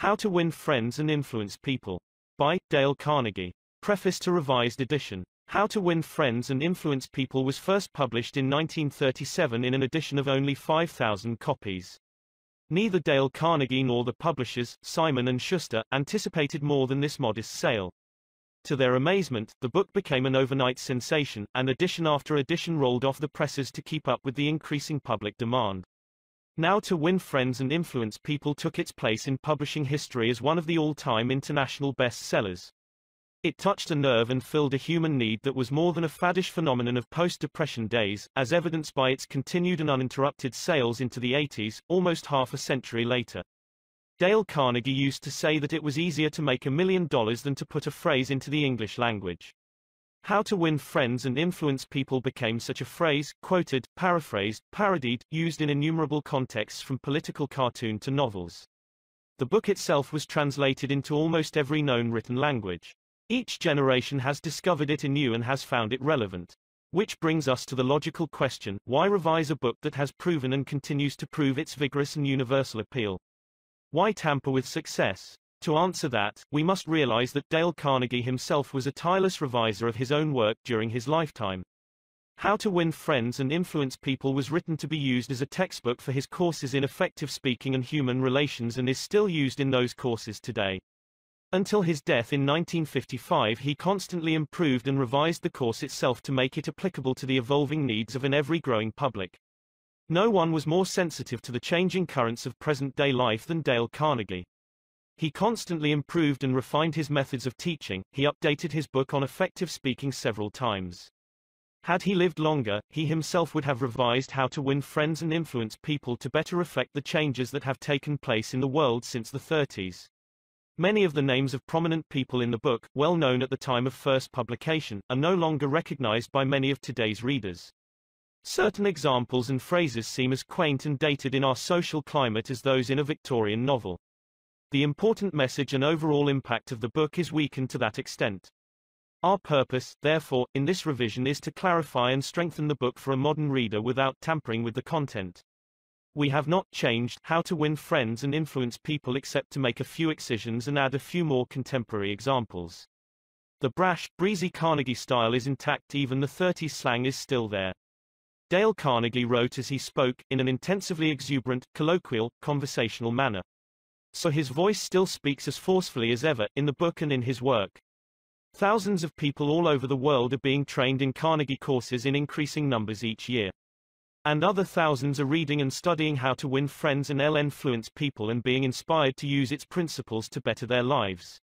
How to Win Friends and Influence People. By Dale Carnegie. Preface to Revised Edition. How to Win Friends and Influence People was first published in 1937 in an edition of only 5,000 copies. Neither Dale Carnegie nor the publishers, Simon & Schuster, anticipated more than this modest sale. To their amazement, the book became an overnight sensation, and edition after edition rolled off the presses to keep up with the increasing public demand. Now to win friends and influence people took its place in publishing history as one of the all-time international bestsellers. It touched a nerve and filled a human need that was more than a faddish phenomenon of post-depression days, as evidenced by its continued and uninterrupted sales into the 80s, almost half a century later. Dale Carnegie used to say that it was easier to make a million dollars than to put a phrase into the English language. How to win friends and influence people became such a phrase, quoted, paraphrased, parodied, used in innumerable contexts from political cartoon to novels. The book itself was translated into almost every known written language. Each generation has discovered it anew and has found it relevant. Which brings us to the logical question, why revise a book that has proven and continues to prove its vigorous and universal appeal? Why tamper with success? To answer that, we must realize that Dale Carnegie himself was a tireless reviser of his own work during his lifetime. How to Win Friends and Influence People was written to be used as a textbook for his courses in effective speaking and human relations and is still used in those courses today. Until his death in 1955 he constantly improved and revised the course itself to make it applicable to the evolving needs of an ever-growing public. No one was more sensitive to the changing currents of present-day life than Dale Carnegie. He constantly improved and refined his methods of teaching, he updated his book on effective speaking several times. Had he lived longer, he himself would have revised how to win friends and influence people to better reflect the changes that have taken place in the world since the 30s. Many of the names of prominent people in the book, well known at the time of first publication, are no longer recognized by many of today's readers. Certain examples and phrases seem as quaint and dated in our social climate as those in a Victorian novel. The important message and overall impact of the book is weakened to that extent. Our purpose, therefore, in this revision is to clarify and strengthen the book for a modern reader without tampering with the content. We have not changed how to win friends and influence people except to make a few excisions and add a few more contemporary examples. The brash, breezy Carnegie style is intact even the 30s slang is still there. Dale Carnegie wrote as he spoke, in an intensively exuberant, colloquial, conversational manner so his voice still speaks as forcefully as ever, in the book and in his work. Thousands of people all over the world are being trained in Carnegie courses in increasing numbers each year. And other thousands are reading and studying how to win friends and influence people and being inspired to use its principles to better their lives.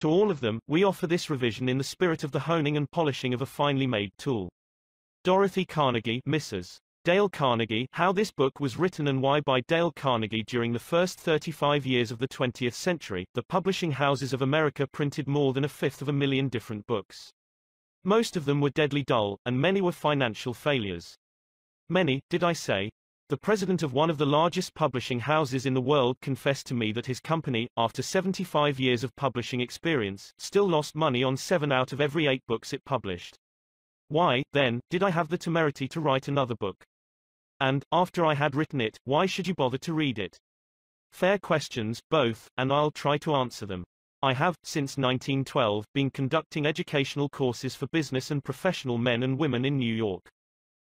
To all of them, we offer this revision in the spirit of the honing and polishing of a finely made tool. Dorothy Carnegie, Mrs. Dale Carnegie, How This Book Was Written and Why by Dale Carnegie During the first 35 years of the 20th century, the publishing houses of America printed more than a fifth of a million different books. Most of them were deadly dull, and many were financial failures. Many, did I say? The president of one of the largest publishing houses in the world confessed to me that his company, after 75 years of publishing experience, still lost money on seven out of every eight books it published. Why, then, did I have the temerity to write another book? And, after I had written it, why should you bother to read it? Fair questions, both, and I'll try to answer them. I have, since 1912, been conducting educational courses for business and professional men and women in New York.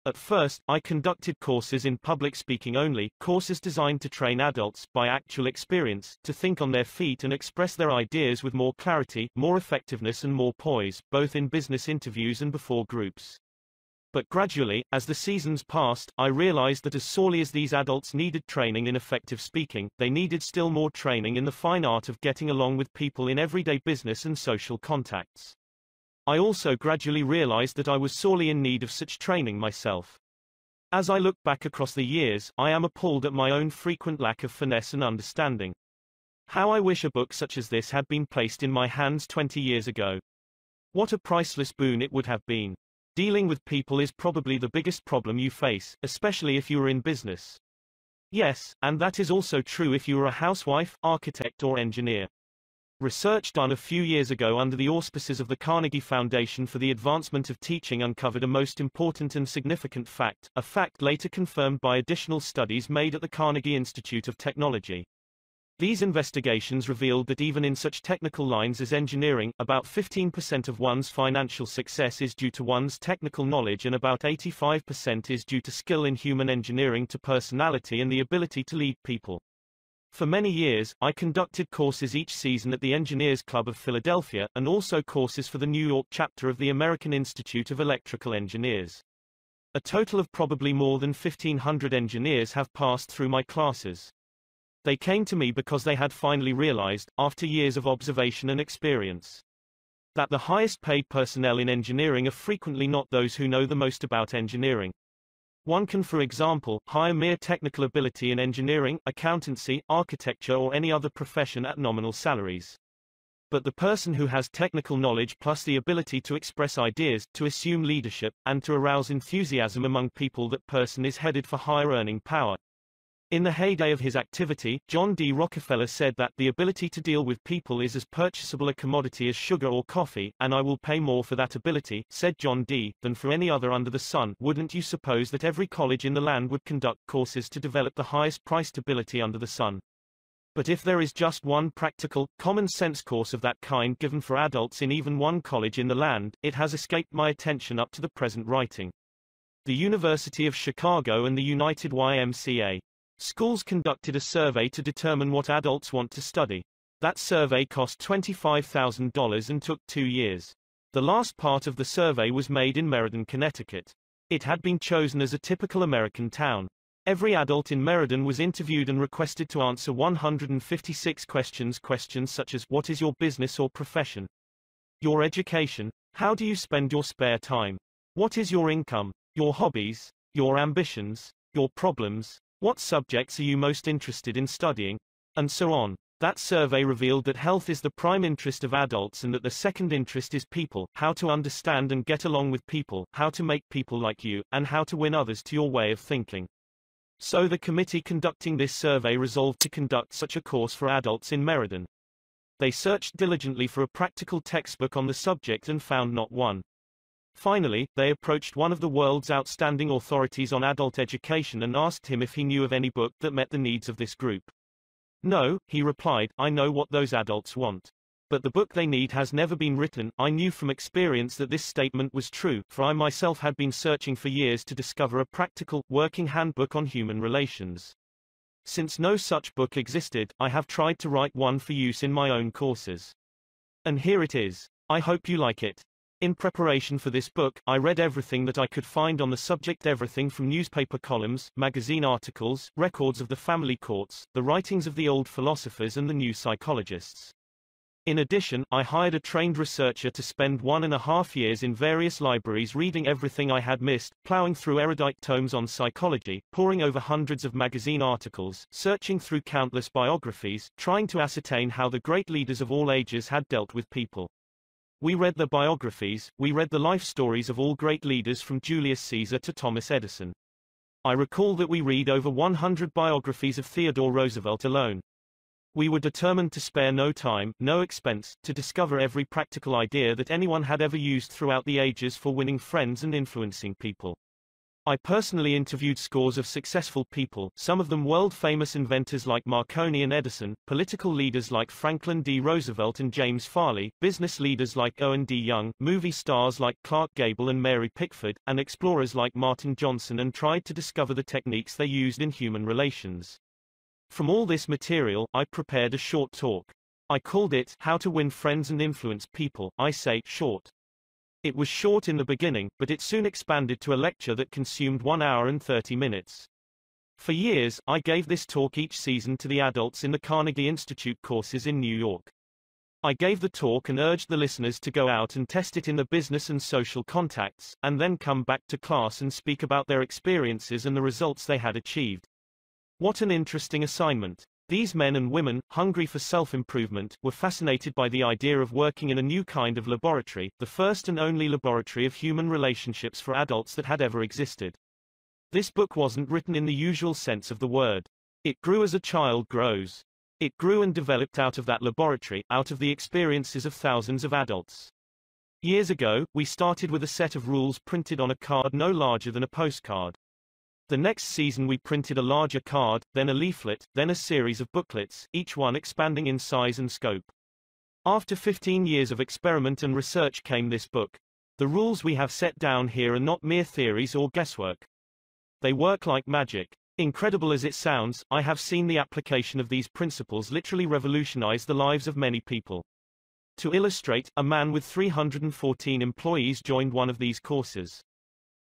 At first, I conducted courses in public speaking only, courses designed to train adults, by actual experience, to think on their feet and express their ideas with more clarity, more effectiveness and more poise, both in business interviews and before groups. But gradually, as the seasons passed, I realized that as sorely as these adults needed training in effective speaking, they needed still more training in the fine art of getting along with people in everyday business and social contacts. I also gradually realized that I was sorely in need of such training myself. As I look back across the years, I am appalled at my own frequent lack of finesse and understanding. How I wish a book such as this had been placed in my hands 20 years ago. What a priceless boon it would have been. Dealing with people is probably the biggest problem you face, especially if you are in business. Yes, and that is also true if you are a housewife, architect or engineer. Research done a few years ago under the auspices of the Carnegie Foundation for the Advancement of Teaching uncovered a most important and significant fact, a fact later confirmed by additional studies made at the Carnegie Institute of Technology. These investigations revealed that even in such technical lines as engineering, about 15% of one's financial success is due to one's technical knowledge and about 85% is due to skill in human engineering to personality and the ability to lead people. For many years, I conducted courses each season at the Engineers Club of Philadelphia, and also courses for the New York chapter of the American Institute of Electrical Engineers. A total of probably more than 1,500 engineers have passed through my classes. They came to me because they had finally realized, after years of observation and experience, that the highest paid personnel in engineering are frequently not those who know the most about engineering. One can for example, hire mere technical ability in engineering, accountancy, architecture or any other profession at nominal salaries. But the person who has technical knowledge plus the ability to express ideas, to assume leadership, and to arouse enthusiasm among people that person is headed for higher earning power. In the heyday of his activity, John D. Rockefeller said that the ability to deal with people is as purchasable a commodity as sugar or coffee, and I will pay more for that ability, said John D., than for any other under the sun. Wouldn't you suppose that every college in the land would conduct courses to develop the highest priced ability under the sun? But if there is just one practical, common sense course of that kind given for adults in even one college in the land, it has escaped my attention up to the present writing. The University of Chicago and the United YMCA. Schools conducted a survey to determine what adults want to study. That survey cost $25,000 and took two years. The last part of the survey was made in Meriden, Connecticut. It had been chosen as a typical American town. Every adult in Meriden was interviewed and requested to answer 156 questions questions such as what is your business or profession? Your education? How do you spend your spare time? What is your income? Your hobbies? Your ambitions? Your problems? What subjects are you most interested in studying? And so on. That survey revealed that health is the prime interest of adults and that the second interest is people, how to understand and get along with people, how to make people like you, and how to win others to your way of thinking. So the committee conducting this survey resolved to conduct such a course for adults in Meriden. They searched diligently for a practical textbook on the subject and found not one. Finally, they approached one of the world's outstanding authorities on adult education and asked him if he knew of any book that met the needs of this group. No, he replied, I know what those adults want. But the book they need has never been written. I knew from experience that this statement was true, for I myself had been searching for years to discover a practical, working handbook on human relations. Since no such book existed, I have tried to write one for use in my own courses. And here it is. I hope you like it. In preparation for this book, I read everything that I could find on the subject everything from newspaper columns, magazine articles, records of the family courts, the writings of the old philosophers and the new psychologists. In addition, I hired a trained researcher to spend one and a half years in various libraries reading everything I had missed, plowing through erudite tomes on psychology, poring over hundreds of magazine articles, searching through countless biographies, trying to ascertain how the great leaders of all ages had dealt with people. We read the biographies, we read the life stories of all great leaders from Julius Caesar to Thomas Edison. I recall that we read over 100 biographies of Theodore Roosevelt alone. We were determined to spare no time, no expense, to discover every practical idea that anyone had ever used throughout the ages for winning friends and influencing people. I personally interviewed scores of successful people, some of them world-famous inventors like Marconi and Edison, political leaders like Franklin D. Roosevelt and James Farley, business leaders like Owen D. Young, movie stars like Clark Gable and Mary Pickford, and explorers like Martin Johnson and tried to discover the techniques they used in human relations. From all this material, I prepared a short talk. I called it How to Win Friends and Influence People, I say, short. It was short in the beginning, but it soon expanded to a lecture that consumed 1 hour and 30 minutes. For years, I gave this talk each season to the adults in the Carnegie Institute courses in New York. I gave the talk and urged the listeners to go out and test it in the business and social contacts, and then come back to class and speak about their experiences and the results they had achieved. What an interesting assignment. These men and women, hungry for self-improvement, were fascinated by the idea of working in a new kind of laboratory, the first and only laboratory of human relationships for adults that had ever existed. This book wasn't written in the usual sense of the word. It grew as a child grows. It grew and developed out of that laboratory, out of the experiences of thousands of adults. Years ago, we started with a set of rules printed on a card no larger than a postcard. The next season we printed a larger card, then a leaflet, then a series of booklets, each one expanding in size and scope. After 15 years of experiment and research came this book. The rules we have set down here are not mere theories or guesswork. They work like magic. Incredible as it sounds, I have seen the application of these principles literally revolutionize the lives of many people. To illustrate, a man with 314 employees joined one of these courses.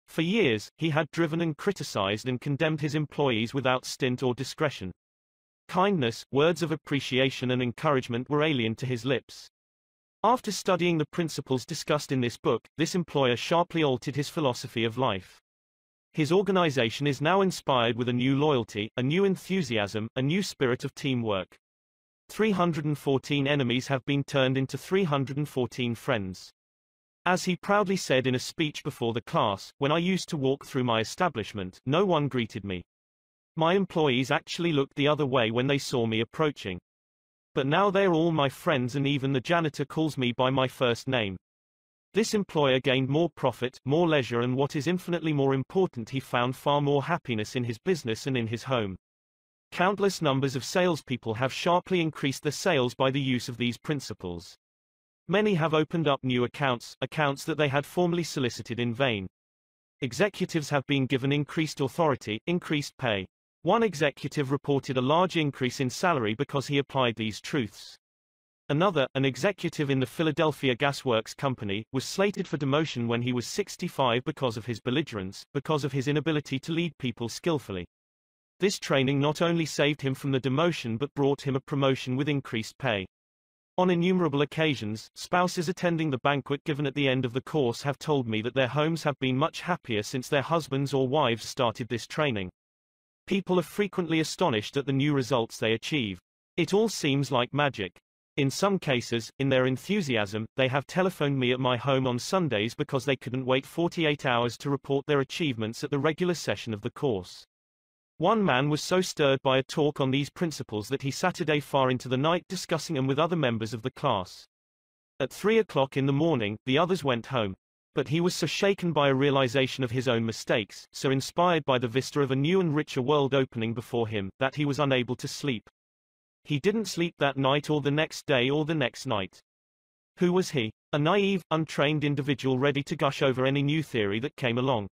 For years, he had driven and criticized and condemned his employees without stint or discretion. Kindness, words of appreciation and encouragement were alien to his lips. After studying the principles discussed in this book, this employer sharply altered his philosophy of life. His organization is now inspired with a new loyalty, a new enthusiasm, a new spirit of teamwork. 314 enemies have been turned into 314 friends. As he proudly said in a speech before the class, when I used to walk through my establishment, no one greeted me. My employees actually looked the other way when they saw me approaching. But now they're all my friends and even the janitor calls me by my first name. This employer gained more profit, more leisure and what is infinitely more important he found far more happiness in his business and in his home. Countless numbers of salespeople have sharply increased their sales by the use of these principles. Many have opened up new accounts, accounts that they had formerly solicited in vain. Executives have been given increased authority, increased pay. One executive reported a large increase in salary because he applied these truths. Another, an executive in the Philadelphia Gas Works Company, was slated for demotion when he was 65 because of his belligerence, because of his inability to lead people skillfully. This training not only saved him from the demotion but brought him a promotion with increased pay. On innumerable occasions, spouses attending the banquet given at the end of the course have told me that their homes have been much happier since their husbands or wives started this training. People are frequently astonished at the new results they achieve. It all seems like magic. In some cases, in their enthusiasm, they have telephoned me at my home on Sundays because they couldn't wait 48 hours to report their achievements at the regular session of the course. One man was so stirred by a talk on these principles that he Saturday far into the night discussing them with other members of the class. At three o'clock in the morning, the others went home. But he was so shaken by a realization of his own mistakes, so inspired by the vista of a new and richer world opening before him, that he was unable to sleep. He didn't sleep that night or the next day or the next night. Who was he? A naive, untrained individual ready to gush over any new theory that came along.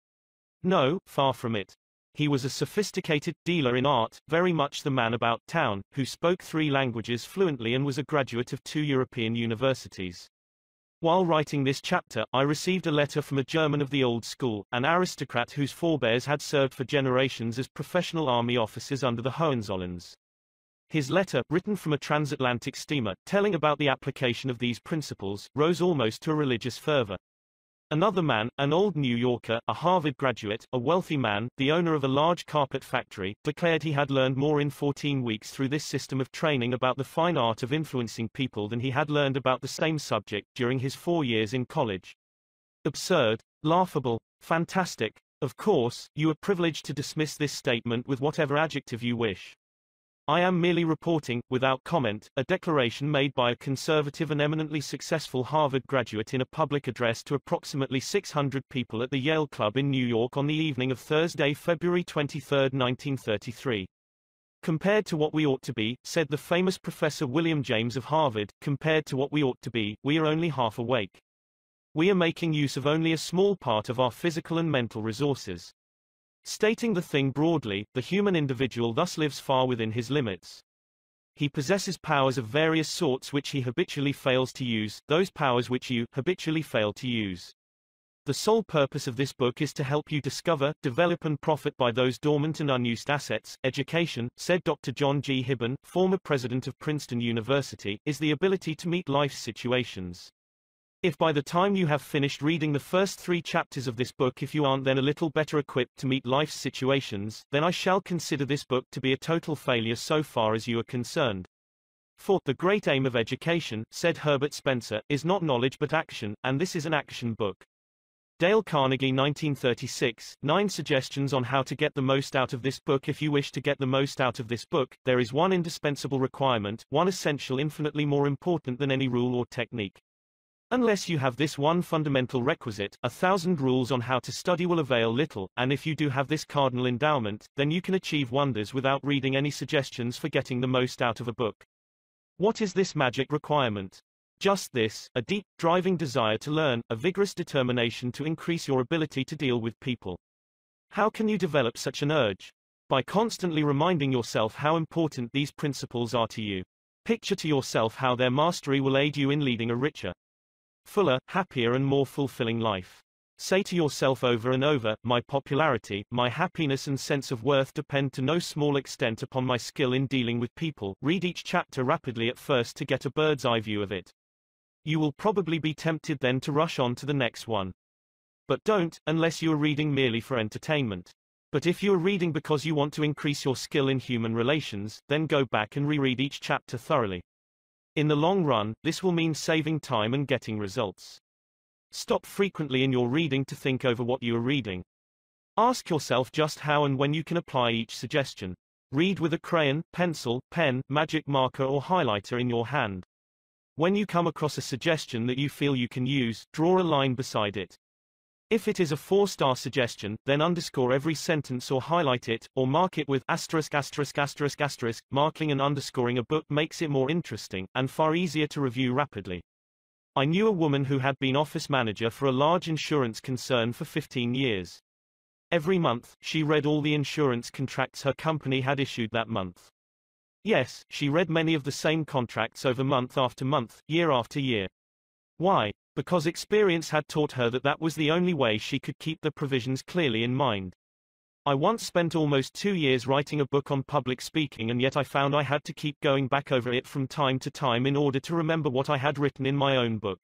No, far from it. He was a sophisticated dealer in art, very much the man about town, who spoke three languages fluently and was a graduate of two European universities. While writing this chapter, I received a letter from a German of the old school, an aristocrat whose forebears had served for generations as professional army officers under the Hohenzollerns. His letter, written from a transatlantic steamer, telling about the application of these principles, rose almost to a religious fervor. Another man, an old New Yorker, a Harvard graduate, a wealthy man, the owner of a large carpet factory, declared he had learned more in 14 weeks through this system of training about the fine art of influencing people than he had learned about the same subject during his four years in college. Absurd, laughable, fantastic. Of course, you are privileged to dismiss this statement with whatever adjective you wish. I am merely reporting, without comment, a declaration made by a conservative and eminently successful Harvard graduate in a public address to approximately 600 people at the Yale Club in New York on the evening of Thursday, February 23, 1933. Compared to what we ought to be, said the famous Professor William James of Harvard, compared to what we ought to be, we are only half awake. We are making use of only a small part of our physical and mental resources. Stating the thing broadly, the human individual thus lives far within his limits. He possesses powers of various sorts which he habitually fails to use, those powers which you habitually fail to use. The sole purpose of this book is to help you discover, develop and profit by those dormant and unused assets. Education, said Dr. John G. Hibben, former president of Princeton University, is the ability to meet life's situations. If by the time you have finished reading the first three chapters of this book if you aren't then a little better equipped to meet life's situations, then I shall consider this book to be a total failure so far as you are concerned. For, the great aim of education, said Herbert Spencer, is not knowledge but action, and this is an action book. Dale Carnegie 1936, Nine Suggestions on How to Get the Most Out of This Book If you wish to get the most out of this book, there is one indispensable requirement, one essential infinitely more important than any rule or technique. Unless you have this one fundamental requisite, a thousand rules on how to study will avail little, and if you do have this cardinal endowment, then you can achieve wonders without reading any suggestions for getting the most out of a book. What is this magic requirement? Just this, a deep, driving desire to learn, a vigorous determination to increase your ability to deal with people. How can you develop such an urge? By constantly reminding yourself how important these principles are to you. Picture to yourself how their mastery will aid you in leading a richer, fuller, happier and more fulfilling life. Say to yourself over and over, my popularity, my happiness and sense of worth depend to no small extent upon my skill in dealing with people. Read each chapter rapidly at first to get a bird's eye view of it. You will probably be tempted then to rush on to the next one. But don't, unless you are reading merely for entertainment. But if you are reading because you want to increase your skill in human relations, then go back and reread each chapter thoroughly. In the long run, this will mean saving time and getting results. Stop frequently in your reading to think over what you are reading. Ask yourself just how and when you can apply each suggestion. Read with a crayon, pencil, pen, magic marker or highlighter in your hand. When you come across a suggestion that you feel you can use, draw a line beside it. If it is a four-star suggestion, then underscore every sentence or highlight it, or mark it with asterisk asterisk asterisk asterisk. Marking and underscoring a book makes it more interesting, and far easier to review rapidly. I knew a woman who had been office manager for a large insurance concern for 15 years. Every month, she read all the insurance contracts her company had issued that month. Yes, she read many of the same contracts over month after month, year after year. Why? Because experience had taught her that that was the only way she could keep the provisions clearly in mind. I once spent almost two years writing a book on public speaking and yet I found I had to keep going back over it from time to time in order to remember what I had written in my own book.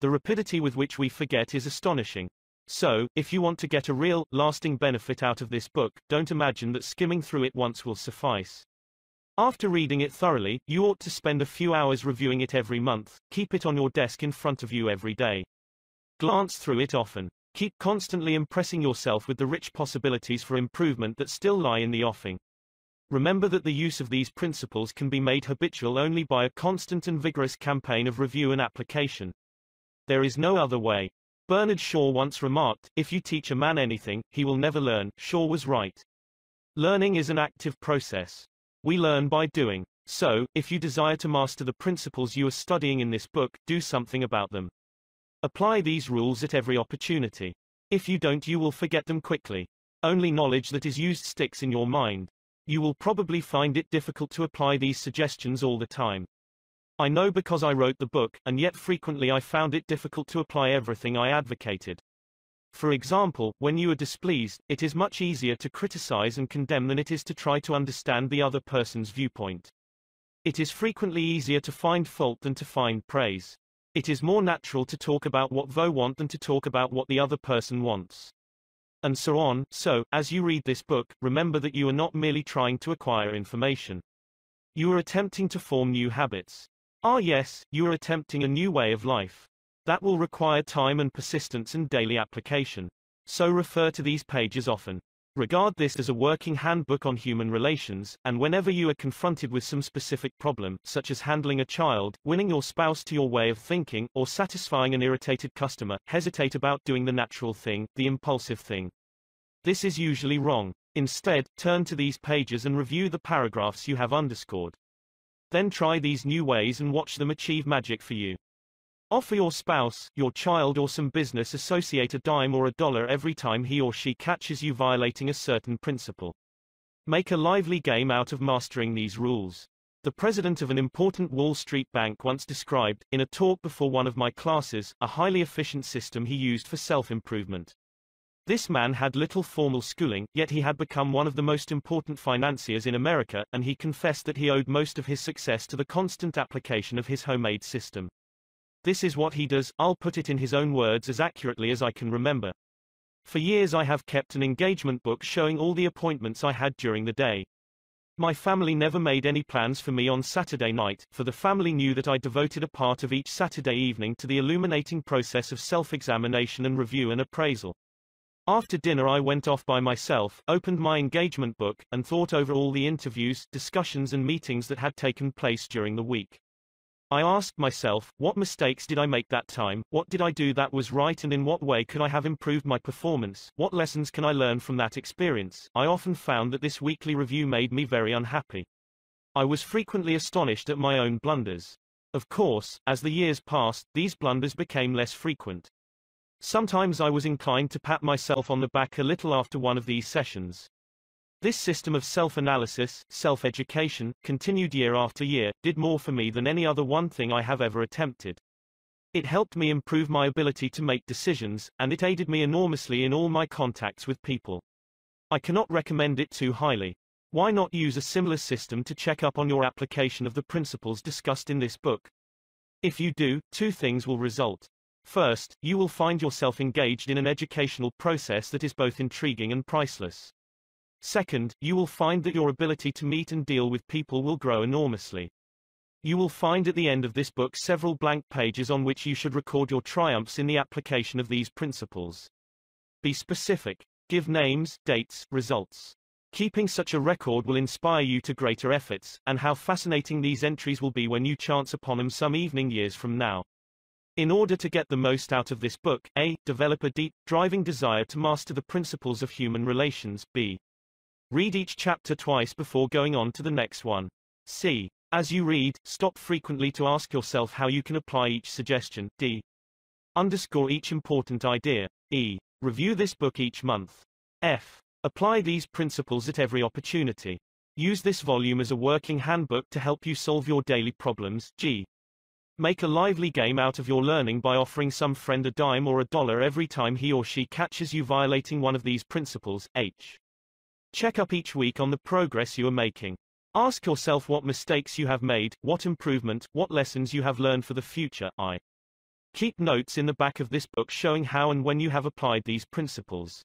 The rapidity with which we forget is astonishing. So, if you want to get a real, lasting benefit out of this book, don't imagine that skimming through it once will suffice. After reading it thoroughly, you ought to spend a few hours reviewing it every month, keep it on your desk in front of you every day. Glance through it often. Keep constantly impressing yourself with the rich possibilities for improvement that still lie in the offing. Remember that the use of these principles can be made habitual only by a constant and vigorous campaign of review and application. There is no other way. Bernard Shaw once remarked, if you teach a man anything, he will never learn. Shaw was right. Learning is an active process. We learn by doing. So, if you desire to master the principles you are studying in this book, do something about them. Apply these rules at every opportunity. If you don't you will forget them quickly. Only knowledge that is used sticks in your mind. You will probably find it difficult to apply these suggestions all the time. I know because I wrote the book, and yet frequently I found it difficult to apply everything I advocated. For example, when you are displeased, it is much easier to criticize and condemn than it is to try to understand the other person's viewpoint. It is frequently easier to find fault than to find praise. It is more natural to talk about what they want than to talk about what the other person wants. And so on, so, as you read this book, remember that you are not merely trying to acquire information. You are attempting to form new habits. Ah yes, you are attempting a new way of life. That will require time and persistence and daily application. So refer to these pages often. Regard this as a working handbook on human relations, and whenever you are confronted with some specific problem, such as handling a child, winning your spouse to your way of thinking, or satisfying an irritated customer, hesitate about doing the natural thing, the impulsive thing. This is usually wrong. Instead, turn to these pages and review the paragraphs you have underscored. Then try these new ways and watch them achieve magic for you. Offer your spouse, your child or some business associate a dime or a dollar every time he or she catches you violating a certain principle. Make a lively game out of mastering these rules. The president of an important Wall Street bank once described, in a talk before one of my classes, a highly efficient system he used for self-improvement. This man had little formal schooling, yet he had become one of the most important financiers in America, and he confessed that he owed most of his success to the constant application of his homemade system. This is what he does, I'll put it in his own words as accurately as I can remember. For years I have kept an engagement book showing all the appointments I had during the day. My family never made any plans for me on Saturday night, for the family knew that I devoted a part of each Saturday evening to the illuminating process of self-examination and review and appraisal. After dinner I went off by myself, opened my engagement book, and thought over all the interviews, discussions and meetings that had taken place during the week. I asked myself, what mistakes did I make that time, what did I do that was right and in what way could I have improved my performance, what lessons can I learn from that experience. I often found that this weekly review made me very unhappy. I was frequently astonished at my own blunders. Of course, as the years passed, these blunders became less frequent. Sometimes I was inclined to pat myself on the back a little after one of these sessions. This system of self-analysis, self-education, continued year after year, did more for me than any other one thing I have ever attempted. It helped me improve my ability to make decisions, and it aided me enormously in all my contacts with people. I cannot recommend it too highly. Why not use a similar system to check up on your application of the principles discussed in this book? If you do, two things will result. First, you will find yourself engaged in an educational process that is both intriguing and priceless. Second, you will find that your ability to meet and deal with people will grow enormously. You will find at the end of this book several blank pages on which you should record your triumphs in the application of these principles. Be specific. Give names, dates, results. Keeping such a record will inspire you to greater efforts, and how fascinating these entries will be when you chance upon them some evening years from now. In order to get the most out of this book, A. Develop a deep, driving desire to master the principles of human relations, B. Read each chapter twice before going on to the next one. C. As you read, stop frequently to ask yourself how you can apply each suggestion. D. Underscore each important idea. E. Review this book each month. F. Apply these principles at every opportunity. Use this volume as a working handbook to help you solve your daily problems. G. Make a lively game out of your learning by offering some friend a dime or a dollar every time he or she catches you violating one of these principles. H. Check up each week on the progress you are making. Ask yourself what mistakes you have made, what improvement, what lessons you have learned for the future. I. Keep notes in the back of this book showing how and when you have applied these principles.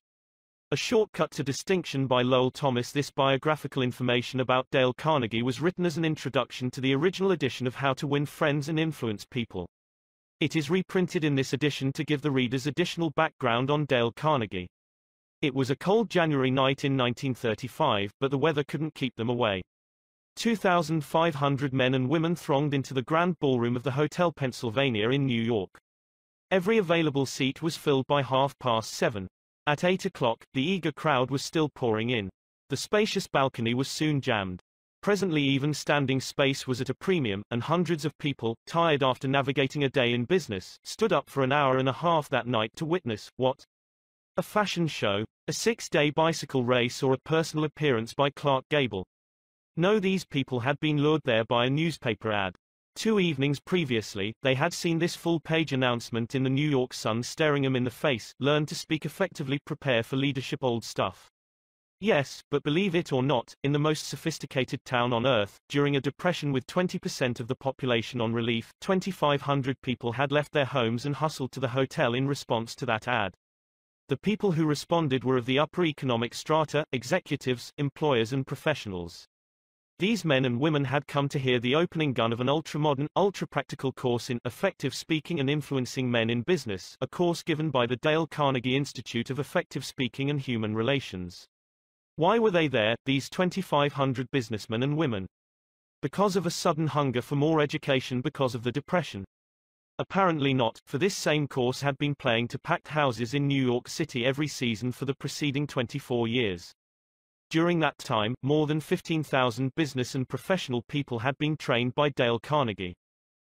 A Shortcut to Distinction by Lowell Thomas This biographical information about Dale Carnegie was written as an introduction to the original edition of How to Win Friends and Influence People. It is reprinted in this edition to give the readers additional background on Dale Carnegie. It was a cold January night in 1935, but the weather couldn't keep them away. 2,500 men and women thronged into the grand ballroom of the Hotel Pennsylvania in New York. Every available seat was filled by half past seven. At eight o'clock, the eager crowd was still pouring in. The spacious balcony was soon jammed. Presently even standing space was at a premium, and hundreds of people, tired after navigating a day in business, stood up for an hour and a half that night to witness, what, a fashion show, a six-day bicycle race or a personal appearance by Clark Gable. No these people had been lured there by a newspaper ad. Two evenings previously, they had seen this full-page announcement in the New York Sun staring them in the face, learn to speak effectively prepare for leadership old stuff. Yes, but believe it or not, in the most sophisticated town on earth, during a depression with 20% of the population on relief, 2,500 people had left their homes and hustled to the hotel in response to that ad. The people who responded were of the upper economic strata, executives, employers and professionals. These men and women had come to hear the opening gun of an ultra-modern, ultra-practical course in Effective Speaking and Influencing Men in Business, a course given by the Dale Carnegie Institute of Effective Speaking and Human Relations. Why were they there, these 2,500 businessmen and women? Because of a sudden hunger for more education because of the Depression. Apparently not, for this same course had been playing to packed houses in New York City every season for the preceding 24 years. During that time, more than 15,000 business and professional people had been trained by Dale Carnegie.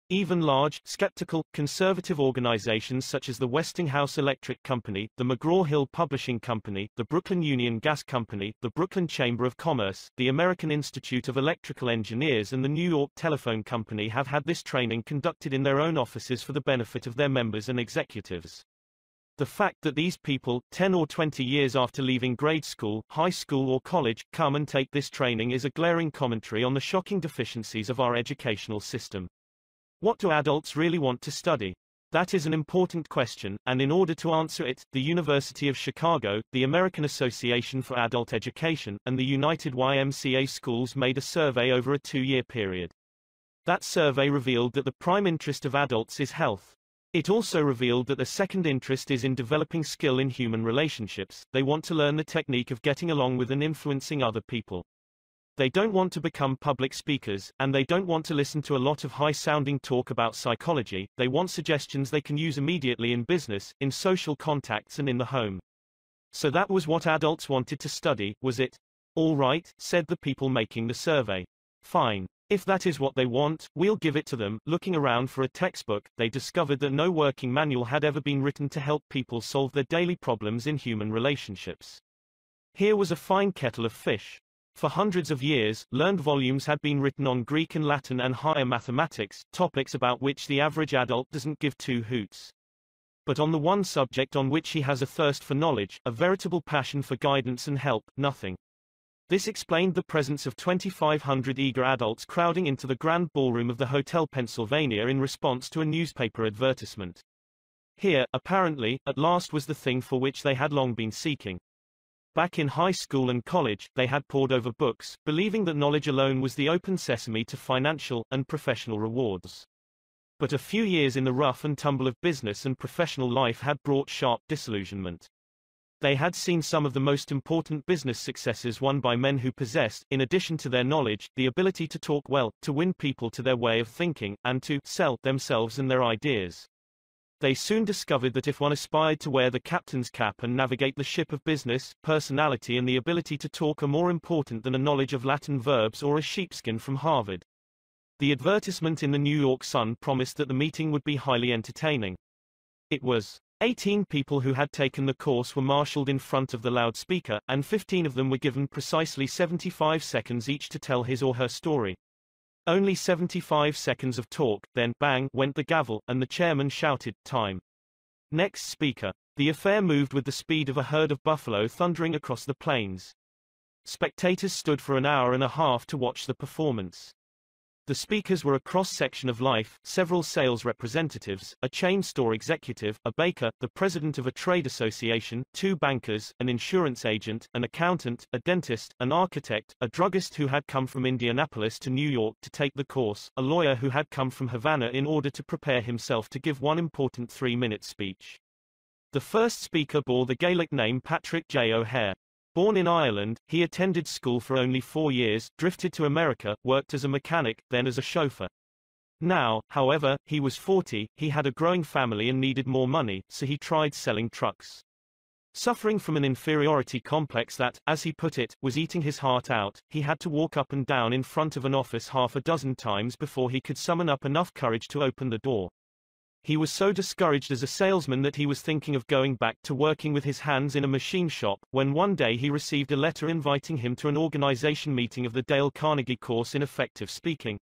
Even large, skeptical, conservative organizations such as the Westinghouse Electric Company, the McGraw-Hill Publishing Company, the Brooklyn Union Gas Company, the Brooklyn Chamber of Commerce, the American Institute of Electrical Engineers and the New York Telephone Company have had this training conducted in their own offices for the benefit of their members and executives. The fact that these people, 10 or 20 years after leaving grade school, high school or college, come and take this training is a glaring commentary on the shocking deficiencies of our educational system. What do adults really want to study? That is an important question, and in order to answer it, the University of Chicago, the American Association for Adult Education, and the United YMCA Schools made a survey over a two-year period. That survey revealed that the prime interest of adults is health. It also revealed that the second interest is in developing skill in human relationships, they want to learn the technique of getting along with and influencing other people. They don't want to become public speakers, and they don't want to listen to a lot of high-sounding talk about psychology, they want suggestions they can use immediately in business, in social contacts and in the home. So that was what adults wanted to study, was it? All right, said the people making the survey. Fine. If that is what they want, we'll give it to them. Looking around for a textbook, they discovered that no working manual had ever been written to help people solve their daily problems in human relationships. Here was a fine kettle of fish. For hundreds of years, learned volumes had been written on Greek and Latin and higher mathematics, topics about which the average adult doesn't give two hoots. But on the one subject on which he has a thirst for knowledge, a veritable passion for guidance and help, nothing. This explained the presence of 2,500 eager adults crowding into the grand ballroom of the Hotel Pennsylvania in response to a newspaper advertisement. Here, apparently, at last was the thing for which they had long been seeking. Back in high school and college, they had pored over books, believing that knowledge alone was the open sesame to financial and professional rewards. But a few years in the rough and tumble of business and professional life had brought sharp disillusionment. They had seen some of the most important business successes won by men who possessed, in addition to their knowledge, the ability to talk well, to win people to their way of thinking, and to sell themselves and their ideas. They soon discovered that if one aspired to wear the captain's cap and navigate the ship of business, personality and the ability to talk are more important than a knowledge of Latin verbs or a sheepskin from Harvard. The advertisement in the New York Sun promised that the meeting would be highly entertaining. It was. 18 people who had taken the course were marshaled in front of the loudspeaker, and 15 of them were given precisely 75 seconds each to tell his or her story. Only 75 seconds of talk, then bang went the gavel, and the chairman shouted, time. Next speaker. The affair moved with the speed of a herd of buffalo thundering across the plains. Spectators stood for an hour and a half to watch the performance. The speakers were a cross-section of life, several sales representatives, a chain store executive, a baker, the president of a trade association, two bankers, an insurance agent, an accountant, a dentist, an architect, a druggist who had come from Indianapolis to New York to take the course, a lawyer who had come from Havana in order to prepare himself to give one important three-minute speech. The first speaker bore the Gaelic name Patrick J. O'Hare. Born in Ireland, he attended school for only four years, drifted to America, worked as a mechanic, then as a chauffeur. Now, however, he was 40, he had a growing family and needed more money, so he tried selling trucks. Suffering from an inferiority complex that, as he put it, was eating his heart out, he had to walk up and down in front of an office half a dozen times before he could summon up enough courage to open the door. He was so discouraged as a salesman that he was thinking of going back to working with his hands in a machine shop, when one day he received a letter inviting him to an organization meeting of the Dale Carnegie course in effective speaking.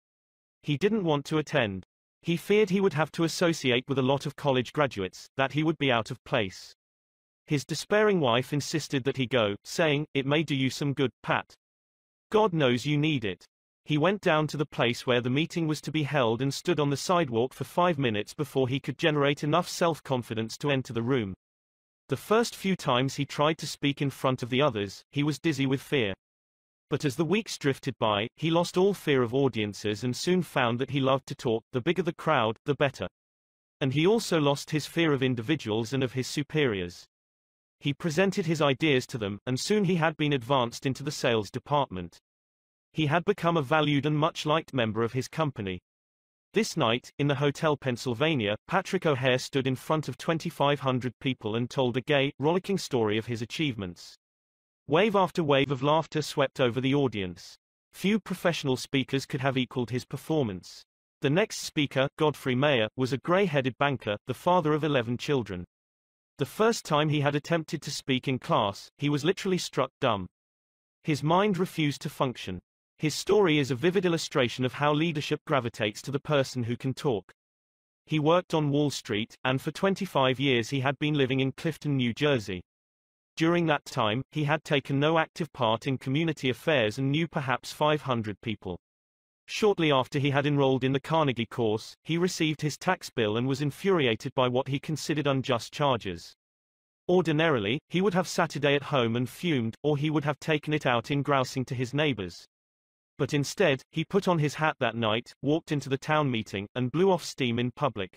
He didn't want to attend. He feared he would have to associate with a lot of college graduates, that he would be out of place. His despairing wife insisted that he go, saying, it may do you some good, Pat. God knows you need it. He went down to the place where the meeting was to be held and stood on the sidewalk for five minutes before he could generate enough self-confidence to enter the room. The first few times he tried to speak in front of the others, he was dizzy with fear. But as the weeks drifted by, he lost all fear of audiences and soon found that he loved to talk, the bigger the crowd, the better. And he also lost his fear of individuals and of his superiors. He presented his ideas to them, and soon he had been advanced into the sales department. He had become a valued and much liked member of his company. This night, in the Hotel Pennsylvania, Patrick O'Hare stood in front of 2,500 people and told a gay, rollicking story of his achievements. Wave after wave of laughter swept over the audience. Few professional speakers could have equaled his performance. The next speaker, Godfrey Mayer, was a gray-headed banker, the father of 11 children. The first time he had attempted to speak in class, he was literally struck dumb. His mind refused to function. His story is a vivid illustration of how leadership gravitates to the person who can talk. He worked on Wall Street, and for 25 years he had been living in Clifton, New Jersey. During that time, he had taken no active part in community affairs and knew perhaps 500 people. Shortly after he had enrolled in the Carnegie course, he received his tax bill and was infuriated by what he considered unjust charges. Ordinarily, he would have Saturday at home and fumed, or he would have taken it out in grousing to his neighbors. But instead, he put on his hat that night, walked into the town meeting, and blew off steam in public.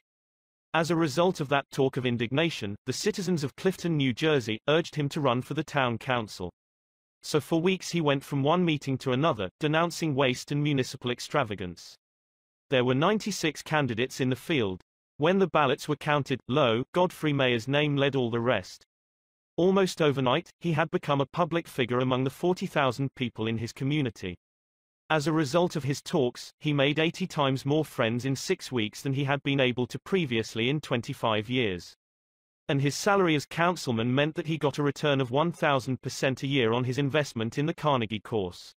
As a result of that talk of indignation, the citizens of Clifton, New Jersey, urged him to run for the town council. So for weeks he went from one meeting to another, denouncing waste and municipal extravagance. There were 96 candidates in the field. When the ballots were counted, lo, Godfrey Mayer's name led all the rest. Almost overnight, he had become a public figure among the 40,000 people in his community. As a result of his talks, he made 80 times more friends in six weeks than he had been able to previously in 25 years. And his salary as councilman meant that he got a return of 1,000% a year on his investment in the Carnegie course.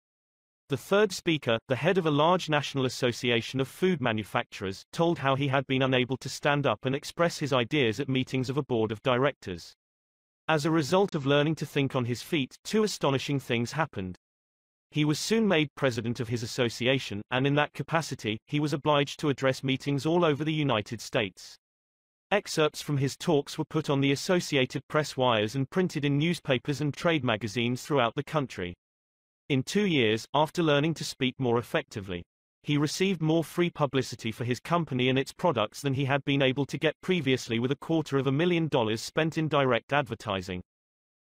The third speaker, the head of a large national association of food manufacturers, told how he had been unable to stand up and express his ideas at meetings of a board of directors. As a result of learning to think on his feet, two astonishing things happened. He was soon made president of his association, and in that capacity, he was obliged to address meetings all over the United States. Excerpts from his talks were put on the Associated Press wires and printed in newspapers and trade magazines throughout the country. In two years, after learning to speak more effectively, he received more free publicity for his company and its products than he had been able to get previously with a quarter of a million dollars spent in direct advertising.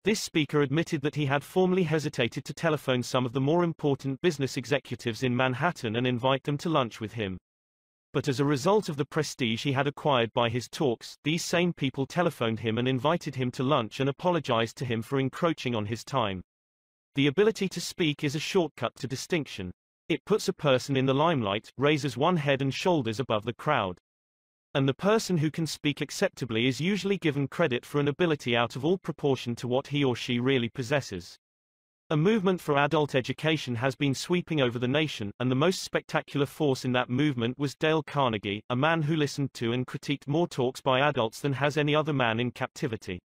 This speaker admitted that he had formerly hesitated to telephone some of the more important business executives in Manhattan and invite them to lunch with him. But as a result of the prestige he had acquired by his talks, these same people telephoned him and invited him to lunch and apologized to him for encroaching on his time. The ability to speak is a shortcut to distinction. It puts a person in the limelight, raises one head and shoulders above the crowd. And the person who can speak acceptably is usually given credit for an ability out of all proportion to what he or she really possesses. A movement for adult education has been sweeping over the nation, and the most spectacular force in that movement was Dale Carnegie, a man who listened to and critiqued more talks by adults than has any other man in captivity.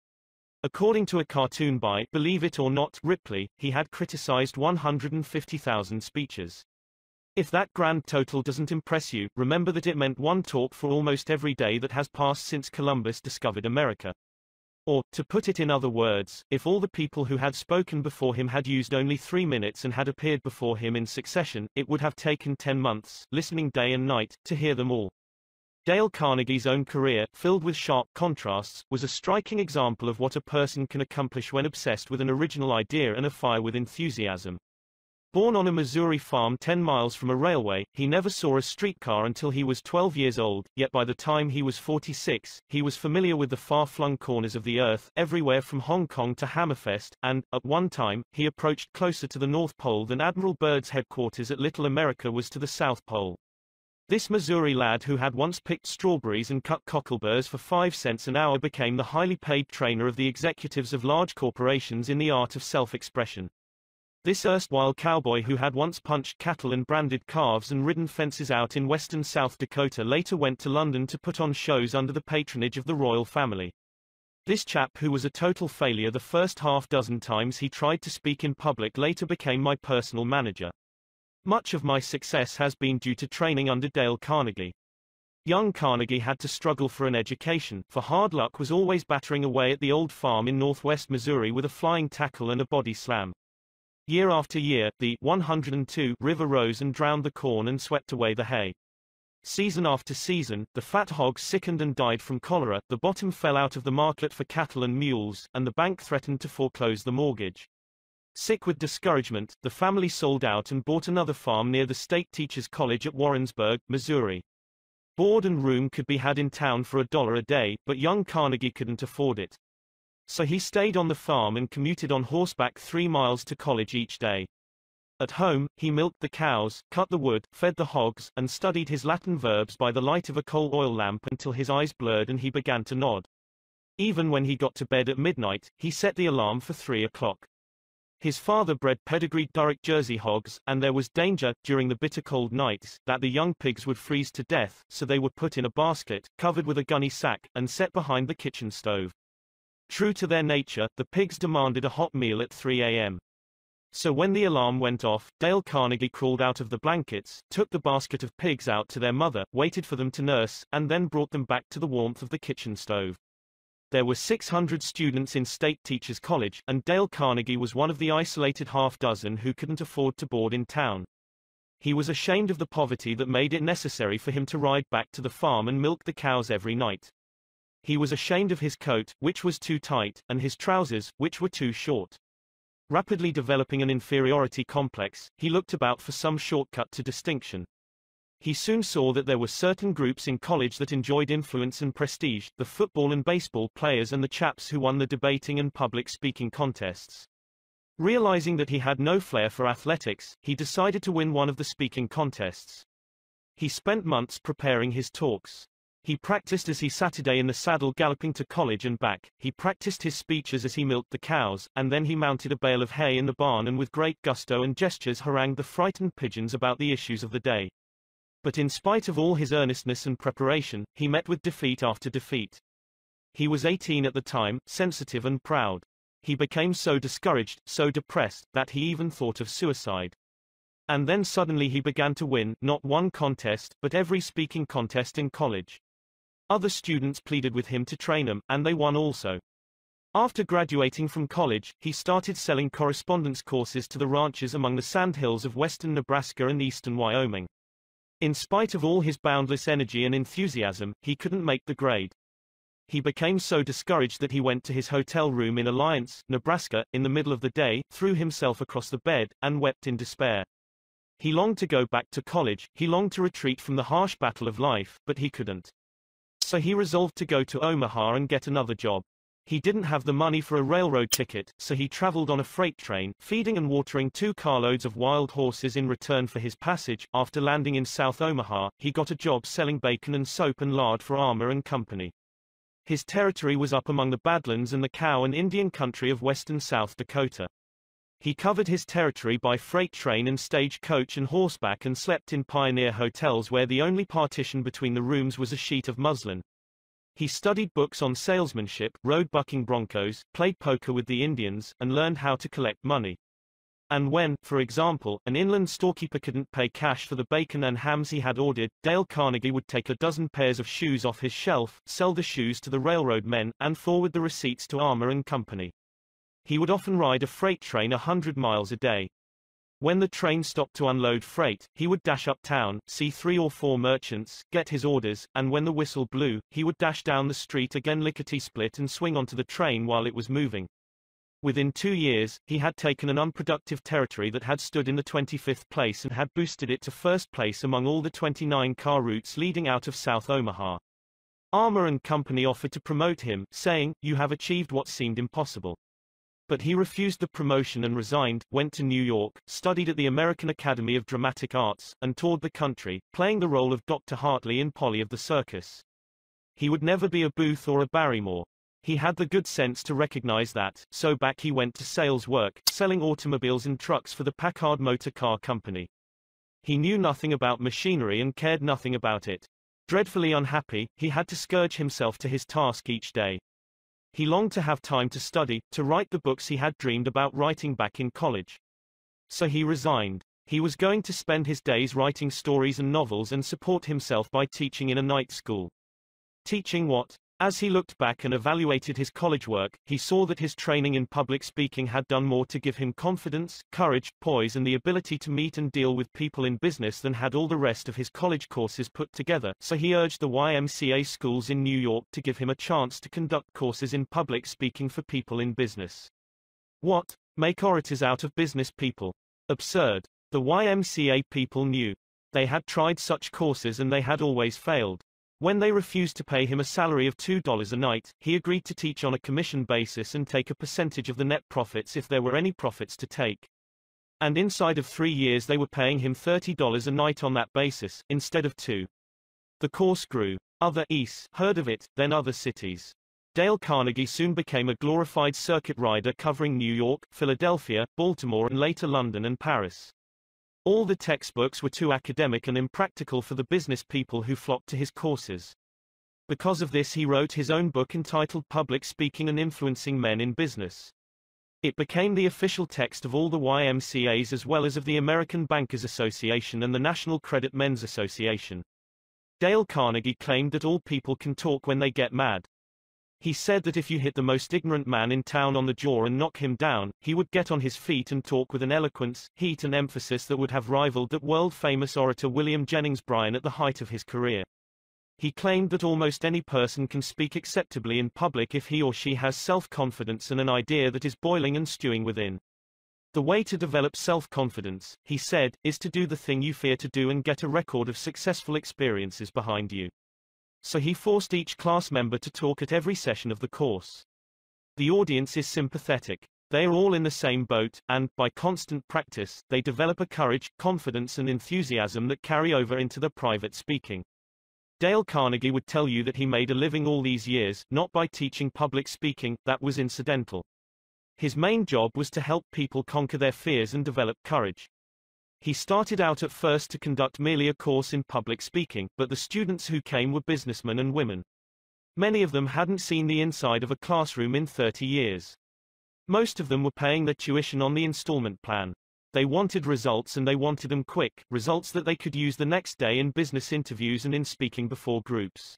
According to a cartoon by Believe It or Not Ripley, he had criticized 150,000 speeches. If that grand total doesn't impress you, remember that it meant one talk for almost every day that has passed since Columbus discovered America. Or, to put it in other words, if all the people who had spoken before him had used only three minutes and had appeared before him in succession, it would have taken ten months, listening day and night, to hear them all. Dale Carnegie's own career, filled with sharp contrasts, was a striking example of what a person can accomplish when obsessed with an original idea and afire with enthusiasm. Born on a Missouri farm 10 miles from a railway, he never saw a streetcar until he was 12 years old, yet by the time he was 46, he was familiar with the far-flung corners of the earth, everywhere from Hong Kong to Hammerfest, and, at one time, he approached closer to the North Pole than Admiral Byrd's headquarters at Little America was to the South Pole. This Missouri lad who had once picked strawberries and cut cockleburs for five cents an hour became the highly paid trainer of the executives of large corporations in the art of self-expression. This erstwhile cowboy who had once punched cattle and branded calves and ridden fences out in western South Dakota later went to London to put on shows under the patronage of the royal family. This chap who was a total failure the first half dozen times he tried to speak in public later became my personal manager. Much of my success has been due to training under Dale Carnegie. Young Carnegie had to struggle for an education, for hard luck was always battering away at the old farm in northwest Missouri with a flying tackle and a body slam. Year after year, the 102 river rose and drowned the corn and swept away the hay. Season after season, the fat hogs sickened and died from cholera, the bottom fell out of the market for cattle and mules, and the bank threatened to foreclose the mortgage. Sick with discouragement, the family sold out and bought another farm near the State Teachers College at Warrensburg, Missouri. Board and room could be had in town for a dollar a day, but young Carnegie couldn't afford it. So he stayed on the farm and commuted on horseback three miles to college each day. At home, he milked the cows, cut the wood, fed the hogs, and studied his Latin verbs by the light of a coal oil lamp until his eyes blurred and he began to nod. Even when he got to bed at midnight, he set the alarm for three o'clock. His father bred pedigreed Duroc Jersey hogs, and there was danger, during the bitter cold nights, that the young pigs would freeze to death, so they were put in a basket, covered with a gunny sack, and set behind the kitchen stove. True to their nature, the pigs demanded a hot meal at 3 a.m. So when the alarm went off, Dale Carnegie crawled out of the blankets, took the basket of pigs out to their mother, waited for them to nurse, and then brought them back to the warmth of the kitchen stove. There were 600 students in State Teachers College, and Dale Carnegie was one of the isolated half dozen who couldn't afford to board in town. He was ashamed of the poverty that made it necessary for him to ride back to the farm and milk the cows every night. He was ashamed of his coat, which was too tight, and his trousers, which were too short. Rapidly developing an inferiority complex, he looked about for some shortcut to distinction. He soon saw that there were certain groups in college that enjoyed influence and prestige, the football and baseball players and the chaps who won the debating and public speaking contests. Realizing that he had no flair for athletics, he decided to win one of the speaking contests. He spent months preparing his talks. He practiced as he Saturday in the saddle galloping to college and back, he practiced his speeches as he milked the cows, and then he mounted a bale of hay in the barn and with great gusto and gestures harangued the frightened pigeons about the issues of the day. But in spite of all his earnestness and preparation, he met with defeat after defeat. He was 18 at the time, sensitive and proud. He became so discouraged, so depressed, that he even thought of suicide. And then suddenly he began to win, not one contest, but every speaking contest in college. Other students pleaded with him to train them, and they won also. After graduating from college, he started selling correspondence courses to the ranchers among the sandhills of western Nebraska and eastern Wyoming. In spite of all his boundless energy and enthusiasm, he couldn't make the grade. He became so discouraged that he went to his hotel room in Alliance, Nebraska, in the middle of the day, threw himself across the bed, and wept in despair. He longed to go back to college, he longed to retreat from the harsh battle of life, but he couldn't. So he resolved to go to Omaha and get another job. He didn't have the money for a railroad ticket, so he traveled on a freight train, feeding and watering two carloads of wild horses in return for his passage. After landing in South Omaha, he got a job selling bacon and soap and lard for Armour and Company. His territory was up among the Badlands and the cow and Indian country of western South Dakota. He covered his territory by freight train and stage coach and horseback and slept in pioneer hotels where the only partition between the rooms was a sheet of muslin. He studied books on salesmanship, rode bucking broncos, played poker with the Indians, and learned how to collect money. And when, for example, an inland storekeeper couldn't pay cash for the bacon and hams he had ordered, Dale Carnegie would take a dozen pairs of shoes off his shelf, sell the shoes to the railroad men, and forward the receipts to Armour and Company. He would often ride a freight train a hundred miles a day. When the train stopped to unload freight, he would dash uptown, see three or four merchants, get his orders, and when the whistle blew, he would dash down the street again lickety-split and swing onto the train while it was moving. Within two years, he had taken an unproductive territory that had stood in the 25th place and had boosted it to first place among all the 29 car routes leading out of South Omaha. Armour and Company offered to promote him, saying, you have achieved what seemed impossible. But he refused the promotion and resigned, went to New York, studied at the American Academy of Dramatic Arts, and toured the country, playing the role of Dr. Hartley in Polly of the Circus. He would never be a Booth or a Barrymore. He had the good sense to recognize that, so back he went to sales work, selling automobiles and trucks for the Packard Motor Car Company. He knew nothing about machinery and cared nothing about it. Dreadfully unhappy, he had to scourge himself to his task each day. He longed to have time to study, to write the books he had dreamed about writing back in college. So he resigned. He was going to spend his days writing stories and novels and support himself by teaching in a night school. Teaching what? As he looked back and evaluated his college work, he saw that his training in public speaking had done more to give him confidence, courage, poise and the ability to meet and deal with people in business than had all the rest of his college courses put together, so he urged the YMCA schools in New York to give him a chance to conduct courses in public speaking for people in business. What? Make orators out of business people? Absurd. The YMCA people knew. They had tried such courses and they had always failed. When they refused to pay him a salary of $2 a night, he agreed to teach on a commission basis and take a percentage of the net profits if there were any profits to take. And inside of three years they were paying him $30 a night on that basis, instead of two. The course grew. Other East heard of it, then other cities. Dale Carnegie soon became a glorified circuit rider covering New York, Philadelphia, Baltimore and later London and Paris. All the textbooks were too academic and impractical for the business people who flocked to his courses. Because of this he wrote his own book entitled Public Speaking and Influencing Men in Business. It became the official text of all the YMCAs as well as of the American Bankers Association and the National Credit Men's Association. Dale Carnegie claimed that all people can talk when they get mad. He said that if you hit the most ignorant man in town on the jaw and knock him down, he would get on his feet and talk with an eloquence, heat and emphasis that would have rivaled that world-famous orator William Jennings Bryan at the height of his career. He claimed that almost any person can speak acceptably in public if he or she has self-confidence and an idea that is boiling and stewing within. The way to develop self-confidence, he said, is to do the thing you fear to do and get a record of successful experiences behind you. So he forced each class member to talk at every session of the course. The audience is sympathetic. They are all in the same boat, and, by constant practice, they develop a courage, confidence and enthusiasm that carry over into their private speaking. Dale Carnegie would tell you that he made a living all these years, not by teaching public speaking, that was incidental. His main job was to help people conquer their fears and develop courage. He started out at first to conduct merely a course in public speaking, but the students who came were businessmen and women. Many of them hadn't seen the inside of a classroom in 30 years. Most of them were paying their tuition on the installment plan. They wanted results and they wanted them quick, results that they could use the next day in business interviews and in speaking before groups.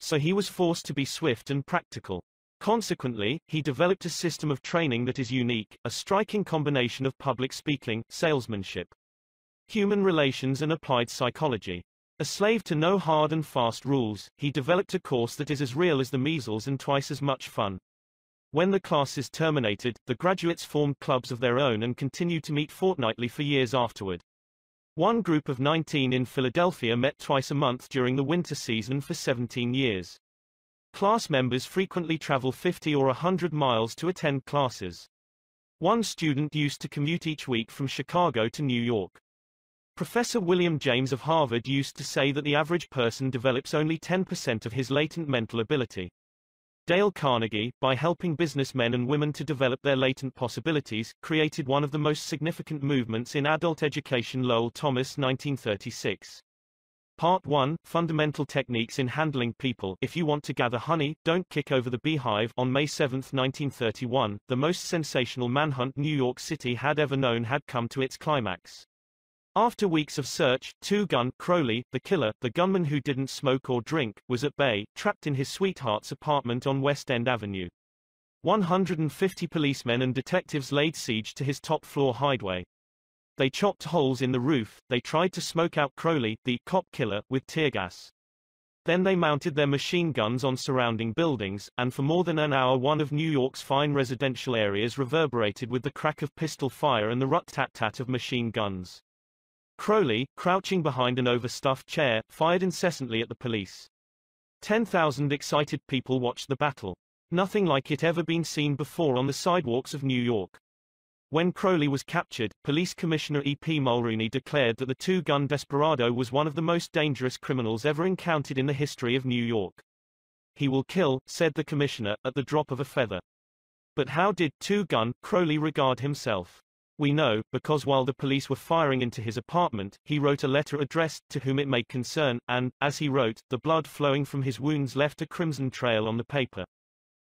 So he was forced to be swift and practical. Consequently, he developed a system of training that is unique, a striking combination of public speaking, salesmanship, human relations and applied psychology. A slave to no hard and fast rules, he developed a course that is as real as the measles and twice as much fun. When the classes terminated, the graduates formed clubs of their own and continued to meet fortnightly for years afterward. One group of 19 in Philadelphia met twice a month during the winter season for 17 years. Class members frequently travel 50 or 100 miles to attend classes. One student used to commute each week from Chicago to New York. Professor William James of Harvard used to say that the average person develops only 10% of his latent mental ability. Dale Carnegie, by helping businessmen and women to develop their latent possibilities, created one of the most significant movements in adult education Lowell Thomas 1936. Part 1, Fundamental Techniques in Handling People If you want to gather honey, don't kick over the beehive On May 7, 1931, the most sensational manhunt New York City had ever known had come to its climax. After weeks of search, two-gun Crowley, the killer, the gunman who didn't smoke or drink, was at bay, trapped in his sweetheart's apartment on West End Avenue. 150 policemen and detectives laid siege to his top-floor hideaway. They chopped holes in the roof, they tried to smoke out Crowley, the cop killer, with tear gas. Then they mounted their machine guns on surrounding buildings, and for more than an hour one of New York's fine residential areas reverberated with the crack of pistol fire and the rut-tat-tat of machine guns. Crowley, crouching behind an overstuffed chair, fired incessantly at the police. 10,000 excited people watched the battle. Nothing like it ever been seen before on the sidewalks of New York. When Crowley was captured, Police Commissioner E.P. Mulrooney declared that the two-gun desperado was one of the most dangerous criminals ever encountered in the history of New York. He will kill, said the commissioner, at the drop of a feather. But how did two-gun Crowley regard himself? We know, because while the police were firing into his apartment, he wrote a letter addressed to whom it may concern, and, as he wrote, the blood flowing from his wounds left a crimson trail on the paper.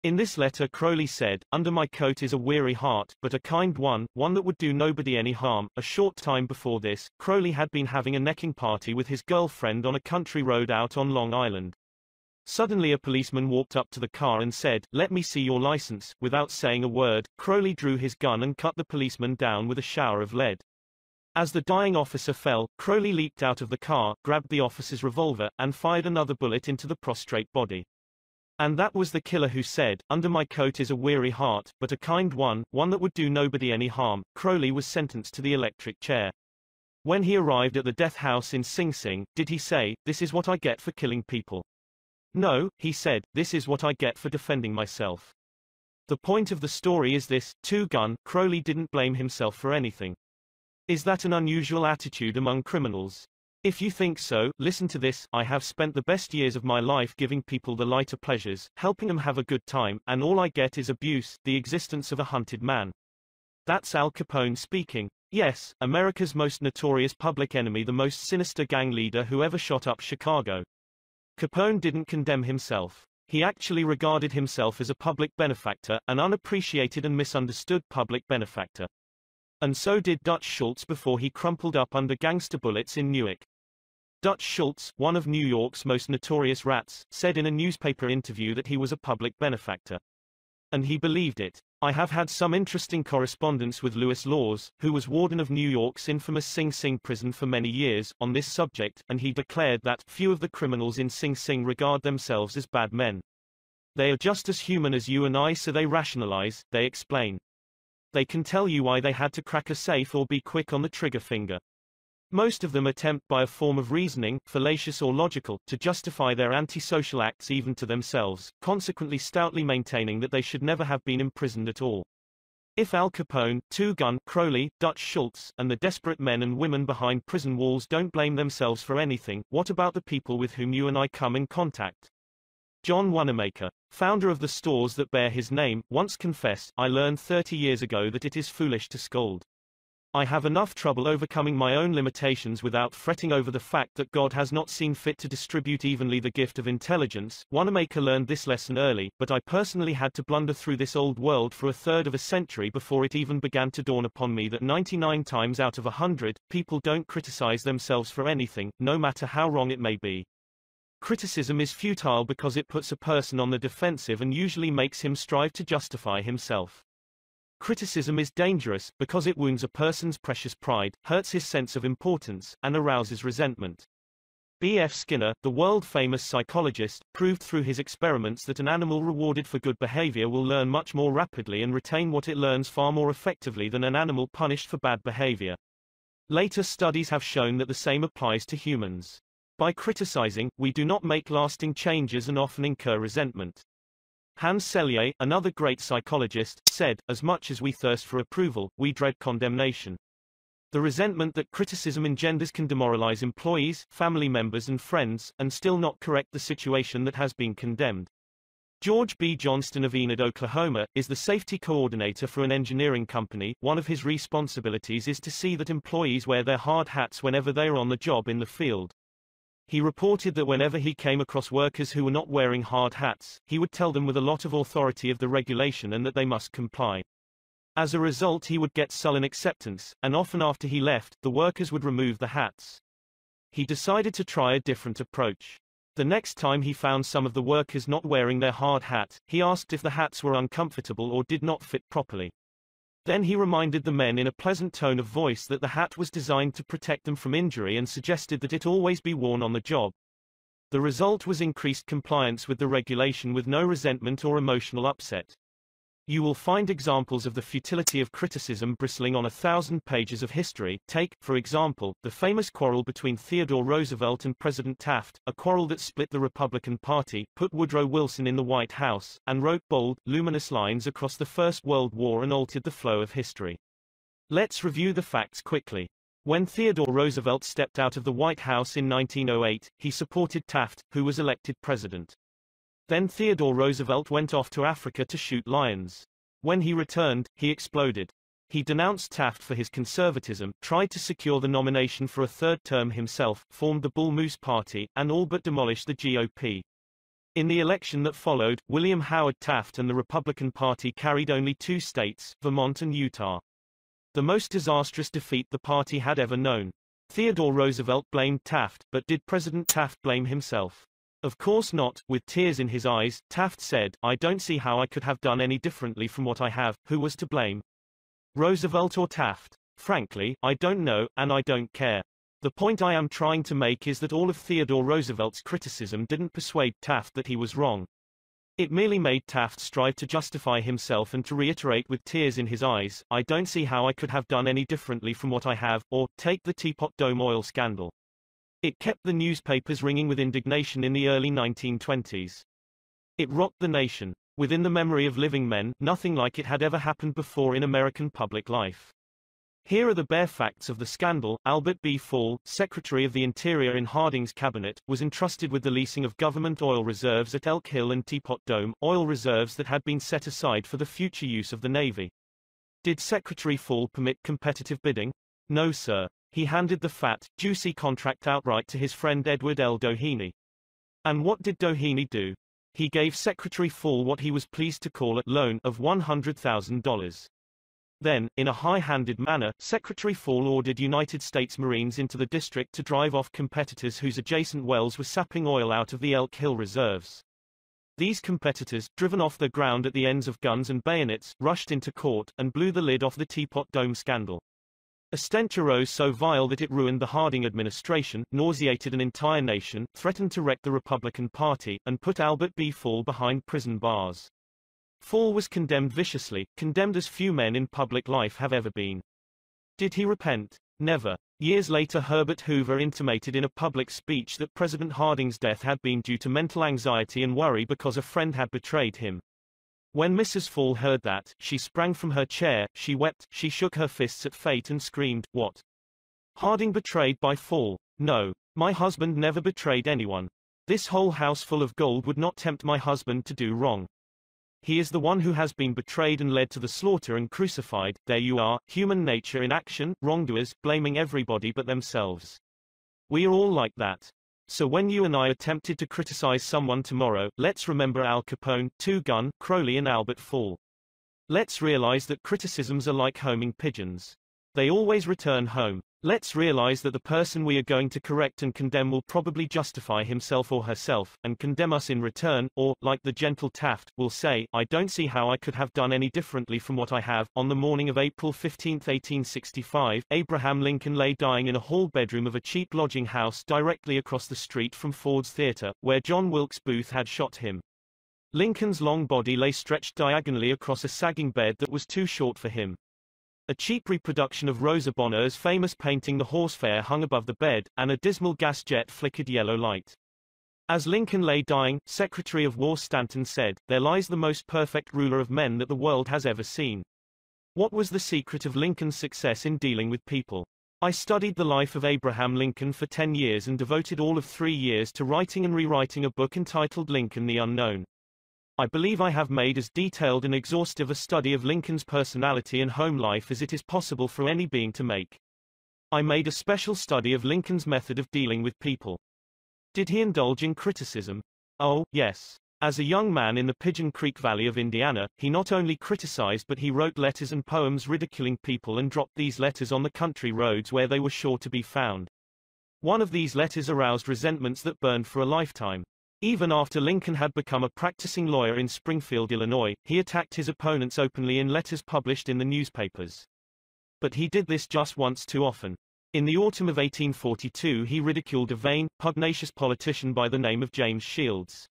In this letter Crowley said, Under my coat is a weary heart, but a kind one, one that would do nobody any harm. A short time before this, Crowley had been having a necking party with his girlfriend on a country road out on Long Island. Suddenly a policeman walked up to the car and said, let me see your license. Without saying a word, Crowley drew his gun and cut the policeman down with a shower of lead. As the dying officer fell, Crowley leaped out of the car, grabbed the officer's revolver, and fired another bullet into the prostrate body. And that was the killer who said, Under my coat is a weary heart, but a kind one, one that would do nobody any harm. Crowley was sentenced to the electric chair. When he arrived at the death house in Sing Sing, did he say, This is what I get for killing people? No, he said, this is what I get for defending myself. The point of the story is this, two-gun, Crowley didn't blame himself for anything. Is that an unusual attitude among criminals? If you think so, listen to this, I have spent the best years of my life giving people the lighter pleasures, helping them have a good time, and all I get is abuse, the existence of a hunted man. That's Al Capone speaking. Yes, America's most notorious public enemy the most sinister gang leader who ever shot up Chicago. Capone didn't condemn himself. He actually regarded himself as a public benefactor, an unappreciated and misunderstood public benefactor. And so did Dutch Schultz before he crumpled up under gangster bullets in Newark. Dutch Schultz, one of New York's most notorious rats, said in a newspaper interview that he was a public benefactor. And he believed it. I have had some interesting correspondence with Lewis Lawes, who was warden of New York's infamous Sing Sing prison for many years, on this subject, and he declared that few of the criminals in Sing Sing regard themselves as bad men. They are just as human as you and I so they rationalize, they explain. They can tell you why they had to crack a safe or be quick on the trigger finger. Most of them attempt by a form of reasoning, fallacious or logical, to justify their antisocial acts even to themselves, consequently stoutly maintaining that they should never have been imprisoned at all. If Al Capone, Two Gun, Crowley, Dutch Schultz, and the desperate men and women behind prison walls don't blame themselves for anything, what about the people with whom you and I come in contact? John Wanamaker, founder of the stores that bear his name, once confessed, I learned 30 years ago that it is foolish to scold. I have enough trouble overcoming my own limitations without fretting over the fact that God has not seen fit to distribute evenly the gift of intelligence. Wanamaker learned this lesson early, but I personally had to blunder through this old world for a third of a century before it even began to dawn upon me that 99 times out of a hundred, people don't criticize themselves for anything, no matter how wrong it may be. Criticism is futile because it puts a person on the defensive and usually makes him strive to justify himself. Criticism is dangerous, because it wounds a person's precious pride, hurts his sense of importance, and arouses resentment. B.F. Skinner, the world-famous psychologist, proved through his experiments that an animal rewarded for good behavior will learn much more rapidly and retain what it learns far more effectively than an animal punished for bad behavior. Later studies have shown that the same applies to humans. By criticizing, we do not make lasting changes and often incur resentment. Hans Selye, another great psychologist, said, as much as we thirst for approval, we dread condemnation. The resentment that criticism engenders can demoralize employees, family members and friends, and still not correct the situation that has been condemned. George B. Johnston of Enid, Oklahoma, is the safety coordinator for an engineering company. One of his responsibilities is to see that employees wear their hard hats whenever they are on the job in the field. He reported that whenever he came across workers who were not wearing hard hats, he would tell them with a lot of authority of the regulation and that they must comply. As a result he would get sullen acceptance, and often after he left, the workers would remove the hats. He decided to try a different approach. The next time he found some of the workers not wearing their hard hat, he asked if the hats were uncomfortable or did not fit properly. Then he reminded the men in a pleasant tone of voice that the hat was designed to protect them from injury and suggested that it always be worn on the job. The result was increased compliance with the regulation with no resentment or emotional upset. You will find examples of the futility of criticism bristling on a thousand pages of history. Take, for example, the famous quarrel between Theodore Roosevelt and President Taft, a quarrel that split the Republican Party, put Woodrow Wilson in the White House, and wrote bold, luminous lines across the First World War and altered the flow of history. Let's review the facts quickly. When Theodore Roosevelt stepped out of the White House in 1908, he supported Taft, who was elected president. Then Theodore Roosevelt went off to Africa to shoot lions. When he returned, he exploded. He denounced Taft for his conservatism, tried to secure the nomination for a third term himself, formed the Bull Moose Party, and all but demolished the GOP. In the election that followed, William Howard Taft and the Republican Party carried only two states, Vermont and Utah. The most disastrous defeat the party had ever known. Theodore Roosevelt blamed Taft, but did President Taft blame himself? Of course not, with tears in his eyes, Taft said, I don't see how I could have done any differently from what I have, who was to blame? Roosevelt or Taft? Frankly, I don't know, and I don't care. The point I am trying to make is that all of Theodore Roosevelt's criticism didn't persuade Taft that he was wrong. It merely made Taft strive to justify himself and to reiterate with tears in his eyes, I don't see how I could have done any differently from what I have, or, take the Teapot Dome oil scandal. It kept the newspapers ringing with indignation in the early 1920s. It rocked the nation. Within the memory of living men, nothing like it had ever happened before in American public life. Here are the bare facts of the scandal. Albert B. Fall, Secretary of the Interior in Harding's cabinet, was entrusted with the leasing of government oil reserves at Elk Hill and Teapot Dome, oil reserves that had been set aside for the future use of the Navy. Did Secretary Fall permit competitive bidding? No sir. He handed the fat, juicy contract outright to his friend Edward L. Doheny. And what did Doheny do? He gave Secretary Fall what he was pleased to call a loan of $100,000. Then, in a high-handed manner, Secretary Fall ordered United States Marines into the district to drive off competitors whose adjacent wells were sapping oil out of the Elk Hill reserves. These competitors, driven off the ground at the ends of guns and bayonets, rushed into court, and blew the lid off the Teapot Dome scandal. A stench arose so vile that it ruined the Harding administration, nauseated an entire nation, threatened to wreck the Republican Party, and put Albert B. Fall behind prison bars. Fall was condemned viciously, condemned as few men in public life have ever been. Did he repent? Never. Years later Herbert Hoover intimated in a public speech that President Harding's death had been due to mental anxiety and worry because a friend had betrayed him. When Mrs. Fall heard that, she sprang from her chair, she wept, she shook her fists at fate and screamed, What? Harding betrayed by Fall? No. My husband never betrayed anyone. This whole house full of gold would not tempt my husband to do wrong. He is the one who has been betrayed and led to the slaughter and crucified. There you are, human nature in action, wrongdoers, blaming everybody but themselves. We are all like that. So when you and I attempted to criticize someone tomorrow, let's remember Al Capone, Two Gun, Crowley and Albert Fall. Let's realize that criticisms are like homing pigeons. They always return home. Let's realize that the person we are going to correct and condemn will probably justify himself or herself, and condemn us in return, or, like the gentle Taft, will say, I don't see how I could have done any differently from what I have. On the morning of April 15, 1865, Abraham Lincoln lay dying in a hall bedroom of a cheap lodging house directly across the street from Ford's Theater, where John Wilkes Booth had shot him. Lincoln's long body lay stretched diagonally across a sagging bed that was too short for him. A cheap reproduction of Rosa Bonheur's famous painting The Horse Fair hung above the bed, and a dismal gas jet flickered yellow light. As Lincoln lay dying, Secretary of War Stanton said, There lies the most perfect ruler of men that the world has ever seen. What was the secret of Lincoln's success in dealing with people? I studied the life of Abraham Lincoln for 10 years and devoted all of three years to writing and rewriting a book entitled Lincoln the Unknown. I believe I have made as detailed and exhaustive a study of Lincoln's personality and home life as it is possible for any being to make. I made a special study of Lincoln's method of dealing with people. Did he indulge in criticism? Oh, yes. As a young man in the Pigeon Creek Valley of Indiana, he not only criticized but he wrote letters and poems ridiculing people and dropped these letters on the country roads where they were sure to be found. One of these letters aroused resentments that burned for a lifetime. Even after Lincoln had become a practicing lawyer in Springfield, Illinois, he attacked his opponents openly in letters published in the newspapers. But he did this just once too often. In the autumn of 1842 he ridiculed a vain, pugnacious politician by the name of James Shields.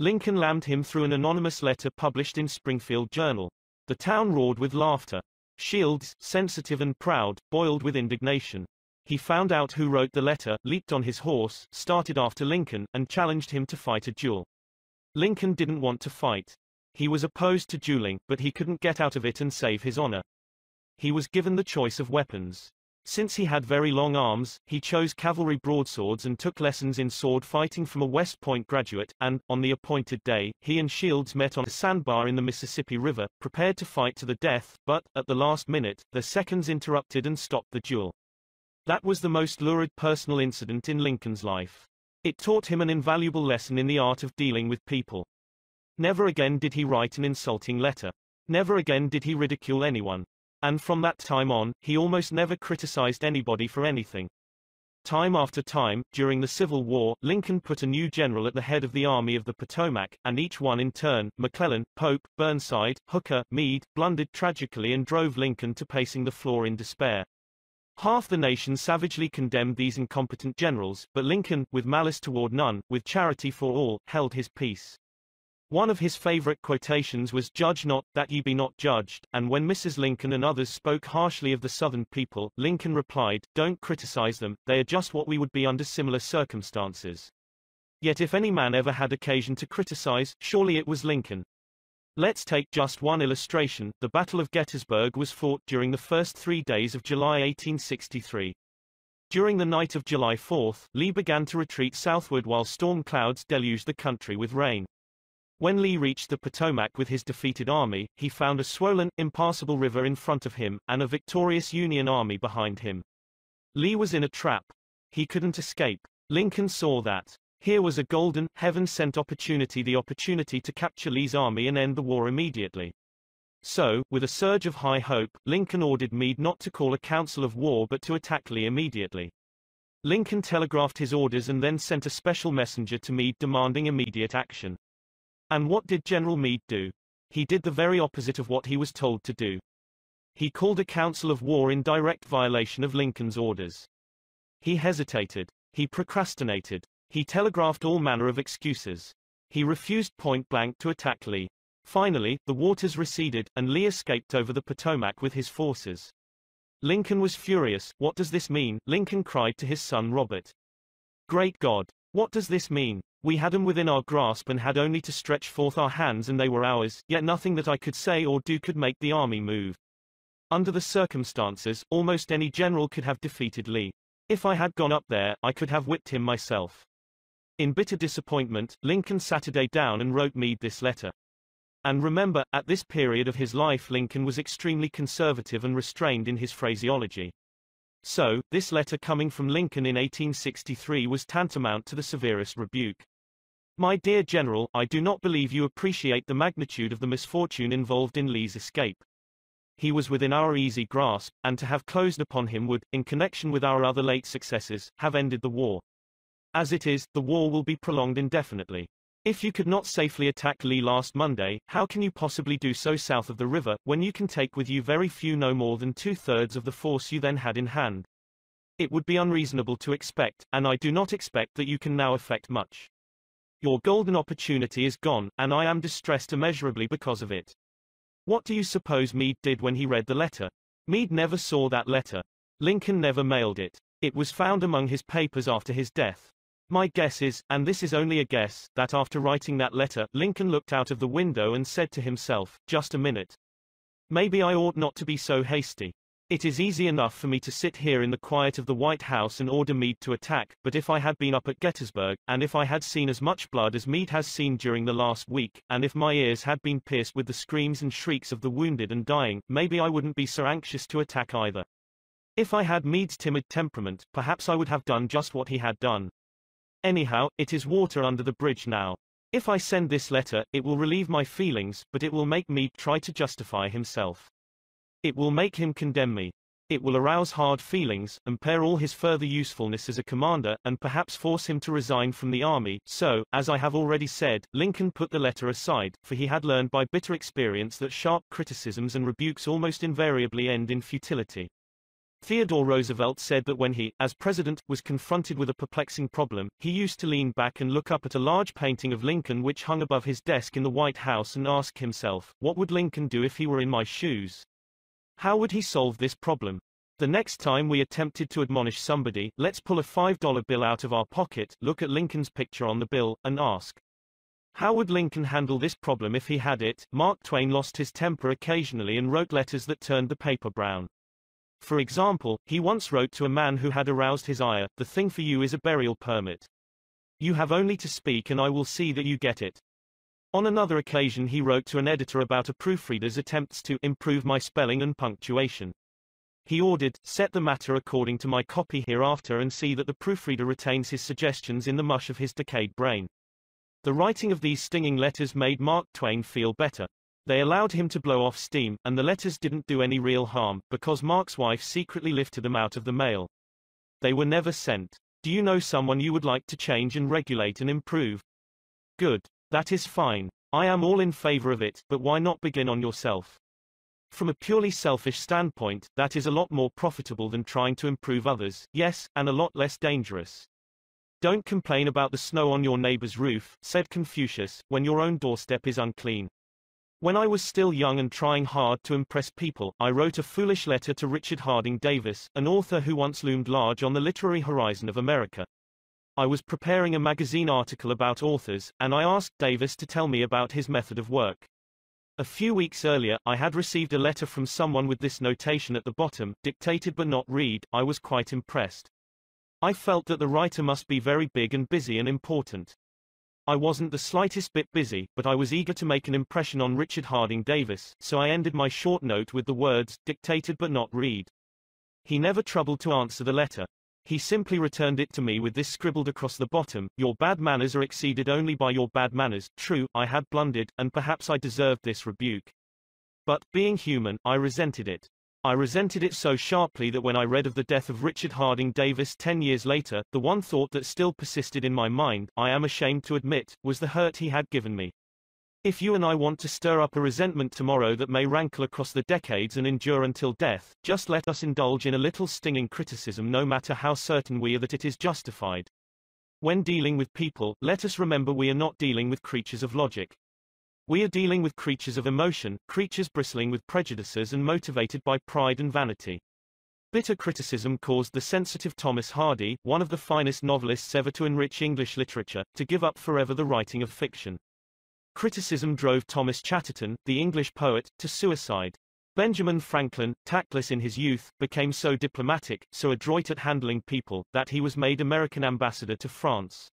Lincoln lammed him through an anonymous letter published in Springfield Journal. The town roared with laughter. Shields, sensitive and proud, boiled with indignation. He found out who wrote the letter, leaped on his horse, started after Lincoln, and challenged him to fight a duel. Lincoln didn't want to fight. He was opposed to dueling, but he couldn't get out of it and save his honor. He was given the choice of weapons. Since he had very long arms, he chose cavalry broadswords and took lessons in sword fighting from a West Point graduate, and, on the appointed day, he and Shields met on a sandbar in the Mississippi River, prepared to fight to the death, but, at the last minute, the seconds interrupted and stopped the duel. That was the most lurid personal incident in Lincoln's life. It taught him an invaluable lesson in the art of dealing with people. Never again did he write an insulting letter. Never again did he ridicule anyone. And from that time on, he almost never criticized anybody for anything. Time after time, during the Civil War, Lincoln put a new general at the head of the Army of the Potomac, and each one in turn, McClellan, Pope, Burnside, Hooker, Meade, blundered tragically and drove Lincoln to pacing the floor in despair. Half the nation savagely condemned these incompetent generals, but Lincoln, with malice toward none, with charity for all, held his peace. One of his favorite quotations was Judge not, that ye be not judged, and when Mrs. Lincoln and others spoke harshly of the Southern people, Lincoln replied, don't criticize them, they are just what we would be under similar circumstances. Yet if any man ever had occasion to criticize, surely it was Lincoln. Let's take just one illustration. The Battle of Gettysburg was fought during the first three days of July 1863. During the night of July 4, Lee began to retreat southward while storm clouds deluged the country with rain. When Lee reached the Potomac with his defeated army, he found a swollen, impassable river in front of him, and a victorious Union army behind him. Lee was in a trap. He couldn't escape. Lincoln saw that. Here was a golden, heaven-sent opportunity the opportunity to capture Lee's army and end the war immediately. So, with a surge of high hope, Lincoln ordered Meade not to call a council of war but to attack Lee immediately. Lincoln telegraphed his orders and then sent a special messenger to Meade demanding immediate action. And what did General Meade do? He did the very opposite of what he was told to do. He called a council of war in direct violation of Lincoln's orders. He hesitated. He procrastinated. He telegraphed all manner of excuses. He refused point blank to attack Lee. Finally, the waters receded, and Lee escaped over the Potomac with his forces. Lincoln was furious. What does this mean? Lincoln cried to his son Robert. Great God! What does this mean? We had them within our grasp and had only to stretch forth our hands and they were ours, yet nothing that I could say or do could make the army move. Under the circumstances, almost any general could have defeated Lee. If I had gone up there, I could have whipped him myself. In bitter disappointment, Lincoln Saturday down and wrote Meade this letter. And remember, at this period of his life Lincoln was extremely conservative and restrained in his phraseology. So, this letter coming from Lincoln in 1863 was tantamount to the severest rebuke. My dear General, I do not believe you appreciate the magnitude of the misfortune involved in Lee's escape. He was within our easy grasp, and to have closed upon him would, in connection with our other late successes, have ended the war. As it is, the war will be prolonged indefinitely. If you could not safely attack Lee last Monday, how can you possibly do so south of the river, when you can take with you very few no more than two-thirds of the force you then had in hand? It would be unreasonable to expect, and I do not expect that you can now effect much. Your golden opportunity is gone, and I am distressed immeasurably because of it. What do you suppose Meade did when he read the letter? Meade never saw that letter. Lincoln never mailed it. It was found among his papers after his death. My guess is, and this is only a guess, that after writing that letter, Lincoln looked out of the window and said to himself, just a minute. Maybe I ought not to be so hasty. It is easy enough for me to sit here in the quiet of the White House and order Meade to attack, but if I had been up at Gettysburg, and if I had seen as much blood as Meade has seen during the last week, and if my ears had been pierced with the screams and shrieks of the wounded and dying, maybe I wouldn't be so anxious to attack either. If I had Meade's timid temperament, perhaps I would have done just what he had done. Anyhow, it is water under the bridge now. If I send this letter, it will relieve my feelings, but it will make me try to justify himself. It will make him condemn me. It will arouse hard feelings, impair all his further usefulness as a commander, and perhaps force him to resign from the army. So, as I have already said, Lincoln put the letter aside, for he had learned by bitter experience that sharp criticisms and rebukes almost invariably end in futility. Theodore Roosevelt said that when he, as president, was confronted with a perplexing problem, he used to lean back and look up at a large painting of Lincoln which hung above his desk in the White House and ask himself, what would Lincoln do if he were in my shoes? How would he solve this problem? The next time we attempted to admonish somebody, let's pull a $5 bill out of our pocket, look at Lincoln's picture on the bill, and ask, how would Lincoln handle this problem if he had it? Mark Twain lost his temper occasionally and wrote letters that turned the paper brown. For example, he once wrote to a man who had aroused his ire, the thing for you is a burial permit. You have only to speak and I will see that you get it. On another occasion he wrote to an editor about a proofreader's attempts to improve my spelling and punctuation. He ordered, set the matter according to my copy hereafter and see that the proofreader retains his suggestions in the mush of his decayed brain. The writing of these stinging letters made Mark Twain feel better. They allowed him to blow off steam, and the letters didn't do any real harm, because Mark's wife secretly lifted them out of the mail. They were never sent. Do you know someone you would like to change and regulate and improve? Good. That is fine. I am all in favor of it, but why not begin on yourself? From a purely selfish standpoint, that is a lot more profitable than trying to improve others, yes, and a lot less dangerous. Don't complain about the snow on your neighbor's roof, said Confucius, when your own doorstep is unclean. When I was still young and trying hard to impress people, I wrote a foolish letter to Richard Harding Davis, an author who once loomed large on the literary horizon of America. I was preparing a magazine article about authors, and I asked Davis to tell me about his method of work. A few weeks earlier, I had received a letter from someone with this notation at the bottom, dictated but not read, I was quite impressed. I felt that the writer must be very big and busy and important. I wasn't the slightest bit busy, but I was eager to make an impression on Richard Harding Davis, so I ended my short note with the words, dictated but not read. He never troubled to answer the letter. He simply returned it to me with this scribbled across the bottom, your bad manners are exceeded only by your bad manners. True, I had blundered, and perhaps I deserved this rebuke. But, being human, I resented it. I resented it so sharply that when I read of the death of Richard Harding Davis ten years later, the one thought that still persisted in my mind, I am ashamed to admit, was the hurt he had given me. If you and I want to stir up a resentment tomorrow that may rankle across the decades and endure until death, just let us indulge in a little stinging criticism no matter how certain we are that it is justified. When dealing with people, let us remember we are not dealing with creatures of logic. We are dealing with creatures of emotion, creatures bristling with prejudices and motivated by pride and vanity. Bitter criticism caused the sensitive Thomas Hardy, one of the finest novelists ever to enrich English literature, to give up forever the writing of fiction. Criticism drove Thomas Chatterton, the English poet, to suicide. Benjamin Franklin, tactless in his youth, became so diplomatic, so adroit at handling people, that he was made American ambassador to France.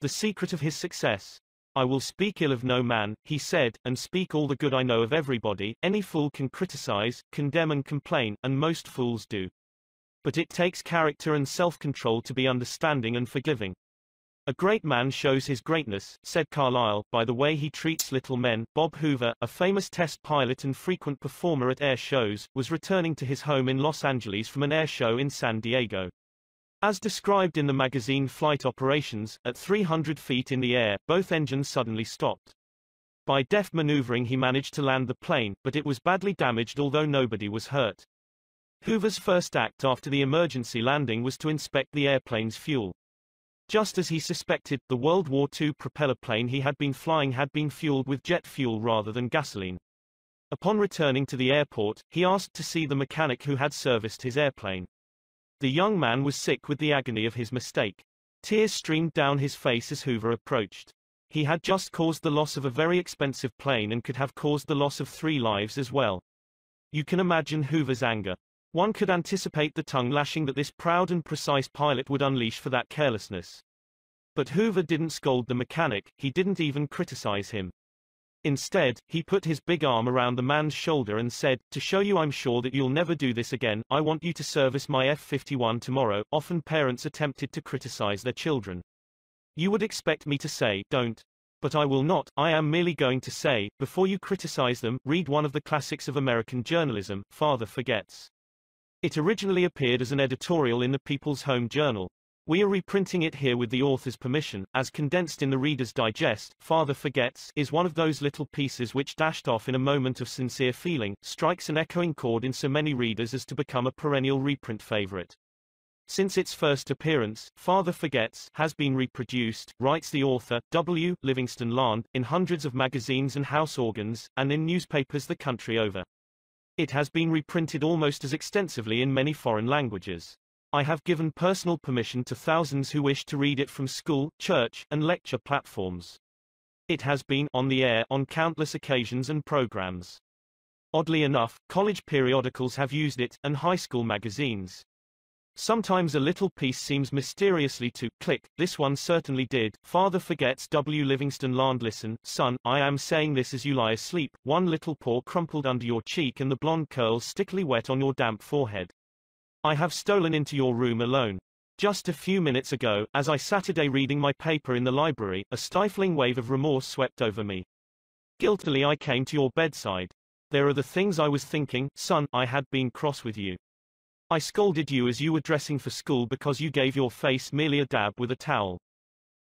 The secret of his success. I will speak ill of no man, he said, and speak all the good I know of everybody. Any fool can criticize, condemn and complain, and most fools do. But it takes character and self-control to be understanding and forgiving. A great man shows his greatness, said Carlyle, by the way he treats little men. Bob Hoover, a famous test pilot and frequent performer at air shows, was returning to his home in Los Angeles from an air show in San Diego. As described in the magazine Flight Operations, at 300 feet in the air, both engines suddenly stopped. By deft maneuvering he managed to land the plane, but it was badly damaged although nobody was hurt. Hoover's first act after the emergency landing was to inspect the airplane's fuel. Just as he suspected, the World War II propeller plane he had been flying had been fueled with jet fuel rather than gasoline. Upon returning to the airport, he asked to see the mechanic who had serviced his airplane. The young man was sick with the agony of his mistake. Tears streamed down his face as Hoover approached. He had just caused the loss of a very expensive plane and could have caused the loss of three lives as well. You can imagine Hoover's anger. One could anticipate the tongue lashing that this proud and precise pilot would unleash for that carelessness. But Hoover didn't scold the mechanic, he didn't even criticize him. Instead, he put his big arm around the man's shoulder and said, to show you I'm sure that you'll never do this again, I want you to service my F-51 tomorrow. Often parents attempted to criticize their children. You would expect me to say, don't. But I will not, I am merely going to say, before you criticize them, read one of the classics of American journalism, Father Forgets. It originally appeared as an editorial in the People's Home Journal. We are reprinting it here with the author's permission, as condensed in the Reader's Digest. Father Forgets is one of those little pieces which dashed off in a moment of sincere feeling, strikes an echoing chord in so many readers as to become a perennial reprint favorite. Since its first appearance, Father Forgets has been reproduced, writes the author, W. Livingston Larned, in hundreds of magazines and house organs, and in newspapers the country over. It has been reprinted almost as extensively in many foreign languages. I have given personal permission to thousands who wish to read it from school, church, and lecture platforms. It has been on the air on countless occasions and programs. Oddly enough, college periodicals have used it, and high school magazines. Sometimes a little piece seems mysteriously to click, this one certainly did. Father forgets W. Livingston Larned Listen, son, I am saying this as you lie asleep, one little paw crumpled under your cheek and the blonde curls stickily wet on your damp forehead. I have stolen into your room alone. Just a few minutes ago, as I Saturday reading my paper in the library, a stifling wave of remorse swept over me. Guiltily I came to your bedside. There are the things I was thinking, son, I had been cross with you. I scolded you as you were dressing for school because you gave your face merely a dab with a towel.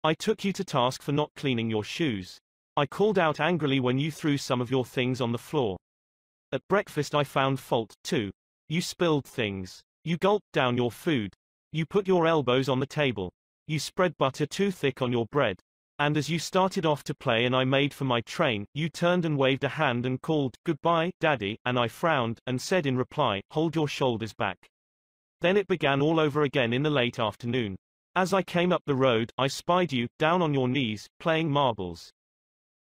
I took you to task for not cleaning your shoes. I called out angrily when you threw some of your things on the floor. At breakfast I found fault, too. You spilled things. You gulped down your food. You put your elbows on the table. You spread butter too thick on your bread. And as you started off to play and I made for my train, you turned and waved a hand and called, Goodbye, Daddy, and I frowned, and said in reply, Hold your shoulders back. Then it began all over again in the late afternoon. As I came up the road, I spied you, down on your knees, playing marbles.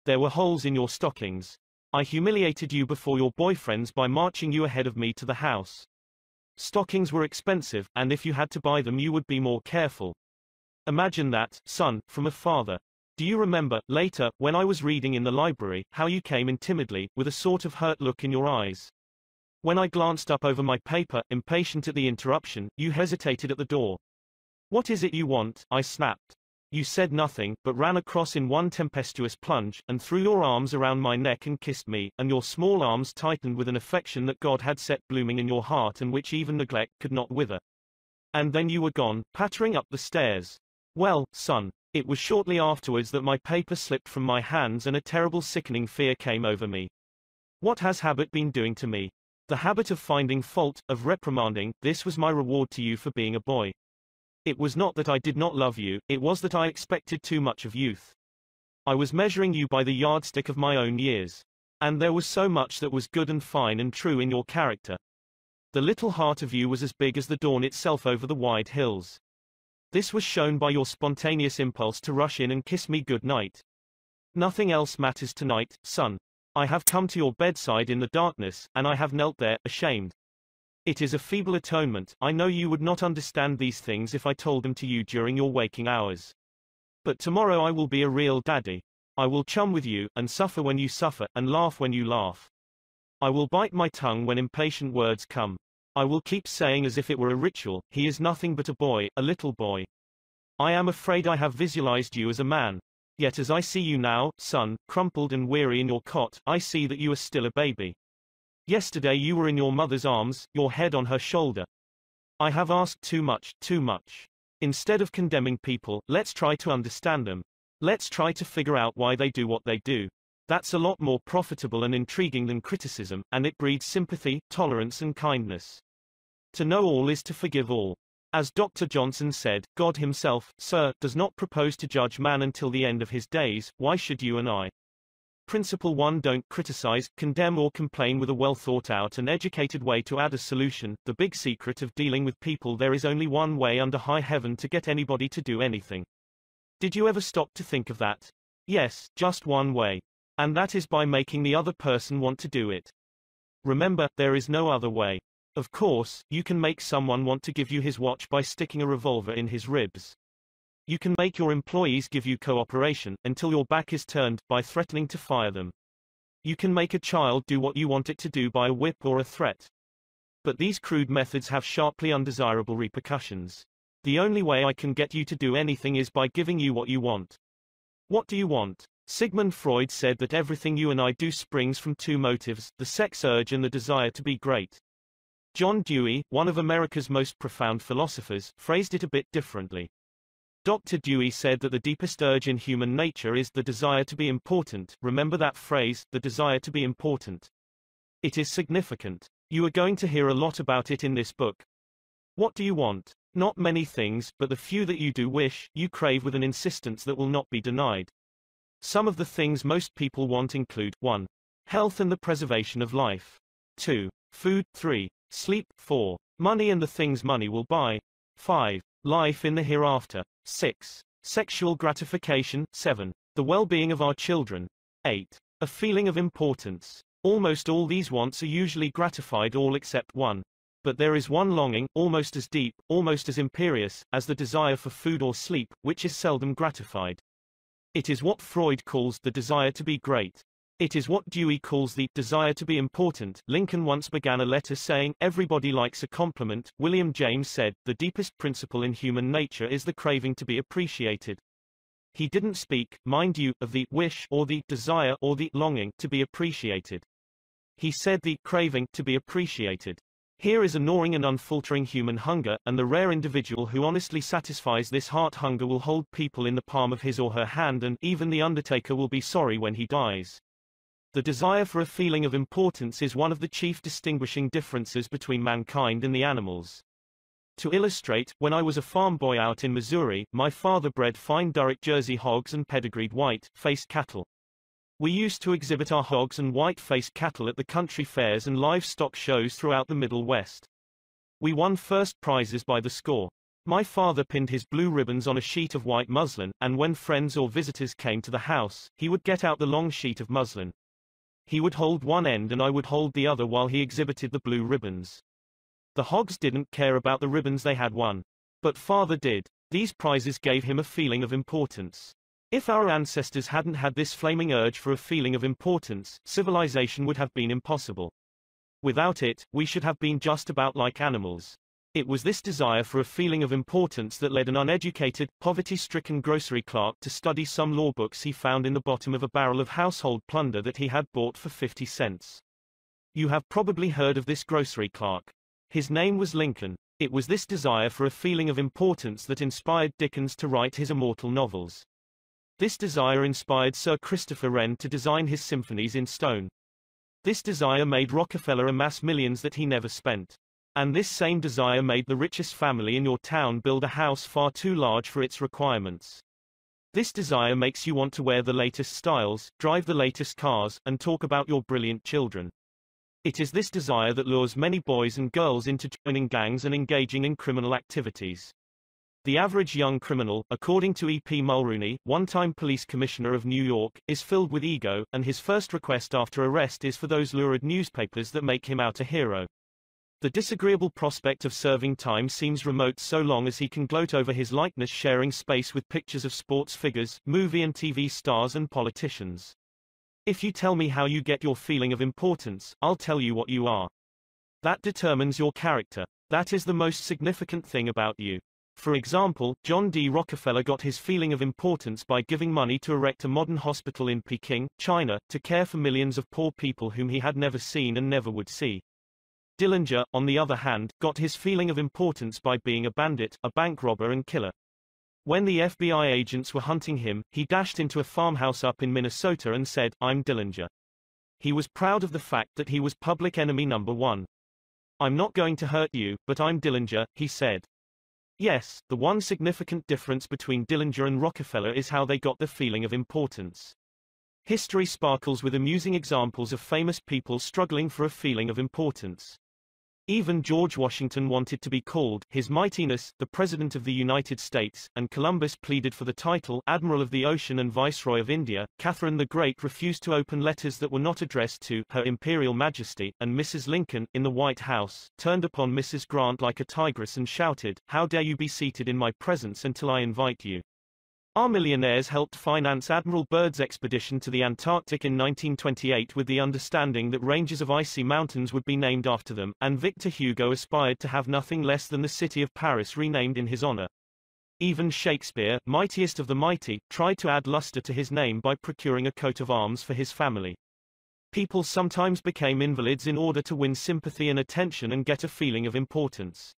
There were holes in your stockings. I humiliated you before your boyfriends by marching you ahead of me to the house. Stockings were expensive, and if you had to buy them you would be more careful. Imagine that, son, from a father. Do you remember, later, when I was reading in the library, how you came in timidly, with a sort of hurt look in your eyes? When I glanced up over my paper, impatient at the interruption, you hesitated at the door. What is it you want? I snapped. You said nothing, but ran across in one tempestuous plunge, and threw your arms around my neck and kissed me, and your small arms tightened with an affection that God had set blooming in your heart and which even neglect could not wither. And then you were gone, pattering up the stairs. Well, son, it was shortly afterwards that my paper slipped from my hands and a terrible sickening fear came over me. What has habit been doing to me? The habit of finding fault, of reprimanding, this was my reward to you for being a boy. It was not that I did not love you, it was that I expected too much of youth. I was measuring you by the yardstick of my own years. And there was so much that was good and fine and true in your character. The little heart of you was as big as the dawn itself over the wide hills. This was shown by your spontaneous impulse to rush in and kiss me good night. Nothing else matters tonight, son. I have come to your bedside in the darkness, and I have knelt there, ashamed. It is a feeble atonement, I know you would not understand these things if I told them to you during your waking hours. But tomorrow I will be a real daddy. I will chum with you, and suffer when you suffer, and laugh when you laugh. I will bite my tongue when impatient words come. I will keep saying as if it were a ritual, he is nothing but a boy, a little boy. I am afraid I have visualized you as a man. Yet as I see you now, son, crumpled and weary in your cot, I see that you are still a baby. Yesterday you were in your mother's arms, your head on her shoulder. I have asked too much, too much. Instead of condemning people, let's try to understand them. Let's try to figure out why they do what they do. That's a lot more profitable and intriguing than criticism, and it breeds sympathy, tolerance and kindness. To know all is to forgive all. As Dr. Johnson said, God himself, sir, does not propose to judge man until the end of his days, why should you and I? Principle 1 Don't criticize, condemn or complain with a well thought out and educated way to add a solution. The big secret of dealing with people there is only one way under high heaven to get anybody to do anything. Did you ever stop to think of that? Yes, just one way. And that is by making the other person want to do it. Remember, there is no other way. Of course, you can make someone want to give you his watch by sticking a revolver in his ribs. You can make your employees give you cooperation, until your back is turned, by threatening to fire them. You can make a child do what you want it to do by a whip or a threat. But these crude methods have sharply undesirable repercussions. The only way I can get you to do anything is by giving you what you want. What do you want? Sigmund Freud said that everything you and I do springs from two motives, the sex urge and the desire to be great. John Dewey, one of America's most profound philosophers, phrased it a bit differently. Dr. Dewey said that the deepest urge in human nature is the desire to be important. Remember that phrase, the desire to be important. It is significant. You are going to hear a lot about it in this book. What do you want? Not many things, but the few that you do wish, you crave with an insistence that will not be denied. Some of the things most people want include 1. Health and the preservation of life. 2. Food. 3. Sleep. 4. Money and the things money will buy. 5. Life in the hereafter. 6. Sexual gratification. 7. The well-being of our children. 8. A feeling of importance. Almost all these wants are usually gratified all except one. But there is one longing, almost as deep, almost as imperious, as the desire for food or sleep, which is seldom gratified. It is what Freud calls the desire to be great. It is what Dewey calls the desire to be important. Lincoln once began a letter saying, Everybody likes a compliment. William James said, The deepest principle in human nature is the craving to be appreciated. He didn't speak, mind you, of the wish or the desire or the longing to be appreciated. He said the craving to be appreciated. Here is a gnawing and unfaltering human hunger, and the rare individual who honestly satisfies this heart hunger will hold people in the palm of his or her hand and even the undertaker will be sorry when he dies. The desire for a feeling of importance is one of the chief distinguishing differences between mankind and the animals. To illustrate, when I was a farm boy out in Missouri, my father bred fine Duroc Jersey hogs and pedigreed white-faced cattle. We used to exhibit our hogs and white-faced cattle at the country fairs and livestock shows throughout the Middle West. We won first prizes by the score. My father pinned his blue ribbons on a sheet of white muslin, and when friends or visitors came to the house, he would get out the long sheet of muslin. He would hold one end and I would hold the other while he exhibited the blue ribbons. The hogs didn't care about the ribbons they had won. But father did. These prizes gave him a feeling of importance. If our ancestors hadn't had this flaming urge for a feeling of importance, civilization would have been impossible. Without it, we should have been just about like animals. It was this desire for a feeling of importance that led an uneducated, poverty-stricken grocery clerk to study some law books he found in the bottom of a barrel of household plunder that he had bought for 50 cents. You have probably heard of this grocery clerk. His name was Lincoln. It was this desire for a feeling of importance that inspired Dickens to write his immortal novels. This desire inspired Sir Christopher Wren to design his symphonies in stone. This desire made Rockefeller amass millions that he never spent. And this same desire made the richest family in your town build a house far too large for its requirements. This desire makes you want to wear the latest styles, drive the latest cars, and talk about your brilliant children. It is this desire that lures many boys and girls into joining gangs and engaging in criminal activities. The average young criminal, according to E.P. Mulrooney, one-time police commissioner of New York, is filled with ego, and his first request after arrest is for those lurid newspapers that make him out a hero. The disagreeable prospect of serving time seems remote so long as he can gloat over his likeness sharing space with pictures of sports figures, movie and TV stars and politicians. If you tell me how you get your feeling of importance, I'll tell you what you are. That determines your character. That is the most significant thing about you. For example, John D. Rockefeller got his feeling of importance by giving money to erect a modern hospital in Peking, China, to care for millions of poor people whom he had never seen and never would see. Dillinger, on the other hand, got his feeling of importance by being a bandit, a bank robber and killer. When the FBI agents were hunting him, he dashed into a farmhouse up in Minnesota and said, I'm Dillinger. He was proud of the fact that he was public enemy number one. I'm not going to hurt you, but I'm Dillinger, he said. Yes, the one significant difference between Dillinger and Rockefeller is how they got the feeling of importance. History sparkles with amusing examples of famous people struggling for a feeling of importance. Even George Washington wanted to be called His Mightiness, the President of the United States, and Columbus pleaded for the title Admiral of the Ocean and Viceroy of India. Catherine the Great refused to open letters that were not addressed to Her Imperial Majesty, and Mrs. Lincoln, in the White House, turned upon Mrs. Grant like a tigress and shouted, How dare you be seated in my presence until I invite you. Our millionaires helped finance Admiral Byrd's expedition to the Antarctic in 1928 with the understanding that ranges of icy mountains would be named after them, and Victor Hugo aspired to have nothing less than the city of Paris renamed in his honor. Even Shakespeare, mightiest of the mighty, tried to add luster to his name by procuring a coat of arms for his family. People sometimes became invalids in order to win sympathy and attention and get a feeling of importance.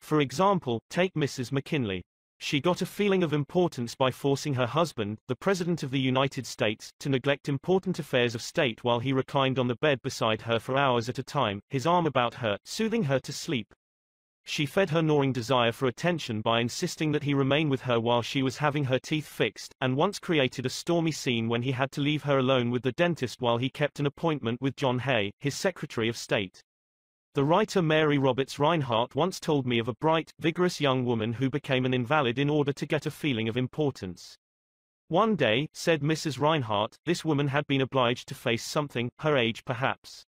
For example, take Mrs. McKinley. She got a feeling of importance by forcing her husband, the President of the United States, to neglect important affairs of state while he reclined on the bed beside her for hours at a time, his arm about her, soothing her to sleep. She fed her gnawing desire for attention by insisting that he remain with her while she was having her teeth fixed, and once created a stormy scene when he had to leave her alone with the dentist while he kept an appointment with John Hay, his Secretary of State. The writer Mary Roberts Rinehart once told me of a bright, vigorous young woman who became an invalid in order to get a feeling of importance. One day, said Mrs. Rinehart, this woman had been obliged to face something, her age perhaps.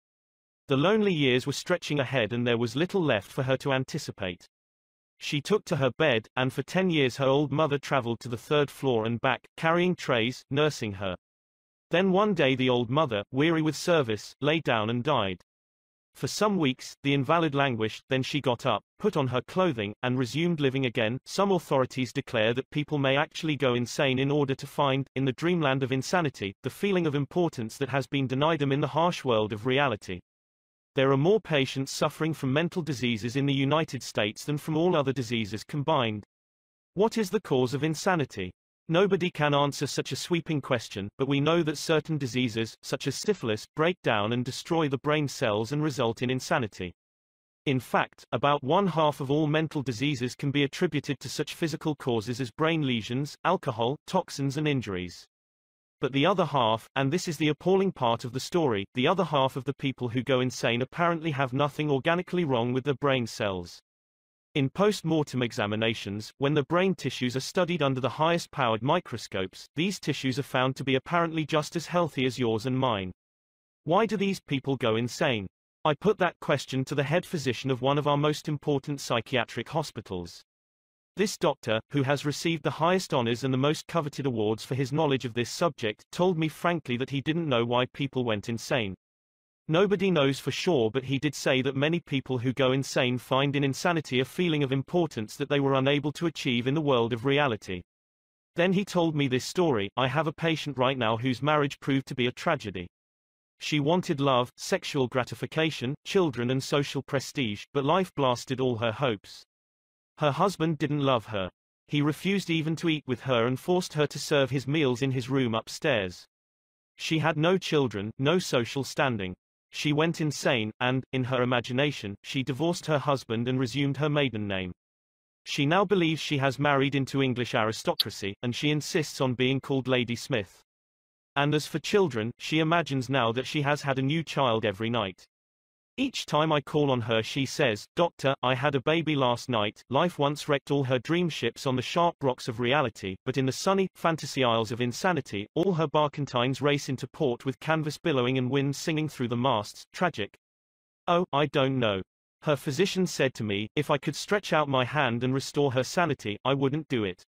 The lonely years were stretching ahead and there was little left for her to anticipate. She took to her bed, and for ten years her old mother traveled to the third floor and back, carrying trays, nursing her. Then one day the old mother, weary with service, lay down and died. For some weeks, the invalid languished, then she got up, put on her clothing, and resumed living again. Some authorities declare that people may actually go insane in order to find, in the dreamland of insanity, the feeling of importance that has been denied them in the harsh world of reality. There are more patients suffering from mental diseases in the United States than from all other diseases combined. What is the cause of insanity? Nobody can answer such a sweeping question, but we know that certain diseases, such as syphilis, break down and destroy the brain cells and result in insanity. In fact, about one half of all mental diseases can be attributed to such physical causes as brain lesions, alcohol, toxins and injuries. But the other half, and this is the appalling part of the story, the other half of the people who go insane apparently have nothing organically wrong with their brain cells. In post-mortem examinations, when the brain tissues are studied under the highest powered microscopes, these tissues are found to be apparently just as healthy as yours and mine. Why do these people go insane? I put that question to the head physician of one of our most important psychiatric hospitals. This doctor, who has received the highest honors and the most coveted awards for his knowledge of this subject, told me frankly that he didn't know why people went insane. Nobody knows for sure but he did say that many people who go insane find in insanity a feeling of importance that they were unable to achieve in the world of reality. Then he told me this story, I have a patient right now whose marriage proved to be a tragedy. She wanted love, sexual gratification, children and social prestige, but life blasted all her hopes. Her husband didn't love her. He refused even to eat with her and forced her to serve his meals in his room upstairs. She had no children, no social standing. She went insane, and, in her imagination, she divorced her husband and resumed her maiden name. She now believes she has married into English aristocracy, and she insists on being called Lady Smith. And as for children, she imagines now that she has had a new child every night. Each time I call on her she says, Doctor, I had a baby last night, life once wrecked all her dream ships on the sharp rocks of reality, but in the sunny, fantasy isles of insanity, all her barkentines race into port with canvas billowing and wind singing through the masts, tragic. Oh, I don't know. Her physician said to me, if I could stretch out my hand and restore her sanity, I wouldn't do it.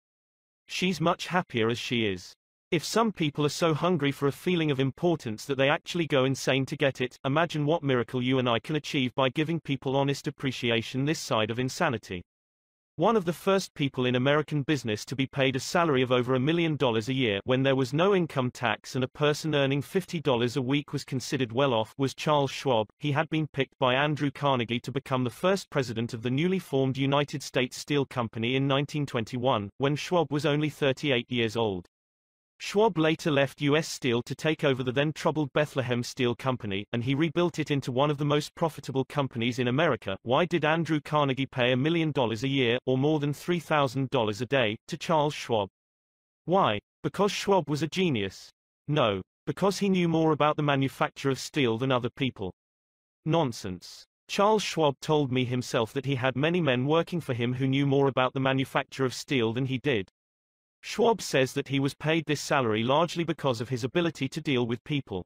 She's much happier as she is. If some people are so hungry for a feeling of importance that they actually go insane to get it, imagine what miracle you and I can achieve by giving people honest appreciation this side of insanity. One of the first people in American business to be paid a salary of over a million dollars a year when there was no income tax and a person earning $50 a week was considered well off was Charles Schwab. He had been picked by Andrew Carnegie to become the first president of the newly formed United States Steel Company in 1921, when Schwab was only 38 years old. Schwab later left U.S. Steel to take over the then troubled Bethlehem Steel Company, and he rebuilt it into one of the most profitable companies in America. Why did Andrew Carnegie pay a million dollars a year, or more than $3,000 a day, to Charles Schwab? Why? Because Schwab was a genius? No. Because he knew more about the manufacture of steel than other people. Nonsense. Charles Schwab told me himself that he had many men working for him who knew more about the manufacture of steel than he did. Schwab says that he was paid this salary largely because of his ability to deal with people.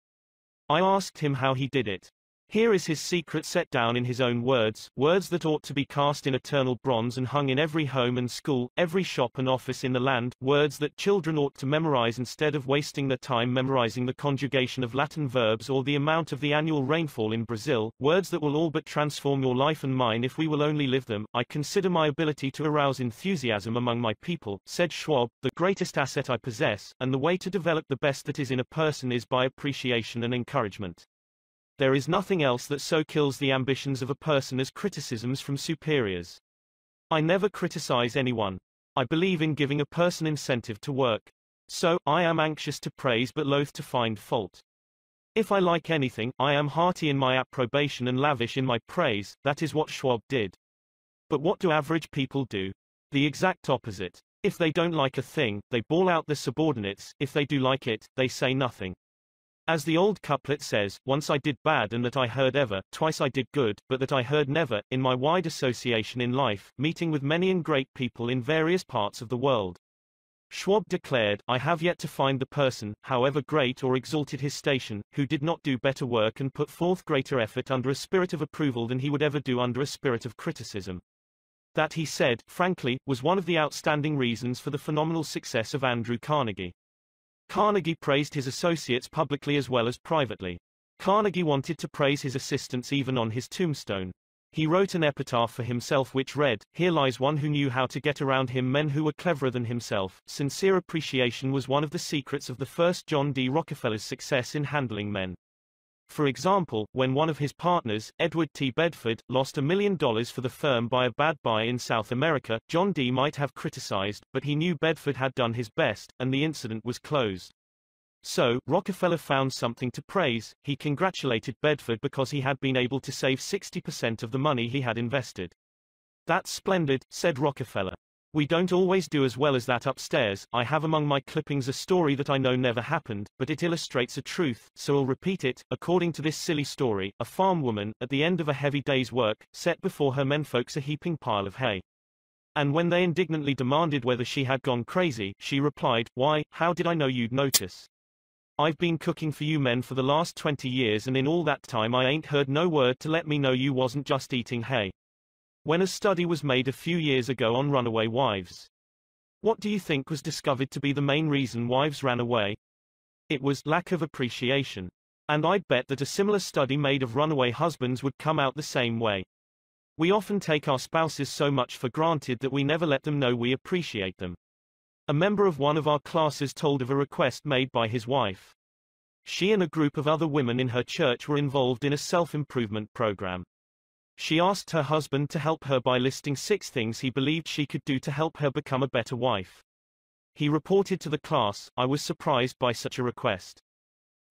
I asked him how he did it. Here is his secret set down in his own words, words that ought to be cast in eternal bronze and hung in every home and school, every shop and office in the land, words that children ought to memorize instead of wasting their time memorizing the conjugation of Latin verbs or the amount of the annual rainfall in Brazil, words that will all but transform your life and mine if we will only live them. I consider my ability to arouse enthusiasm among my people, said Schwab, the greatest asset I possess, and the way to develop the best that is in a person is by appreciation and encouragement. There is nothing else that so kills the ambitions of a person as criticisms from superiors. I never criticize anyone. I believe in giving a person incentive to work. So, I am anxious to praise but loath to find fault. If I like anything, I am hearty in my approbation and lavish in my praise, that is what Schwab did. But what do average people do? The exact opposite. If they don't like a thing, they bawl out their subordinates, if they do like it, they say nothing. As the old couplet says, once I did bad and that I heard ever, twice I did good, but that I heard never, in my wide association in life, meeting with many and great people in various parts of the world. Schwab declared, I have yet to find the person, however great or exalted his station, who did not do better work and put forth greater effort under a spirit of approval than he would ever do under a spirit of criticism. That he said, frankly, was one of the outstanding reasons for the phenomenal success of Andrew Carnegie. Carnegie praised his associates publicly as well as privately. Carnegie wanted to praise his assistants even on his tombstone. He wrote an epitaph for himself which read, Here lies one who knew how to get around him men who were cleverer than himself. Sincere appreciation was one of the secrets of the first John D. Rockefeller's success in handling men. For example, when one of his partners, Edward T. Bedford, lost a million dollars for the firm by a bad buy in South America, John D. might have criticized, but he knew Bedford had done his best, and the incident was closed. So, Rockefeller found something to praise, he congratulated Bedford because he had been able to save 60% of the money he had invested. That's splendid, said Rockefeller. We don't always do as well as that upstairs. I have among my clippings a story that I know never happened, but it illustrates a truth, so I'll repeat it. According to this silly story, a farm woman, at the end of a heavy day's work, set before her menfolks a heaping pile of hay. And when they indignantly demanded whether she had gone crazy, she replied, Why, how did I know you'd notice? I've been cooking for you men for the last 20 years and in all that time I ain't heard no word to let me know you wasn't just eating hay. When a study was made a few years ago on runaway wives. What do you think was discovered to be the main reason wives ran away? It was lack of appreciation. And I'd bet that a similar study made of runaway husbands would come out the same way. We often take our spouses so much for granted that we never let them know we appreciate them. A member of one of our classes told of a request made by his wife. She and a group of other women in her church were involved in a self-improvement program. She asked her husband to help her by listing six things he believed she could do to help her become a better wife. He reported to the class, I was surprised by such a request.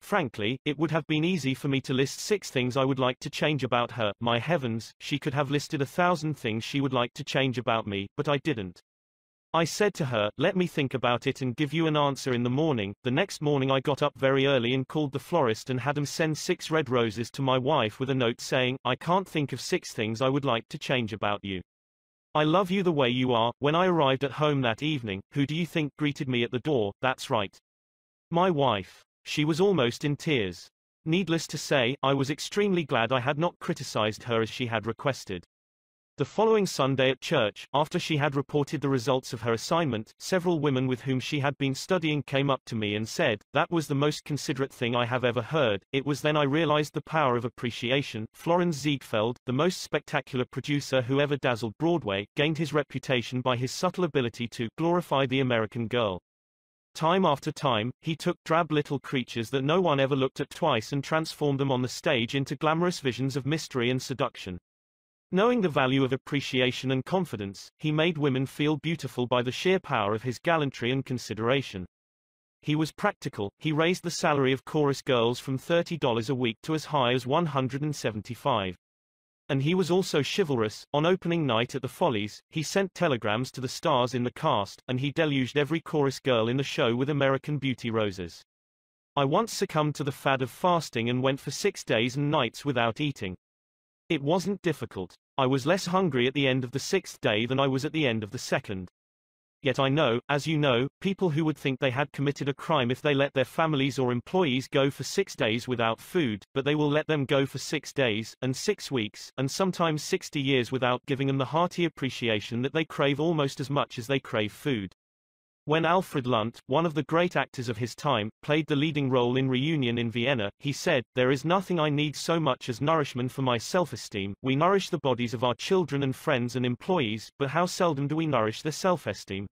Frankly, it would have been easy for me to list six things I would like to change about her. My heavens, she could have listed a thousand things she would like to change about me, but I didn't. I said to her, let me think about it and give you an answer in the morning. The next morning I got up very early and called the florist and had him send six red roses to my wife with a note saying, I can't think of six things I would like to change about you. I love you the way you are. When I arrived at home that evening, who do you think greeted me at the door? That's right. My wife. She was almost in tears. Needless to say, I was extremely glad I had not criticized her as she had requested. The following Sunday at church, after she had reported the results of her assignment, several women with whom she had been studying came up to me and said, that was the most considerate thing I have ever heard. It was then I realized the power of appreciation. Florenz Ziegfeld, the most spectacular producer who ever dazzled Broadway, gained his reputation by his subtle ability to glorify the American girl. Time after time, he took drab little creatures that no one ever looked at twice and transformed them on the stage into glamorous visions of mystery and seduction. Knowing the value of appreciation and confidence, he made women feel beautiful by the sheer power of his gallantry and consideration. He was practical, he raised the salary of chorus girls from $30 a week to as high as $175. And he was also chivalrous. On opening night at the Follies, he sent telegrams to the stars in the cast, and he deluged every chorus girl in the show with American Beauty roses. I once succumbed to the fad of fasting and went for six days and nights without eating. It wasn't difficult. I was less hungry at the end of the sixth day than I was at the end of the second. Yet I know, as you know, people who would think they had committed a crime if they let their families or employees go for six days without food, but they will let them go for six days, and six weeks, and sometimes 60 years without giving them the hearty appreciation that they crave almost as much as they crave food. When Alfred Lunt, one of the great actors of his time, played the leading role in Reunion in Vienna, he said, There is nothing I need so much as nourishment for my self-esteem. We nourish the bodies of our children and friends and employees, but how seldom do we nourish their self-esteem?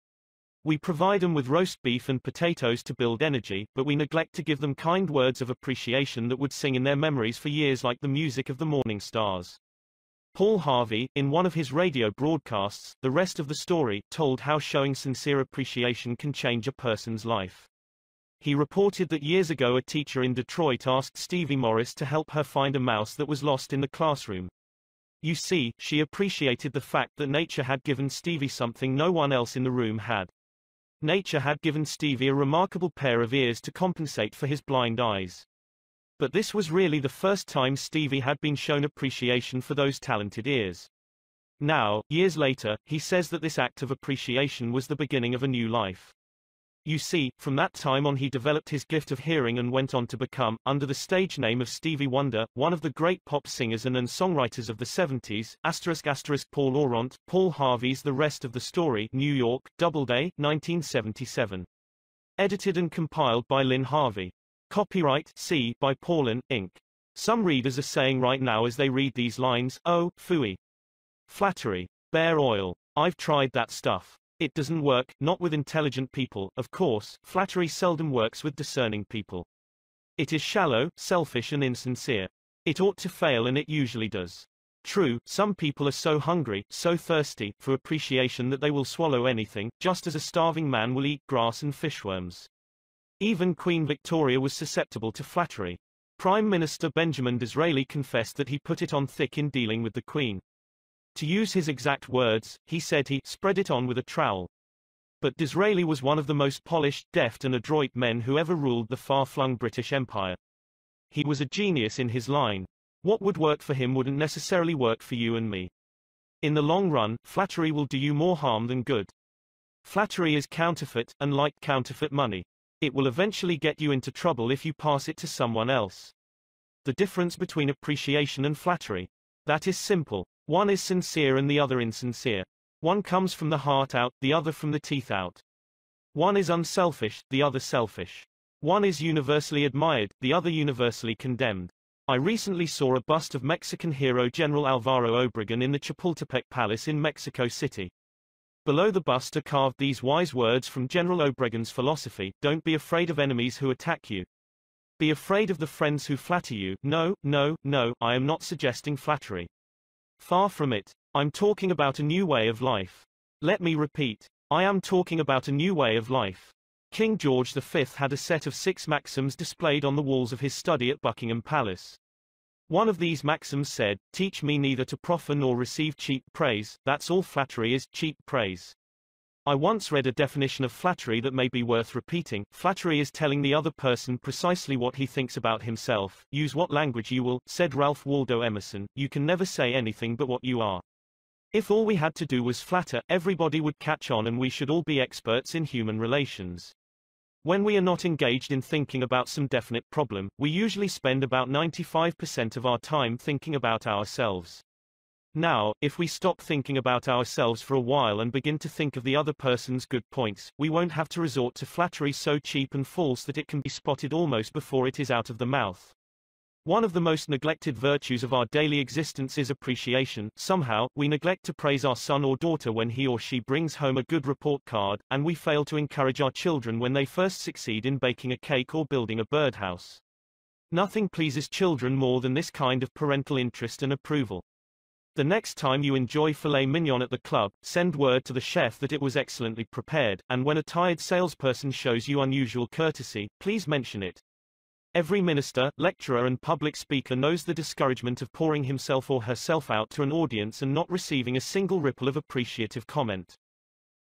We provide them with roast beef and potatoes to build energy, but we neglect to give them kind words of appreciation that would sing in their memories for years like the music of the morning stars. Paul Harvey, in one of his radio broadcasts, The Rest of the Story, told how showing sincere appreciation can change a person's life. He reported that years ago a teacher in Detroit asked Stevie Morris to help her find a mouse that was lost in the classroom. You see, she appreciated the fact that nature had given Stevie something no one else in the room had. Nature had given Stevie a remarkable pair of ears to compensate for his blind eyes. But this was really the first time Stevie had been shown appreciation for those talented ears. Now, years later, he says that this act of appreciation was the beginning of a new life. You see, from that time on he developed his gift of hearing and went on to become, under the stage name of Stevie Wonder, one of the great pop singers and, and songwriters of the 70s, asterisk asterisk Paul Aurandt, Paul Harvey's The Rest of the Story, New York, Doubleday, 1977. Edited and compiled by Lynn Harvey. Copyright C by Paulynne, Inc. Some readers are saying right now as they read these lines, oh, phooey. Flattery. Bear oil. I've tried that stuff. It doesn't work, not with intelligent people, of course, flattery seldom works with discerning people. It is shallow, selfish and insincere. It ought to fail and it usually does. True, some people are so hungry, so thirsty, for appreciation that they will swallow anything, just as a starving man will eat grass and fishworms. Even Queen Victoria was susceptible to flattery. Prime Minister Benjamin Disraeli confessed that he put it on thick in dealing with the Queen. To use his exact words, he said he spread it on with a trowel. But Disraeli was one of the most polished, deft and adroit men who ever ruled the far-flung British Empire. He was a genius in his line. What would work for him wouldn't necessarily work for you and me. In the long run, flattery will do you more harm than good. Flattery is counterfeit, and like counterfeit money. It will eventually get you into trouble if you pass it to someone else. The difference between appreciation and flattery. That is simple. One is sincere and the other insincere. One comes from the heart out, the other from the teeth out. One is unselfish, the other selfish. One is universally admired, the other universally condemned. I recently saw a bust of Mexican hero General Alvaro Obregon in the Chapultepec Palace in Mexico City. Below the bust are carved these wise words from General Obregon's philosophy, don't be afraid of enemies who attack you. Be afraid of the friends who flatter you. No, no, no, I am not suggesting flattery. Far from it. I'm talking about a new way of life. Let me repeat. I am talking about a new way of life. King George V had a set of six maxims displayed on the walls of his study at Buckingham Palace. One of these maxims said, Teach me neither to proffer nor receive cheap praise, that's all flattery is, cheap praise. I once read a definition of flattery that may be worth repeating. Flattery is telling the other person precisely what he thinks about himself. Use what language you will, said Ralph Waldo Emerson. You can never say anything but what you are. If all we had to do was flatter, everybody would catch on and we should all be experts in human relations. When we are not engaged in thinking about some definite problem, we usually spend about 95% of our time thinking about ourselves. Now, if we stop thinking about ourselves for a while and begin to think of the other person's good points, we won't have to resort to flattery so cheap and false that it can be spotted almost before it is out of the mouth. One of the most neglected virtues of our daily existence is appreciation. Somehow, we neglect to praise our son or daughter when he or she brings home a good report card, and we fail to encourage our children when they first succeed in baking a cake or building a birdhouse. Nothing pleases children more than this kind of parental interest and approval. The next time you enjoy filet mignon at the club, send word to the chef that it was excellently prepared, and when a tired salesperson shows you unusual courtesy, please mention it. Every minister, lecturer and public speaker knows the discouragement of pouring himself or herself out to an audience and not receiving a single ripple of appreciative comment.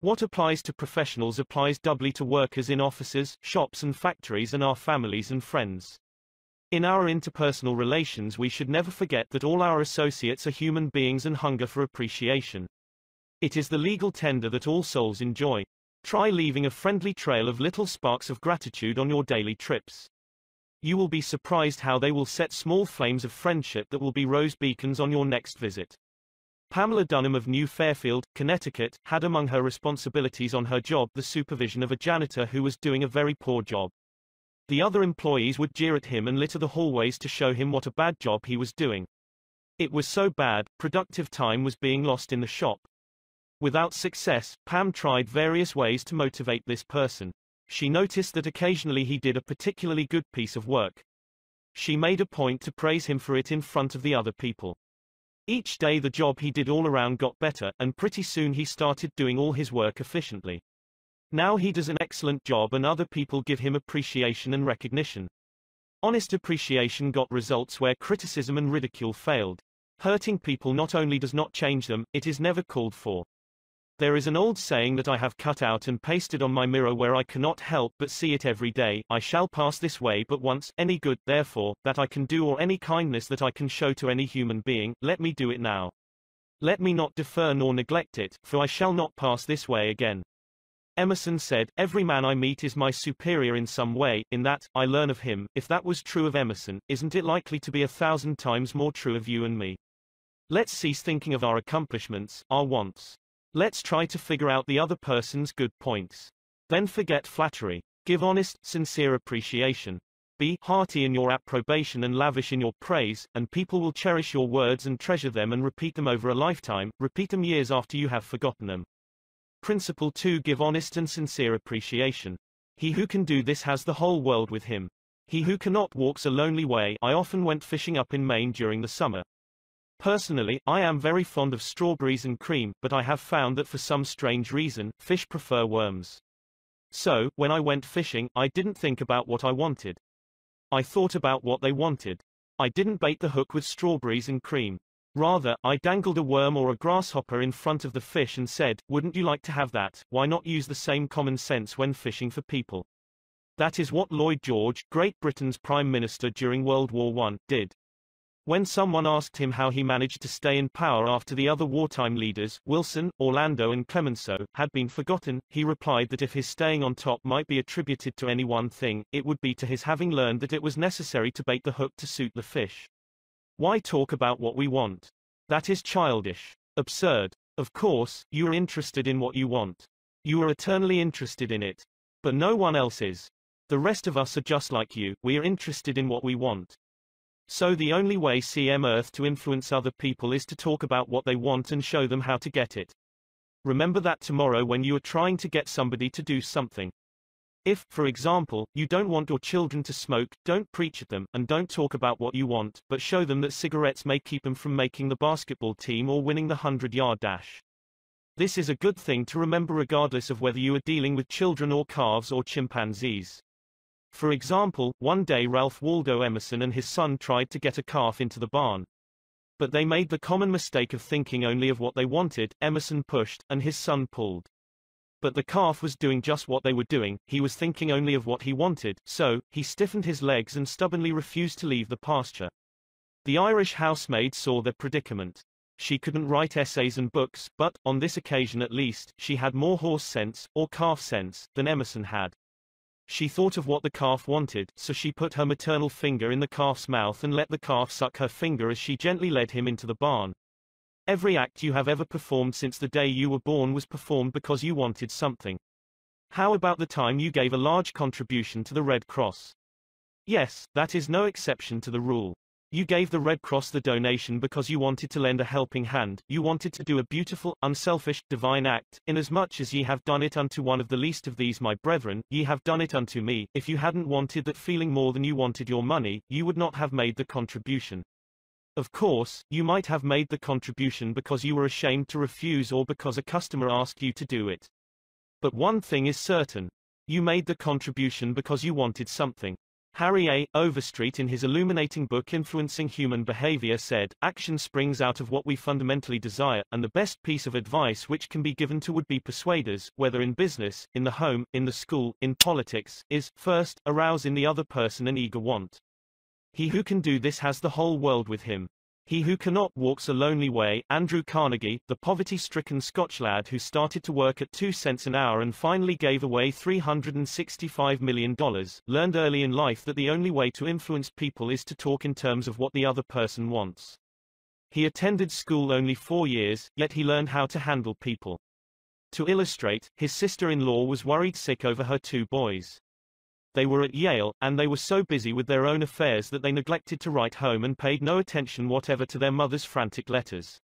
What applies to professionals applies doubly to workers in offices, shops and factories and our families and friends. In our interpersonal relations we should never forget that all our associates are human beings and hunger for appreciation. It is the legal tender that all souls enjoy. Try leaving a friendly trail of little sparks of gratitude on your daily trips. You will be surprised how they will set small flames of friendship that will be rose beacons on your next visit. Pamela Dunham of New Fairfield, Connecticut, had among her responsibilities on her job the supervision of a janitor who was doing a very poor job. The other employees would jeer at him and litter the hallways to show him what a bad job he was doing. It was so bad, productive time was being lost in the shop. Without success, Pam tried various ways to motivate this person. She noticed that occasionally he did a particularly good piece of work. She made a point to praise him for it in front of the other people. Each day the job he did all around got better, and pretty soon he started doing all his work efficiently. Now he does an excellent job and other people give him appreciation and recognition. Honest appreciation got results where criticism and ridicule failed. Hurting people not only does not change them, it is never called for. There is an old saying that I have cut out and pasted on my mirror where I cannot help but see it every day, I shall pass this way but once, any good, therefore, that I can do or any kindness that I can show to any human being, let me do it now. Let me not defer nor neglect it, for I shall not pass this way again. Emerson said, Every man I meet is my superior in some way, in that, I learn of him. If that was true of Emerson, isn't it likely to be a thousand times more true of you and me? Let's cease thinking of our accomplishments, our wants. Let's try to figure out the other person's good points. Then forget flattery. Give honest, sincere appreciation. Be hearty in your approbation and lavish in your praise, and people will cherish your words and treasure them and repeat them over a lifetime, repeat them years after you have forgotten them. Principle 2 Give honest and sincere appreciation. He who can do this has the whole world with him. He who cannot walks a lonely way. I often went fishing up in Maine during the summer. Personally, I am very fond of strawberries and cream, but I have found that for some strange reason, fish prefer worms. So, when I went fishing, I didn't think about what I wanted. I thought about what they wanted. I didn't bait the hook with strawberries and cream. Rather, I dangled a worm or a grasshopper in front of the fish and said, wouldn't you like to have that, why not use the same common sense when fishing for people? That is what Lloyd George, Great Britain's Prime Minister during World War I, did. When someone asked him how he managed to stay in power after the other wartime leaders, Wilson, Orlando and Clemenceau, had been forgotten, he replied that if his staying on top might be attributed to any one thing, it would be to his having learned that it was necessary to bait the hook to suit the fish. Why talk about what we want? That is childish. Absurd. Of course, you are interested in what you want. You are eternally interested in it. But no one else is. The rest of us are just like you, we are interested in what we want. So the only way CM Earth to influence other people is to talk about what they want and show them how to get it. Remember that tomorrow when you are trying to get somebody to do something. If, for example, you don't want your children to smoke, don't preach at them, and don't talk about what you want, but show them that cigarettes may keep them from making the basketball team or winning the 100-yard dash. This is a good thing to remember regardless of whether you are dealing with children or calves or chimpanzees. For example, one day Ralph Waldo Emerson and his son tried to get a calf into the barn. But they made the common mistake of thinking only of what they wanted, Emerson pushed, and his son pulled. But the calf was doing just what they were doing, he was thinking only of what he wanted, so, he stiffened his legs and stubbornly refused to leave the pasture. The Irish housemaid saw their predicament. She couldn't write essays and books, but, on this occasion at least, she had more horse sense, or calf sense, than Emerson had. She thought of what the calf wanted, so she put her maternal finger in the calf's mouth and let the calf suck her finger as she gently led him into the barn. Every act you have ever performed since the day you were born was performed because you wanted something. How about the time you gave a large contribution to the Red Cross? Yes, that is no exception to the rule. You gave the Red Cross the donation because you wanted to lend a helping hand, you wanted to do a beautiful, unselfish, divine act, inasmuch as ye have done it unto one of the least of these my brethren, ye have done it unto me. If you hadn't wanted that feeling more than you wanted your money, you would not have made the contribution. Of course, you might have made the contribution because you were ashamed to refuse or because a customer asked you to do it. But one thing is certain. You made the contribution because you wanted something. Harry A. Overstreet in his illuminating book Influencing Human Behavior said, Action springs out of what we fundamentally desire, and the best piece of advice which can be given to would-be persuaders, whether in business, in the home, in the school, in politics, is, first, arouse in the other person an eager want. He who can do this has the whole world with him. He who cannot walks a lonely way. Andrew Carnegie, the poverty-stricken Scotch lad who started to work at two cents an hour and finally gave away $365 million, learned early in life that the only way to influence people is to talk in terms of what the other person wants. He attended school only four years, yet he learned how to handle people. To illustrate, his sister-in-law was worried sick over her two boys. They were at Yale, and they were so busy with their own affairs that they neglected to write home and paid no attention whatever to their mother's frantic letters.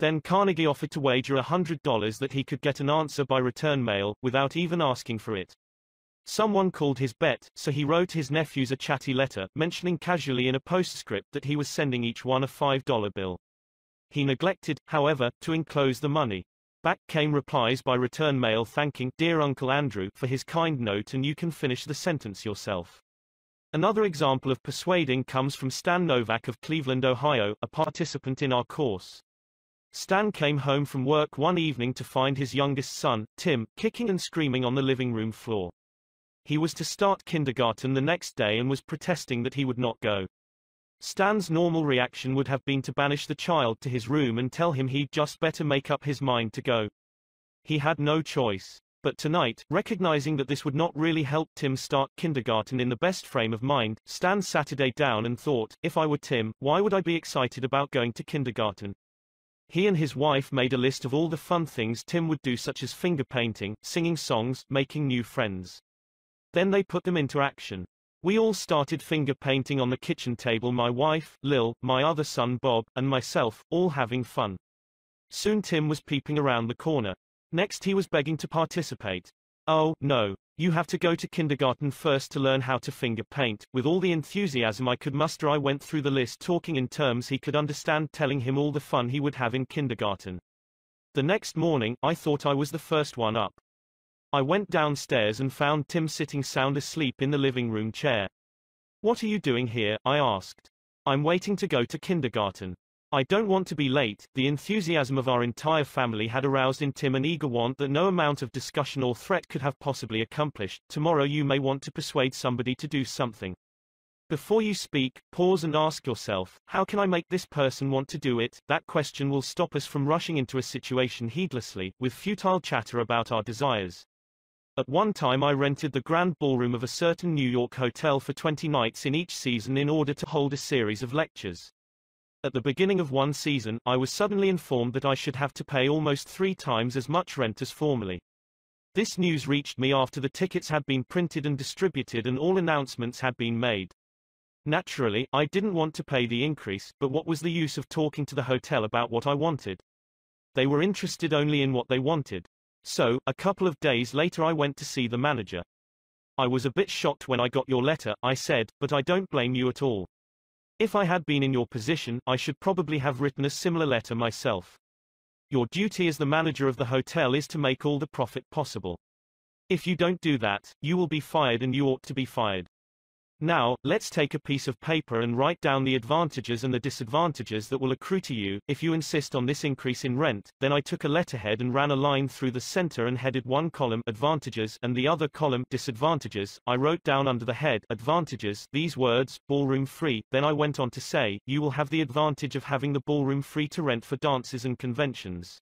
Then Carnegie offered to wager a hundred dollars that he could get an answer by return mail, without even asking for it. Someone called his bet, so he wrote his nephews a chatty letter, mentioning casually in a postscript that he was sending each one a $5 bill. He neglected, however, to enclose the money. Back came replies by return mail thanking Dear Uncle Andrew for his kind note and you can finish the sentence yourself. Another example of persuading comes from Stan Novak of Cleveland, Ohio, a participant in our course. Stan came home from work one evening to find his youngest son, Tim, kicking and screaming on the living room floor. He was to start kindergarten the next day and was protesting that he would not go. Stan's normal reaction would have been to banish the child to his room and tell him he'd just better make up his mind to go. He had no choice. But tonight, recognizing that this would not really help Tim start kindergarten in the best frame of mind, Stan Saturday down and thought, if I were Tim, why would I be excited about going to kindergarten? He and his wife made a list of all the fun things Tim would do such as finger painting, singing songs, making new friends. Then they put them into action. We all started finger painting on the kitchen table my wife, Lil, my other son Bob, and myself, all having fun. Soon Tim was peeping around the corner. Next he was begging to participate. Oh, no. You have to go to kindergarten first to learn how to finger paint. With all the enthusiasm I could muster I went through the list talking in terms he could understand telling him all the fun he would have in kindergarten. The next morning, I thought I was the first one up. I went downstairs and found Tim sitting sound asleep in the living room chair. What are you doing here? I asked. I'm waiting to go to kindergarten. I don't want to be late. The enthusiasm of our entire family had aroused in Tim an eager want that no amount of discussion or threat could have possibly accomplished. Tomorrow you may want to persuade somebody to do something. Before you speak, pause and ask yourself, how can I make this person want to do it? That question will stop us from rushing into a situation heedlessly, with futile chatter about our desires. At one time I rented the grand ballroom of a certain New York hotel for 20 nights in each season in order to hold a series of lectures. At the beginning of one season, I was suddenly informed that I should have to pay almost three times as much rent as formerly. This news reached me after the tickets had been printed and distributed and all announcements had been made. Naturally, I didn't want to pay the increase, but what was the use of talking to the hotel about what I wanted? They were interested only in what they wanted. So, a couple of days later I went to see the manager. I was a bit shocked when I got your letter, I said, but I don't blame you at all. If I had been in your position, I should probably have written a similar letter myself. Your duty as the manager of the hotel is to make all the profit possible. If you don't do that, you will be fired and you ought to be fired. Now, let's take a piece of paper and write down the advantages and the disadvantages that will accrue to you, if you insist on this increase in rent. Then I took a letterhead and ran a line through the center and headed one column advantages and the other column disadvantages. I wrote down under the head advantages these words, ballroom free. Then I went on to say, you will have the advantage of having the ballroom free to rent for dances and conventions.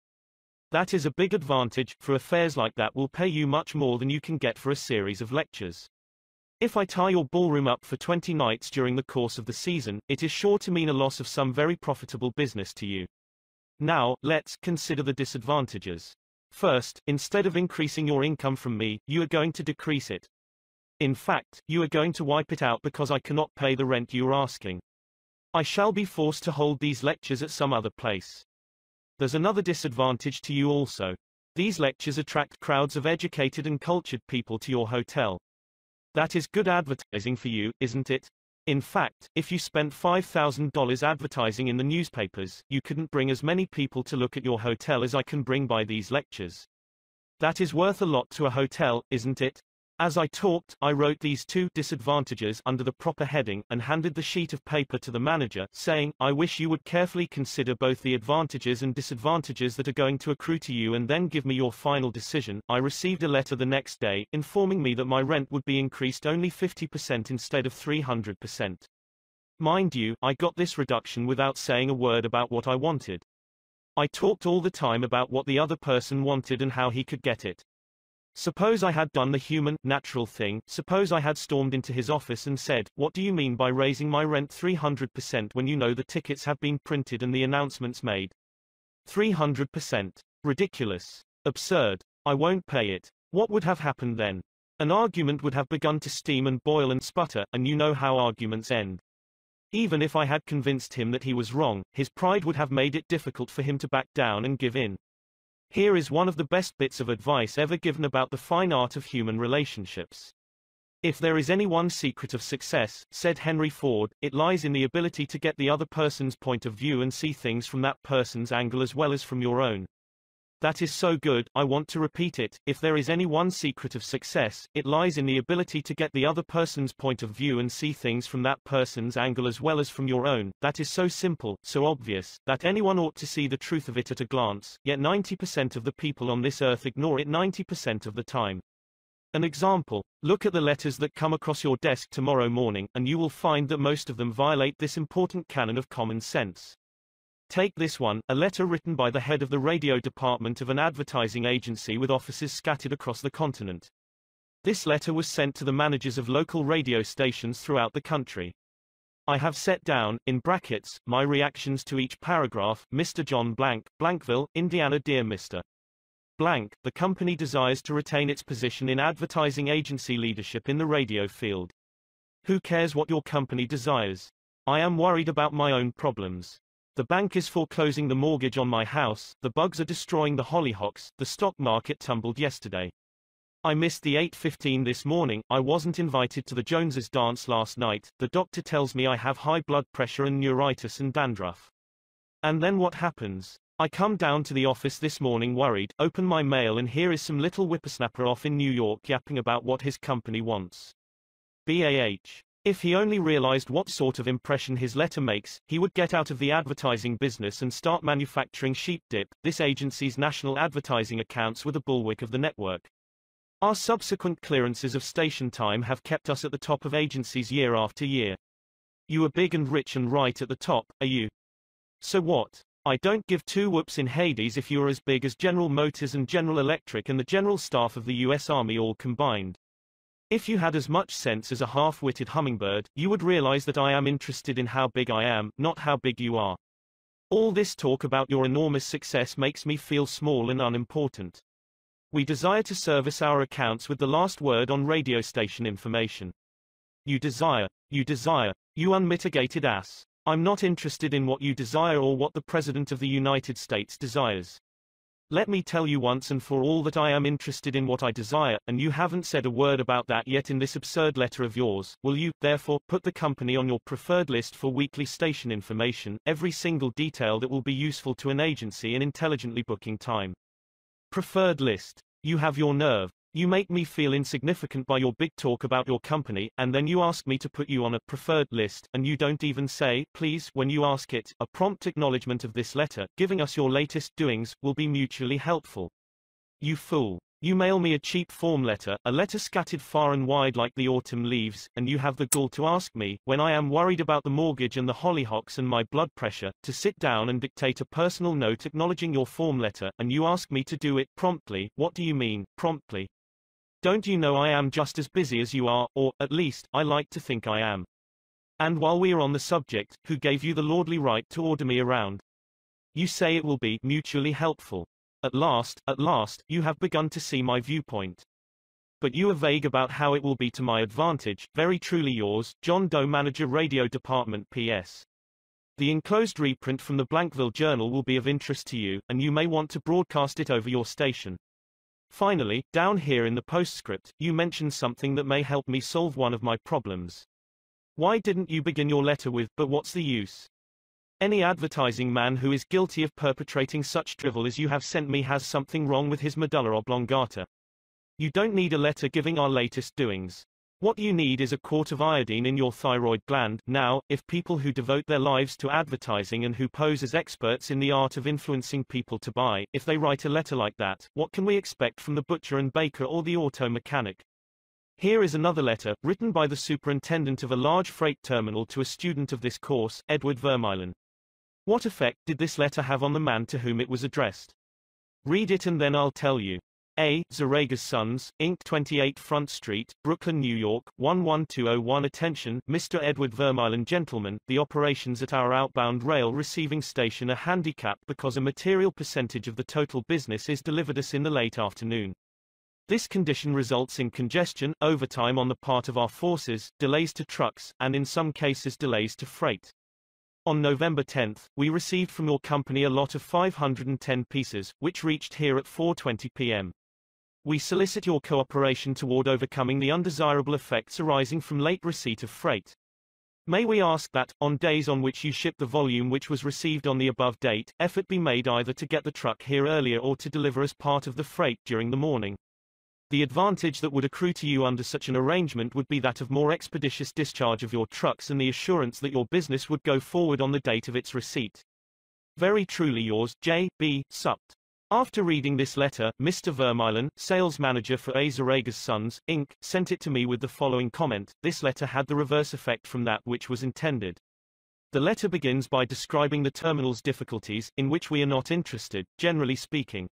That is a big advantage, for affairs like that will pay you much more than you can get for a series of lectures. If I tie your ballroom up for 20 nights during the course of the season, it is sure to mean a loss of some very profitable business to you. Now, let's consider the disadvantages. First, instead of increasing your income from me, you are going to decrease it. In fact, you are going to wipe it out because I cannot pay the rent you are asking. I shall be forced to hold these lectures at some other place. There's another disadvantage to you also. These lectures attract crowds of educated and cultured people to your hotel. That is good advertising for you, isn't it? In fact, if you spent $5,000 advertising in the newspapers, you couldn't bring as many people to look at your hotel as I can bring by these lectures. That is worth a lot to a hotel, isn't it? As I talked, I wrote these two disadvantages under the proper heading, and handed the sheet of paper to the manager, saying, I wish you would carefully consider both the advantages and disadvantages that are going to accrue to you and then give me your final decision. I received a letter the next day, informing me that my rent would be increased only 50% instead of 300%. Mind you, I got this reduction without saying a word about what I wanted. I talked all the time about what the other person wanted and how he could get it. Suppose I had done the human, natural thing, suppose I had stormed into his office and said, what do you mean by raising my rent 300% when you know the tickets have been printed and the announcements made? 300%. Ridiculous. Absurd. I won't pay it. What would have happened then? An argument would have begun to steam and boil and sputter, and you know how arguments end. Even if I had convinced him that he was wrong, his pride would have made it difficult for him to back down and give in. Here is one of the best bits of advice ever given about the fine art of human relationships. If there is any one secret of success, said Henry Ford, it lies in the ability to get the other person's point of view and see things from that person's angle as well as from your own. That is so good, I want to repeat it. If there is any one secret of success, it lies in the ability to get the other person's point of view and see things from that person's angle as well as from your own. That is so simple, so obvious, that anyone ought to see the truth of it at a glance, yet 90% of the people on this earth ignore it 90% of the time. An example. Look at the letters that come across your desk tomorrow morning, and you will find that most of them violate this important canon of common sense. Take this one, a letter written by the head of the radio department of an advertising agency with offices scattered across the continent. This letter was sent to the managers of local radio stations throughout the country. I have set down, in brackets, my reactions to each paragraph, Mr. John Blank, Blankville, Indiana Dear Mr. Blank, the company desires to retain its position in advertising agency leadership in the radio field. Who cares what your company desires? I am worried about my own problems. The bank is foreclosing the mortgage on my house, the bugs are destroying the hollyhocks, the stock market tumbled yesterday. I missed the 8.15 this morning, I wasn't invited to the Joneses dance last night, the doctor tells me I have high blood pressure and neuritis and dandruff. And then what happens? I come down to the office this morning worried, open my mail and here is some little whippersnapper off in New York yapping about what his company wants. BAH. If he only realized what sort of impression his letter makes, he would get out of the advertising business and start manufacturing sheep dip. This agency's national advertising accounts were the bulwark of the network. Our subsequent clearances of station time have kept us at the top of agencies year after year. You are big and rich and right at the top, are you? So what? I don't give two whoops in Hades if you are as big as General Motors and General Electric and the general staff of the U.S. Army all combined. If you had as much sense as a half-witted hummingbird, you would realize that I am interested in how big I am, not how big you are. All this talk about your enormous success makes me feel small and unimportant. We desire to service our accounts with the last word on radio station information. You desire, you desire, you unmitigated ass. I'm not interested in what you desire or what the President of the United States desires. Let me tell you once and for all that I am interested in what I desire, and you haven't said a word about that yet in this absurd letter of yours. Will you, therefore, put the company on your preferred list for weekly station information, every single detail that will be useful to an agency in intelligently booking time? Preferred list. You have your nerve. You make me feel insignificant by your big talk about your company, and then you ask me to put you on a preferred list, and you don't even say, please, when you ask it. A prompt acknowledgement of this letter, giving us your latest doings, will be mutually helpful. You fool. You mail me a cheap form letter, a letter scattered far and wide like the autumn leaves, and you have the gall to ask me, when I am worried about the mortgage and the hollyhocks and my blood pressure, to sit down and dictate a personal note acknowledging your form letter, and you ask me to do it promptly. What do you mean, promptly? Don't you know I am just as busy as you are, or, at least, I like to think I am. And while we are on the subject, who gave you the lordly right to order me around? You say it will be mutually helpful. At last, at last, you have begun to see my viewpoint. But you are vague about how it will be to my advantage. Very truly yours, John Doe Manager Radio Department PS. The enclosed reprint from the Blankville Journal will be of interest to you, and you may want to broadcast it over your station. Finally, down here in the postscript, you mention something that may help me solve one of my problems. Why didn't you begin your letter with, but what's the use? Any advertising man who is guilty of perpetrating such drivel as you have sent me has something wrong with his medulla oblongata. You don't need a letter giving our latest doings. What you need is a quart of iodine in your thyroid gland. Now, if people who devote their lives to advertising and who pose as experts in the art of influencing people to buy, if they write a letter like that, what can we expect from the butcher and baker or the auto mechanic? Here is another letter, written by the superintendent of a large freight terminal to a student of this course, Edward Vermeulen. What effect did this letter have on the man to whom it was addressed? Read it and then I'll tell you. A. Zerega's Sons, Inc. 28 Front Street, Brooklyn, New York, 11201 Attention, Mr. Edward Vermeulen Gentlemen, the operations at our outbound rail receiving station are handicapped because a material percentage of the total business is delivered us in the late afternoon. This condition results in congestion, overtime on the part of our forces, delays to trucks, and in some cases delays to freight. On November 10, we received from your company a lot of 510 pieces, which reached here at 4.20 p.m. We solicit your cooperation toward overcoming the undesirable effects arising from late receipt of freight. May we ask that, on days on which you ship the volume which was received on the above date, effort be made either to get the truck here earlier or to deliver as part of the freight during the morning. The advantage that would accrue to you under such an arrangement would be that of more expeditious discharge of your trucks and the assurance that your business would go forward on the date of its receipt. Very truly yours, J. B. Supt. After reading this letter, Mr. Vermeulen, sales manager for A. Sons, Inc., sent it to me with the following comment, this letter had the reverse effect from that which was intended. The letter begins by describing the terminal's difficulties, in which we are not interested, generally speaking.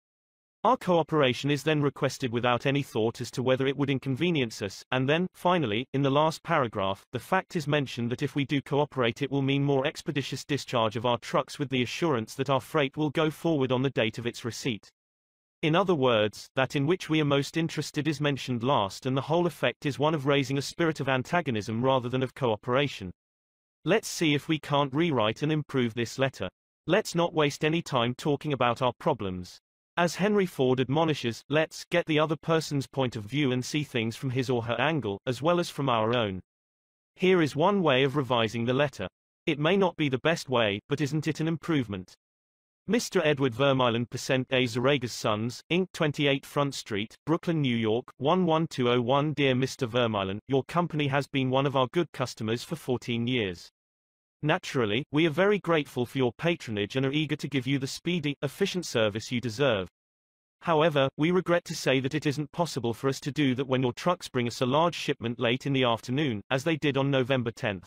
Our cooperation is then requested without any thought as to whether it would inconvenience us, and then, finally, in the last paragraph, the fact is mentioned that if we do cooperate it will mean more expeditious discharge of our trucks with the assurance that our freight will go forward on the date of its receipt. In other words, that in which we are most interested is mentioned last and the whole effect is one of raising a spirit of antagonism rather than of cooperation. Let's see if we can't rewrite and improve this letter. Let's not waste any time talking about our problems. As Henry Ford admonishes, let's get the other person's point of view and see things from his or her angle, as well as from our own. Here is one way of revising the letter. It may not be the best way, but isn't it an improvement? Mr. Edward Vermeulen Percent A. Zerega's Sons, Inc. 28 Front Street, Brooklyn, New York, 11201 Dear Mr. Vermeulen, your company has been one of our good customers for 14 years. Naturally, we are very grateful for your patronage and are eager to give you the speedy, efficient service you deserve. However, we regret to say that it isn't possible for us to do that when your trucks bring us a large shipment late in the afternoon, as they did on November 10.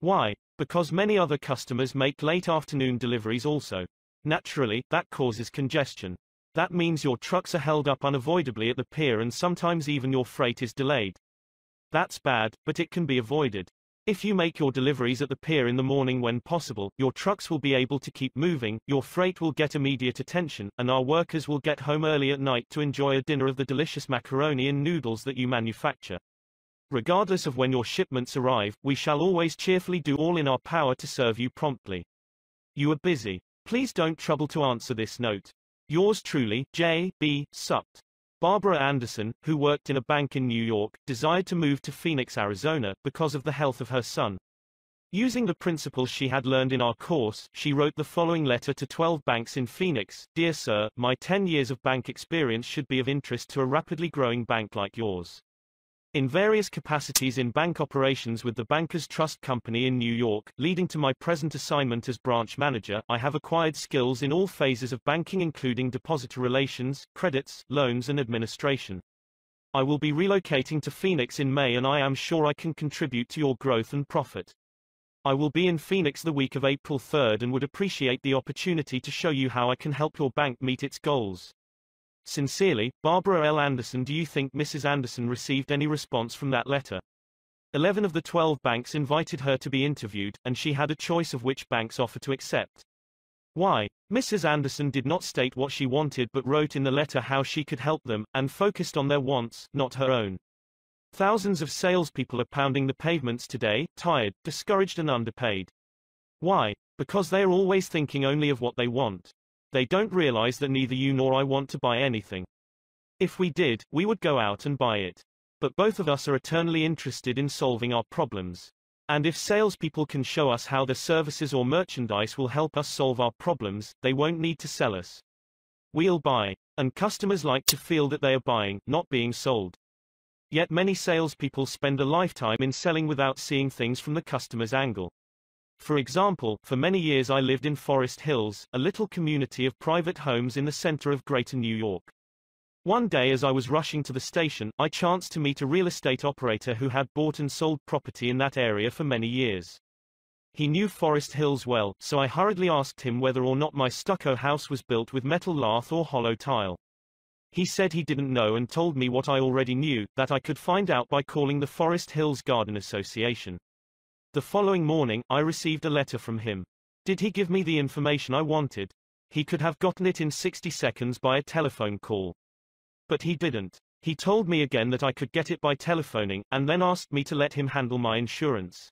Why? Because many other customers make late afternoon deliveries also. Naturally, that causes congestion. That means your trucks are held up unavoidably at the pier and sometimes even your freight is delayed. That's bad, but it can be avoided. If you make your deliveries at the pier in the morning when possible, your trucks will be able to keep moving, your freight will get immediate attention, and our workers will get home early at night to enjoy a dinner of the delicious macaroni and noodles that you manufacture. Regardless of when your shipments arrive, we shall always cheerfully do all in our power to serve you promptly. You are busy. Please don't trouble to answer this note. Yours truly, J. B. Supt. Barbara Anderson, who worked in a bank in New York, desired to move to Phoenix, Arizona, because of the health of her son. Using the principles she had learned in our course, she wrote the following letter to 12 banks in Phoenix. Dear Sir, my 10 years of bank experience should be of interest to a rapidly growing bank like yours. In various capacities in bank operations with the Bankers Trust Company in New York, leading to my present assignment as branch manager, I have acquired skills in all phases of banking including depositor relations, credits, loans and administration. I will be relocating to Phoenix in May and I am sure I can contribute to your growth and profit. I will be in Phoenix the week of April 3rd and would appreciate the opportunity to show you how I can help your bank meet its goals. Sincerely, Barbara L. Anderson Do you think Mrs. Anderson received any response from that letter? Eleven of the twelve banks invited her to be interviewed, and she had a choice of which banks offer to accept. Why? Mrs. Anderson did not state what she wanted but wrote in the letter how she could help them, and focused on their wants, not her own. Thousands of salespeople are pounding the pavements today, tired, discouraged and underpaid. Why? Because they are always thinking only of what they want. They don't realize that neither you nor I want to buy anything. If we did, we would go out and buy it. But both of us are eternally interested in solving our problems. And if salespeople can show us how their services or merchandise will help us solve our problems, they won't need to sell us. We'll buy. And customers like to feel that they are buying, not being sold. Yet many salespeople spend a lifetime in selling without seeing things from the customer's angle. For example, for many years I lived in Forest Hills, a little community of private homes in the center of Greater New York. One day as I was rushing to the station, I chanced to meet a real estate operator who had bought and sold property in that area for many years. He knew Forest Hills well, so I hurriedly asked him whether or not my stucco house was built with metal lath or hollow tile. He said he didn't know and told me what I already knew, that I could find out by calling the Forest Hills Garden Association. The following morning, I received a letter from him. Did he give me the information I wanted? He could have gotten it in 60 seconds by a telephone call. But he didn't. He told me again that I could get it by telephoning, and then asked me to let him handle my insurance.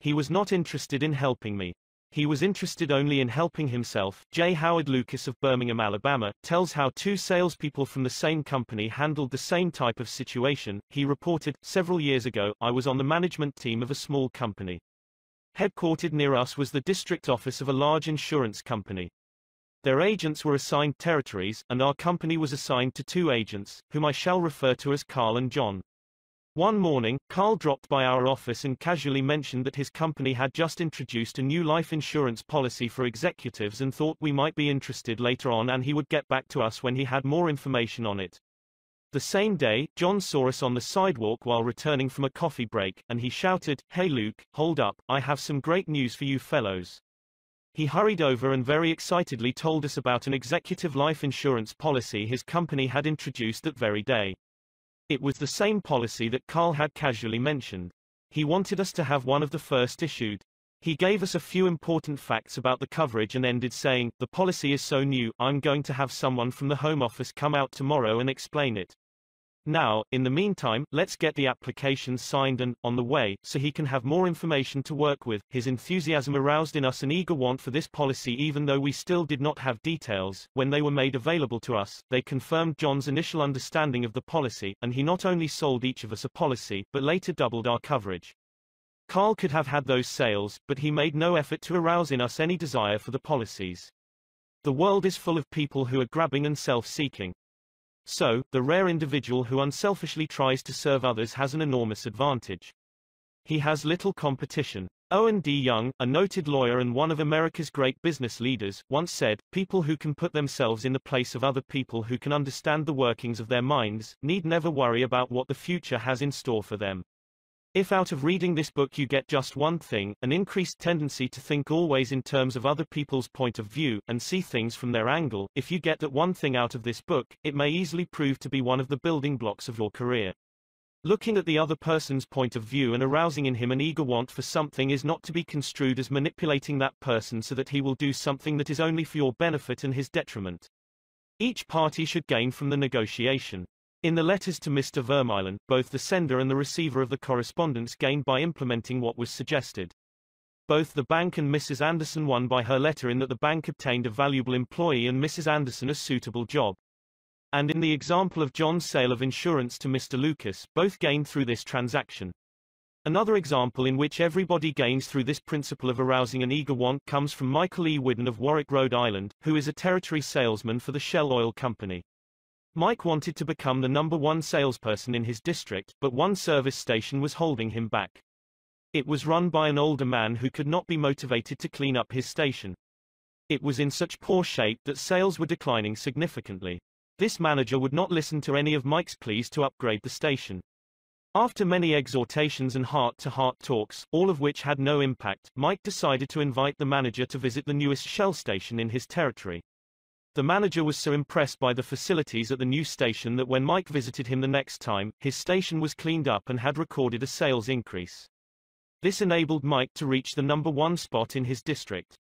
He was not interested in helping me. He was interested only in helping himself. J. Howard Lucas of Birmingham, Alabama, tells how two salespeople from the same company handled the same type of situation. He reported, several years ago, I was on the management team of a small company. Headquartered near us was the district office of a large insurance company. Their agents were assigned territories, and our company was assigned to two agents, whom I shall refer to as Carl and John. One morning, Carl dropped by our office and casually mentioned that his company had just introduced a new life insurance policy for executives and thought we might be interested later on and he would get back to us when he had more information on it. The same day, John saw us on the sidewalk while returning from a coffee break, and he shouted, Hey Luke, hold up, I have some great news for you fellows. He hurried over and very excitedly told us about an executive life insurance policy his company had introduced that very day. It was the same policy that Carl had casually mentioned. He wanted us to have one of the first issued. He gave us a few important facts about the coverage and ended saying, the policy is so new, I'm going to have someone from the Home Office come out tomorrow and explain it. Now, in the meantime, let's get the applications signed and, on the way, so he can have more information to work with. His enthusiasm aroused in us an eager want for this policy even though we still did not have details. When they were made available to us, they confirmed John's initial understanding of the policy, and he not only sold each of us a policy, but later doubled our coverage. Carl could have had those sales, but he made no effort to arouse in us any desire for the policies. The world is full of people who are grabbing and self-seeking. So, the rare individual who unselfishly tries to serve others has an enormous advantage. He has little competition. Owen D. Young, a noted lawyer and one of America's great business leaders, once said, people who can put themselves in the place of other people who can understand the workings of their minds, need never worry about what the future has in store for them. If out of reading this book you get just one thing, an increased tendency to think always in terms of other people's point of view, and see things from their angle, if you get that one thing out of this book, it may easily prove to be one of the building blocks of your career. Looking at the other person's point of view and arousing in him an eager want for something is not to be construed as manipulating that person so that he will do something that is only for your benefit and his detriment. Each party should gain from the negotiation. In the letters to Mr. Vermeulen, both the sender and the receiver of the correspondence gained by implementing what was suggested. Both the bank and Mrs. Anderson won by her letter in that the bank obtained a valuable employee and Mrs. Anderson a suitable job. And in the example of John's sale of insurance to Mr. Lucas, both gained through this transaction. Another example in which everybody gains through this principle of arousing an eager want comes from Michael E. Whidden of Warwick, Rhode Island, who is a territory salesman for the Shell Oil Company. Mike wanted to become the number one salesperson in his district, but one service station was holding him back. It was run by an older man who could not be motivated to clean up his station. It was in such poor shape that sales were declining significantly. This manager would not listen to any of Mike's pleas to upgrade the station. After many exhortations and heart-to-heart -heart talks, all of which had no impact, Mike decided to invite the manager to visit the newest Shell station in his territory. The manager was so impressed by the facilities at the new station that when Mike visited him the next time, his station was cleaned up and had recorded a sales increase. This enabled Mike to reach the number one spot in his district.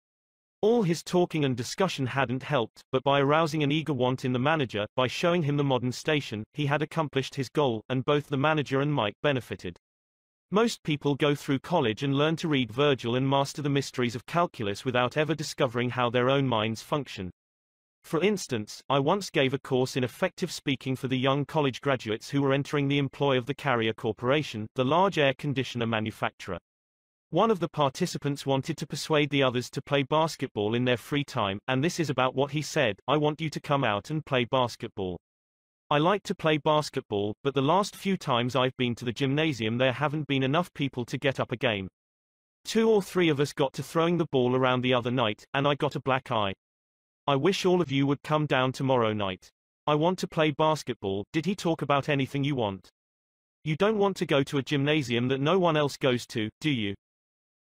All his talking and discussion hadn't helped, but by arousing an eager want in the manager, by showing him the modern station, he had accomplished his goal, and both the manager and Mike benefited. Most people go through college and learn to read Virgil and master the mysteries of calculus without ever discovering how their own minds function. For instance, I once gave a course in effective speaking for the young college graduates who were entering the employ of the Carrier Corporation, the large air conditioner manufacturer. One of the participants wanted to persuade the others to play basketball in their free time, and this is about what he said, I want you to come out and play basketball. I like to play basketball, but the last few times I've been to the gymnasium there haven't been enough people to get up a game. Two or three of us got to throwing the ball around the other night, and I got a black eye. I wish all of you would come down tomorrow night. I want to play basketball, did he talk about anything you want? You don't want to go to a gymnasium that no one else goes to, do you?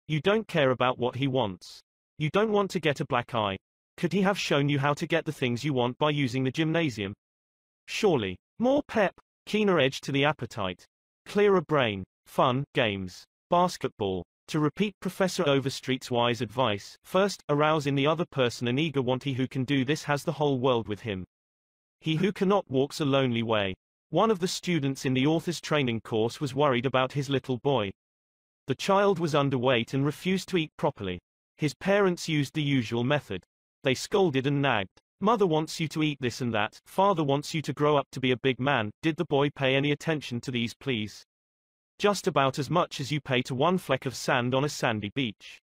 You don't care about what he wants. You don't want to get a black eye. Could he have shown you how to get the things you want by using the gymnasium? Surely. More pep, keener edge to the appetite. Clearer brain, fun, games. Basketball. To repeat Professor Overstreet's wise advice, first, arouse in the other person an eager want he who can do this has the whole world with him. He who cannot walks a lonely way. One of the students in the author's training course was worried about his little boy. The child was underweight and refused to eat properly. His parents used the usual method. They scolded and nagged. Mother wants you to eat this and that, father wants you to grow up to be a big man. Did the boy pay any attention to these pleas? Just about as much as you pay to one fleck of sand on a sandy beach.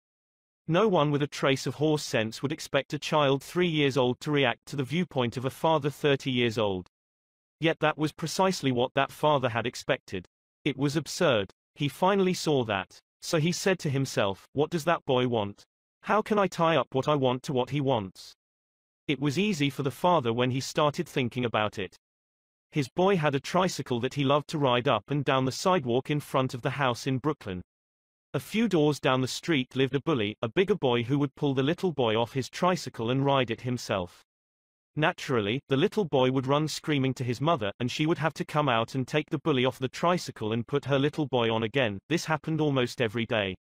No one with a trace of horse sense would expect a child three years old to react to the viewpoint of a father 30 years old. Yet that was precisely what that father had expected. It was absurd. He finally saw that. So he said to himself, what does that boy want? How can I tie up what I want to what he wants? It was easy for the father when he started thinking about it. His boy had a tricycle that he loved to ride up and down the sidewalk in front of the house in Brooklyn. A few doors down the street lived a bully, a bigger boy who would pull the little boy off his tricycle and ride it himself. Naturally, the little boy would run screaming to his mother, and she would have to come out and take the bully off the tricycle and put her little boy on again. This happened almost every day.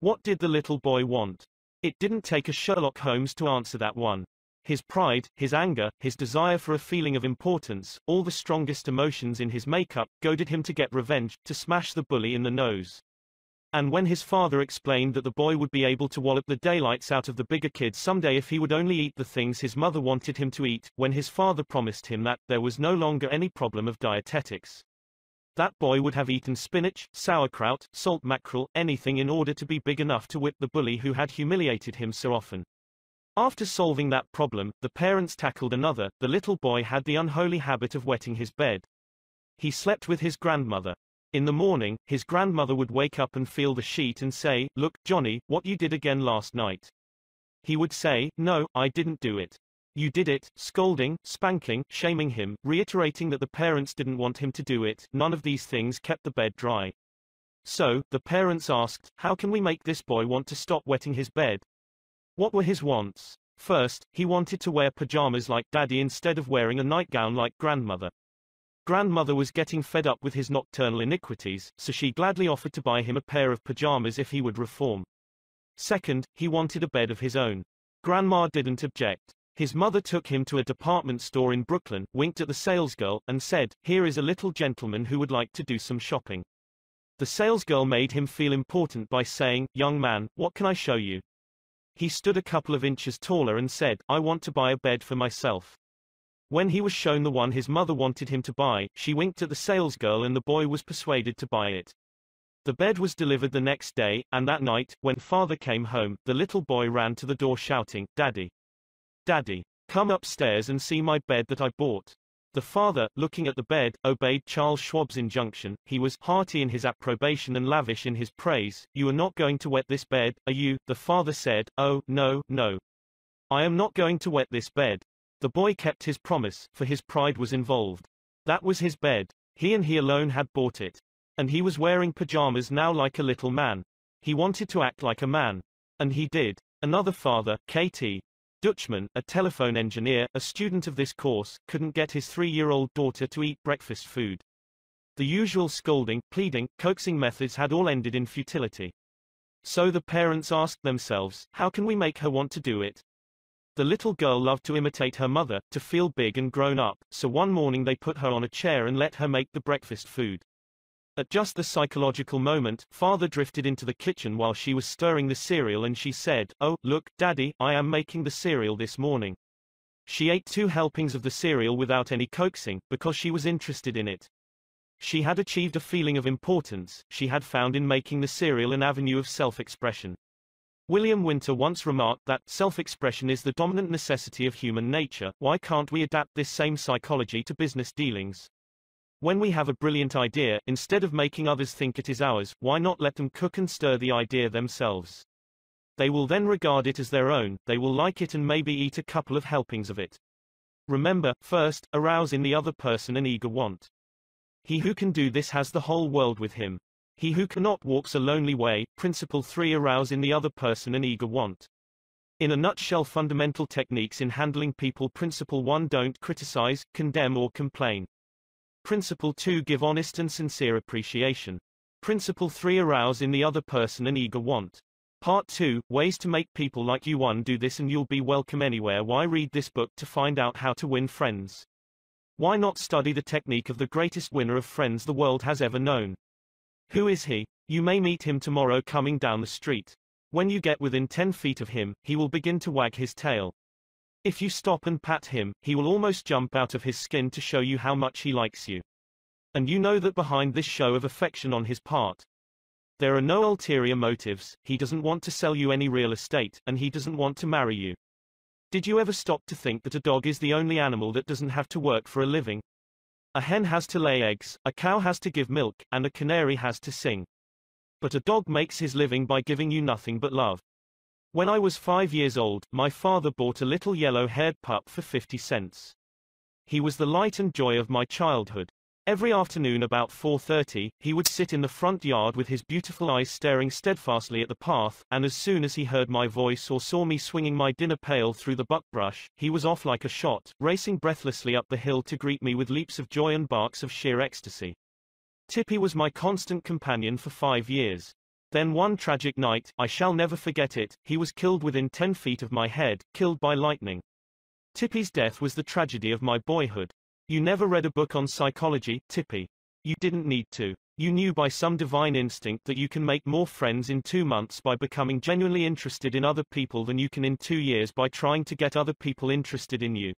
What did the little boy want? It didn't take a Sherlock Holmes to answer that one. His pride, his anger, his desire for a feeling of importance, all the strongest emotions in his makeup, goaded him to get revenge, to smash the bully in the nose. And when his father explained that the boy would be able to wallop the daylights out of the bigger kid someday if he would only eat the things his mother wanted him to eat, when his father promised him that, there was no longer any problem of dietetics. That boy would have eaten spinach, sauerkraut, salt mackerel, anything in order to be big enough to whip the bully who had humiliated him so often. After solving that problem, the parents tackled another, the little boy had the unholy habit of wetting his bed. He slept with his grandmother. In the morning, his grandmother would wake up and feel the sheet and say, Look, Johnny, what you did again last night. He would say, No, I didn't do it. You did it, scolding, spanking, shaming him, reiterating that the parents didn't want him to do it, none of these things kept the bed dry. So, the parents asked, How can we make this boy want to stop wetting his bed? What were his wants? First, he wanted to wear pajamas like daddy instead of wearing a nightgown like grandmother. Grandmother was getting fed up with his nocturnal iniquities, so she gladly offered to buy him a pair of pajamas if he would reform. Second, he wanted a bed of his own. Grandma didn't object. His mother took him to a department store in Brooklyn, winked at the salesgirl, and said, Here is a little gentleman who would like to do some shopping. The salesgirl made him feel important by saying, young man, what can I show you? He stood a couple of inches taller and said, I want to buy a bed for myself. When he was shown the one his mother wanted him to buy, she winked at the salesgirl and the boy was persuaded to buy it. The bed was delivered the next day, and that night, when father came home, the little boy ran to the door shouting, Daddy. Daddy. Come upstairs and see my bed that I bought. The father, looking at the bed, obeyed Charles Schwab's injunction. He was hearty in his approbation and lavish in his praise. You are not going to wet this bed, are you? The father said, Oh, no, no. I am not going to wet this bed. The boy kept his promise, for his pride was involved. That was his bed. He and he alone had bought it. And he was wearing pajamas now like a little man. He wanted to act like a man. And he did. Another father, KT, Dutschmann, a telephone engineer, a student of this course, couldn't get his three-year-old daughter to eat breakfast food. The usual scolding, pleading, coaxing methods had all ended in futility. So the parents asked themselves, how can we make her want to do it? The little girl loved to imitate her mother, to feel big and grown up, so one morning they put her on a chair and let her make the breakfast food. At just the psychological moment, father drifted into the kitchen while she was stirring the cereal and she said, Oh, look, daddy, I am making the cereal this morning. She ate two helpings of the cereal without any coaxing, because she was interested in it. She had achieved a feeling of importance, she had found in making the cereal an avenue of self-expression. William Winter once remarked that, self-expression is the dominant necessity of human nature, why can't we adapt this same psychology to business dealings? When we have a brilliant idea, instead of making others think it is ours, why not let them cook and stir the idea themselves? They will then regard it as their own, they will like it and maybe eat a couple of helpings of it. Remember, first, arouse in the other person an eager want. He who can do this has the whole world with him. He who cannot walks a lonely way. Principle 3 Arouse in the other person an eager want. In a nutshell fundamental techniques in handling people Principle 1 Don't criticize, condemn or complain. Principle 2 Give honest and sincere appreciation. Principle 3 Arouse in the other person an eager want. Part 2 Ways to make people like you 1 Do this and you'll be welcome anywhere Why read this book to find out how to win friends? Why not study the technique of the greatest winner of friends the world has ever known? Who is he? You may meet him tomorrow coming down the street. When you get within 10 feet of him, he will begin to wag his tail. If you stop and pat him, he will almost jump out of his skin to show you how much he likes you. And you know that behind this show of affection on his part, there are no ulterior motives, he doesn't want to sell you any real estate, and he doesn't want to marry you. Did you ever stop to think that a dog is the only animal that doesn't have to work for a living? A hen has to lay eggs, a cow has to give milk, and a canary has to sing. But a dog makes his living by giving you nothing but love. When I was five years old, my father bought a little yellow-haired pup for 50 cents. He was the light and joy of my childhood. Every afternoon about 4.30, he would sit in the front yard with his beautiful eyes staring steadfastly at the path, and as soon as he heard my voice or saw me swinging my dinner pail through the buckbrush, he was off like a shot, racing breathlessly up the hill to greet me with leaps of joy and barks of sheer ecstasy. Tippy was my constant companion for five years. Then one tragic night, I shall never forget it, he was killed within 10 feet of my head, killed by lightning. Tippy's death was the tragedy of my boyhood. You never read a book on psychology, Tippy. You didn't need to. You knew by some divine instinct that you can make more friends in two months by becoming genuinely interested in other people than you can in two years by trying to get other people interested in you.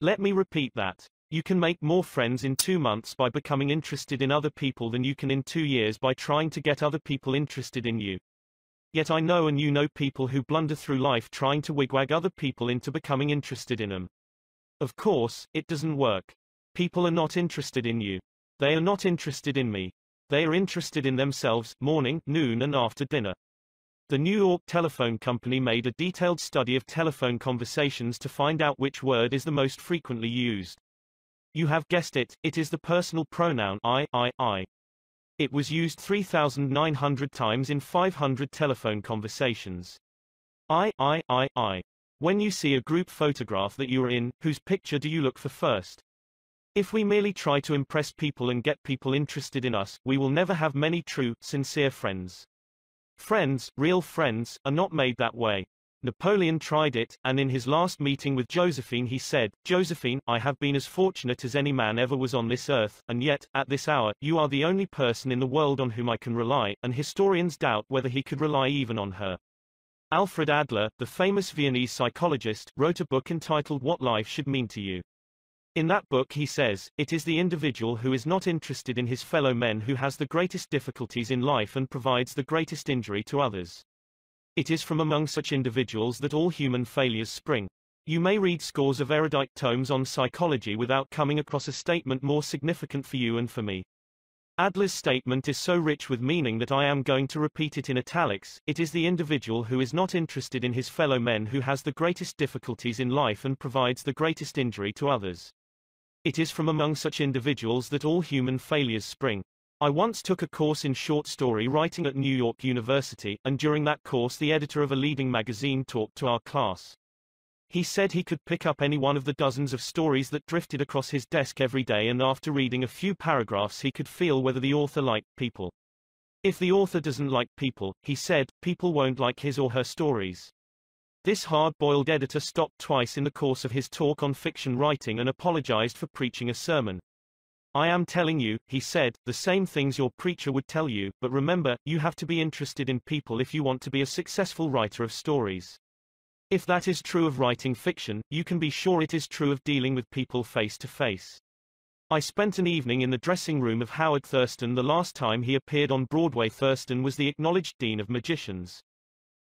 Let me repeat that. You can make more friends in two months by becoming interested in other people than you can in two years by trying to get other people interested in you. Yet I know and you know people who blunder through life trying to wigwag other people into becoming interested in them. Of course, it doesn't work. People are not interested in you. They are not interested in me. They are interested in themselves, morning, noon and after dinner. The New York Telephone Company made a detailed study of telephone conversations to find out which word is the most frequently used. You have guessed it, it is the personal pronoun I, I, I. It was used 3,900 times in 500 telephone conversations. I, I, I, I. When you see a group photograph that you are in, whose picture do you look for first? If we merely try to impress people and get people interested in us, we will never have many true, sincere friends. Friends, real friends, are not made that way. Napoleon tried it, and in his last meeting with Josephine he said, Josephine, I have been as fortunate as any man ever was on this earth, and yet, at this hour, you are the only person in the world on whom I can rely, and historians doubt whether he could rely even on her. Alfred Adler, the famous Viennese psychologist, wrote a book entitled What Life Should Mean to You. In that book he says, it is the individual who is not interested in his fellow men who has the greatest difficulties in life and provides the greatest injury to others. It is from among such individuals that all human failures spring. You may read scores of erudite tomes on psychology without coming across a statement more significant for you and for me. Adler's statement is so rich with meaning that I am going to repeat it in italics. It is the individual who is not interested in his fellow men who has the greatest difficulties in life and provides the greatest injury to others. It is from among such individuals that all human failures spring. I once took a course in short story writing at New York University, and during that course the editor of a leading magazine talked to our class. He said he could pick up any one of the dozens of stories that drifted across his desk every day and after reading a few paragraphs he could feel whether the author liked people. If the author doesn't like people, he said, people won't like his or her stories. This hard-boiled editor stopped twice in the course of his talk on fiction writing and apologized for preaching a sermon. I am telling you, he said, the same things your preacher would tell you, but remember, you have to be interested in people if you want to be a successful writer of stories. If that is true of writing fiction, you can be sure it is true of dealing with people face to face. I spent an evening in the dressing room of Howard Thurston the last time he appeared on Broadway. Thurston was the acknowledged dean of magicians.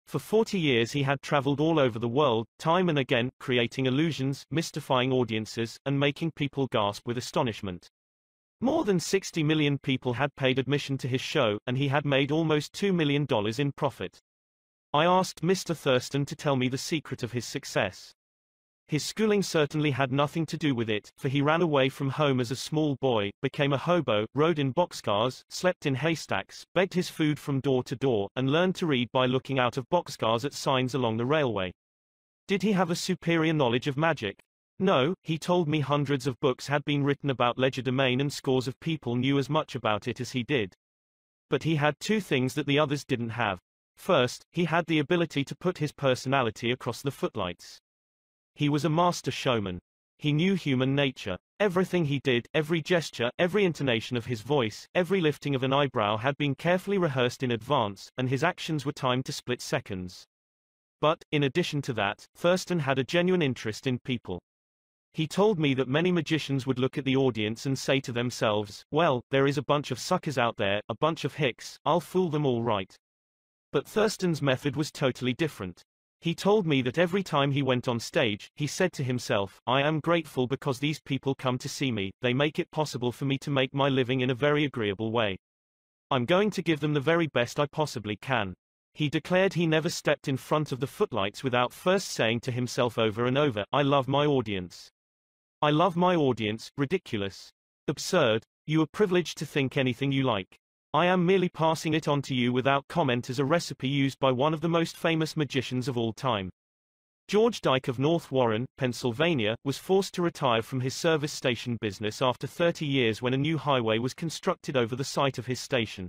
For 40 years he had traveled all over the world, time and again, creating illusions, mystifying audiences, and making people gasp with astonishment. More than 60 million people had paid admission to his show, and he had made almost $2 million in profit. I asked Mr. Thurston to tell me the secret of his success. His schooling certainly had nothing to do with it, for he ran away from home as a small boy, became a hobo, rode in boxcars, slept in haystacks, begged his food from door to door, and learned to read by looking out of boxcars at signs along the railway. Did he have a superior knowledge of magic? No, he told me hundreds of books had been written about legerdemain and scores of people knew as much about it as he did. But he had two things that the others didn't have. First, he had the ability to put his personality across the footlights. He was a master showman. He knew human nature. Everything he did, every gesture, every intonation of his voice, every lifting of an eyebrow had been carefully rehearsed in advance, and his actions were timed to split seconds. But, in addition to that, Thurston had a genuine interest in people. He told me that many magicians would look at the audience and say to themselves, well, there is a bunch of suckers out there, a bunch of hicks, I'll fool them all right. But Thurston's method was totally different. He told me that every time he went on stage, he said to himself, I am grateful because these people come to see me, they make it possible for me to make my living in a very agreeable way. I'm going to give them the very best I possibly can. He declared he never stepped in front of the footlights without first saying to himself over and over, I love my audience. I love my audience, ridiculous. Absurd. You are privileged to think anything you like. I am merely passing it on to you without comment as a recipe used by one of the most famous magicians of all time. George Dyke of North Warren, Pennsylvania, was forced to retire from his service station business after 30 years when a new highway was constructed over the site of his station.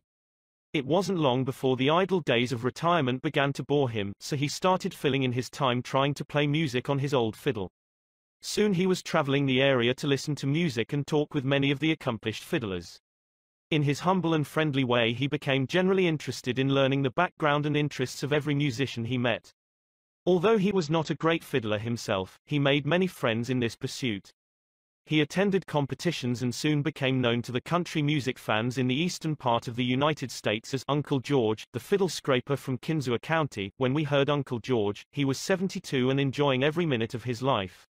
It wasn't long before the idle days of retirement began to bore him, so he started filling in his time trying to play music on his old fiddle. Soon he was traveling the area to listen to music and talk with many of the accomplished fiddlers. In his humble and friendly way he became generally interested in learning the background and interests of every musician he met. Although he was not a great fiddler himself, he made many friends in this pursuit. He attended competitions and soon became known to the country music fans in the eastern part of the United States as Uncle George, the fiddle scraper from Kinzua County. When we heard Uncle George, he was 72 and enjoying every minute of his life.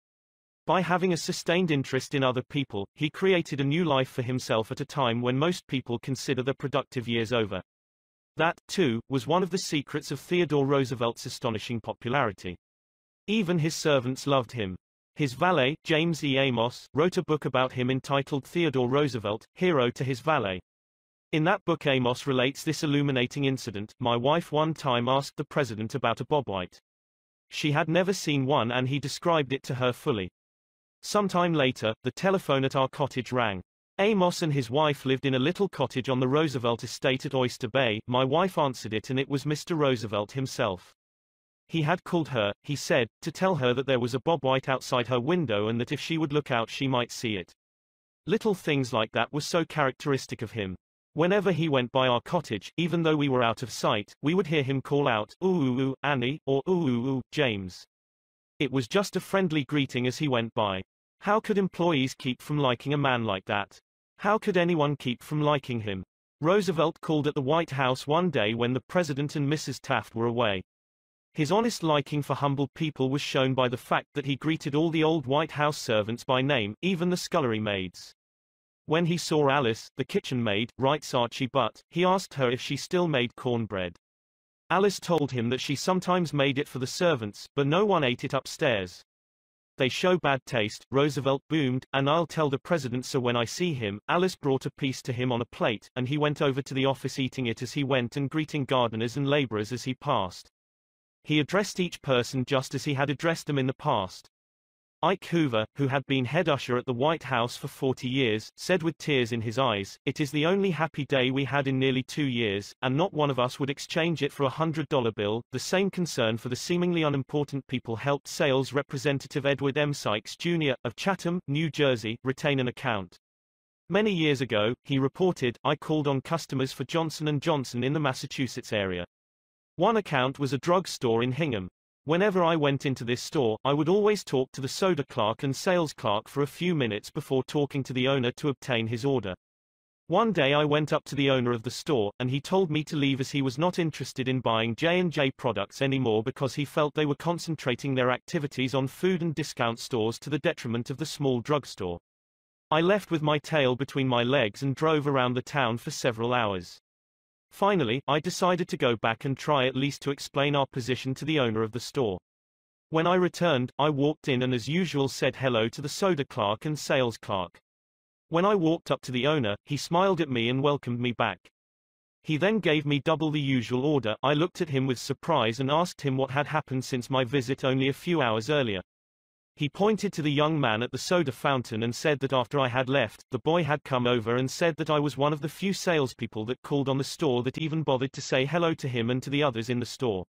By having a sustained interest in other people, he created a new life for himself at a time when most people consider the productive years over. That, too, was one of the secrets of Theodore Roosevelt's astonishing popularity. Even his servants loved him. His valet, James E. Amos, wrote a book about him entitled Theodore Roosevelt, Hero to His Valet. In that book Amos relates this illuminating incident. My wife one time asked the president about a bobwhite. She had never seen one and he described it to her fully. Sometime later, the telephone at our cottage rang. Amos and his wife lived in a little cottage on the Roosevelt estate at Oyster Bay. My wife answered it and it was Mr. Roosevelt himself. He had called her, he said, to tell her that there was a Bob White outside her window and that if she would look out she might see it. Little things like that were so characteristic of him. Whenever he went by our cottage, even though we were out of sight, we would hear him call out, ooh ooh ooh, Annie, or ooh ooh ooh, James. It was just a friendly greeting as he went by. How could employees keep from liking a man like that? How could anyone keep from liking him? Roosevelt called at the White House one day when the President and Mrs. Taft were away. His honest liking for humble people was shown by the fact that he greeted all the old White House servants by name, even the scullery maids. When he saw Alice, the kitchen maid, writes Archie Butt, he asked her if she still made cornbread. Alice told him that she sometimes made it for the servants, but no one ate it upstairs. They show bad taste, Roosevelt boomed, and I'll tell the president so when I see him. Alice brought a piece to him on a plate, and he went over to the office eating it as he went and greeting gardeners and laborers as he passed. He addressed each person just as he had addressed them in the past. Ike Hoover, who had been head usher at the White House for 40 years, said with tears in his eyes, It is the only happy day we had in nearly two years, and not one of us would exchange it for a $100 bill. The same concern for the seemingly unimportant people helped sales representative Edward M. Sykes Jr., of Chatham, New Jersey, retain an account. Many years ago, he reported, I called on customers for Johnson & Johnson in the Massachusetts area. One account was a drug store in Hingham. Whenever I went into this store, I would always talk to the soda clerk and sales clerk for a few minutes before talking to the owner to obtain his order. One day I went up to the owner of the store, and he told me to leave as he was not interested in buying J&J products anymore because he felt they were concentrating their activities on food and discount stores to the detriment of the small drugstore. I left with my tail between my legs and drove around the town for several hours. Finally, I decided to go back and try at least to explain our position to the owner of the store. When I returned, I walked in and as usual said hello to the soda clerk and sales clerk. When I walked up to the owner, he smiled at me and welcomed me back. He then gave me double the usual order. I looked at him with surprise and asked him what had happened since my visit only a few hours earlier. He pointed to the young man at the soda fountain and said that after I had left, the boy had come over and said that I was one of the few salespeople that called on the store that even bothered to say hello to him and to the others in the store.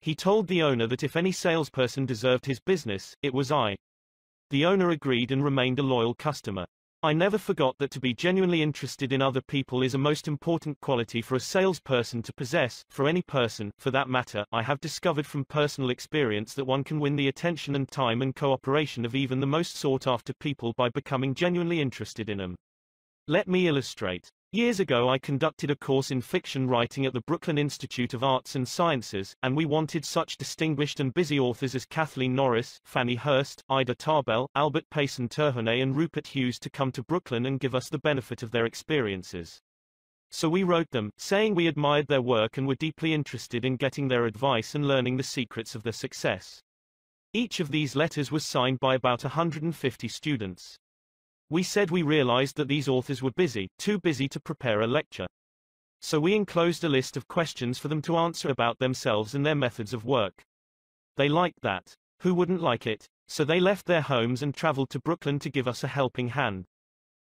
He told the owner that if any salesperson deserved his business, it was I. The owner agreed and remained a loyal customer. I never forgot that to be genuinely interested in other people is a most important quality for a salesperson to possess, for any person, for that matter. I have discovered from personal experience that one can win the attention and time and cooperation of even the most sought after people by becoming genuinely interested in them. Let me illustrate. Years ago I conducted a course in fiction writing at the Brooklyn Institute of Arts and Sciences, and we wanted such distinguished and busy authors as Kathleen Norris, Fannie Hurst, Ida Tarbell, Albert Payson Terhune and Rupert Hughes to come to Brooklyn and give us the benefit of their experiences. So we wrote them, saying we admired their work and were deeply interested in getting their advice and learning the secrets of their success. Each of these letters was signed by about 150 students. We said we realized that these authors were busy, too busy to prepare a lecture. So we enclosed a list of questions for them to answer about themselves and their methods of work. They liked that. Who wouldn't like it? So they left their homes and traveled to Brooklyn to give us a helping hand.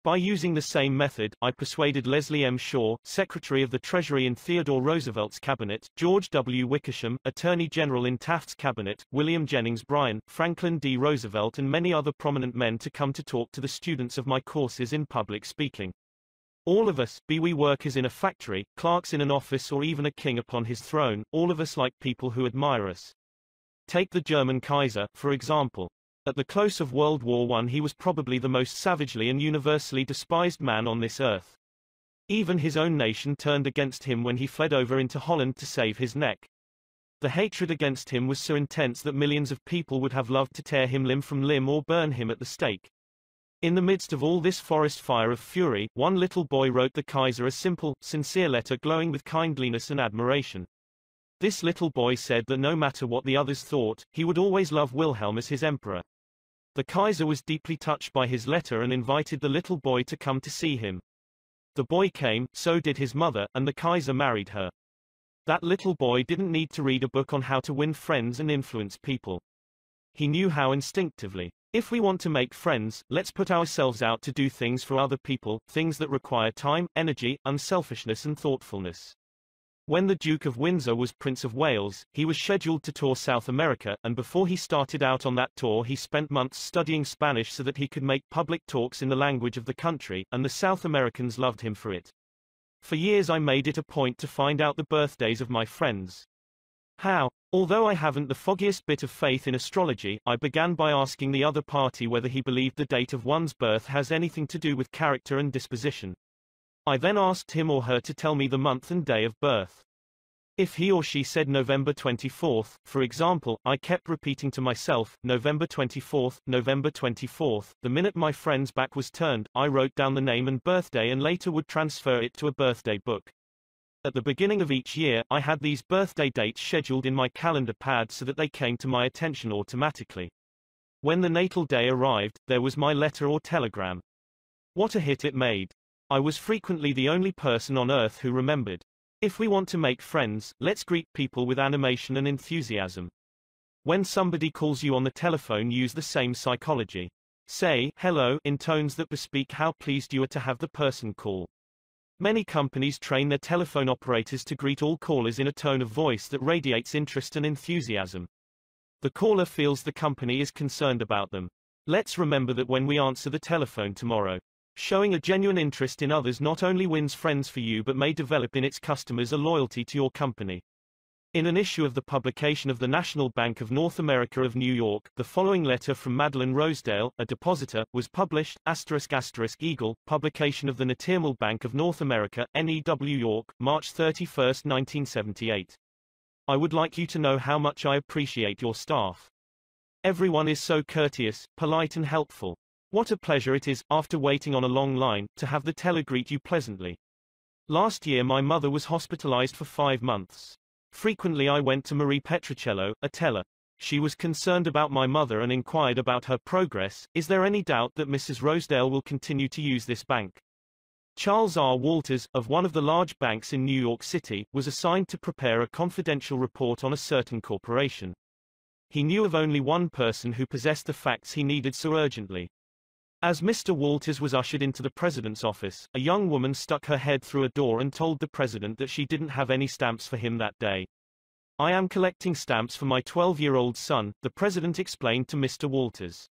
By using the same method, I persuaded Leslie M. Shaw, Secretary of the Treasury in Theodore Roosevelt's cabinet, George W. Wickersham, Attorney General in Taft's cabinet, William Jennings Bryan, Franklin D. Roosevelt and many other prominent men to come to talk to the students of my courses in public speaking. All of us, be we workers in a factory, clerks in an office or even a king upon his throne, all of us like people who admire us. Take the German Kaiser, for example. At the close of World War I he was probably the most savagely and universally despised man on this earth. Even his own nation turned against him when he fled over into Holland to save his neck. The hatred against him was so intense that millions of people would have loved to tear him limb from limb or burn him at the stake. In the midst of all this forest fire of fury, one little boy wrote the Kaiser a simple, sincere letter glowing with kindliness and admiration. This little boy said that no matter what the others thought, he would always love Wilhelm as his emperor. The Kaiser was deeply touched by his letter and invited the little boy to come to see him. The boy came, so did his mother, and the Kaiser married her. That little boy didn't need to read a book on how to win friends and influence people. He knew how instinctively. If we want to make friends, let's put ourselves out to do things for other people, things that require time, energy, unselfishness and thoughtfulness. When the Duke of Windsor was Prince of Wales, he was scheduled to tour South America, and before he started out on that tour he spent months studying Spanish so that he could make public talks in the language of the country, and the South Americans loved him for it. For years I made it a point to find out the birthdays of my friends. How? Although I haven't the foggiest bit of faith in astrology, I began by asking the other party whether he believed the date of one's birth has anything to do with character and disposition. I then asked him or her to tell me the month and day of birth. If he or she said November 24th, for example, I kept repeating to myself, November 24th, November 24th. The minute my friend's back was turned, I wrote down the name and birthday and later would transfer it to a birthday book. At the beginning of each year, I had these birthday dates scheduled in my calendar pad so that they came to my attention automatically. When the natal day arrived, there was my letter or telegram. What a hit it made. I was frequently the only person on earth who remembered. If we want to make friends, let's greet people with animation and enthusiasm. When somebody calls you on the telephone use the same psychology. Say, hello, in tones that bespeak how pleased you are to have the person call. Many companies train their telephone operators to greet all callers in a tone of voice that radiates interest and enthusiasm. The caller feels the company is concerned about them. Let's remember that when we answer the telephone tomorrow. Showing a genuine interest in others not only wins friends for you but may develop in its customers a loyalty to your company. In an issue of the publication of the National Bank of North America of New York, the following letter from Madeline Rosedale, a depositor, was published, asterisk asterisk Eagle, publication of the National Bank of North America, NEW York, March 31, 1978. I would like you to know how much I appreciate your staff. Everyone is so courteous, polite and helpful. What a pleasure it is, after waiting on a long line, to have the teller greet you pleasantly. Last year my mother was hospitalized for five months. Frequently I went to Marie Petricello, a teller. She was concerned about my mother and inquired about her progress, is there any doubt that Mrs. Rosedale will continue to use this bank? Charles R. Walters, of one of the large banks in New York City, was assigned to prepare a confidential report on a certain corporation. He knew of only one person who possessed the facts he needed so urgently. As Mr. Walters was ushered into the president's office, a young woman stuck her head through a door and told the president that she didn't have any stamps for him that day. I am collecting stamps for my 12-year-old son, the president explained to Mr. Walters.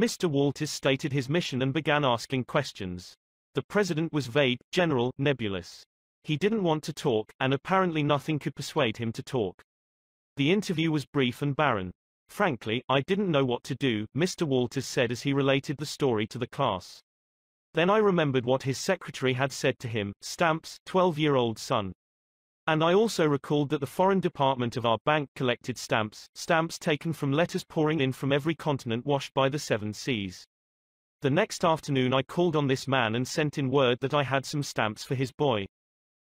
Mr. Walters stated his mission and began asking questions. The president was vague, general, nebulous. He didn't want to talk, and apparently nothing could persuade him to talk. The interview was brief and barren. Frankly, I didn't know what to do, Mr. Walters said as he related the story to the class. Then I remembered what his secretary had said to him, stamps, 12-year-old son. And I also recalled that the foreign department of our bank collected stamps, stamps taken from letters pouring in from every continent washed by the seven seas. The next afternoon I called on this man and sent in word that I had some stamps for his boy.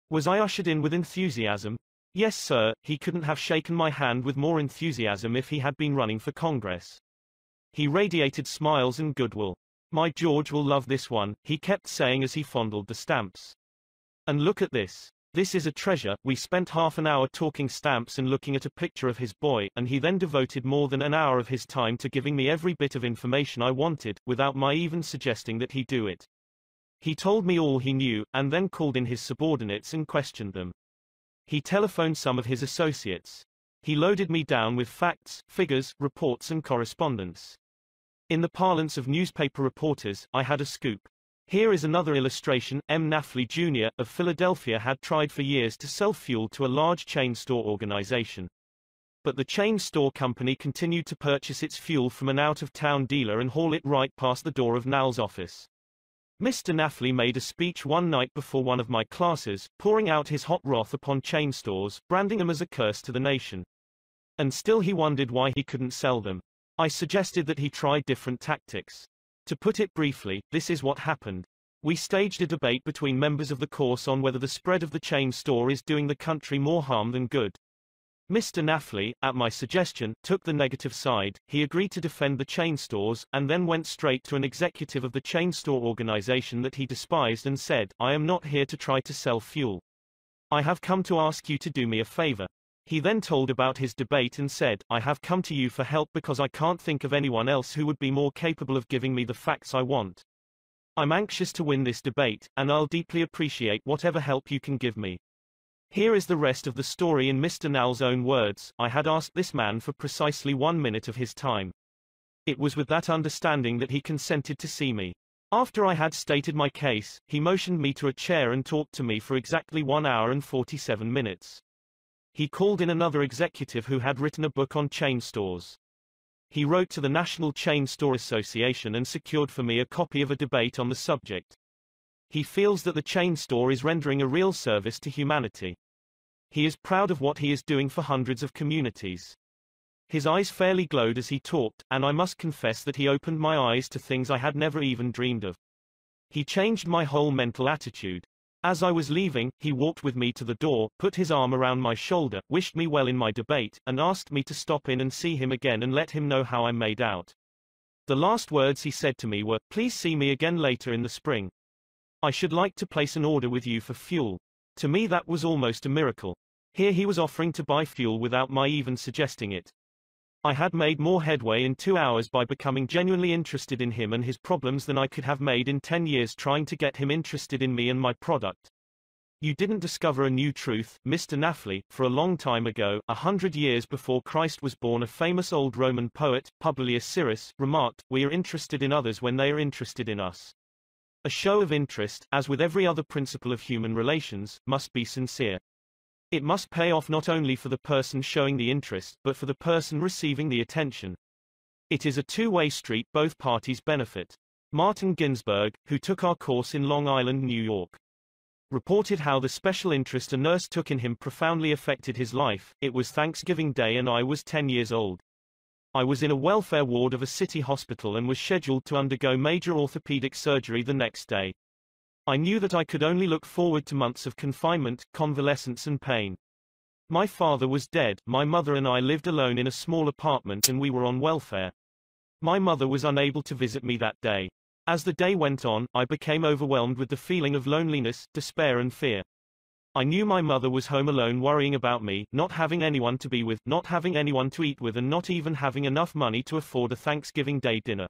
Was I ushered in with enthusiasm? Yes sir, he couldn't have shaken my hand with more enthusiasm if he had been running for Congress. He radiated smiles and goodwill. My George will love this one, he kept saying as he fondled the stamps. And look at this. This is a treasure. We spent half an hour talking stamps and looking at a picture of his boy, and he then devoted more than an hour of his time to giving me every bit of information I wanted, without my even suggesting that he do it. He told me all he knew, and then called in his subordinates and questioned them. He telephoned some of his associates. He loaded me down with facts, figures, reports and correspondence. In the parlance of newspaper reporters, I had a scoop. Here is another illustration. M. Knaphle Jr. of Philadelphia had tried for years to sell fuel to a large chain store organization. But the chain store company continued to purchase its fuel from an out-of-town dealer and haul it right past the door of Knaphle's office. Mr. Knaphle made a speech one night before one of my classes, pouring out his hot wrath upon chain stores, branding them as a curse to the nation. And still he wondered why he couldn't sell them. I suggested that he try different tactics. To put it briefly, this is what happened. We staged a debate between members of the course on whether the spread of the chain store is doing the country more harm than good. Mr. Knaphle, at my suggestion, took the negative side, he agreed to defend the chain stores, and then went straight to an executive of the chain store organization that he despised and said, I am not here to try to sell fuel. I have come to ask you to do me a favor. He then told about his debate and said, I have come to you for help because I can't think of anyone else who would be more capable of giving me the facts I want. I'm anxious to win this debate, and I'll deeply appreciate whatever help you can give me. Here is the rest of the story in Mr. Knaphle's own words. I had asked this man for precisely one minute of his time. It was with that understanding that he consented to see me. After I had stated my case, he motioned me to a chair and talked to me for exactly one hour and 47 minutes. He called in another executive who had written a book on chain stores. He wrote to the National Chain Store Association and secured for me a copy of a debate on the subject. He feels that the chain store is rendering a real service to humanity. He is proud of what he is doing for hundreds of communities. His eyes fairly glowed as he talked, and I must confess that he opened my eyes to things I had never even dreamed of. He changed my whole mental attitude. As I was leaving, he walked with me to the door, put his arm around my shoulder, wished me well in my debate, and asked me to stop in and see him again and let him know how I made out. The last words he said to me were, please see me again later in the spring. I should like to place an order with you for fuel. To me that was almost a miracle. Here he was offering to buy fuel without my even suggesting it. I had made more headway in two hours by becoming genuinely interested in him and his problems than I could have made in ten years trying to get him interested in me and my product. You didn't discover a new truth, Mr. Knaphle, for a long time ago, a hundred years before Christ was born a famous old Roman poet, Publius Syrus, remarked, we are interested in others when they are interested in us. A show of interest, as with every other principle of human relations, must be sincere. It must pay off not only for the person showing the interest, but for the person receiving the attention. It is a two-way street both parties benefit. Martin Ginsburg, who took our course in Long Island, New York, reported how the special interest a nurse took in him profoundly affected his life. It was Thanksgiving Day and I was 10 years old. I was in a welfare ward of a city hospital and was scheduled to undergo major orthopedic surgery the next day. I knew that I could only look forward to months of confinement, convalescence and pain. My father was dead, my mother and I lived alone in a small apartment and we were on welfare. My mother was unable to visit me that day. As the day went on, I became overwhelmed with the feeling of loneliness, despair and fear. I knew my mother was home alone worrying about me, not having anyone to be with, not having anyone to eat with and not even having enough money to afford a Thanksgiving Day dinner.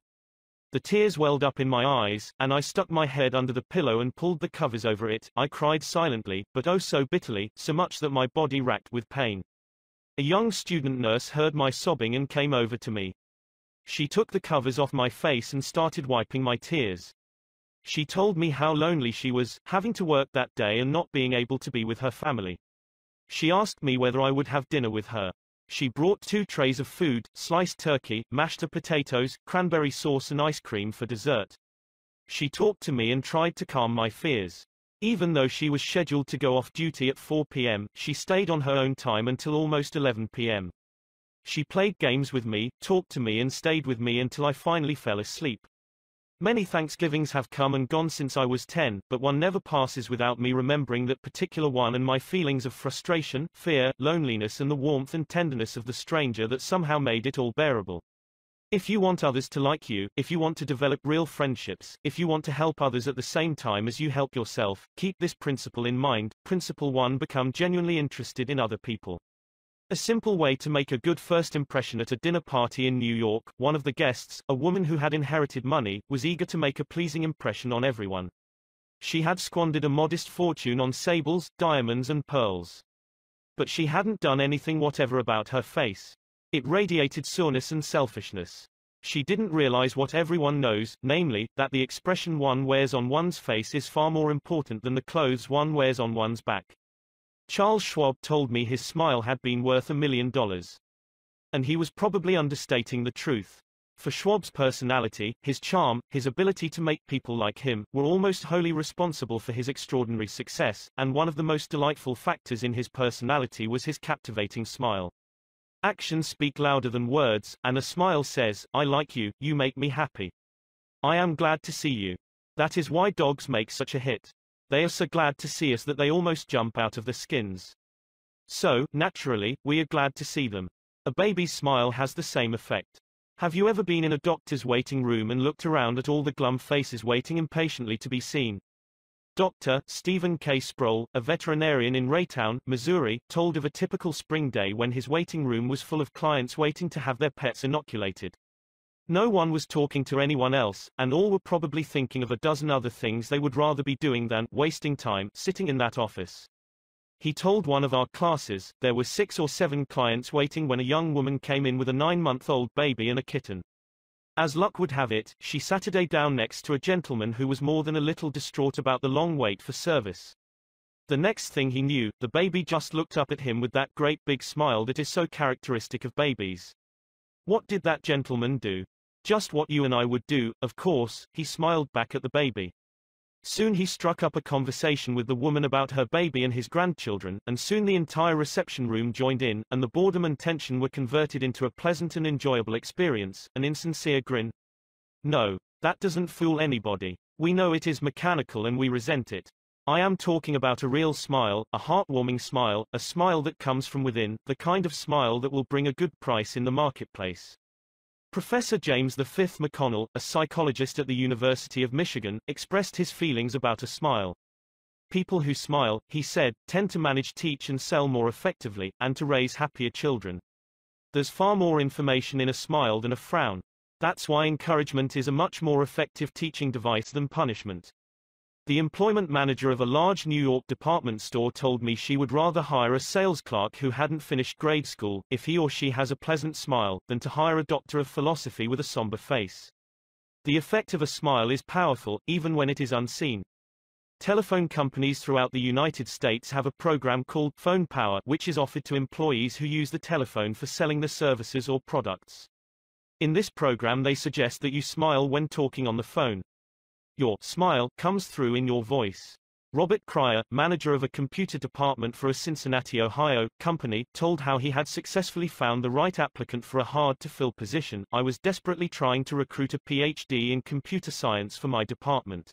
The tears welled up in my eyes, and I stuck my head under the pillow and pulled the covers over it. I cried silently, but oh so bitterly, so much that my body racked with pain. A young student nurse heard my sobbing and came over to me. She took the covers off my face and started wiping my tears. She told me how lonely she was, having to work that day and not being able to be with her family. She asked me whether I would have dinner with her. She brought two trays of food, sliced turkey, mashed potatoes, cranberry sauce and ice cream for dessert. She talked to me and tried to calm my fears. Even though she was scheduled to go off duty at 4 p.m., she stayed on her own time until almost 11 p.m. She played games with me, talked to me and stayed with me until I finally fell asleep. Many Thanksgivings have come and gone since I was 10, but one never passes without me remembering that particular one and my feelings of frustration, fear, loneliness and the warmth and tenderness of the stranger that somehow made it all bearable. If you want others to like you, if you want to develop real friendships, if you want to help others at the same time as you help yourself, keep this principle in mind. Principle 1 Become genuinely interested in other people. A simple way to make a good first impression at a dinner party in New York, one of the guests, a woman who had inherited money, was eager to make a pleasing impression on everyone. She had squandered a modest fortune on sables, diamonds and pearls. But she hadn't done anything whatever about her face. It radiated soreness and selfishness. She didn't realize what everyone knows, namely, that the expression one wears on one's face is far more important than the clothes one wears on one's back. Charles Schwab told me his smile had been worth a million dollars. And he was probably understating the truth. For Schwab's personality, his charm, his ability to make people like him, were almost wholly responsible for his extraordinary success, and one of the most delightful factors in his personality was his captivating smile. Actions speak louder than words, and a smile says, I like you, you make me happy. I am glad to see you. That is why dogs make such a hit. They are so glad to see us that they almost jump out of their skins. So, naturally, we are glad to see them. A baby's smile has the same effect. Have you ever been in a doctor's waiting room and looked around at all the glum faces waiting impatiently to be seen? Dr. Stephen K. Sproul, a veterinarian in Raytown, Missouri, told of a typical spring day when his waiting room was full of clients waiting to have their pets inoculated. No one was talking to anyone else, and all were probably thinking of a dozen other things they would rather be doing than wasting time sitting in that office. He told one of our classes, there were six or seven clients waiting when a young woman came in with a nine-month-old baby and a kitten. As luck would have it, she Saturday down next to a gentleman who was more than a little distraught about the long wait for service. The next thing he knew, the baby just looked up at him with that great big smile that is so characteristic of babies. What did that gentleman do? Just what you and I would do, of course, he smiled back at the baby. Soon he struck up a conversation with the woman about her baby and his grandchildren, and soon the entire reception room joined in, and the boredom and tension were converted into a pleasant and enjoyable experience, an insincere grin. No. That doesn't fool anybody. We know it is mechanical and we resent it. I am talking about a real smile, a heartwarming smile, a smile that comes from within, the kind of smile that will bring a good price in the marketplace. Professor James V. McConnell, a psychologist at the University of Michigan, expressed his feelings about a smile. People who smile, he said, tend to manage teach and sell more effectively, and to raise happier children. There's far more information in a smile than a frown. That's why encouragement is a much more effective teaching device than punishment. The employment manager of a large New York department store told me she would rather hire a sales clerk who hadn't finished grade school, if he or she has a pleasant smile, than to hire a doctor of philosophy with a somber face. The effect of a smile is powerful, even when it is unseen. Telephone companies throughout the United States have a program called Phone Power, which is offered to employees who use the telephone for selling their services or products. In this program they suggest that you smile when talking on the phone. Your smile comes through in your voice. Robert Cryer, manager of a computer department for a Cincinnati, Ohio, company, told how he had successfully found the right applicant for a hard-to-fill position. I was desperately trying to recruit a PhD in computer science for my department.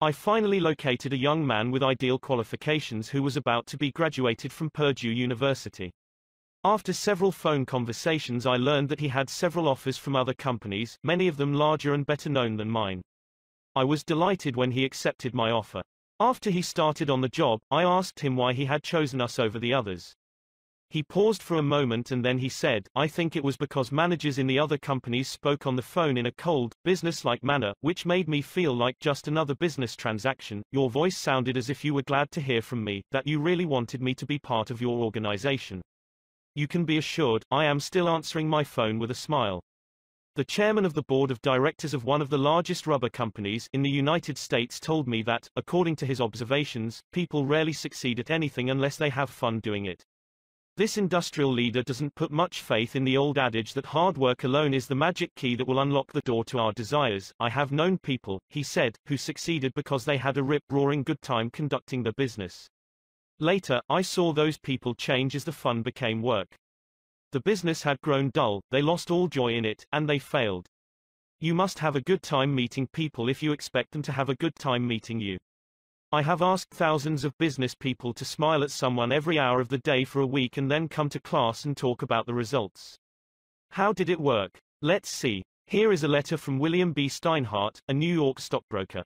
I finally located a young man with ideal qualifications who was about to be graduated from Purdue University. After several phone conversations I learned that he had several offers from other companies, many of them larger and better known than mine. I was delighted when he accepted my offer. After he started on the job, I asked him why he had chosen us over the others. He paused for a moment and then he said, I think it was because managers in the other companies spoke on the phone in a cold, business-like manner, which made me feel like just another business transaction. Your voice sounded as if you were glad to hear from me, that you really wanted me to be part of your organization. You can be assured, I am still answering my phone with a smile. The chairman of the board of directors of one of the largest rubber companies in the United States told me that, according to his observations, people rarely succeed at anything unless they have fun doing it. This industrial leader doesn't put much faith in the old adage that hard work alone is the magic key that will unlock the door to our desires. I have known people, he said, who succeeded because they had a rip-roaring good time conducting their business. Later, I saw those people change as the fun became work. The business had grown dull, they lost all joy in it, and they failed. You must have a good time meeting people if you expect them to have a good time meeting you. I have asked thousands of business people to smile at someone every hour of the day for a week and then come to class and talk about the results. How did it work? Let's see. Here is a letter from William B. Steinhardt, a New York stockbroker.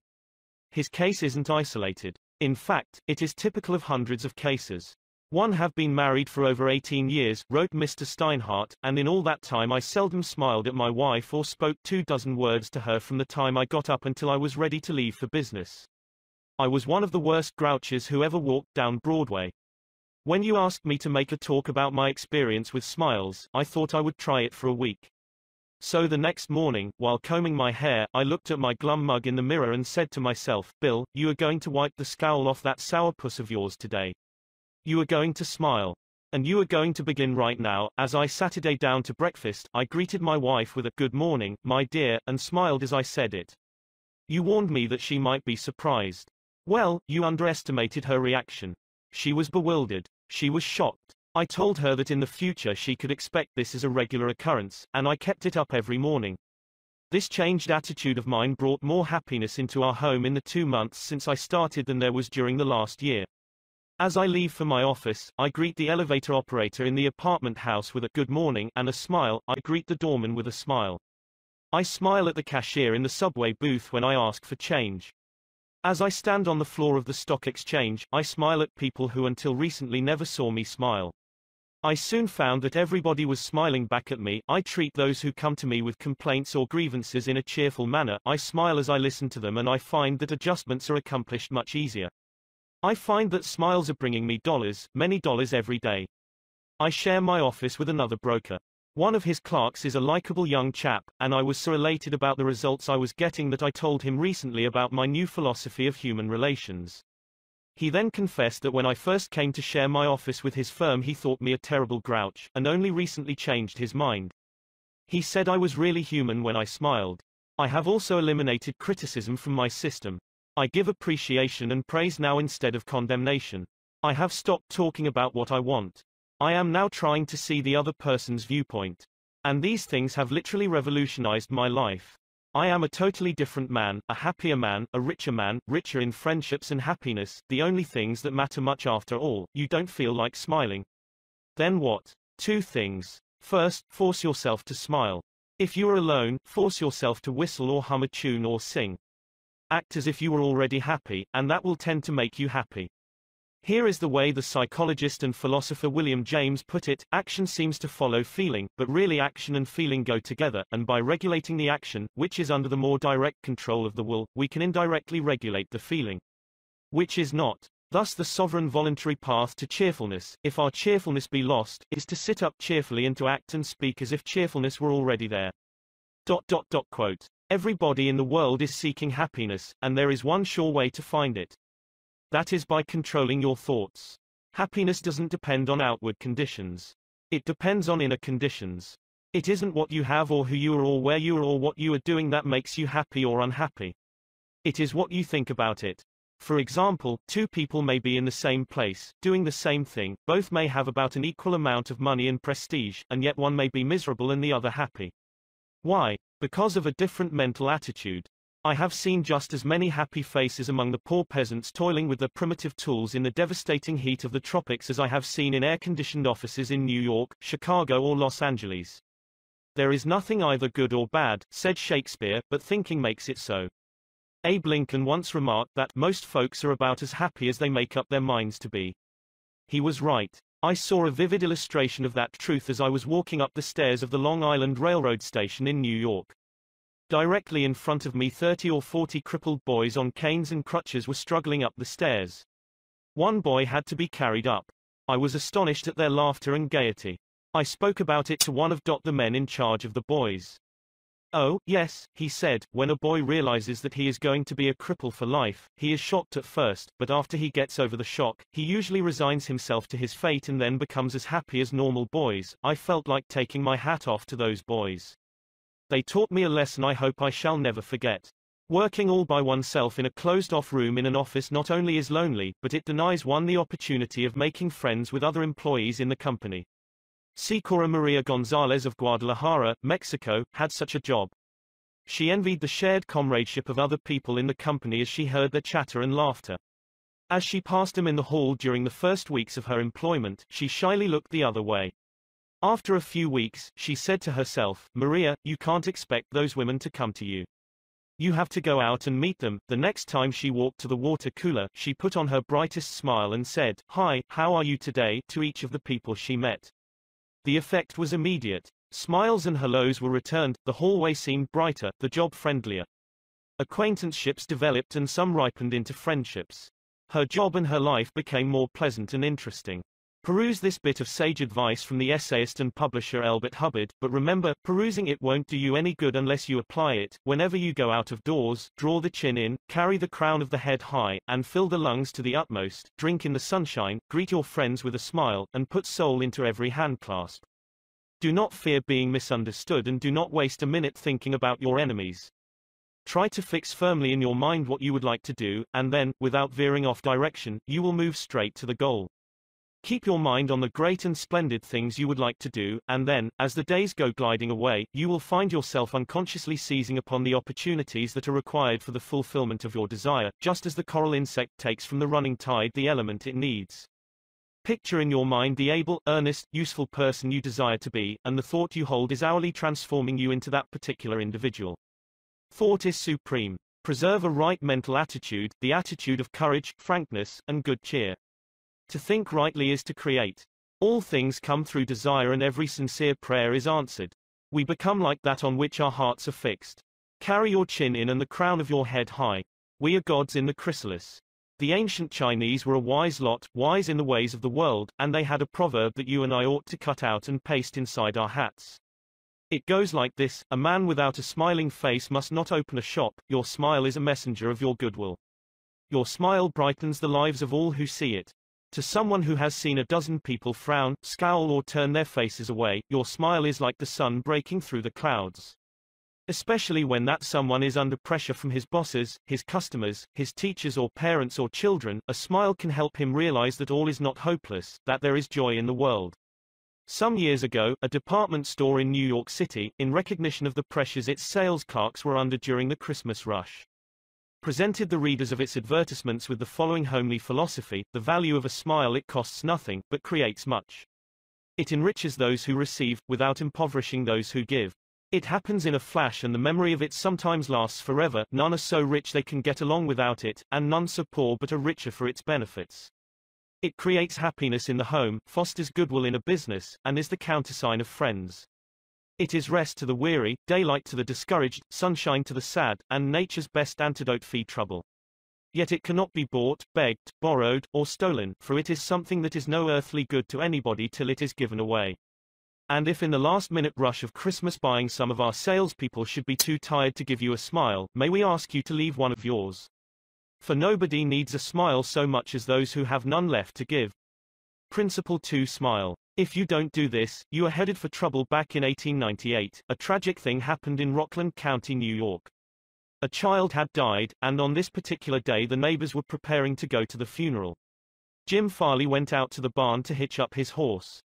His case isn't isolated. In fact, it is typical of hundreds of cases. One have been married for over 18 years, wrote Mr. Steinhardt, and in all that time I seldom smiled at my wife or spoke two dozen words to her from the time I got up until I was ready to leave for business. I was one of the worst grouches who ever walked down Broadway. When you asked me to make a talk about my experience with smiles, I thought I would try it for a week. So the next morning, while combing my hair, I looked at my glum mug in the mirror and said to myself, Bill, you are going to wipe the scowl off that sourpuss of yours today. You are going to smile. And you are going to begin right now. As I sat Saturday down to breakfast, I greeted my wife with a good morning, my dear, and smiled as I said it. You warned me that she might be surprised. Well, you underestimated her reaction. She was bewildered. She was shocked. I told her that in the future she could expect this as a regular occurrence, and I kept it up every morning. This changed attitude of mine brought more happiness into our home in the two months since I started than there was during the last year. As I leave for my office, I greet the elevator operator in the apartment house with a good morning and a smile. I greet the doorman with a smile. I smile at the cashier in the subway booth when I ask for change. As I stand on the floor of the stock exchange, I smile at people who until recently never saw me smile. I soon found that everybody was smiling back at me. I treat those who come to me with complaints or grievances in a cheerful manner. I smile as I listen to them and I find that adjustments are accomplished much easier. I find that smiles are bringing me dollars, many dollars every day. I share my office with another broker. One of his clerks is a likable young chap, and I was so elated about the results I was getting that I told him recently about my new philosophy of human relations. He then confessed that when I first came to share my office with his firm he thought me a terrible grouch, and only recently changed his mind. He said I was really human when I smiled. I have also eliminated criticism from my system. I give appreciation and praise now instead of condemnation. I have stopped talking about what I want. I am now trying to see the other person's viewpoint. And these things have literally revolutionized my life. I am a totally different man, a happier man, a richer man, richer in friendships and happiness, the only things that matter much after all, you don't feel like smiling. Then what? Two things. First, force yourself to smile. If you are alone, force yourself to whistle or hum a tune or sing. Act as if you were already happy, and that will tend to make you happy. Here is the way the psychologist and philosopher William James put it, action seems to follow feeling, but really action and feeling go together, and by regulating the action, which is under the more direct control of the will, we can indirectly regulate the feeling. Which is not. Thus the sovereign voluntary path to cheerfulness, if our cheerfulness be lost, is to sit up cheerfully and to act and speak as if cheerfulness were already there. Dot dot dot quote. Everybody in the world is seeking happiness, and there is one sure way to find it. That is by controlling your thoughts. Happiness doesn't depend on outward conditions. It depends on inner conditions. It isn't what you have or who you are or where you are or what you are doing that makes you happy or unhappy. It is what you think about it. For example, two people may be in the same place, doing the same thing, both may have about an equal amount of money and prestige, and yet one may be miserable and the other happy. Why? Because of a different mental attitude. I have seen just as many happy faces among the poor peasants toiling with their primitive tools in the devastating heat of the tropics as I have seen in air-conditioned offices in New York, Chicago or Los Angeles. There is nothing either good or bad, said Shakespeare, but thinking makes it so. Abe Lincoln once remarked that most folks are about as happy as they make up their minds to be. He was right. I saw a vivid illustration of that truth as I was walking up the stairs of the Long Island Railroad station in New York. Directly in front of me 30 or 40 crippled boys on canes and crutches were struggling up the stairs. One boy had to be carried up. I was astonished at their laughter and gaiety. I spoke about it to one of the men in charge of the boys. Oh, yes, he said, when a boy realizes that he is going to be a cripple for life, he is shocked at first, but after he gets over the shock, he usually resigns himself to his fate and then becomes as happy as normal boys. I felt like taking my hat off to those boys. They taught me a lesson I hope I shall never forget. Working all by oneself in a closed-off room in an office not only is lonely, but it denies one the opportunity of making friends with other employees in the company. Señora Maria Gonzalez of Guadalajara, Mexico, had such a job. She envied the shared comradeship of other people in the company as she heard their chatter and laughter. As she passed them in the hall during the first weeks of her employment, she shyly looked the other way. After a few weeks, she said to herself, Maria, you can't expect those women to come to you. You have to go out and meet them. The next time she walked to the water cooler, she put on her brightest smile and said, Hi, how are you today, to each of the people she met. The effect was immediate. Smiles and hellos were returned, the hallway seemed brighter, the job friendlier. Acquaintanceships developed and some ripened into friendships. Her job and her life became more pleasant and interesting. Peruse this bit of sage advice from the essayist and publisher Elbert Hubbard, but remember, perusing it won't do you any good unless you apply it. Whenever you go out of doors, draw the chin in, carry the crown of the head high, and fill the lungs to the utmost, drink in the sunshine, greet your friends with a smile, and put soul into every handclasp. Do not fear being misunderstood and do not waste a minute thinking about your enemies. Try to fix firmly in your mind what you would like to do, and then, without veering off direction, you will move straight to the goal. Keep your mind on the great and splendid things you would like to do, and then, as the days go gliding away, you will find yourself unconsciously seizing upon the opportunities that are required for the fulfillment of your desire, just as the coral insect takes from the running tide the element it needs. Picture in your mind the able, earnest, useful person you desire to be, and the thought you hold is hourly transforming you into that particular individual. Thought is supreme. Preserve a right mental attitude, the attitude of courage, frankness, and good cheer. To think rightly is to create. All things come through desire and every sincere prayer is answered. We become like that on which our hearts are fixed. Carry your chin in and the crown of your head high. We are gods in the chrysalis. The ancient Chinese were a wise lot, wise in the ways of the world, and they had a proverb that you and I ought to cut out and paste inside our hats. It goes like this, a man without a smiling face must not open a shop, your smile is a messenger of your goodwill. Your smile brightens the lives of all who see it. To someone who has seen a dozen people frown, scowl or turn their faces away, your smile is like the sun breaking through the clouds. Especially when that someone is under pressure from his bosses, his customers, his teachers or parents or children, a smile can help him realize that all is not hopeless, that there is joy in the world. Some years ago, a department store in New York City, in recognition of the pressures its sales clerks were under during the Christmas rush, presented the readers of its advertisements with the following homely philosophy, the value of a smile it costs nothing, but creates much. It enriches those who receive, without impoverishing those who give. It happens in a flash and the memory of it sometimes lasts forever, none are so rich they can get along without it, and none so poor but are richer for its benefits. It creates happiness in the home, fosters goodwill in a business, and is the countersign of friends. It is rest to the weary, daylight to the discouraged, sunshine to the sad, and nature's best antidote for trouble. Yet it cannot be bought, begged, borrowed, or stolen, for it is something that is no earthly good to anybody till it is given away. And if in the last-minute rush of Christmas buying some of our salespeople should be too tired to give you a smile, may we ask you to leave one of yours? For nobody needs a smile so much as those who have none left to give. Principle 2 Smile. If you don't do this, you are headed for trouble back in 1898. A tragic thing happened in Rockland County, New York. A child had died, and on this particular day the neighbors were preparing to go to the funeral. Jim Farley went out to the barn to hitch up his horse.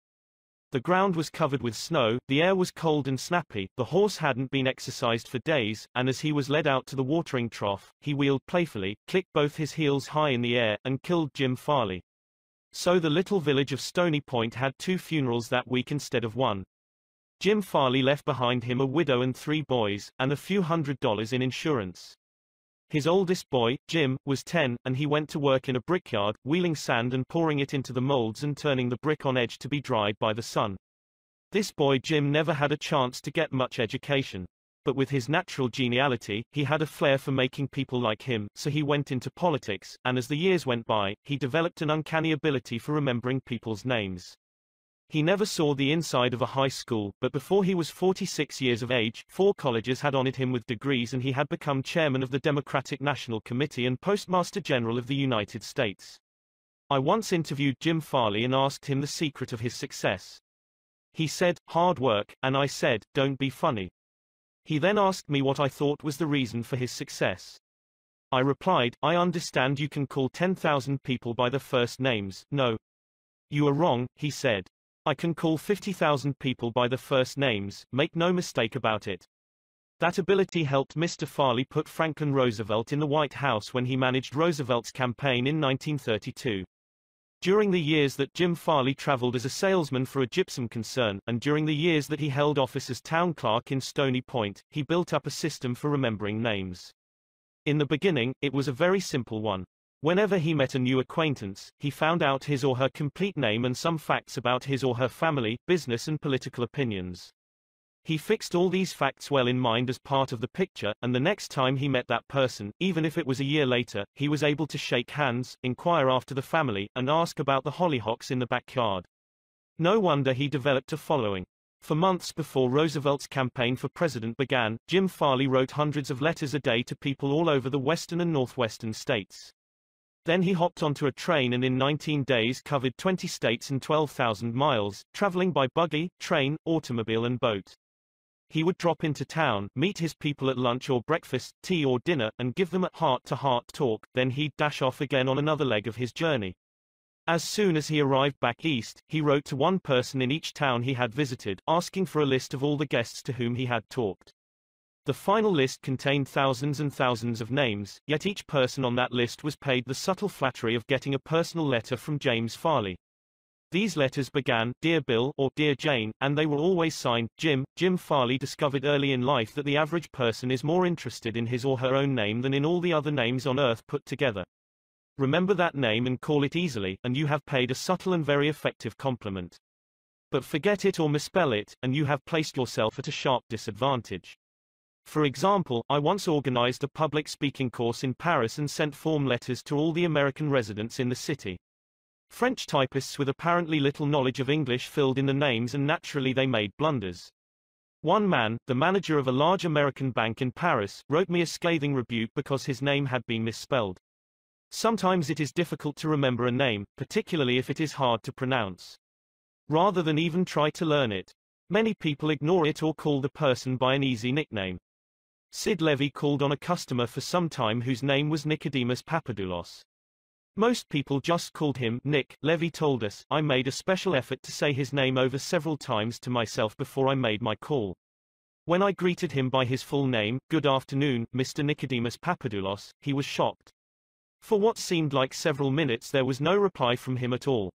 The ground was covered with snow, the air was cold and snappy, the horse hadn't been exercised for days, and as he was led out to the watering trough, he wheeled playfully, clicked both his heels high in the air, and killed Jim Farley. So the little village of Stony Point had two funerals that week instead of one. Jim Farley left behind him a widow and three boys, and a few hundred dollars in insurance. His oldest boy, Jim, was 10, and he went to work in a brickyard, wheeling sand and pouring it into the molds and turning the brick on edge to be dried by the sun. This boy Jim never had a chance to get much education but with his natural geniality, he had a flair for making people like him, so he went into politics, and as the years went by, he developed an uncanny ability for remembering people's names. He never saw the inside of a high school, but before he was 46 years of age, four colleges had honored him with degrees and he had become chairman of the Democratic National Committee and Postmaster General of the United States. I once interviewed Jim Farley and asked him the secret of his success. He said, hard work, and I said, don't be funny. He then asked me what I thought was the reason for his success. I replied, I understand you can call 10,000 people by their first names, no. You are wrong, he said. I can call 50,000 people by their first names, make no mistake about it. That ability helped Mr. Farley put Franklin Roosevelt in the White House when he managed Roosevelt's campaign in 1932. During the years that Jim Farley traveled as a salesman for a gypsum concern, and during the years that he held office as town clerk in Stony Point, he built up a system for remembering names. In the beginning, it was a very simple one. Whenever he met a new acquaintance, he found out his or her complete name and some facts about his or her family, business and political opinions. He fixed all these facts well in mind as part of the picture, and the next time he met that person, even if it was a year later, he was able to shake hands, inquire after the family, and ask about the hollyhocks in the backyard. No wonder he developed a following. For months before Roosevelt's campaign for president began, Jim Farley wrote hundreds of letters a day to people all over the western and northwestern states. Then he hopped onto a train and in 19 days covered 20 states and 12,000 miles, traveling by buggy, train, automobile and boat. He would drop into town, meet his people at lunch or breakfast, tea or dinner, and give them a heart-to-heart talk, then he'd dash off again on another leg of his journey. As soon as he arrived back east, he wrote to one person in each town he had visited, asking for a list of all the guests to whom he had talked. The final list contained thousands and thousands of names, yet each person on that list was paid the subtle flattery of getting a personal letter from James Farley. These letters began, Dear Bill or Dear Jane, and they were always signed, Jim. Jim Farley discovered early in life that the average person is more interested in his or her own name than in all the other names on earth put together. Remember that name and call it easily, and you have paid a subtle and very effective compliment. But forget it or misspell it, and you have placed yourself at a sharp disadvantage. For example, I once organized a public speaking course in Paris and sent form letters to all the American residents in the city. French typists with apparently little knowledge of English filled in the names and naturally they made blunders. One man, the manager of a large American bank in Paris, wrote me a scathing rebuke because his name had been misspelled. Sometimes it is difficult to remember a name, particularly if it is hard to pronounce. Rather than even try to learn it. Many people ignore it or call the person by an easy nickname. Sid Levy called on a customer for some time whose name was Nicodemus Papadoulos. Most people just called him Nick, Levy told us. I made a special effort to say his name over several times to myself before I made my call. When I greeted him by his full name, Good afternoon, Mr. Nicodemus Papadoulos, he was shocked. For what seemed like several minutes there was no reply from him at all.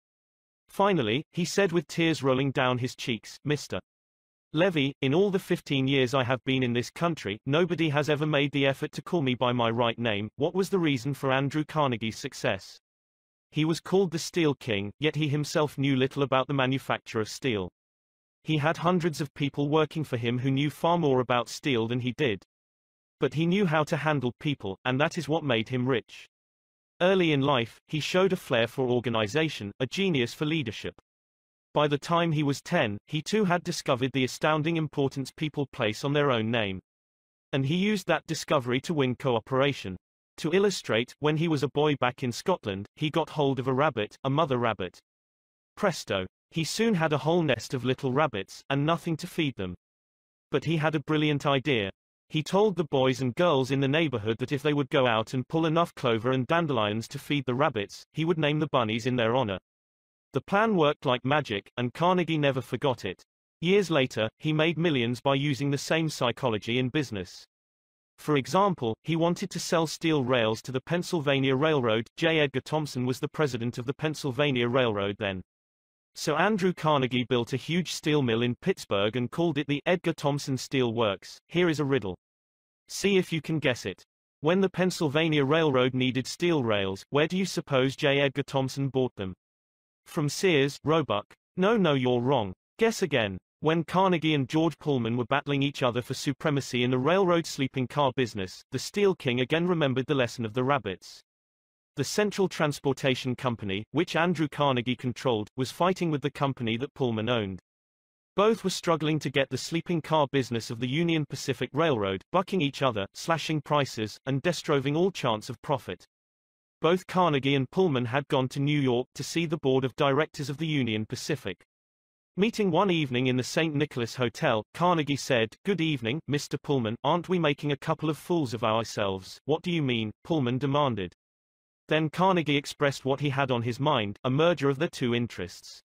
Finally, he said with tears rolling down his cheeks, Mr. Levy, in all the 15 years I have been in this country, nobody has ever made the effort to call me by my right name. What was the reason for Andrew Carnegie's success? He was called the Steel King, yet he himself knew little about the manufacture of steel. He had hundreds of people working for him who knew far more about steel than he did. But he knew how to handle people, and that is what made him rich. Early in life, he showed a flair for organization, a genius for leadership. By the time he was 10, he too had discovered the astounding importance people place on their own name. And he used that discovery to win cooperation. To illustrate, when he was a boy back in Scotland, he got hold of a rabbit, a mother rabbit. Presto. He soon had a whole nest of little rabbits, and nothing to feed them. But he had a brilliant idea. He told the boys and girls in the neighborhood that if they would go out and pull enough clover and dandelions to feed the rabbits, he would name the bunnies in their honor. The plan worked like magic, and Carnegie never forgot it. Years later, he made millions by using the same psychology in business. For example, he wanted to sell steel rails to the Pennsylvania Railroad. J. Edgar Thomson was the president of the Pennsylvania Railroad then. So Andrew Carnegie built a huge steel mill in Pittsburgh and called it the Edgar Thomson Steel Works. Here is a riddle. See if you can guess it. When the Pennsylvania Railroad needed steel rails, where do you suppose J. Edgar Thomson bought them? From Sears, Roebuck. No no you're wrong. Guess again. When Carnegie and George Pullman were battling each other for supremacy in the railroad sleeping car business, the Steel King again remembered the lesson of the rabbits. The Central Transportation Company, which Andrew Carnegie controlled, was fighting with the company that Pullman owned. Both were struggling to get the sleeping car business of the Union Pacific Railroad, bucking each other, slashing prices, and destroving all chance of profit. Both Carnegie and Pullman had gone to New York to see the board of directors of the Union Pacific. Meeting one evening in the St. Nicholas Hotel, Carnegie said, Good evening, Mr. Pullman, aren't we making a couple of fools of ourselves? What do you mean? Pullman demanded. Then Carnegie expressed what he had on his mind, a merger of their two interests.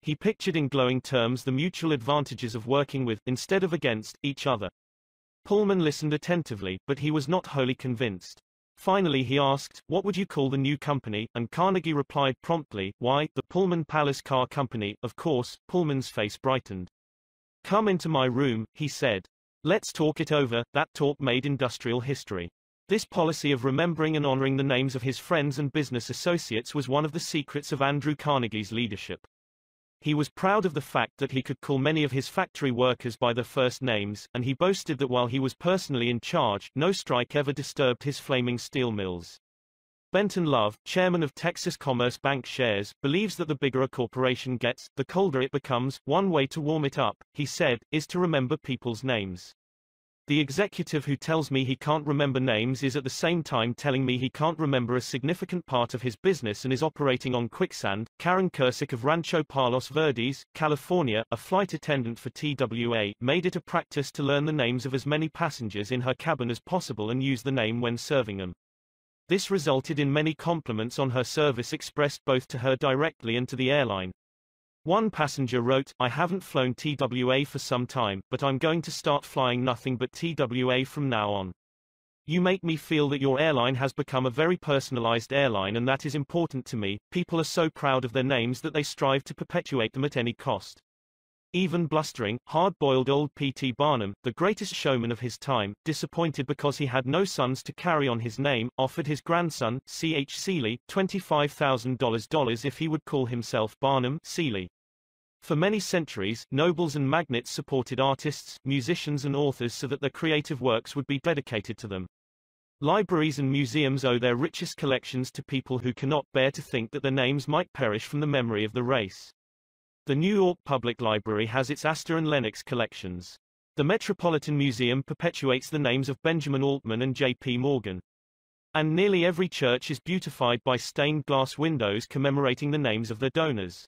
He pictured in glowing terms the mutual advantages of working with, instead of against, each other. Pullman listened attentively, but he was not wholly convinced. Finally he asked, what would you call the new company, and Carnegie replied promptly, why, the Pullman Palace Car Company, of course, Pullman's face brightened. Come into my room, he said. Let's talk it over, that talk made industrial history. This policy of remembering and honoring the names of his friends and business associates was one of the secrets of Andrew Carnegie's leadership. He was proud of the fact that he could call many of his factory workers by their first names, and he boasted that while he was personally in charge, no strike ever disturbed his flaming steel mills. Benton Love, chairman of Texas Commerce Bancshares, believes that the bigger a corporation gets, the colder it becomes. One way to warm it up, he said, is to remember people's names. The executive who tells me he can't remember names is at the same time telling me he can't remember a significant part of his business and is operating on quicksand. Karen Kursick of Rancho Palos Verdes, California, a flight attendant for TWA, made it a practice to learn the names of as many passengers in her cabin as possible and use the name when serving them. This resulted in many compliments on her service expressed both to her directly and to the airline. One passenger wrote, I haven't flown TWA for some time, but I'm going to start flying nothing but TWA from now on. You make me feel that your airline has become a very personalized airline and that is important to me. People are so proud of their names that they strive to perpetuate them at any cost. Even blustering, hard-boiled old P.T. Barnum, the greatest showman of his time, disappointed because he had no sons to carry on his name, offered his grandson, C.H. Seeley, $25,000 if he would call himself Barnum Seeley. For many centuries, nobles and magnates supported artists, musicians and authors so that their creative works would be dedicated to them. Libraries and museums owe their richest collections to people who cannot bear to think that their names might perish from the memory of the race. The New York Public Library has its Astor and Lenox collections. The Metropolitan Museum perpetuates the names of Benjamin Altman and J.P. Morgan. And nearly every church is beautified by stained glass windows commemorating the names of their donors.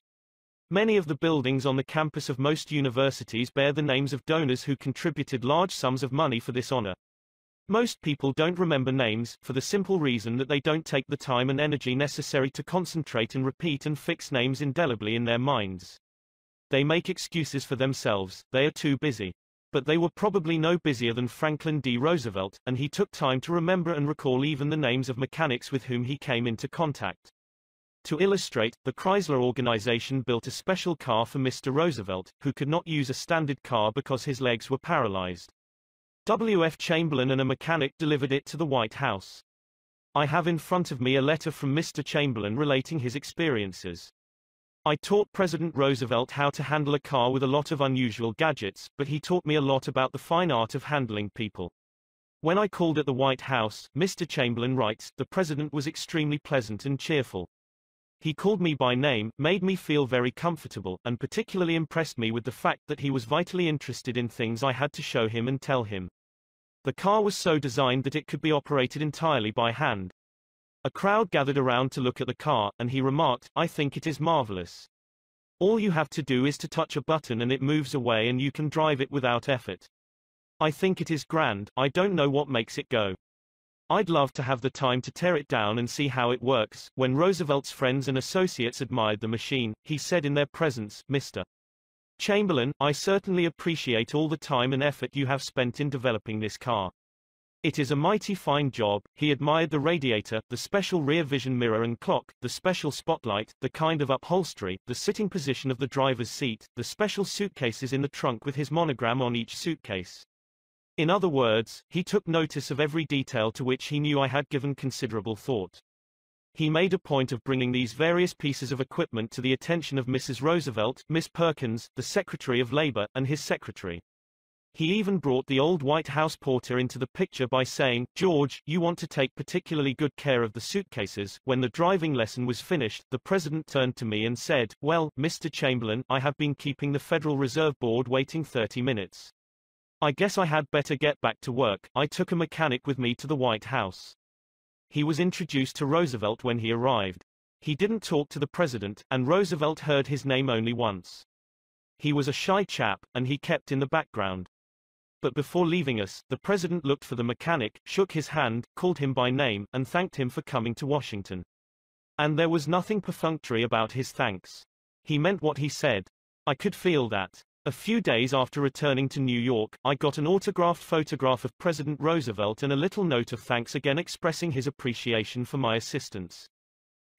Many of the buildings on the campus of most universities bear the names of donors who contributed large sums of money for this honor. Most people don't remember names, for the simple reason that they don't take the time and energy necessary to concentrate and repeat and fix names indelibly in their minds. They make excuses for themselves, they are too busy. But they were probably no busier than Franklin D. Roosevelt, and he took time to remember and recall even the names of mechanics with whom he came into contact. To illustrate, the Chrysler organization built a special car for Mr. Roosevelt, who could not use a standard car because his legs were paralyzed. W. F. Chamberlain and a mechanic delivered it to the White House. I have in front of me a letter from Mr. Chamberlain relating his experiences. I taught President Roosevelt how to handle a car with a lot of unusual gadgets, but he taught me a lot about the fine art of handling people. When I called at the White House, Mr. Chamberlain writes, the president was extremely pleasant and cheerful. He called me by name, made me feel very comfortable, and particularly impressed me with the fact that he was vitally interested in things I had to show him and tell him. The car was so designed that it could be operated entirely by hand. A crowd gathered around to look at the car, and he remarked, I think it is marvelous. All you have to do is to touch a button and it moves away and you can drive it without effort. I think it is grand, I don't know what makes it go. I'd love to have the time to tear it down and see how it works. When Roosevelt's friends and associates admired the machine, he said in their presence, Mr. Chamberlain, I certainly appreciate all the time and effort you have spent in developing this car. It is a mighty fine job. He admired the radiator, the special rear vision mirror and clock, the special spotlight, the kind of upholstery, the sitting position of the driver's seat, the special suitcases in the trunk with his monogram on each suitcase. In other words, he took notice of every detail to which he knew I had given considerable thought. He made a point of bringing these various pieces of equipment to the attention of Mrs. Roosevelt, Miss Perkins, the Secretary of Labor, and his secretary. He even brought the old White House porter into the picture by saying, George, you want to take particularly good care of the suitcases. When the driving lesson was finished, the president turned to me and said, Well, Mr. Chamberlain, I have been keeping the Federal Reserve Board waiting 30 minutes. I guess I had better get back to work. I took a mechanic with me to the White House. He was introduced to Roosevelt when he arrived. He didn't talk to the president, and Roosevelt heard his name only once. He was a shy chap, and he kept in the background. But before leaving us, the president looked for the mechanic, shook his hand, called him by name, and thanked him for coming to Washington. And there was nothing perfunctory about his thanks. He meant what he said. I could feel that. A few days after returning to New York, I got an autographed photograph of President Roosevelt and a little note of thanks again expressing his appreciation for my assistance.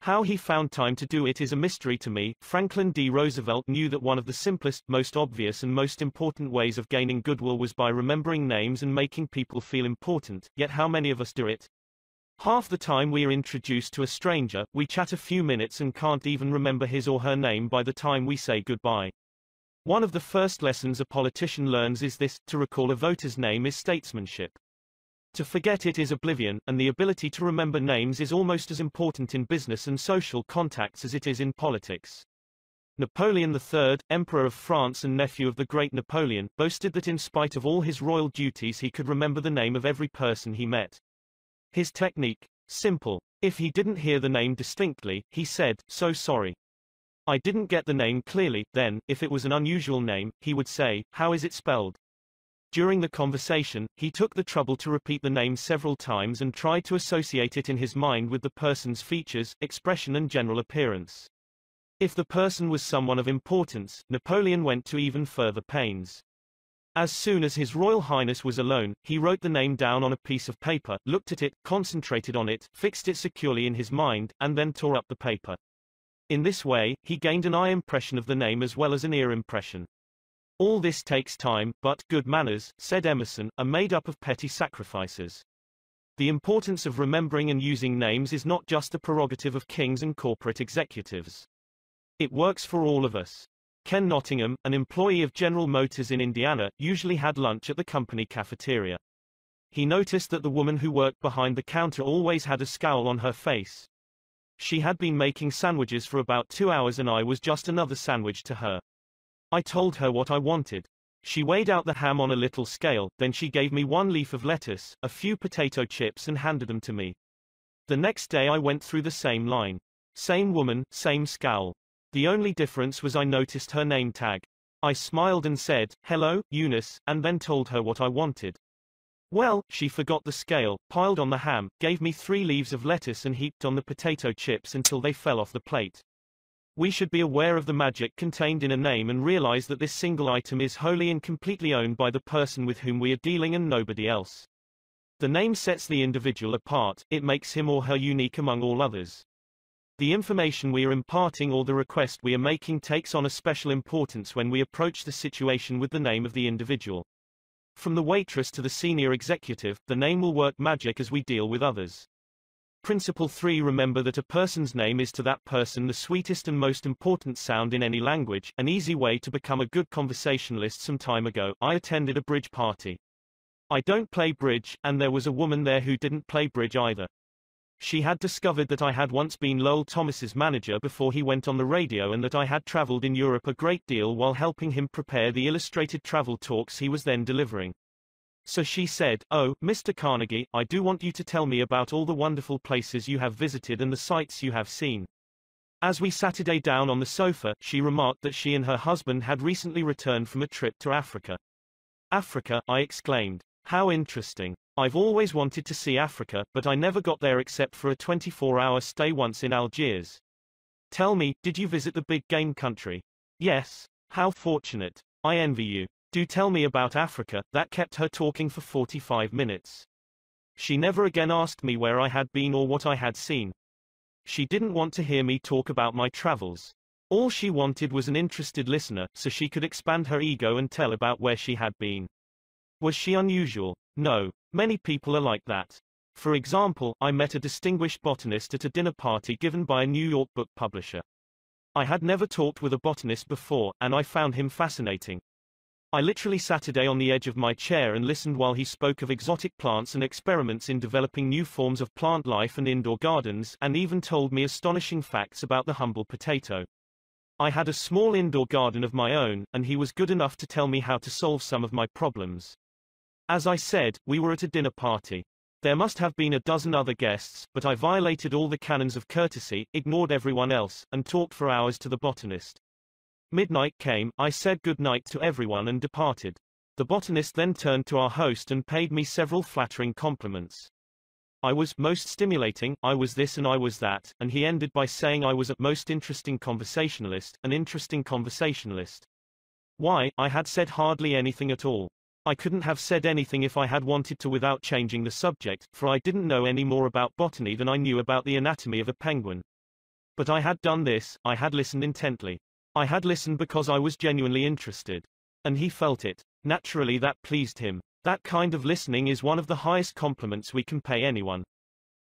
How he found time to do it is a mystery to me. Franklin D. Roosevelt knew that one of the simplest, most obvious and most important ways of gaining goodwill was by remembering names and making people feel important, yet how many of us do it? Half the time we are introduced to a stranger, we chat a few minutes and can't even remember his or her name by the time we say goodbye. One of the first lessons a politician learns is this, to recall a voter's name is statesmanship. To forget it is oblivion, and the ability to remember names is almost as important in business and social contacts as it is in politics. Napoleon III, Emperor of France and nephew of the great Napoleon, boasted that in spite of all his royal duties he could remember the name of every person he met. His technique? Simple. If he didn't hear the name distinctly, he said, so sorry. I didn't get the name clearly, then, if it was an unusual name, he would say, how is it spelled? During the conversation, he took the trouble to repeat the name several times and tried to associate it in his mind with the person's features, expression and general appearance. If the person was someone of importance, Napoleon went to even further pains. As soon as His Royal Highness was alone, he wrote the name down on a piece of paper, looked at it, concentrated on it, fixed it securely in his mind, and then tore up the paper. In this way, he gained an eye impression of the name as well as an ear impression. All this takes time, but good manners, said Emerson, are made up of petty sacrifices. The importance of remembering and using names is not just the prerogative of kings and corporate executives. It works for all of us. Ken Nottingham, an employee of General Motors in Indiana, usually had lunch at the company cafeteria. He noticed that the woman who worked behind the counter always had a scowl on her face. She had been making sandwiches for about two hours and I was just another sandwich to her. I told her what I wanted. She weighed out the ham on a little scale, then she gave me one leaf of lettuce, a few potato chips and handed them to me. The next day I went through the same line. Same woman, same scowl. The only difference was I noticed her name tag. I smiled and said, hello, Eunice, and then told her what I wanted. Well, she forgot the scale, piled on the ham, gave me three leaves of lettuce and heaped on the potato chips until they fell off the plate. We should be aware of the magic contained in a name and realize that this single item is wholly and completely owned by the person with whom we are dealing and nobody else. The name sets the individual apart, it makes him or her unique among all others. The information we are imparting or the request we are making takes on a special importance when we approach the situation with the name of the individual. From the waitress to the senior executive, the name will work magic as we deal with others. Principle 3 Remember that a person's name is to that person the sweetest and most important sound in any language, an easy way to become a good conversationalist some time ago, I attended a bridge party. I don't play bridge, and there was a woman there who didn't play bridge either. She had discovered that I had once been Lowell Thomas's manager before he went on the radio and that I had traveled in Europe a great deal while helping him prepare the illustrated travel talks he was then delivering. So she said, Oh, Mr. Carnegie, I do want you to tell me about all the wonderful places you have visited and the sights you have seen. As we Saturday down on the sofa, she remarked that she and her husband had recently returned from a trip to Africa. Africa, I exclaimed. How interesting. I've always wanted to see Africa, but I never got there except for a 24-hour stay once in Algiers. Tell me, did you visit the big game country? Yes. How fortunate. I envy you. Do tell me about Africa, that kept her talking for 45 minutes. She never again asked me where I had been or what I had seen. She didn't want to hear me talk about my travels. All she wanted was an interested listener, so she could expand her ego and tell about where she had been. Was she unusual? No. Many people are like that. For example, I met a distinguished botanist at a dinner party given by a New York book publisher. I had never talked with a botanist before, and I found him fascinating. I literally sat a day on the edge of my chair and listened while he spoke of exotic plants and experiments in developing new forms of plant life and indoor gardens, and even told me astonishing facts about the humble potato. I had a small indoor garden of my own, and he was good enough to tell me how to solve some of my problems. As I said, we were at a dinner party. There must have been a dozen other guests, but I violated all the canons of courtesy, ignored everyone else, and talked for hours to the botanist. Midnight came, I said good night to everyone and departed. The botanist then turned to our host and paid me several flattering compliments. I was most stimulating, I was this and I was that, and he ended by saying I was a most interesting conversationalist, an interesting conversationalist. Why, I had said hardly anything at all. I couldn't have said anything if I had wanted to without changing the subject, for I didn't know any more about botany than I knew about the anatomy of a penguin. But I had done this, I had listened intently. I had listened because I was genuinely interested. And he felt it. Naturally that pleased him. That kind of listening is one of the highest compliments we can pay anyone.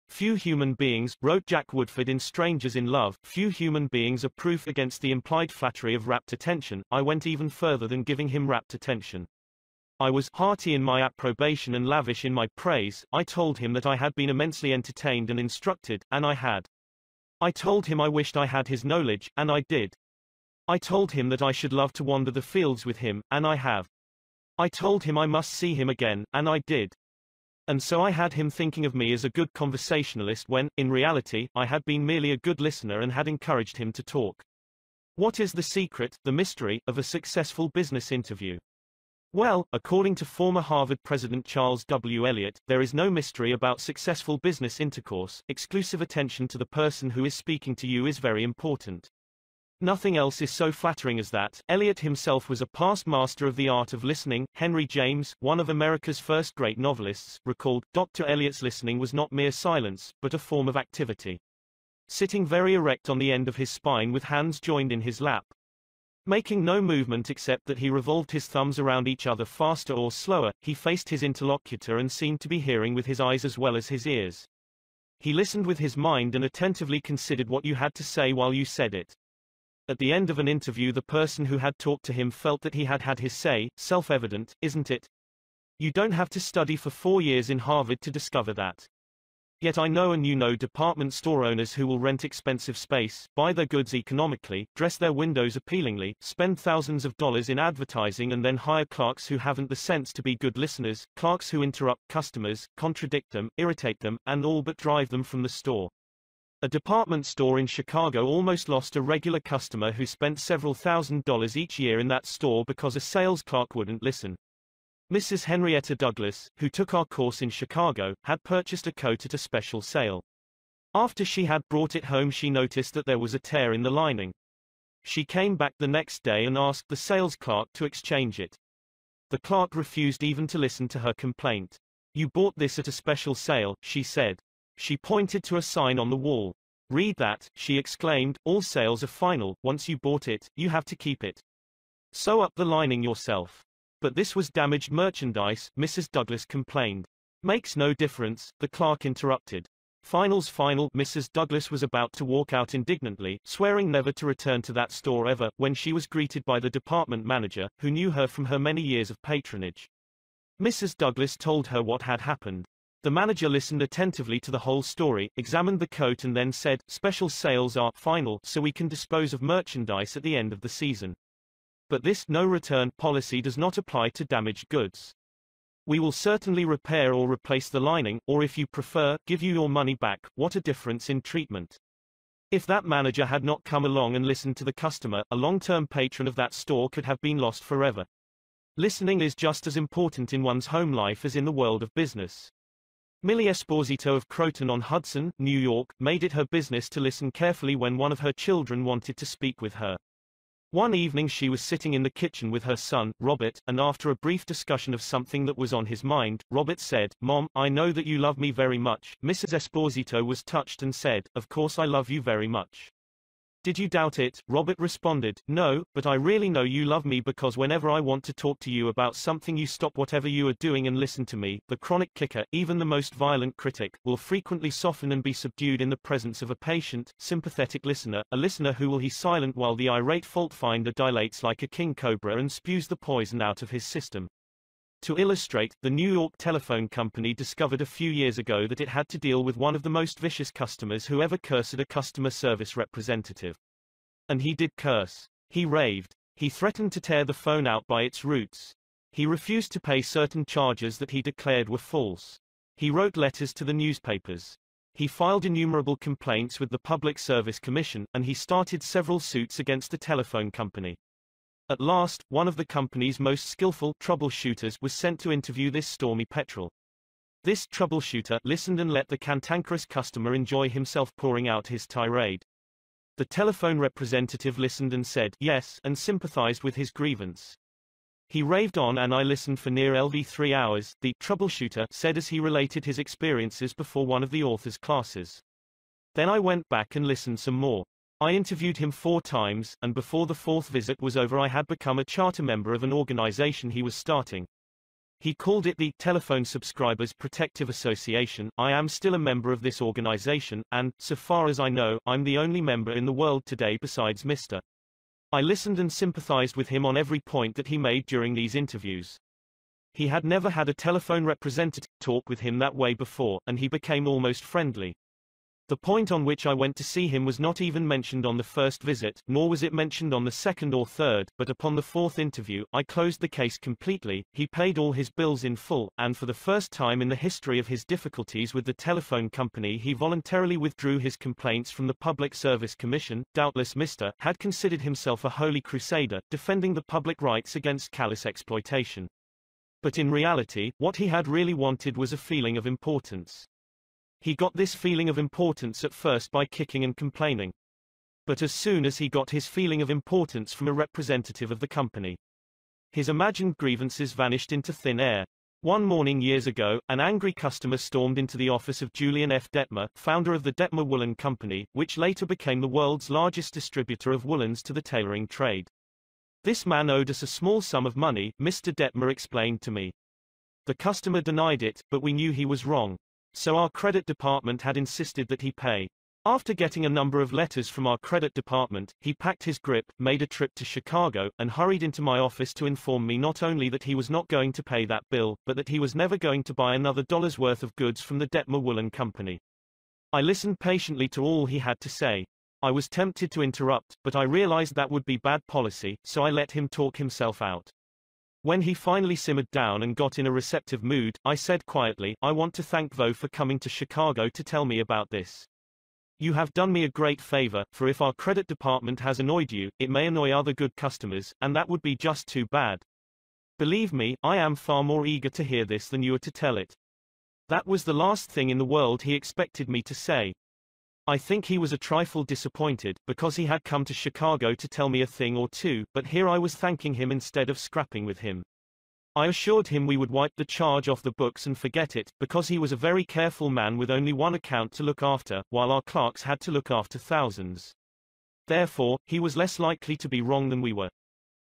Few human beings, wrote Jack Woodford in Strangers in Love, few human beings are proof against the implied flattery of rapt attention. I went even further than giving him rapt attention. I was hearty in my approbation and lavish in my praise. I told him that I had been immensely entertained and instructed, and I had. I told him I wished I had his knowledge, and I did. I told him that I should love to wander the fields with him, and I have. I told him I must see him again, and I did. And so I had him thinking of me as a good conversationalist when, in reality, I had been merely a good listener and had encouraged him to talk. What is the secret, the mystery, of a successful business interview? Well, according to former Harvard President Charles W. Eliot, there is no mystery about successful business intercourse, exclusive attention to the person who is speaking to you is very important. Nothing else is so flattering as that. Eliot himself was a past master of the art of listening. Henry James, one of America's first great novelists, recalled, Dr. Eliot's listening was not mere silence, but a form of activity. Sitting very erect on the end of his spine with hands joined in his lap. Making no movement except that he revolved his thumbs around each other faster or slower, he faced his interlocutor and seemed to be hearing with his eyes as well as his ears. He listened with his mind and attentively considered what you had to say while you said it. At the end of an interview the person who had talked to him felt that he had had his say, self-evident, isn't it? You don't have to study for four years in Harvard to discover that. Yet I know and you know department store owners who will rent expensive space, buy their goods economically, dress their windows appealingly, spend thousands of dollars in advertising and then hire clerks who haven't the sense to be good listeners, clerks who interrupt customers, contradict them, irritate them, and all but drive them from the store. A department store in Chicago almost lost a regular customer who spent several thousand dollars each year in that store because a sales clerk wouldn't listen. Mrs. Henrietta Douglas, who took our course in Chicago, had purchased a coat at a special sale. After she had brought it home she noticed that there was a tear in the lining. She came back the next day and asked the sales clerk to exchange it. The clerk refused even to listen to her complaint. You bought this at a special sale, she said. She pointed to a sign on the wall. Read that, she exclaimed, all sales are final, once you bought it, you have to keep it. Sew up the lining yourself. But this was damaged merchandise, Mrs. Douglas complained. Makes no difference, the clerk interrupted. Finals final, Mrs. Douglas was about to walk out indignantly, swearing never to return to that store ever, when she was greeted by the department manager, who knew her from her many years of patronage. Mrs. Douglas told her what had happened. The manager listened attentively to the whole story, examined the coat and then said, special sales are final so we can dispose of merchandise at the end of the season. But this no-return policy does not apply to damaged goods. We will certainly repair or replace the lining, or if you prefer, give you your money back, what a difference in treatment. If that manager had not come along and listened to the customer, a long-term patron of that store could have been lost forever. Listening is just as important in one's home life as in the world of business. Millie Esposito of Croton-on-Hudson, New York, made it her business to listen carefully when one of her children wanted to speak with her. One evening she was sitting in the kitchen with her son, Robert, and after a brief discussion of something that was on his mind, Robert said, Mom, I know that you love me very much. Mrs. Esposito was touched and said, Of course I love you very much. Did you doubt it? Robert responded, No, but I really know you love me because whenever I want to talk to you about something you stop whatever you are doing and listen to me. The chronic kicker, even the most violent critic, will frequently soften and be subdued in the presence of a patient, sympathetic listener, a listener who will he silent while the irate fault finder dilates like a king cobra and spews the poison out of his system. To illustrate, the New York Telephone Company discovered a few years ago that it had to deal with one of the most vicious customers who ever cursed a customer service representative. And he did curse. He raved. He threatened to tear the phone out by its roots. He refused to pay certain charges that he declared were false. He wrote letters to the newspapers. He filed innumerable complaints with the Public Service Commission, and he started several suits against the telephone company. At last, one of the company's most skillful troubleshooters was sent to interview this stormy petrel. This troubleshooter listened and let the cantankerous customer enjoy himself pouring out his tirade. The telephone representative listened and said yes and sympathized with his grievance. He raved on and I listened for near LV three hours, the troubleshooter said as he related his experiences before one of the author's classes. Then I went back and listened some more. I interviewed him four times, and before the fourth visit was over I had become a charter member of an organization he was starting. He called it the Telephone Subscribers Protective Association. I am still a member of this organization, and, so far as I know, I'm the only member in the world today besides Mr. I listened and sympathized with him on every point that he made during these interviews. He had never had a telephone representative talk with him that way before, and he became almost friendly. The point on which I went to see him was not even mentioned on the first visit, nor was it mentioned on the second or third, but upon the fourth interview, I closed the case completely, he paid all his bills in full, and for the first time in the history of his difficulties with the telephone company he voluntarily withdrew his complaints from the Public Service Commission. Doubtless Mr. had considered himself a holy crusader, defending the public rights against callous exploitation. But in reality, what he had really wanted was a feeling of importance. He got this feeling of importance at first by kicking and complaining. But as soon as he got his feeling of importance from a representative of the company, his imagined grievances vanished into thin air. One morning years ago, an angry customer stormed into the office of Julian F. Detmer, founder of the Detmer Woolen Company, which later became the world's largest distributor of woolens to the tailoring trade. This man owed us a small sum of money, Mr. Detmer explained to me. The customer denied it, but we knew he was wrong. So our credit department had insisted that he pay. After getting a number of letters from our credit department, he packed his grip, made a trip to Chicago, and hurried into my office to inform me not only that he was not going to pay that bill, but that he was never going to buy another dollar's worth of goods from the Detmer Woolen Company. I listened patiently to all he had to say. I was tempted to interrupt, but I realized that would be bad policy, so I let him talk himself out. When he finally simmered down and got in a receptive mood, I said quietly, I want to thank Vo for coming to Chicago to tell me about this. You have done me a great favor, for if our credit department has annoyed you, it may annoy other good customers, and that would be just too bad. Believe me, I am far more eager to hear this than you are to tell it. That was the last thing in the world he expected me to say. I think he was a trifle disappointed, because he had come to Chicago to tell me a thing or two, but here I was thanking him instead of scrapping with him. I assured him we would wipe the charge off the books and forget it, because he was a very careful man with only one account to look after, while our clerks had to look after thousands. Therefore, he was less likely to be wrong than we were.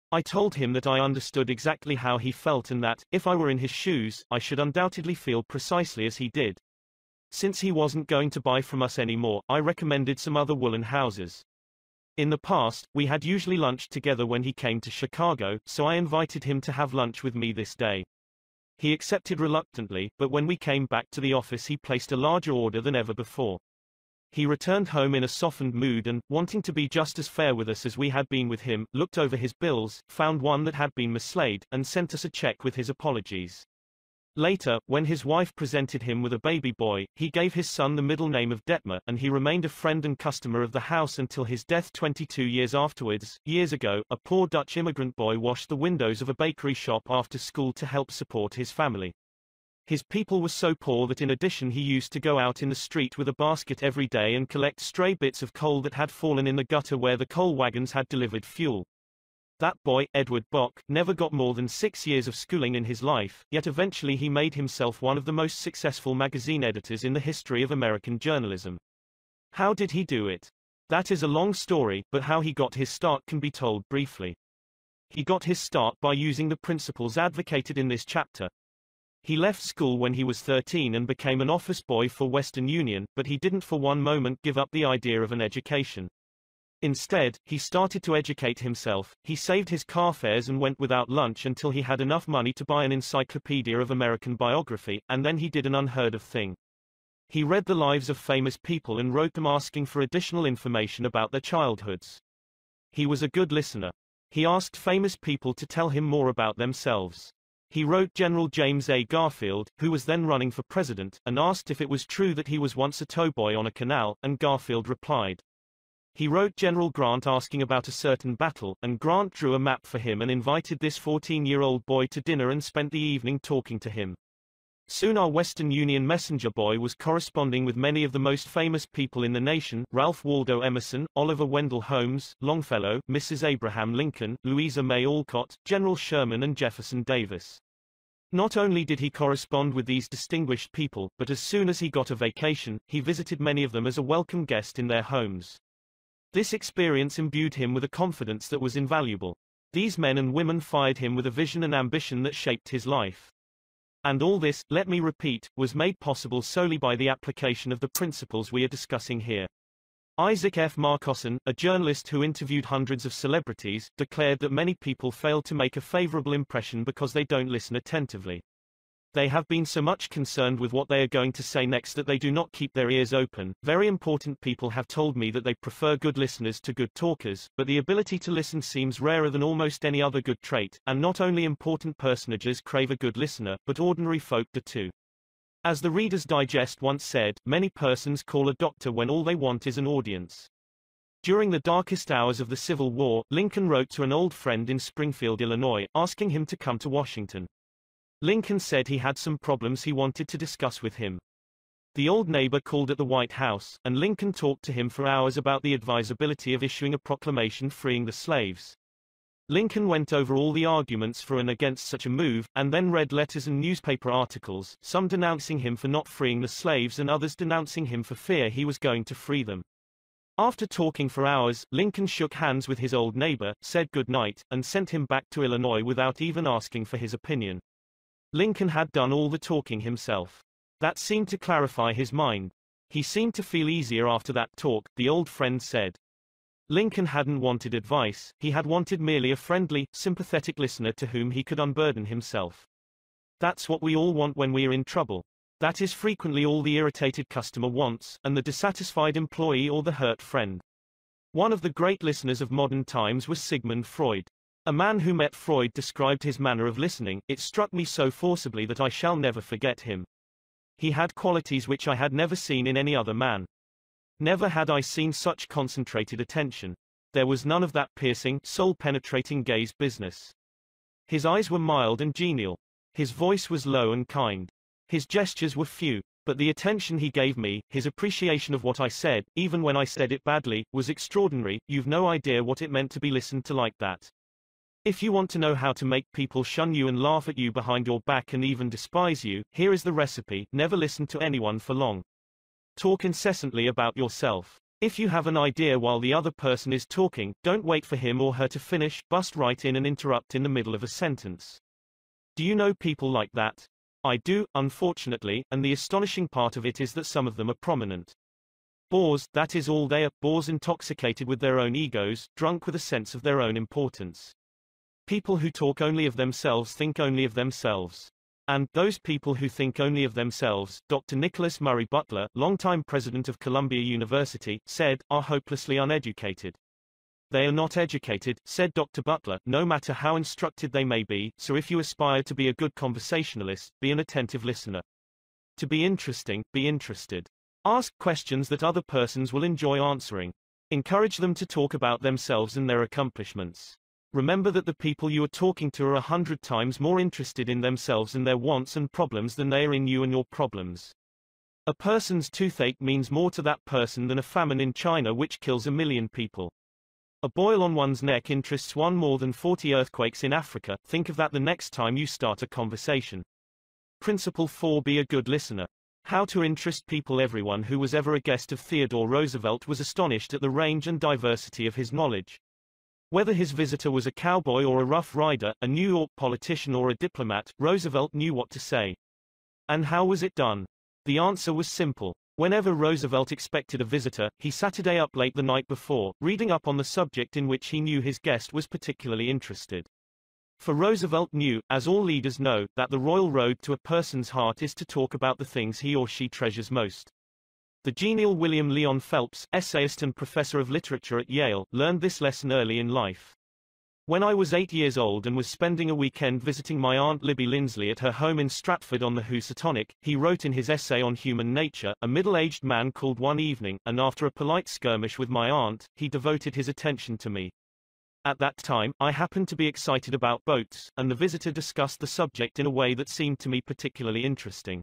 I told him that I understood exactly how he felt and that, if I were in his shoes, I should undoubtedly feel precisely as he did. Since he wasn't going to buy from us anymore, I recommended some other woolen houses. In the past, we had usually lunched together when he came to Chicago, so I invited him to have lunch with me this day. He accepted reluctantly, but when we came back to the office he placed a larger order than ever before. He returned home in a softened mood and, wanting to be just as fair with us as we had been with him, looked over his bills, found one that had been mislaid, and sent us a check with his apologies. Later, when his wife presented him with a baby boy, he gave his son the middle name of Detmer, and he remained a friend and customer of the house until his death 22 years afterwards. Years ago, a poor Dutch immigrant boy washed the windows of a bakery shop after school to help support his family. His people were so poor that in addition he used to go out in the street with a basket every day and collect stray bits of coal that had fallen in the gutter where the coal wagons had delivered fuel. That boy, Edward Bok, never got more than six years of schooling in his life, yet eventually he made himself one of the most successful magazine editors in the history of American journalism. How did he do it? That is a long story, but how he got his start can be told briefly. He got his start by using the principles advocated in this chapter. He left school when he was 13 and became an office boy for Western Union, but he didn't for one moment give up the idea of an education. Instead, he started to educate himself, he saved his car fares and went without lunch until he had enough money to buy an encyclopedia of American biography, and then he did an unheard of thing. He read the lives of famous people and wrote them asking for additional information about their childhoods. He was a good listener. He asked famous people to tell him more about themselves. He wrote General James A. Garfield, who was then running for president, and asked if it was true that he was once a towboy on a canal, and Garfield replied, he wrote General Grant asking about a certain battle, and Grant drew a map for him and invited this 14-year-old boy to dinner and spent the evening talking to him. Soon our Western Union messenger boy was corresponding with many of the most famous people in the nation, Ralph Waldo Emerson, Oliver Wendell Holmes, Longfellow, Mrs. Abraham Lincoln, Louisa May Alcott, General Sherman and Jefferson Davis. Not only did he correspond with these distinguished people, but as soon as he got a vacation, he visited many of them as a welcome guest in their homes. This experience imbued him with a confidence that was invaluable. These men and women fired him with a vision and ambition that shaped his life. And all this, let me repeat, was made possible solely by the application of the principles we are discussing here. Isaac F. Marcosson, a journalist who interviewed hundreds of celebrities, declared that many people fail to make a favorable impression because they don't listen attentively. They have been so much concerned with what they are going to say next that they do not keep their ears open. Very important people have told me that they prefer good listeners to good talkers, but the ability to listen seems rarer than almost any other good trait, and not only important personages crave a good listener, but ordinary folk do too. As the Reader's Digest once said, many persons call a doctor when all they want is an audience. During the darkest hours of the Civil War, Lincoln wrote to an old friend in Springfield, Illinois, asking him to come to Washington. Lincoln said he had some problems he wanted to discuss with him. The old neighbor called at the White House, and Lincoln talked to him for hours about the advisability of issuing a proclamation freeing the slaves. Lincoln went over all the arguments for and against such a move, and then read letters and newspaper articles, some denouncing him for not freeing the slaves and others denouncing him for fear he was going to free them. After talking for hours, Lincoln shook hands with his old neighbor, said good night, and sent him back to Illinois without even asking for his opinion. Lincoln had done all the talking himself. That seemed to clarify his mind. He seemed to feel easier after that talk, the old friend said. Lincoln hadn't wanted advice, he had wanted merely a friendly, sympathetic listener to whom he could unburden himself. That's what we all want when we are in trouble. That is frequently all the irritated customer wants, and the dissatisfied employee or the hurt friend. One of the great listeners of modern times was Sigmund Freud. A man who met Freud described his manner of listening, it struck me so forcibly that I shall never forget him. He had qualities which I had never seen in any other man. Never had I seen such concentrated attention. There was none of that piercing, soul-penetrating gaze business. His eyes were mild and genial. His voice was low and kind. His gestures were few, but the attention he gave me, his appreciation of what I said, even when I said it badly, was extraordinary. You've no idea what it meant to be listened to like that. If you want to know how to make people shun you and laugh at you behind your back and even despise you, here is the recipe, never listen to anyone for long. Talk incessantly about yourself. If you have an idea while the other person is talking, don't wait for him or her to finish, bust right in and interrupt in the middle of a sentence. Do you know people like that? I do, unfortunately, and the astonishing part of it is that some of them are prominent. Bores, that is all they are, bores intoxicated with their own egos, drunk with a sense of their own importance. People who talk only of themselves think only of themselves. And, those people who think only of themselves, Dr. Nicholas Murray Butler, longtime president of Columbia University, said, are hopelessly uneducated. They are not educated, said Dr. Butler, no matter how instructed they may be, so if you aspire to be a good conversationalist, be an attentive listener. To be interesting, be interested. Ask questions that other persons will enjoy answering. Encourage them to talk about themselves and their accomplishments. Remember that the people you are talking to are a hundred times more interested in themselves and their wants and problems than they are in you and your problems. A person's toothache means more to that person than a famine in China which kills a million people. A boil on one's neck interests one more than 40 earthquakes in Africa, think of that the next time you start a conversation. Principle 4 Be a good listener. How to interest people Everyone who was ever a guest of Theodore Roosevelt was astonished at the range and diversity of his knowledge. Whether his visitor was a cowboy or a rough rider, a New York politician or a diplomat, Roosevelt knew what to say. And how was it done? The answer was simple. Whenever Roosevelt expected a visitor, he sat up late the night before, reading up on the subject in which he knew his guest was particularly interested. For Roosevelt knew, as all leaders know, that the royal road to a person's heart is to talk about the things he or she treasures most. The genial William Lyon Phelps, essayist and professor of literature at Yale, learned this lesson early in life. When I was eight years old and was spending a weekend visiting my Aunt Libby Lindsley at her home in Stratford on the Housatonic, he wrote in his essay on human nature, a middle-aged man called one evening, and after a polite skirmish with my aunt, he devoted his attention to me. At that time, I happened to be excited about boats, and the visitor discussed the subject in a way that seemed to me particularly interesting.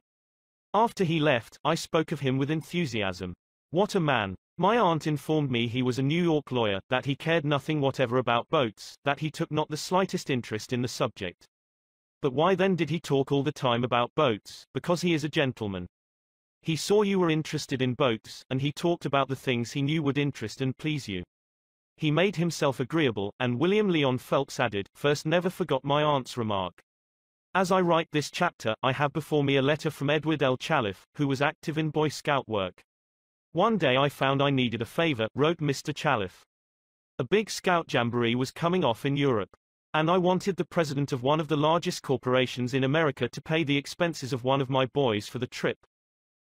After he left, I spoke of him with enthusiasm. What a man. My aunt informed me he was a New York lawyer, that he cared nothing whatever about boats, that he took not the slightest interest in the subject. But why then did he talk all the time about boats? Because he is a gentleman. He saw you were interested in boats, and he talked about the things he knew would interest and please you. He made himself agreeable, and William Lyon Phelps added, first never forgot my aunt's remark. As I write this chapter, I have before me a letter from Edward L. Chalif, who was active in Boy Scout work. One day I found I needed a favor, wrote Mr. Chalif. A big scout jamboree was coming off in Europe. And I wanted the president of one of the largest corporations in America to pay the expenses of one of my boys for the trip.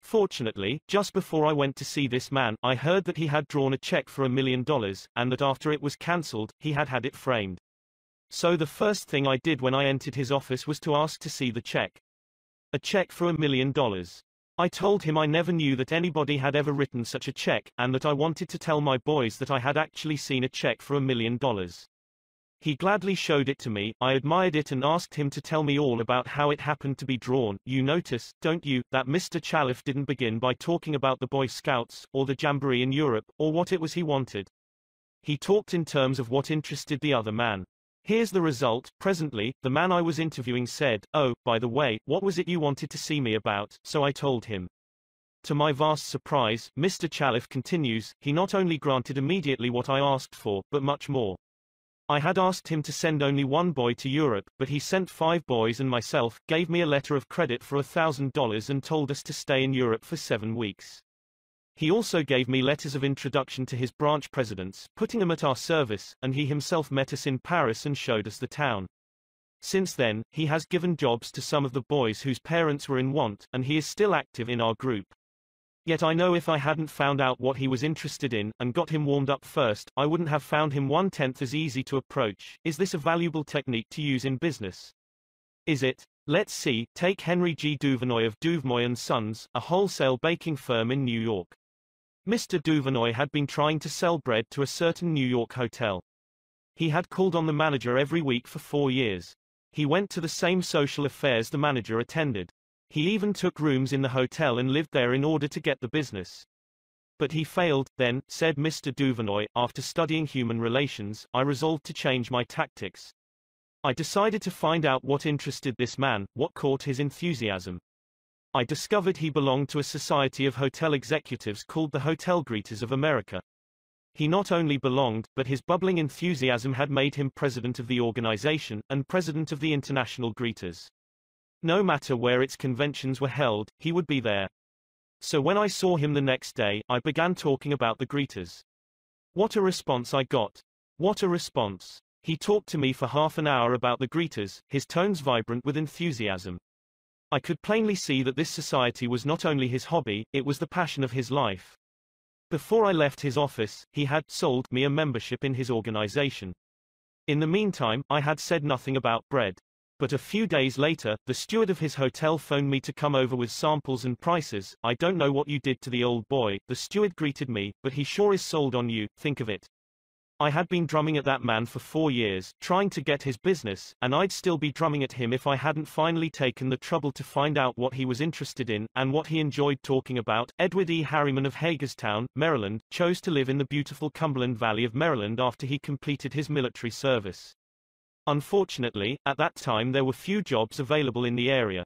Fortunately, just before I went to see this man, I heard that he had drawn a check for a million dollars, and that after it was cancelled, he had had it framed. So the first thing I did when I entered his office was to ask to see the check. A check for a million dollars. I told him I never knew that anybody had ever written such a check, and that I wanted to tell my boys that I had actually seen a check for a million dollars. He gladly showed it to me, I admired it and asked him to tell me all about how it happened to be drawn. You notice, don't you, that Mr. Chalif didn't begin by talking about the Boy Scouts, or the Jamboree in Europe, or what it was he wanted. He talked in terms of what interested the other man. Here's the result. Presently, the man I was interviewing said, Oh, by the way, what was it you wanted to see me about? So I told him. To my vast surprise, Mr. Chalif continues, he not only granted immediately what I asked for, but much more. I had asked him to send only one boy to Europe, but he sent five boys and myself, gave me a letter of credit for a thousand dollars and told us to stay in Europe for seven weeks. He also gave me letters of introduction to his branch presidents, putting them at our service, and he himself met us in Paris and showed us the town. Since then, he has given jobs to some of the boys whose parents were in want, and he is still active in our group. Yet I know if I hadn't found out what he was interested in, and got him warmed up first, I wouldn't have found him one-tenth as easy to approach. Is this a valuable technique to use in business? Is it? Let's see, take Henry G. Duvernoy of Duvernoy & Sons, a wholesale baking firm in New York. Mr. Duvernoy had been trying to sell bread to a certain New York hotel. He had called on the manager every week for four years. He went to the same social affairs the manager attended. He even took rooms in the hotel and lived there in order to get the business. But he failed, then, said Mr. Duvernoy, after studying human relations, I resolved to change my tactics. I decided to find out what interested this man, what caught his enthusiasm. I discovered he belonged to a society of hotel executives called the Hotel Greeters of America. He not only belonged, but his bubbling enthusiasm had made him president of the organization, and president of the International Greeters. No matter where its conventions were held, he would be there. So when I saw him the next day, I began talking about the greeters. What a response I got. What a response. He talked to me for half an hour about the greeters, his tones vibrant with enthusiasm. I could plainly see that this society was not only his hobby, it was the passion of his life. Before I left his office, he had sold me a membership in his organization. In the meantime, I had said nothing about bread. But a few days later, the steward of his hotel phoned me to come over with samples and prices. I don't know what you did to the old boy, the steward greeted me, but he sure is sold on you, think of it. I had been drumming at that man for four years, trying to get his business, and I'd still be drumming at him if I hadn't finally taken the trouble to find out what he was interested in, and what he enjoyed talking about. Edward E. Harriman of Hagerstown, Maryland, chose to live in the beautiful Cumberland Valley of Maryland after he completed his military service. Unfortunately, at that time there were few jobs available in the area.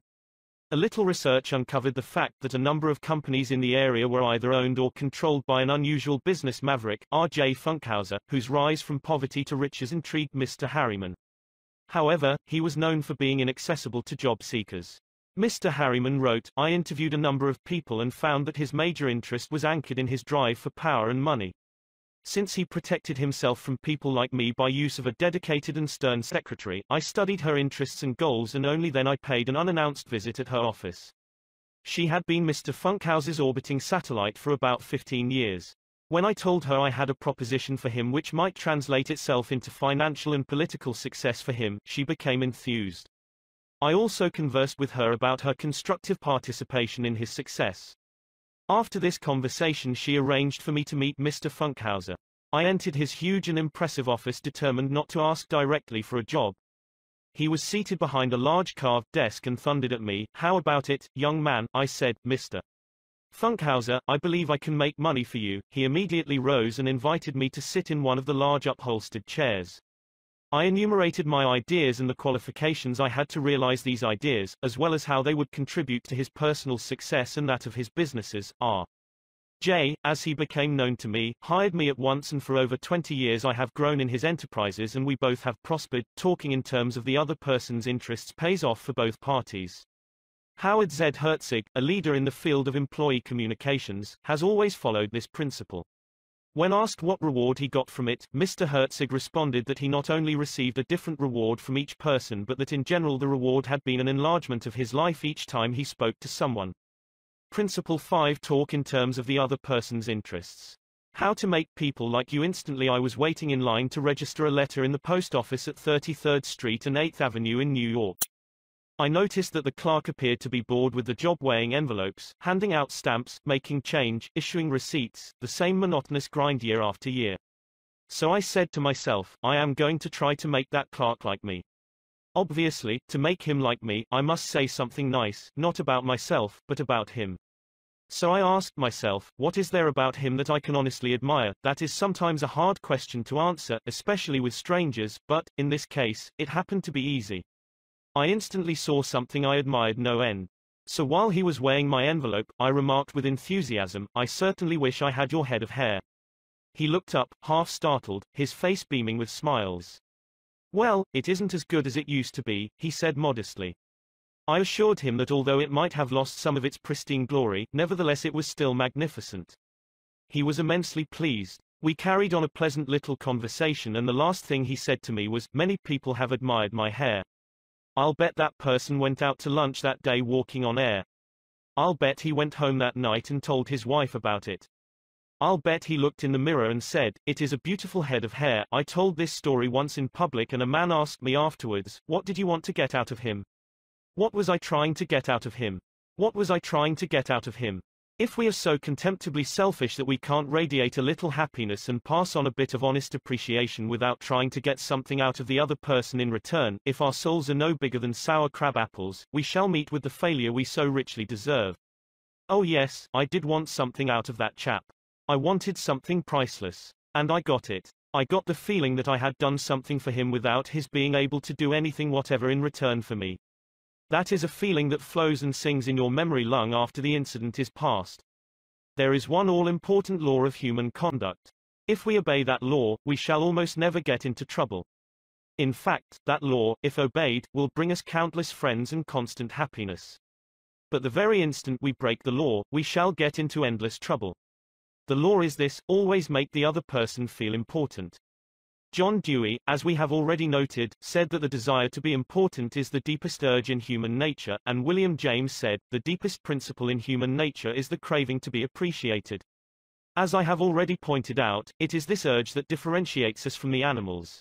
A little research uncovered the fact that a number of companies in the area were either owned or controlled by an unusual business maverick, R.J. Funkhouser, whose rise from poverty to riches intrigued Mr. Harriman. However, he was known for being inaccessible to job seekers. Mr. Harriman wrote, I interviewed a number of people and found that his major interest was anchored in his drive for power and money. Since he protected himself from people like me by use of a dedicated and stern secretary, I studied her interests and goals and only then I paid an unannounced visit at her office. She had been Mr. Funkhouser's orbiting satellite for about 15 years. When I told her I had a proposition for him which might translate itself into financial and political success for him, she became enthused. I also conversed with her about her constructive participation in his success. After this conversation she arranged for me to meet Mr. Funkhouser. I entered his huge and impressive office determined not to ask directly for a job. He was seated behind a large carved desk and thundered at me, How about it, young man? I said, Mr. Funkhouser, I believe I can make money for you. He immediately rose and invited me to sit in one of the large upholstered chairs. I enumerated my ideas and the qualifications I had to realize these ideas, as well as how they would contribute to his personal success and that of his businesses. R. J, as he became known to me, hired me at once and for over 20 years I have grown in his enterprises and we both have prospered. Talking in terms of the other person's interests pays off for both parties. Howard Z. Herzig, a leader in the field of employee communications, has always followed this principle. When asked what reward he got from it, Mr. Herzig responded that he not only received a different reward from each person but that in general the reward had been an enlargement of his life each time he spoke to someone. Principle 5 Talk in terms of the other person's interests. How to make people like you instantly I was waiting in line to register a letter in the post office at 33rd Street and 8th Avenue in New York. I noticed that the clerk appeared to be bored with the job weighing envelopes, handing out stamps, making change, issuing receipts, the same monotonous grind year after year. So I said to myself, I am going to try to make that clerk like me. Obviously, to make him like me, I must say something nice, not about myself, but about him. So I asked myself, what is there about him that I can honestly admire? That is sometimes a hard question to answer, especially with strangers, but, in this case, it happened to be easy. I instantly saw something I admired no end. So while he was weighing my envelope, I remarked with enthusiasm, I certainly wish I had your head of hair. He looked up, half startled, his face beaming with smiles. Well, it isn't as good as it used to be, he said modestly. I assured him that although it might have lost some of its pristine glory, nevertheless it was still magnificent. He was immensely pleased. We carried on a pleasant little conversation and the last thing he said to me was, many people have admired my hair. I'll bet that person went out to lunch that day walking on air. I'll bet he went home that night and told his wife about it. I'll bet he looked in the mirror and said, it is a beautiful head of hair. I told this story once in public and a man asked me afterwards, what did you want to get out of him? What was I trying to get out of him? What was I trying to get out of him? If we are so contemptibly selfish that we can't radiate a little happiness and pass on a bit of honest appreciation without trying to get something out of the other person in return, if our souls are no bigger than sour crab apples, we shall meet with the failure we so richly deserve. Oh yes, I did want something out of that chap. I wanted something priceless. And I got it. I got the feeling that I had done something for him without his being able to do anything whatever in return for me. That is a feeling that flows and sings in your memory lung after the incident is past. There is one all-important law of human conduct. If we obey that law, we shall almost never get into trouble. In fact, that law, if obeyed, will bring us countless friends and constant happiness. But the very instant we break the law, we shall get into endless trouble. The law is this, always make the other person feel important. John Dewey, as we have already noted, said that the desire to be important is the deepest urge in human nature, and William James said, the deepest principle in human nature is the craving to be appreciated. As I have already pointed out, it is this urge that differentiates us from the animals.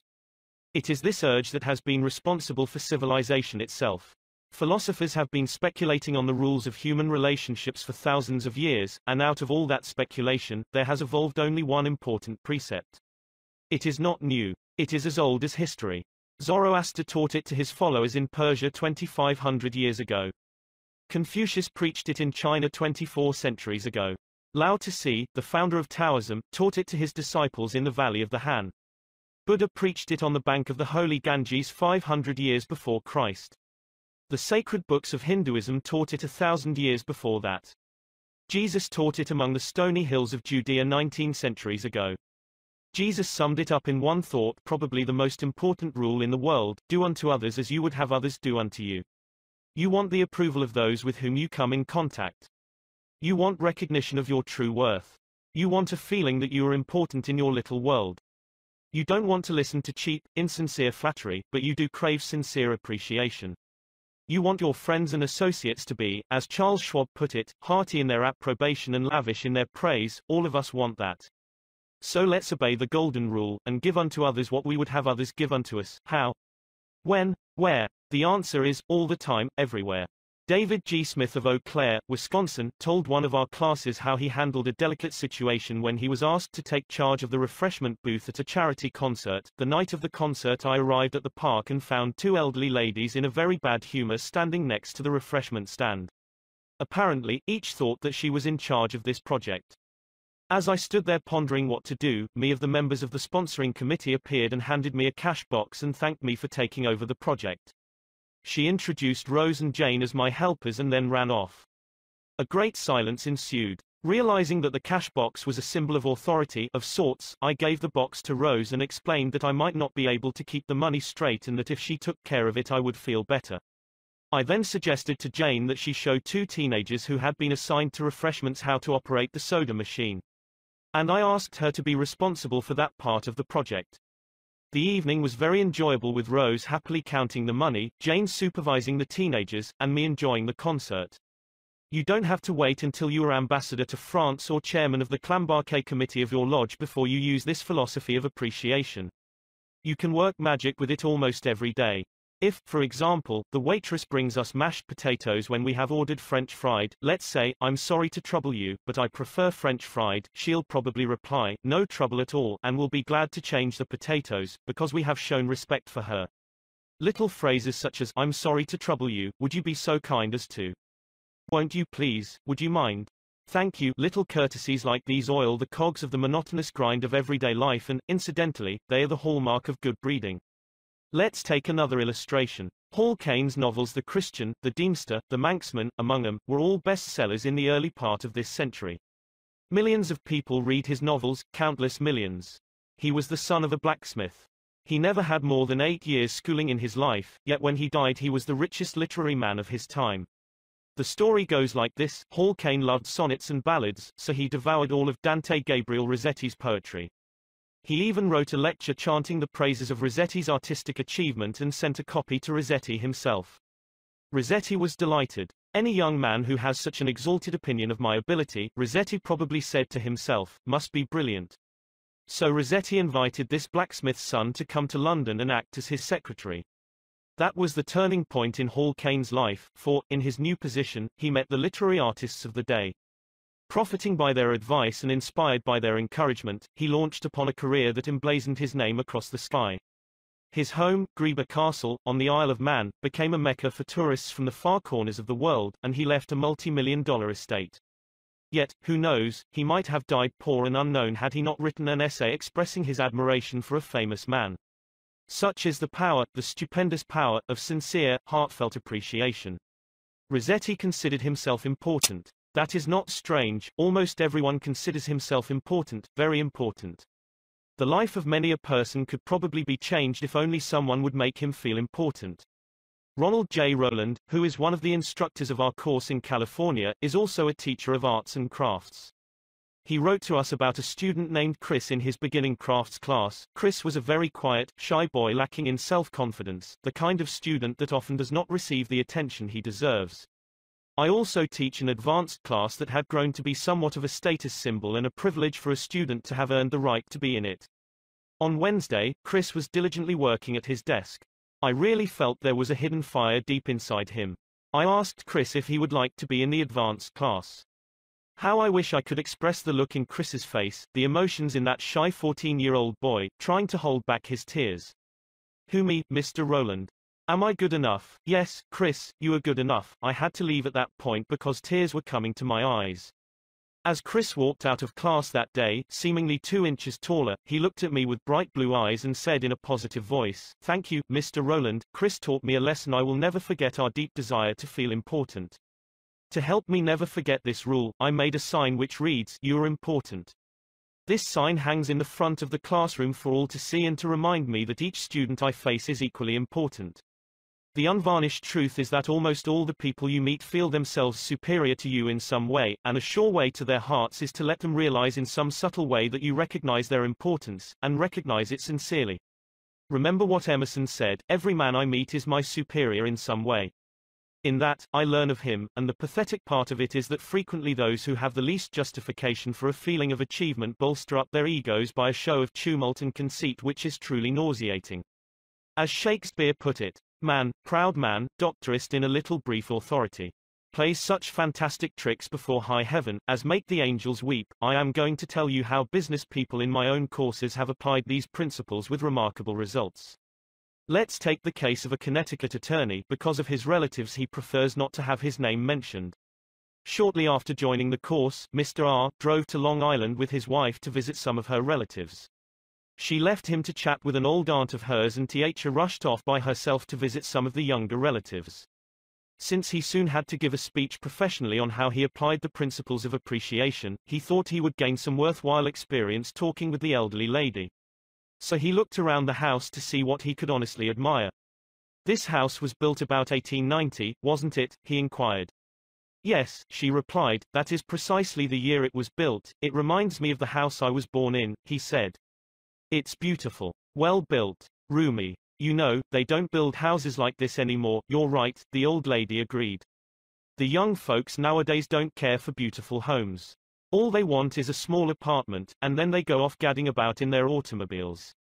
It is this urge that has been responsible for civilization itself. Philosophers have been speculating on the rules of human relationships for thousands of years, and out of all that speculation, there has evolved only one important precept. It is not new. It is as old as history. Zoroaster taught it to his followers in Persia 2500 years ago. Confucius preached it in China 24 centuries ago. Lao Tzu, the founder of Taoism, taught it to his disciples in the valley of the Han. Buddha preached it on the bank of the holy Ganges 500 years before Christ. The sacred books of Hinduism taught it a thousand years before that. Jesus taught it among the stony hills of Judea 19 centuries ago. Jesus summed it up in one thought probably the most important rule in the world, do unto others as you would have others do unto you. You want the approval of those with whom you come in contact. You want recognition of your true worth. You want a feeling that you are important in your little world. You don't want to listen to cheap, insincere flattery, but you do crave sincere appreciation. You want your friends and associates to be, as Charles Schwab put it, hearty in their approbation and lavish in their praise, all of us want that. So let's obey the golden rule, and give unto others what we would have others give unto us. How? When? Where? The answer is, all the time, everywhere. David G. Smith of Eau Claire, Wisconsin, told one of our classes how he handled a delicate situation when he was asked to take charge of the refreshment booth at a charity concert. The night of the concert I arrived at the park and found two elderly ladies in a very bad humor standing next to the refreshment stand. Apparently, each thought that she was in charge of this project. As I stood there pondering what to do, me of the members of the sponsoring committee appeared and handed me a cash box and thanked me for taking over the project. She introduced Rose and Jane as my helpers and then ran off. A great silence ensued. Realizing that the cash box was a symbol of authority of sorts, I gave the box to Rose and explained that I might not be able to keep the money straight and that if she took care of it I would feel better. I then suggested to Jane that she show two teenagers who had been assigned to refreshments how to operate the soda machine. And I asked her to be responsible for that part of the project. The evening was very enjoyable with Rose happily counting the money, Jane supervising the teenagers, and me enjoying the concert. You don't have to wait until you are ambassador to France or chairman of the Clambake committee of your lodge before you use this philosophy of appreciation. You can work magic with it almost every day. If, for example, the waitress brings us mashed potatoes when we have ordered French fried, let's say, I'm sorry to trouble you, but I prefer French fried, she'll probably reply, no trouble at all, and will be glad to change the potatoes, because we have shown respect for her. Little phrases such as, I'm sorry to trouble you, would you be so kind as to? Won't you please, would you mind? Thank you, little courtesies like these oil the cogs of the monotonous grind of everyday life and, incidentally, they are the hallmark of good breeding. Let's take another illustration. Hall Caine's novels The Christian, The Deemster, The Manxman, among them, were all bestsellers in the early part of this century. Millions of people read his novels, countless millions. He was the son of a blacksmith. He never had more than eight years schooling in his life, yet when he died he was the richest literary man of his time. The story goes like this, Hall Caine loved sonnets and ballads, so he devoured all of Dante Gabriel Rossetti's poetry. He even wrote a lecture chanting the praises of Rossetti's artistic achievement and sent a copy to Rossetti himself. Rossetti was delighted. Any young man who has such an exalted opinion of my ability, Rossetti probably said to himself, must be brilliant. So Rossetti invited this blacksmith's son to come to London and act as his secretary. That was the turning point in Hall Caine's life, for, in his new position, he met the literary artists of the day. Profiting by their advice and inspired by their encouragement, he launched upon a career that emblazoned his name across the sky. His home, Greeba Castle, on the Isle of Man, became a mecca for tourists from the far corners of the world, and he left a multi-million dollar estate. Yet, who knows, he might have died poor and unknown had he not written an essay expressing his admiration for a famous man. Such is the power, the stupendous power, of sincere, heartfelt appreciation. Rossetti considered himself important. That is not strange, almost everyone considers himself important, very important. The life of many a person could probably be changed if only someone would make him feel important. Ronald J. Rowland, who is one of the instructors of our course in California, is also a teacher of arts and crafts. He wrote to us about a student named Chris in his beginning crafts class. Chris was a very quiet, shy boy lacking in self-confidence, the kind of student that often does not receive the attention he deserves. I also teach an advanced class that had grown to be somewhat of a status symbol and a privilege for a student to have earned the right to be in it. On Wednesday, Chris was diligently working at his desk. I really felt there was a hidden fire deep inside him. I asked Chris if he would like to be in the advanced class. How I wish I could express the look in Chris's face, the emotions in that shy 14-year-old boy, trying to hold back his tears. Who me, Mr. Rowland? Am I good enough? Yes, Chris, you are good enough. I had to leave at that point because tears were coming to my eyes. As Chris walked out of class that day, seemingly two inches taller, he looked at me with bright blue eyes and said in a positive voice, Thank you, Mr. Rowland. Chris taught me a lesson I will never forget our deep desire to feel important. To help me never forget this rule, I made a sign which reads, You are important. This sign hangs in the front of the classroom for all to see and to remind me that each student I face is equally important. The unvarnished truth is that almost all the people you meet feel themselves superior to you in some way, and a sure way to their hearts is to let them realize in some subtle way that you recognize their importance, and recognize it sincerely. Remember what Emerson said, every man I meet is my superior in some way. In that, I learn of him, and the pathetic part of it is that frequently those who have the least justification for a feeling of achievement bolster up their egos by a show of tumult and conceit which is truly nauseating. As Shakespeare put it, man, proud man, doctorist in a little brief authority, plays such fantastic tricks before high heaven, as make the angels weep. I am going to tell you how business people in my own courses have applied these principles with remarkable results. Let's take the case of a Connecticut attorney, because of his relatives he prefers not to have his name mentioned. Shortly after joining the course, Mr. R. drove to Long Island with his wife to visit some of her relatives. She left him to chat with an old aunt of hers and Th rushed off by herself to visit some of the younger relatives. Since he soon had to give a speech professionally on how he applied the principles of appreciation, he thought he would gain some worthwhile experience talking with the elderly lady. So he looked around the house to see what he could honestly admire. This house was built about 1890, wasn't it? he inquired. Yes, she replied, that is precisely the year it was built. It reminds me of the house I was born in, he said. It's beautiful. Well built. Roomy. You know, they don't build houses like this anymore. You're right, the old lady agreed. The young folks nowadays don't care for beautiful homes. All they want is a small apartment, and then they go off gadding about in their automobiles.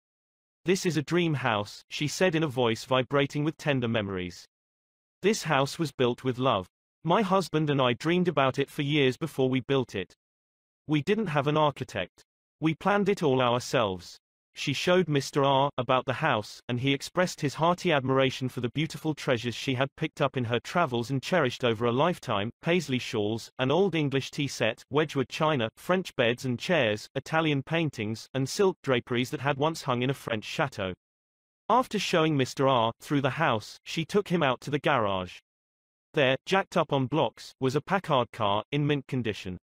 This is a dream house, she said in a voice vibrating with tender memories. This house was built with love. My husband and I dreamed about it for years before we built it. We didn't have an architect. We planned it all ourselves. She showed Mr. R. about the house, and he expressed his hearty admiration for the beautiful treasures she had picked up in her travels and cherished over a lifetime, paisley shawls, an old English tea set, Wedgwood china, French beds and chairs, Italian paintings, and silk draperies that had once hung in a French chateau. After showing Mr. R. through the house, she took him out to the garage. There, jacked up on blocks, was a Packard car, in mint condition.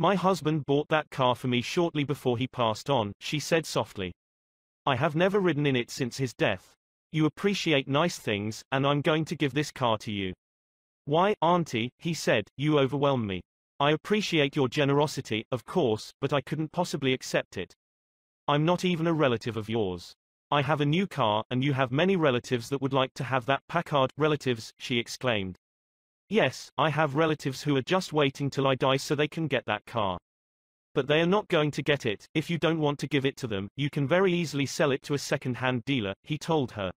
My husband bought that car for me shortly before he passed on, she said softly. I have never ridden in it since his death. You appreciate nice things, and I'm going to give this car to you. Why, Auntie, he said, you overwhelm me. I appreciate your generosity, of course, but I couldn't possibly accept it. I'm not even a relative of yours. I have a new car, and you have many relatives that would like to have that Packard. Relatives, she exclaimed. Yes, I have relatives who are just waiting till I die so they can get that car. But they are not going to get it. If you don't want to give it to them, you can very easily sell it to a second-hand dealer, he told her.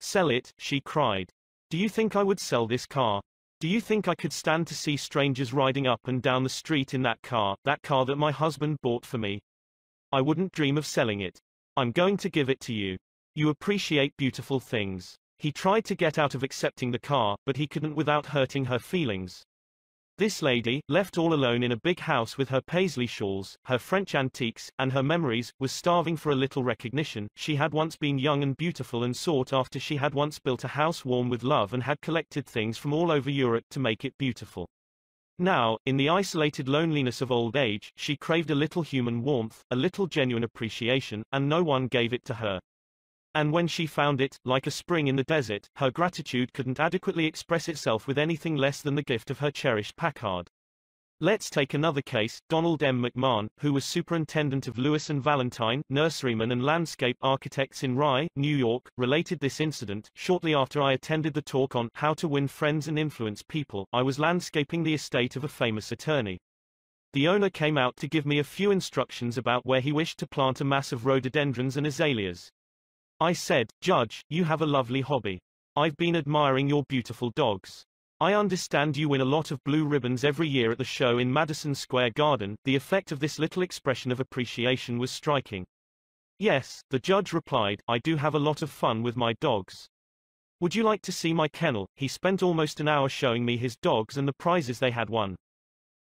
Sell it, she cried. Do you think I would sell this car? Do you think I could stand to see strangers riding up and down the street in that car, that car that my husband bought for me? I wouldn't dream of selling it. I'm going to give it to you. You appreciate beautiful things. He tried to get out of accepting the car, but he couldn't without hurting her feelings. This lady, left all alone in a big house with her paisley shawls, her French antiques, and her memories, was starving for a little recognition. She had once been young and beautiful and sought after she had once built a house warm with love and had collected things from all over Europe to make it beautiful. Now, in the isolated loneliness of old age, she craved a little human warmth, a little genuine appreciation, and no one gave it to her. And when she found it, like a spring in the desert, her gratitude couldn't adequately express itself with anything less than the gift of her cherished Packard. Let's take another case, Donald M. McMahon, who was superintendent of Lewis and Valentine, nurseryman and landscape architects in Rye, New York, related this incident. Shortly after I attended the talk on How to Win Friends and Influence People, I was landscaping the estate of a famous attorney. The owner came out to give me a few instructions about where he wished to plant a mass of rhododendrons and azaleas. I said, Judge, you have a lovely hobby. I've been admiring your beautiful dogs. I understand you win a lot of blue ribbons every year at the show in Madison Square Garden. The effect of this little expression of appreciation was striking. Yes, the judge replied, I do have a lot of fun with my dogs. Would you like to see my kennel? He spent almost an hour showing me his dogs and the prizes they had won.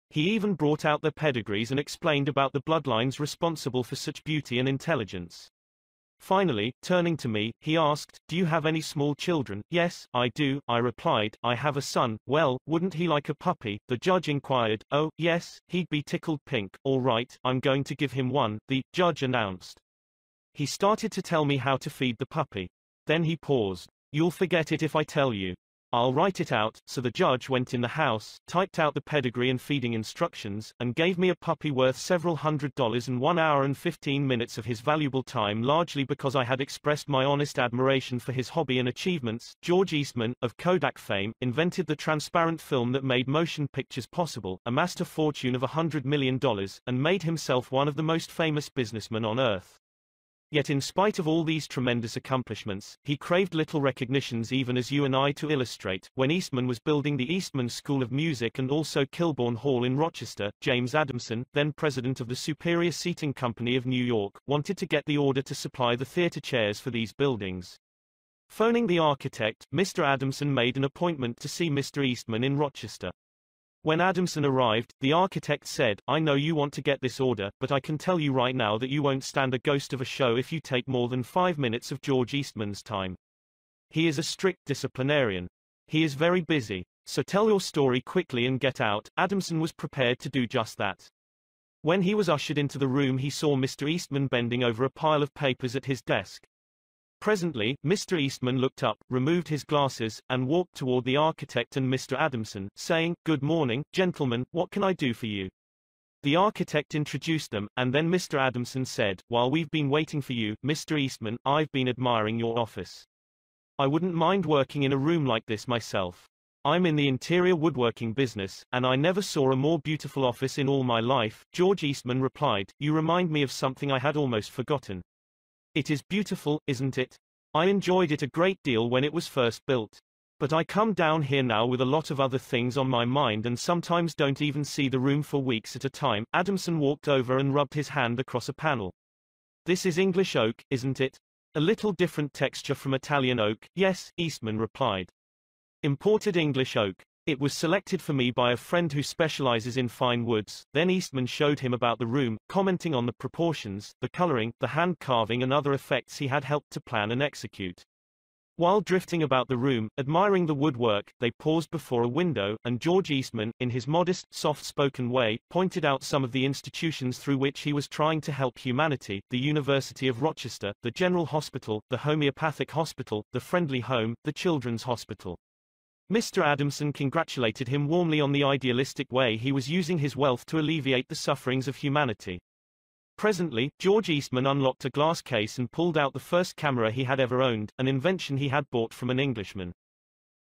He even brought out their pedigrees and explained about the bloodlines responsible for such beauty and intelligence. Finally, turning to me, he asked, Do you have any small children? Yes, I do, I replied, I have a son. Well, wouldn't he like a puppy? The judge inquired. Oh, yes, he'd be tickled pink. All right, I'm going to give him one, the judge announced. He started to tell me how to feed the puppy. Then he paused. You'll forget it if I tell you. I'll write it out, so the judge went in the house, typed out the pedigree and feeding instructions, and gave me a puppy worth several hundred dollars and one hour and fifteen minutes of his valuable time largely because I had expressed my honest admiration for his hobby and achievements. George Eastman, of Kodak fame, invented the transparent film that made motion pictures possible, amassed a fortune of a hundred million dollars, and made himself one of the most famous businessmen on earth. Yet in spite of all these tremendous accomplishments, he craved little recognitions even as you and I to illustrate. When Eastman was building the Eastman School of Music and also Kilbourn Hall in Rochester, James Adamson, then president of the Superior Seating Company of New York, wanted to get the order to supply the theater chairs for these buildings. Phoning the architect, Mr. Adamson made an appointment to see Mr. Eastman in Rochester. When Adamson arrived, the architect said, I know you want to get this order, but I can tell you right now that you won't stand a ghost of a show if you take more than five minutes of George Eastman's time. He is a strict disciplinarian. He is very busy. So tell your story quickly and get out. Adamson was prepared to do just that. When he was ushered into the room he saw Mr. Eastman bending over a pile of papers at his desk. Presently, Mr. Eastman looked up, removed his glasses, and walked toward the architect and Mr. Adamson, saying, Good morning, gentlemen, what can I do for you? The architect introduced them, and then Mr. Adamson said, While we've been waiting for you, Mr. Eastman, I've been admiring your office. I wouldn't mind working in a room like this myself. I'm in the interior woodworking business, and I never saw a more beautiful office in all my life. George Eastman replied, You remind me of something I had almost forgotten. It is beautiful, isn't it? I enjoyed it a great deal when it was first built. But I come down here now with a lot of other things on my mind and sometimes don't even see the room for weeks at a time. Adamson walked over and rubbed his hand across a panel. This is English oak, isn't it? A little different texture from Italian oak, yes, Eastman replied. Imported English oak. It was selected for me by a friend who specializes in fine woods, then Eastman showed him about the room, commenting on the proportions, the coloring, the hand carving and other effects he had helped to plan and execute. While drifting about the room, admiring the woodwork, they paused before a window, and George Eastman, in his modest, soft-spoken way, pointed out some of the institutions through which he was trying to help humanity, the University of Rochester, the General Hospital, the Homeopathic Hospital, the Friendly Home, the Children's Hospital. Mr. Adamson congratulated him warmly on the idealistic way he was using his wealth to alleviate the sufferings of humanity. Presently, George Eastman unlocked a glass case and pulled out the first camera he had ever owned, an invention he had bought from an Englishman.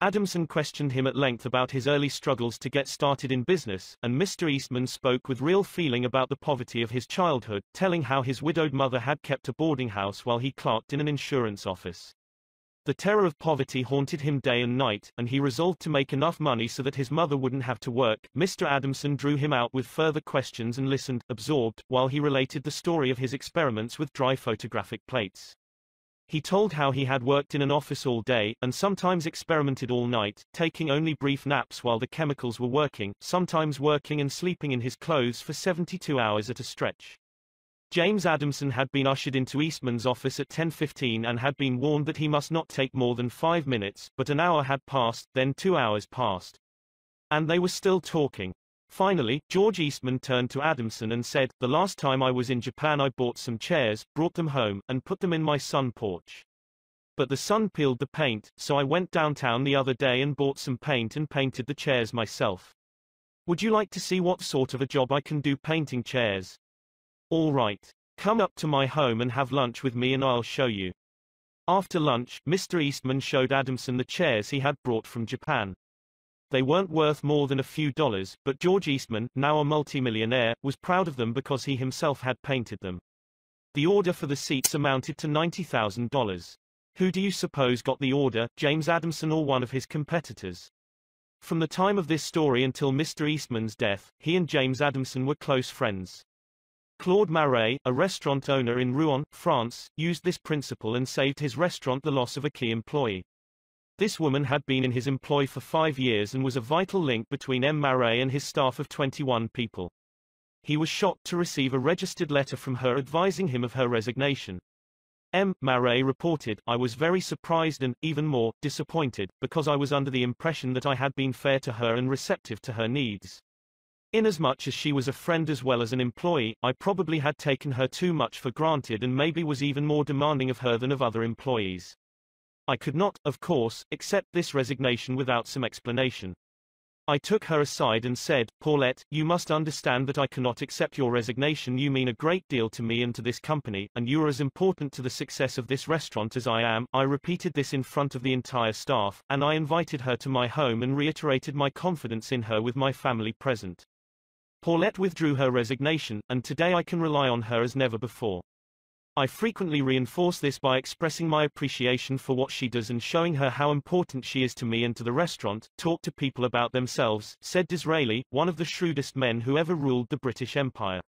Adamson questioned him at length about his early struggles to get started in business, and Mr. Eastman spoke with real feeling about the poverty of his childhood, telling how his widowed mother had kept a boarding house while he clerked in an insurance office. The terror of poverty haunted him day and night, and he resolved to make enough money so that his mother wouldn't have to work. Mr. Adamson drew him out with further questions and listened, absorbed, while he related the story of his experiments with dry photographic plates. He told how he had worked in an office all day, and sometimes experimented all night, taking only brief naps while the chemicals were working, sometimes working and sleeping in his clothes for 72 hours at a stretch. James Adamson had been ushered into Eastman's office at 10.15 and had been warned that he must not take more than five minutes, but an hour had passed, then two hours passed. And they were still talking. Finally, George Eastman turned to Adamson and said, The last time I was in Japan I bought some chairs, brought them home, and put them in my sun porch. But the sun peeled the paint, so I went downtown the other day and bought some paint and painted the chairs myself. Would you like to see what sort of a job I can do painting chairs? All right. Come up to my home and have lunch with me and I'll show you. After lunch, Mr. Eastman showed Adamson the chairs he had brought from Japan. They weren't worth more than a few dollars, but George Eastman, now a multimillionaire, was proud of them because he himself had painted them. The order for the seats amounted to $90,000. Who do you suppose got the order, James Adamson or one of his competitors? From the time of this story until Mr. Eastman's death, he and James Adamson were close friends. Claude Marais, a restaurant owner in Rouen, France, used this principle and saved his restaurant the loss of a key employee. This woman had been in his employ for five years and was a vital link between M. Marais and his staff of 21 people. He was shocked to receive a registered letter from her advising him of her resignation. M. Marais reported, I was very surprised and, even more, disappointed, because I was under the impression that I had been fair to her and receptive to her needs. Inasmuch as she was a friend as well as an employee, I probably had taken her too much for granted and maybe was even more demanding of her than of other employees. I could not, of course, accept this resignation without some explanation. I took her aside and said, Paulette, you must understand that I cannot accept your resignation you mean a great deal to me and to this company, and you are as important to the success of this restaurant as I am. I repeated this in front of the entire staff, and I invited her to my home and reiterated my confidence in her with my family present. Paulette withdrew her resignation, and today I can rely on her as never before. I frequently reinforce this by expressing my appreciation for what she does and showing her how important she is to me and to the restaurant. Talk to people about themselves, said Disraeli, one of the shrewdest men who ever ruled the British Empire.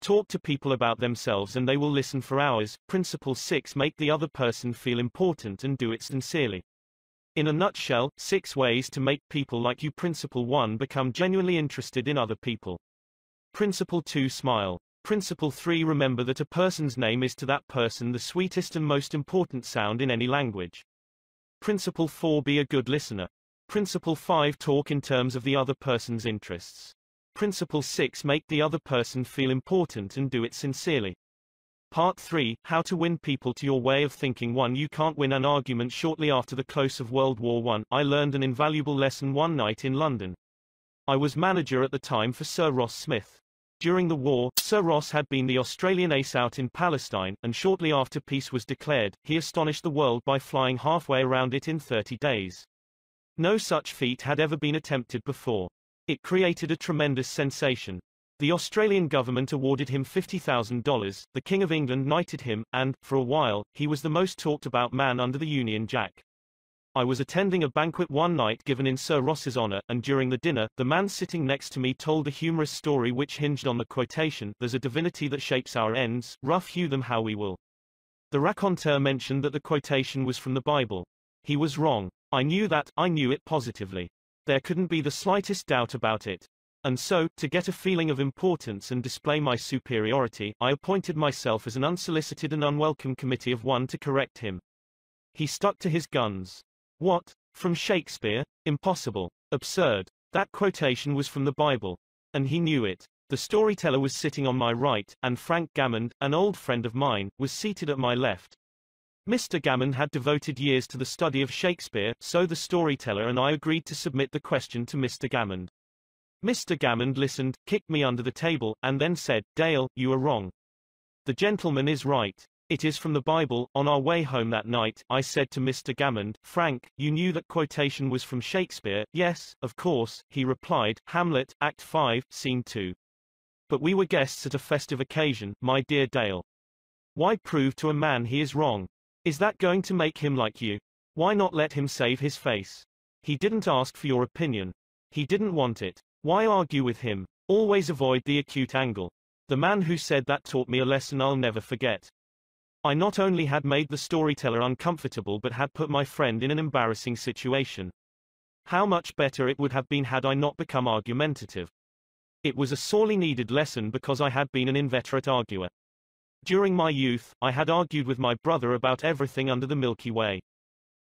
Talk to people about themselves and they will listen for hours. Principle 6 Make the other person feel important and do it sincerely. In a nutshell, 6 ways to make people like you. Principle 1 Become genuinely interested in other people. Principle 2 Smile. Principle 3 Remember that a person's name is to that person the sweetest and most important sound in any language. Principle 4 Be a good listener. Principle 5 Talk in terms of the other person's interests. Principle 6 Make the other person feel important and do it sincerely. Part 3 How to win people to your way of thinking 1 You can't win an argument shortly after the close of World War I. I learned an invaluable lesson one night in London. I was manager at the time for Sir Ross Smith. During the war, Sir Ross had been the Australian ace out in Palestine, and shortly after peace was declared, he astonished the world by flying halfway around it in 30 days. No such feat had ever been attempted before. It created a tremendous sensation. The Australian government awarded him $50,000, the King of England knighted him, and, for a while, he was the most talked about man under the Union Jack. I was attending a banquet one night given in Sir Ross's honor, and during the dinner, the man sitting next to me told a humorous story which hinged on the quotation, There's a divinity that shapes our ends, rough hew them how we will. The raconteur mentioned that the quotation was from the Bible. He was wrong. I knew that, I knew it positively. There couldn't be the slightest doubt about it. And so, to get a feeling of importance and display my superiority, I appointed myself as an unsolicited and unwelcome committee of one to correct him. He stuck to his guns. What? From Shakespeare? Impossible. Absurd. That quotation was from the Bible. And he knew it. The storyteller was sitting on my right, and Frank Gammond, an old friend of mine, was seated at my left. Mr. Gammond had devoted years to the study of Shakespeare, so the storyteller and I agreed to submit the question to Mr. Gammond. Mr. Gammond listened, kicked me under the table, and then said, Dale, you are wrong. The gentleman is right. It is from the Bible. On our way home that night, I said to Mr. Gammond, Frank, you knew that quotation was from Shakespeare. Yes, of course, he replied, Hamlet, Act 5, Scene 2. But we were guests at a festive occasion, my dear Dale. Why prove to a man he is wrong? Is that going to make him like you? Why not let him save his face? He didn't ask for your opinion. He didn't want it. Why argue with him? Always avoid the acute angle. The man who said that taught me a lesson I'll never forget. I not only had made the storyteller uncomfortable but had put my friend in an embarrassing situation. How much better it would have been had I not become argumentative. It was a sorely needed lesson because I had been an inveterate arguer. During my youth, I had argued with my brother about everything under the Milky Way.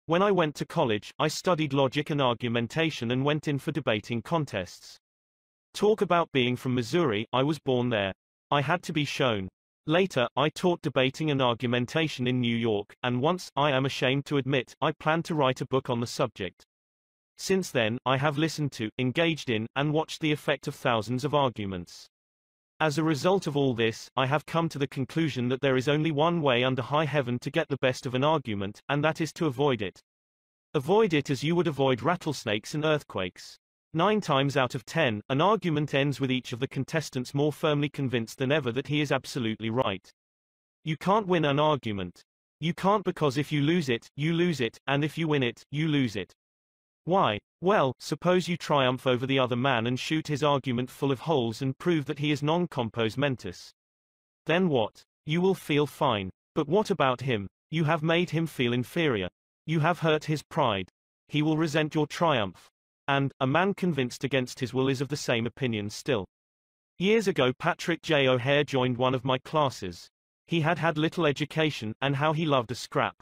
When I went to college, I studied logic and argumentation and went in for debating contests. Talk about being from Missouri, I was born there. I had to be shown. Later, I taught debating and argumentation in New York, and once, I am ashamed to admit, I planned to write a book on the subject. Since then, I have listened to, engaged in, and watched the effect of thousands of arguments. As a result of all this, I have come to the conclusion that there is only one way under high heaven to get the best of an argument, and that is to avoid it. Avoid it as you would avoid rattlesnakes and earthquakes. Nine times out of ten, an argument ends with each of the contestants more firmly convinced than ever that he is absolutely right. You can't win an argument. You can't because if you lose it, you lose it, and if you win it, you lose it. Why? Well, suppose you triumph over the other man and shoot his argument full of holes and prove that he is non compos mentis. Then what? You will feel fine. But what about him? You have made him feel inferior. You have hurt his pride. He will resent your triumph. And, a man convinced against his will is of the same opinion still. Years ago Patrick J. O'Hare joined one of my classes. He had had little education, and how he loved a scrap.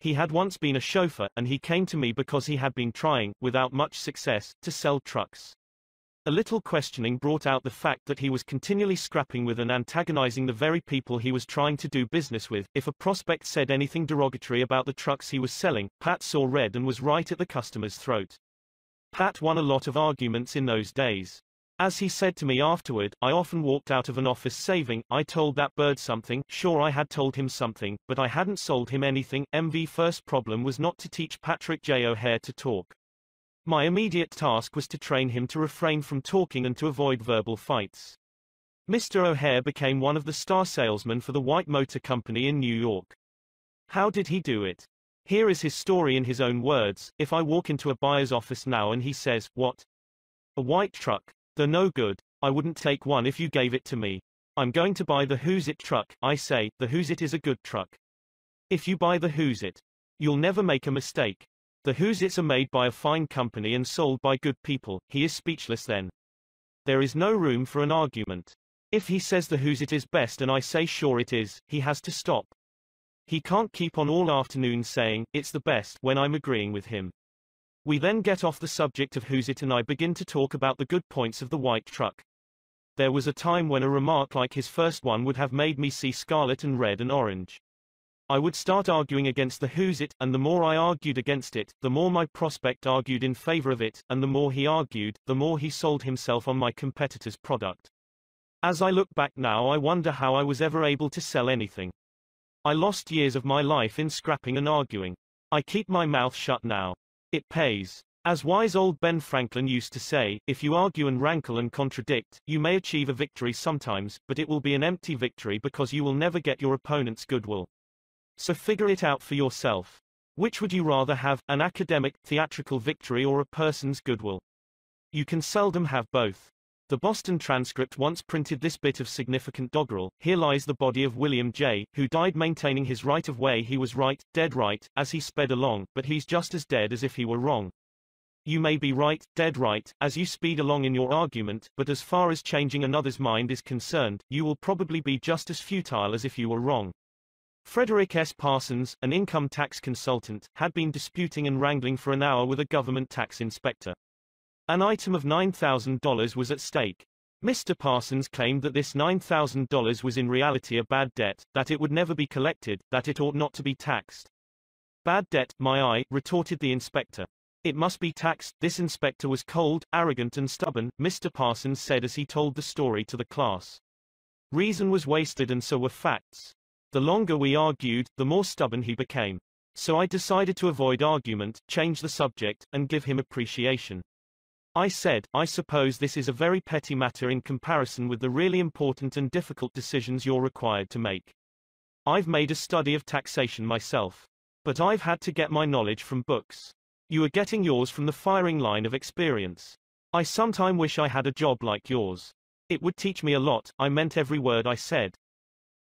He had once been a chauffeur, and he came to me because he had been trying, without much success, to sell trucks. A little questioning brought out the fact that he was continually scrapping with and antagonizing the very people he was trying to do business with. If a prospect said anything derogatory about the trucks he was selling, Pat saw red and was right at the customer's throat. Pat won a lot of arguments in those days. As he said to me afterward, I often walked out of an office saving, I told that bird something, sure I had told him something, but I hadn't sold him anything. MV first problem was not to teach Patrick J. O'Hare to talk. My immediate task was to train him to refrain from talking and to avoid verbal fights. Mr. O'Hare became one of the star salesmen for the White Motor Company in New York. How did he do it? Here is his story in his own words. If I walk into a buyer's office now and he says, what? A white truck. They're no good. I wouldn't take one if you gave it to me. I'm going to buy the Who's It truck. I say, the Who's It is a good truck. If you buy the Who's It, you'll never make a mistake. The Who's It's are made by a fine company and sold by good people. He is speechless then. There is no room for an argument. If he says the Who's It is best and I say sure it is, he has to stop. He can't keep on all afternoon saying, it's the best, when I'm agreeing with him. We then get off the subject of who's it and I begin to talk about the good points of the white truck. There was a time when a remark like his first one would have made me see scarlet and red and orange. I would start arguing against the who's it, and the more I argued against it, the more my prospect argued in favor of it, and the more he argued, the more he sold himself on my competitor's product. As I look back now I wonder how I was ever able to sell anything. I lost years of my life in scrapping and arguing. I keep my mouth shut now. It pays. As wise old Ben Franklin used to say, if you argue and rankle and contradict, you may achieve a victory sometimes, but it will be an empty victory because you will never get your opponent's goodwill. So figure it out for yourself. Which would you rather have, an academic, theatrical victory or a person's goodwill? You can seldom have both. The Boston transcript once printed this bit of significant doggerel, here lies the body of William J., who died maintaining his right of way he was right, dead right, as he sped along, but he's just as dead as if he were wrong. You may be right, dead right, as you speed along in your argument, but as far as changing another's mind is concerned, you will probably be just as futile as if you were wrong. Frederick S. Parsons, an income tax consultant, had been disputing and wrangling for an hour with a government tax inspector. An item of $9,000 was at stake. Mr. Parsons claimed that this $9,000 was in reality a bad debt, that it would never be collected, that it ought not to be taxed. Bad debt, my eye, retorted the inspector. It must be taxed. This inspector was cold, arrogant and stubborn, Mr. Parsons said as he told the story to the class. Reason was wasted and so were facts. The longer we argued, the more stubborn he became. So I decided to avoid argument, change the subject, and give him appreciation. I said, I suppose this is a very petty matter in comparison with the really important and difficult decisions you're required to make. I've made a study of taxation myself. But I've had to get my knowledge from books. You are getting yours from the firing line of experience. I sometime wish I had a job like yours. It would teach me a lot, I meant every word I said.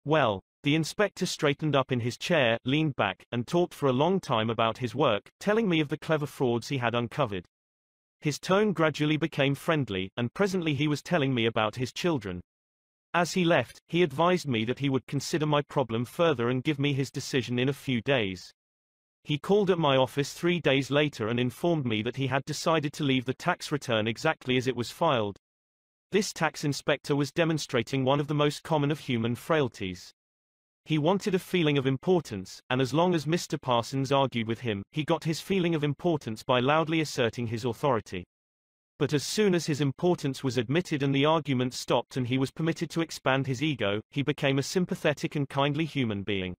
Well, the inspector straightened up in his chair, leaned back, and talked for a long time about his work, telling me of the clever frauds he had uncovered. His tone gradually became friendly, and presently he was telling me about his children. As he left, he advised me that he would consider my problem further and give me his decision in a few days. He called at my office three days later and informed me that he had decided to leave the tax return exactly as it was filed. This tax inspector was demonstrating one of the most common of human frailties. He wanted a feeling of importance, and as long as Mr. Parsons argued with him, he got his feeling of importance by loudly asserting his authority. But as soon as his importance was admitted and the argument stopped and he was permitted to expand his ego, he became a sympathetic and kindly human being.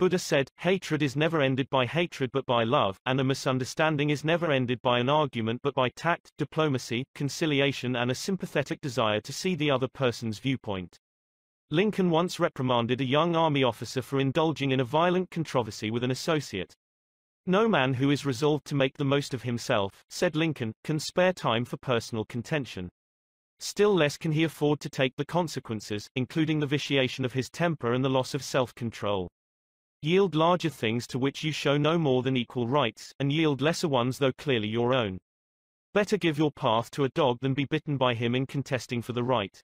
Buddha said, hatred is never ended by hatred but by love, and a misunderstanding is never ended by an argument but by tact, diplomacy, conciliation and a sympathetic desire to see the other person's viewpoint. Lincoln once reprimanded a young army officer for indulging in a violent controversy with an associate. No man who is resolved to make the most of himself, said Lincoln, can spare time for personal contention. Still less can he afford to take the consequences, including the vitiation of his temper and the loss of self-control. Yield larger things to which you show no more than equal rights, and yield lesser ones though clearly your own. Better give your path to a dog than be bitten by him in contesting for the right.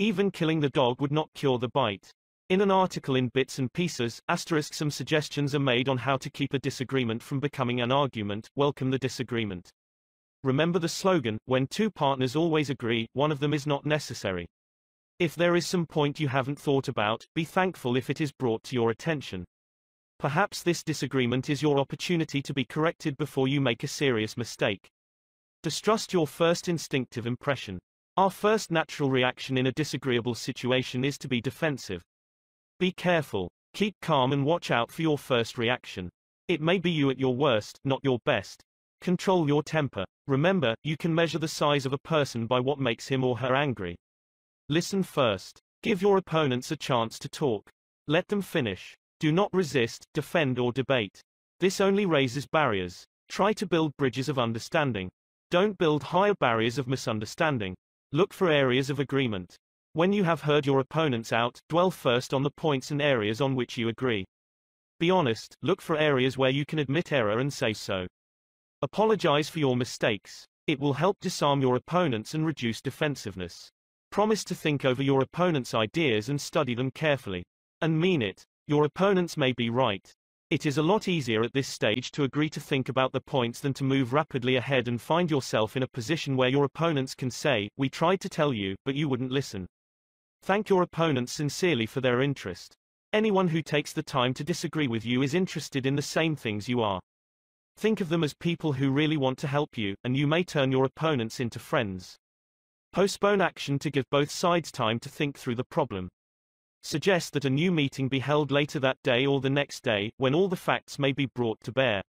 Even killing the dog would not cure the bite. In an article in Bits and Pieces, asterisk some suggestions are made on how to keep a disagreement from becoming an argument, welcome the disagreement. Remember the slogan, when two partners always agree, one of them is not necessary. If there is some point you haven't thought about, be thankful if it is brought to your attention. Perhaps this disagreement is your opportunity to be corrected before you make a serious mistake. Distrust your first instinctive impression. Our first natural reaction in a disagreeable situation is to be defensive. Be careful. Keep calm and watch out for your first reaction. It may be you at your worst, not your best. Control your temper. Remember, you can measure the size of a person by what makes him or her angry. Listen first. Give your opponents a chance to talk. Let them finish. Do not resist, defend or debate. This only raises barriers. Try to build bridges of understanding. Don't build higher barriers of misunderstanding. Look for areas of agreement. When you have heard your opponents out, dwell first on the points and areas on which you agree. Be honest, look for areas where you can admit error and say so. Apologize for your mistakes. It will help disarm your opponents and reduce defensiveness. Promise to think over your opponent's ideas and study them carefully. And mean it. Your opponents may be right. It is a lot easier at this stage to agree to think about the points than to move rapidly ahead and find yourself in a position where your opponents can say, we tried to tell you, but you wouldn't listen. Thank your opponents sincerely for their interest. Anyone who takes the time to disagree with you is interested in the same things you are. Think of them as people who really want to help you, and you may turn your opponents into friends. Postpone action to give both sides time to think through the problem. Suggest that a new meeting be held later that day or the next day, when all the facts may be brought to bear.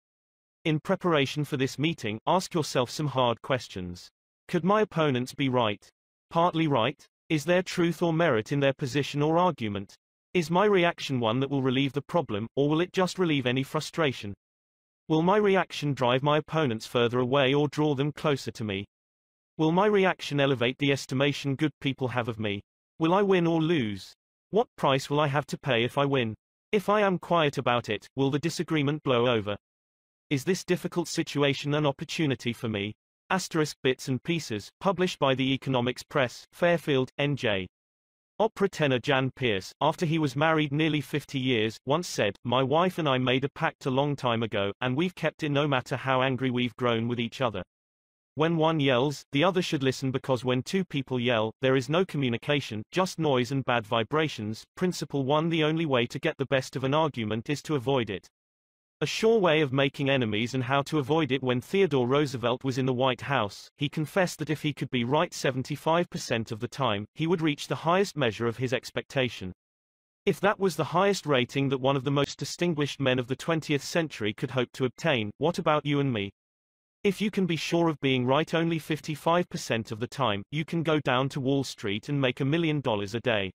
In preparation for this meeting, ask yourself some hard questions. Could my opponents be right? Partly right? Is there truth or merit in their position or argument? Is my reaction one that will relieve the problem, or will it just relieve any frustration? Will my reaction drive my opponents further away or draw them closer to me? Will my reaction elevate the estimation good people have of me? Will I win or lose? What price will I have to pay if I win? If I am quiet about it, will the disagreement blow over? Is this difficult situation an opportunity for me? Asterisk Bits and Pieces, published by the Economics Press, Fairfield, NJ. Opera tenor Jan Peerce, after he was married nearly 50 years, once said, My wife and I made a pact a long time ago, and we've kept it no matter how angry we've grown with each other. When one yells, the other should listen because when two people yell, there is no communication, just noise and bad vibrations. Principle 1 The only way to get the best of an argument is to avoid it. A sure way of making enemies and how to avoid it when Theodore Roosevelt was in the White House, he confessed that if he could be right 75% of the time, he would reach the highest measure of his expectation. If that was the highest rating that one of the most distinguished men of the 20th century could hope to obtain, what about you and me? If you can be sure of being right only 55% of the time, you can go down to Wall Street and make a million dollars a day.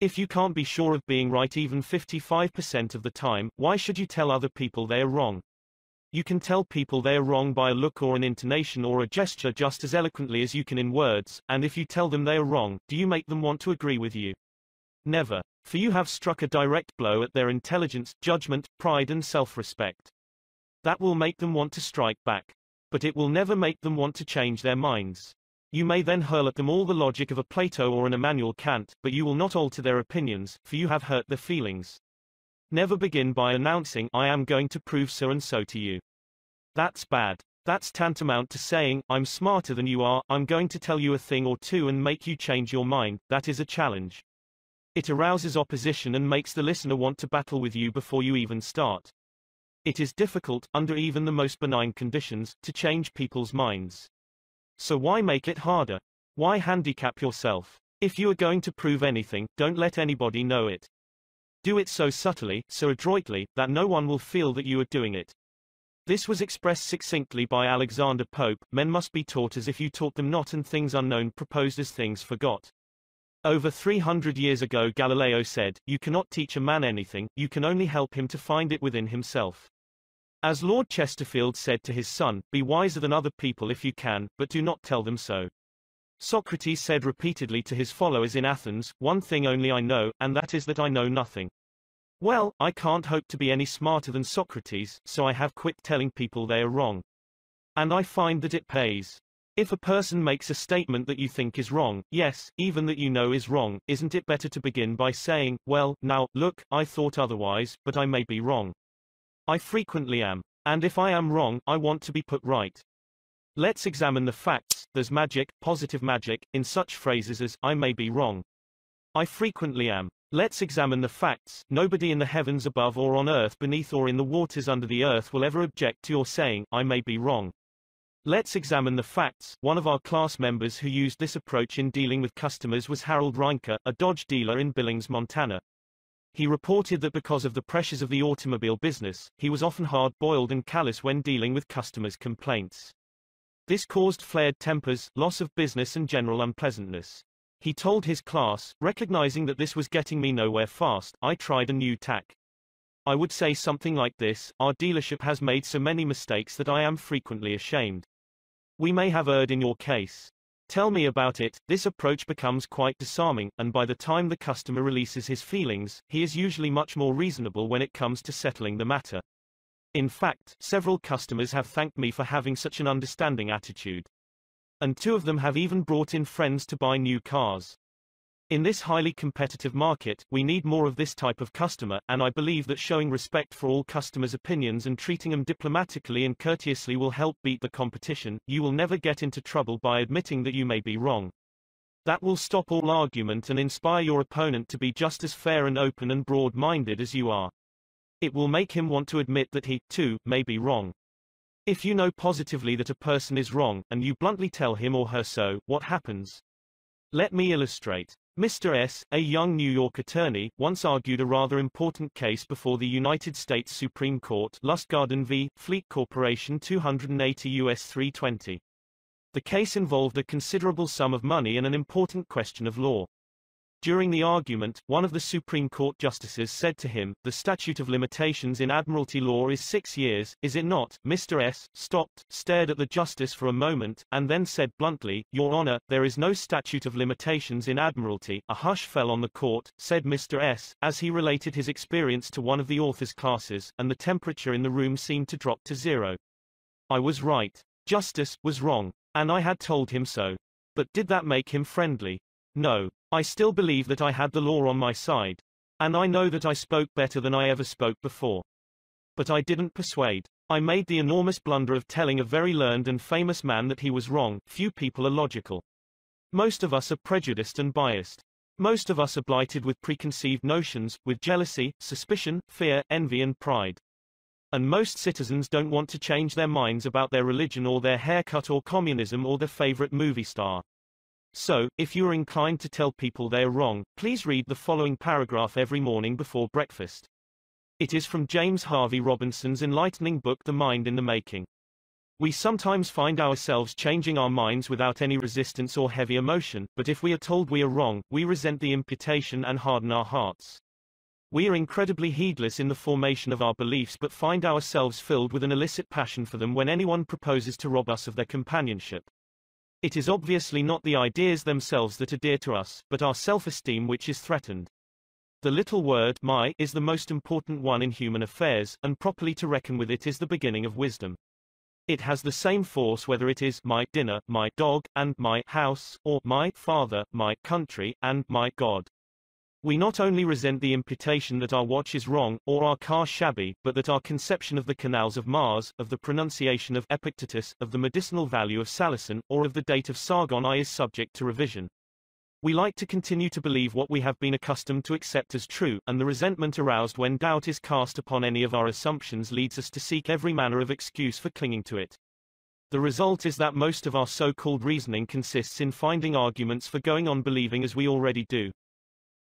If you can't be sure of being right even 55% of the time, why should you tell other people they are wrong? You can tell people they are wrong by a look or an intonation or a gesture just as eloquently as you can in words, and if you tell them they are wrong, do you make them want to agree with you? Never. For you have struck a direct blow at their intelligence, judgment, pride and self-respect. That will make them want to strike back but it will never make them want to change their minds. You may then hurl at them all the logic of a Plato or an Immanuel Kant, but you will not alter their opinions, for you have hurt their feelings. Never begin by announcing, I am going to prove so and so to you. That's bad. That's tantamount to saying, I'm smarter than you are, I'm going to tell you a thing or two and make you change your mind, that is a challenge. It arouses opposition and makes the listener want to battle with you before you even start. It is difficult, under even the most benign conditions, to change people's minds. So why make it harder? Why handicap yourself? If you are going to prove anything, don't let anybody know it. Do it so subtly, so adroitly, that no one will feel that you are doing it. This was expressed succinctly by Alexander Pope, men must be taught as if you taught them not and things unknown proposed as things forgot. Over 300 years ago Galileo said, you cannot teach a man anything, you can only help him to find it within himself. As Lord Chesterfield said to his son, be wiser than other people if you can, but do not tell them so. Socrates said repeatedly to his followers in Athens, one thing only I know, and that is that I know nothing. Well, I can't hope to be any smarter than Socrates, so I have quit telling people they are wrong. And I find that it pays. If a person makes a statement that you think is wrong, yes, even that you know is wrong, isn't it better to begin by saying, well, now, look, I thought otherwise, but I may be wrong. I frequently am. And if I am wrong, I want to be put right. Let's examine the facts, there's magic, positive magic, in such phrases as, I may be wrong. I frequently am. Let's examine the facts, nobody in the heavens above or on earth beneath or in the waters under the earth will ever object to your saying, I may be wrong. Let's examine the facts. One of our class members who used this approach in dealing with customers was Harold Reinke, a Dodge dealer in Billings, Montana. He reported that because of the pressures of the automobile business, he was often hard-boiled and callous when dealing with customers' complaints. This caused flared tempers, loss of business and general unpleasantness. He told his class, recognizing that this was getting me nowhere fast, I tried a new tack. I would say something like this, our dealership has made so many mistakes that I am frequently ashamed. We may have erred in your case. Tell me about it. This approach becomes quite disarming, and by the time the customer releases his feelings, he is usually much more reasonable when it comes to settling the matter. In fact, several customers have thanked me for having such an understanding attitude. And two of them have even brought in friends to buy new cars. In this highly competitive market, we need more of this type of customer, and I believe that showing respect for all customers' opinions and treating them diplomatically and courteously will help beat the competition. You will never get into trouble by admitting that you may be wrong. That will stop all argument and inspire your opponent to be just as fair and open and broad-minded as you are. It will make him want to admit that he, too, may be wrong. If you know positively that a person is wrong, and you bluntly tell him or her so, what happens? Let me illustrate. Mr. S., a young New York attorney, once argued a rather important case before the United States Supreme Court Lustgarten v. Fleet Corporation 280 U.S. 320. The case involved a considerable sum of money and an important question of law. During the argument, one of the Supreme Court justices said to him, the statute of limitations in admiralty law is six years, is it not? Mr. S. stopped, stared at the justice for a moment, and then said bluntly, Your Honor, there is no statute of limitations in admiralty. A hush fell on the court, said Mr. S., as he related his experience to one of the author's classes, and the temperature in the room seemed to drop to zero. I was right. Justice was wrong. And I had told him so. But did that make him friendly? No. I still believe that I had the law on my side. And I know that I spoke better than I ever spoke before. But I didn't persuade. I made the enormous blunder of telling a very learned and famous man that he was wrong. Few people are logical. Most of us are prejudiced and biased. Most of us are blighted with preconceived notions, with jealousy, suspicion, fear, envy and pride. And most citizens don't want to change their minds about their religion or their haircut or communism or their favorite movie star. So, if you are inclined to tell people they are wrong, please read the following paragraph every morning before breakfast. It is from James Harvey Robinson's enlightening book The Mind in the Making. We sometimes find ourselves changing our minds without any resistance or heavy emotion, but if we are told we are wrong, we resent the imputation and harden our hearts. We are incredibly heedless in the formation of our beliefs but find ourselves filled with an illicit passion for them when anyone proposes to rob us of their companionship. It is obviously not the ideas themselves that are dear to us, but our self-esteem which is threatened. The little word my is the most important one in human affairs, and properly to reckon with it is the beginning of wisdom. It has the same force whether it is my dinner, my dog, and my house, or my father, my country, and my God. We not only resent the imputation that our watch is wrong, or our car shabby, but that our conception of the canals of Mars, of the pronunciation of Epictetus, of the medicinal value of salicin, or of the date of Sargon I is subject to revision. We like to continue to believe what we have been accustomed to accept as true, and the resentment aroused when doubt is cast upon any of our assumptions leads us to seek every manner of excuse for clinging to it. The result is that most of our so-called reasoning consists in finding arguments for going on believing as we already do.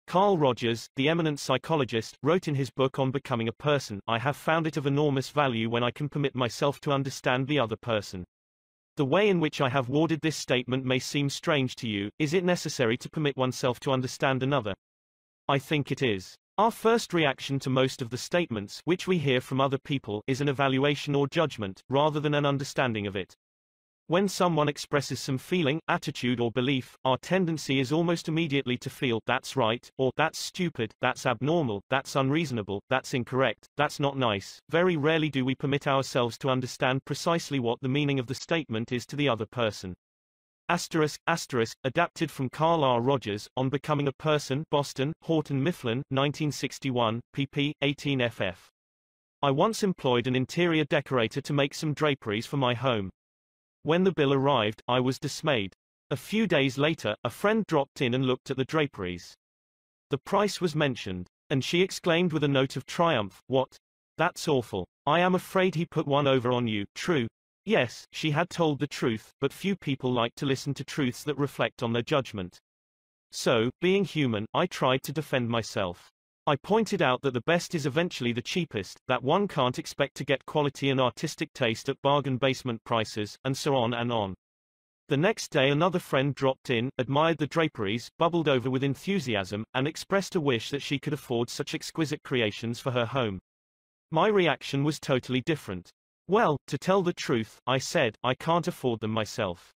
Carl Rogers, the eminent psychologist, wrote in his book on becoming a person, I have found it of enormous value when I can permit myself to understand the other person. The way in which I have worded this statement may seem strange to you, is it necessary to permit oneself to understand another? I think it is. Our first reaction to most of the statements which we hear from other people is an evaluation or judgment, rather than an understanding of it. When someone expresses some feeling, attitude or belief, our tendency is almost immediately to feel, that's right, or that's stupid, that's abnormal, that's unreasonable, that's incorrect, that's not nice. Very rarely do we permit ourselves to understand precisely what the meaning of the statement is to the other person. Asterisk, asterisk, adapted from Carl R. Rogers, On Becoming a Person, Boston, Houghton Mifflin, 1961, pp. 18 ff. I once employed an interior decorator to make some draperies for my home. When the bill arrived, I was dismayed. A few days later, a friend dropped in and looked at the draperies. The price was mentioned, and she exclaimed with a note of triumph, What? That's awful. I am afraid he put one over on you. True. Yes, she had told the truth, but few people like to listen to truths that reflect on their judgment. So, being human, I tried to defend myself. I pointed out that the best is eventually the cheapest, that one can't expect to get quality and artistic taste at bargain basement prices, and so on and on. The next day another friend dropped in, admired the draperies, bubbled over with enthusiasm, and expressed a wish that she could afford such exquisite creations for her home. My reaction was totally different. Well, to tell the truth, I said, I can't afford them myself.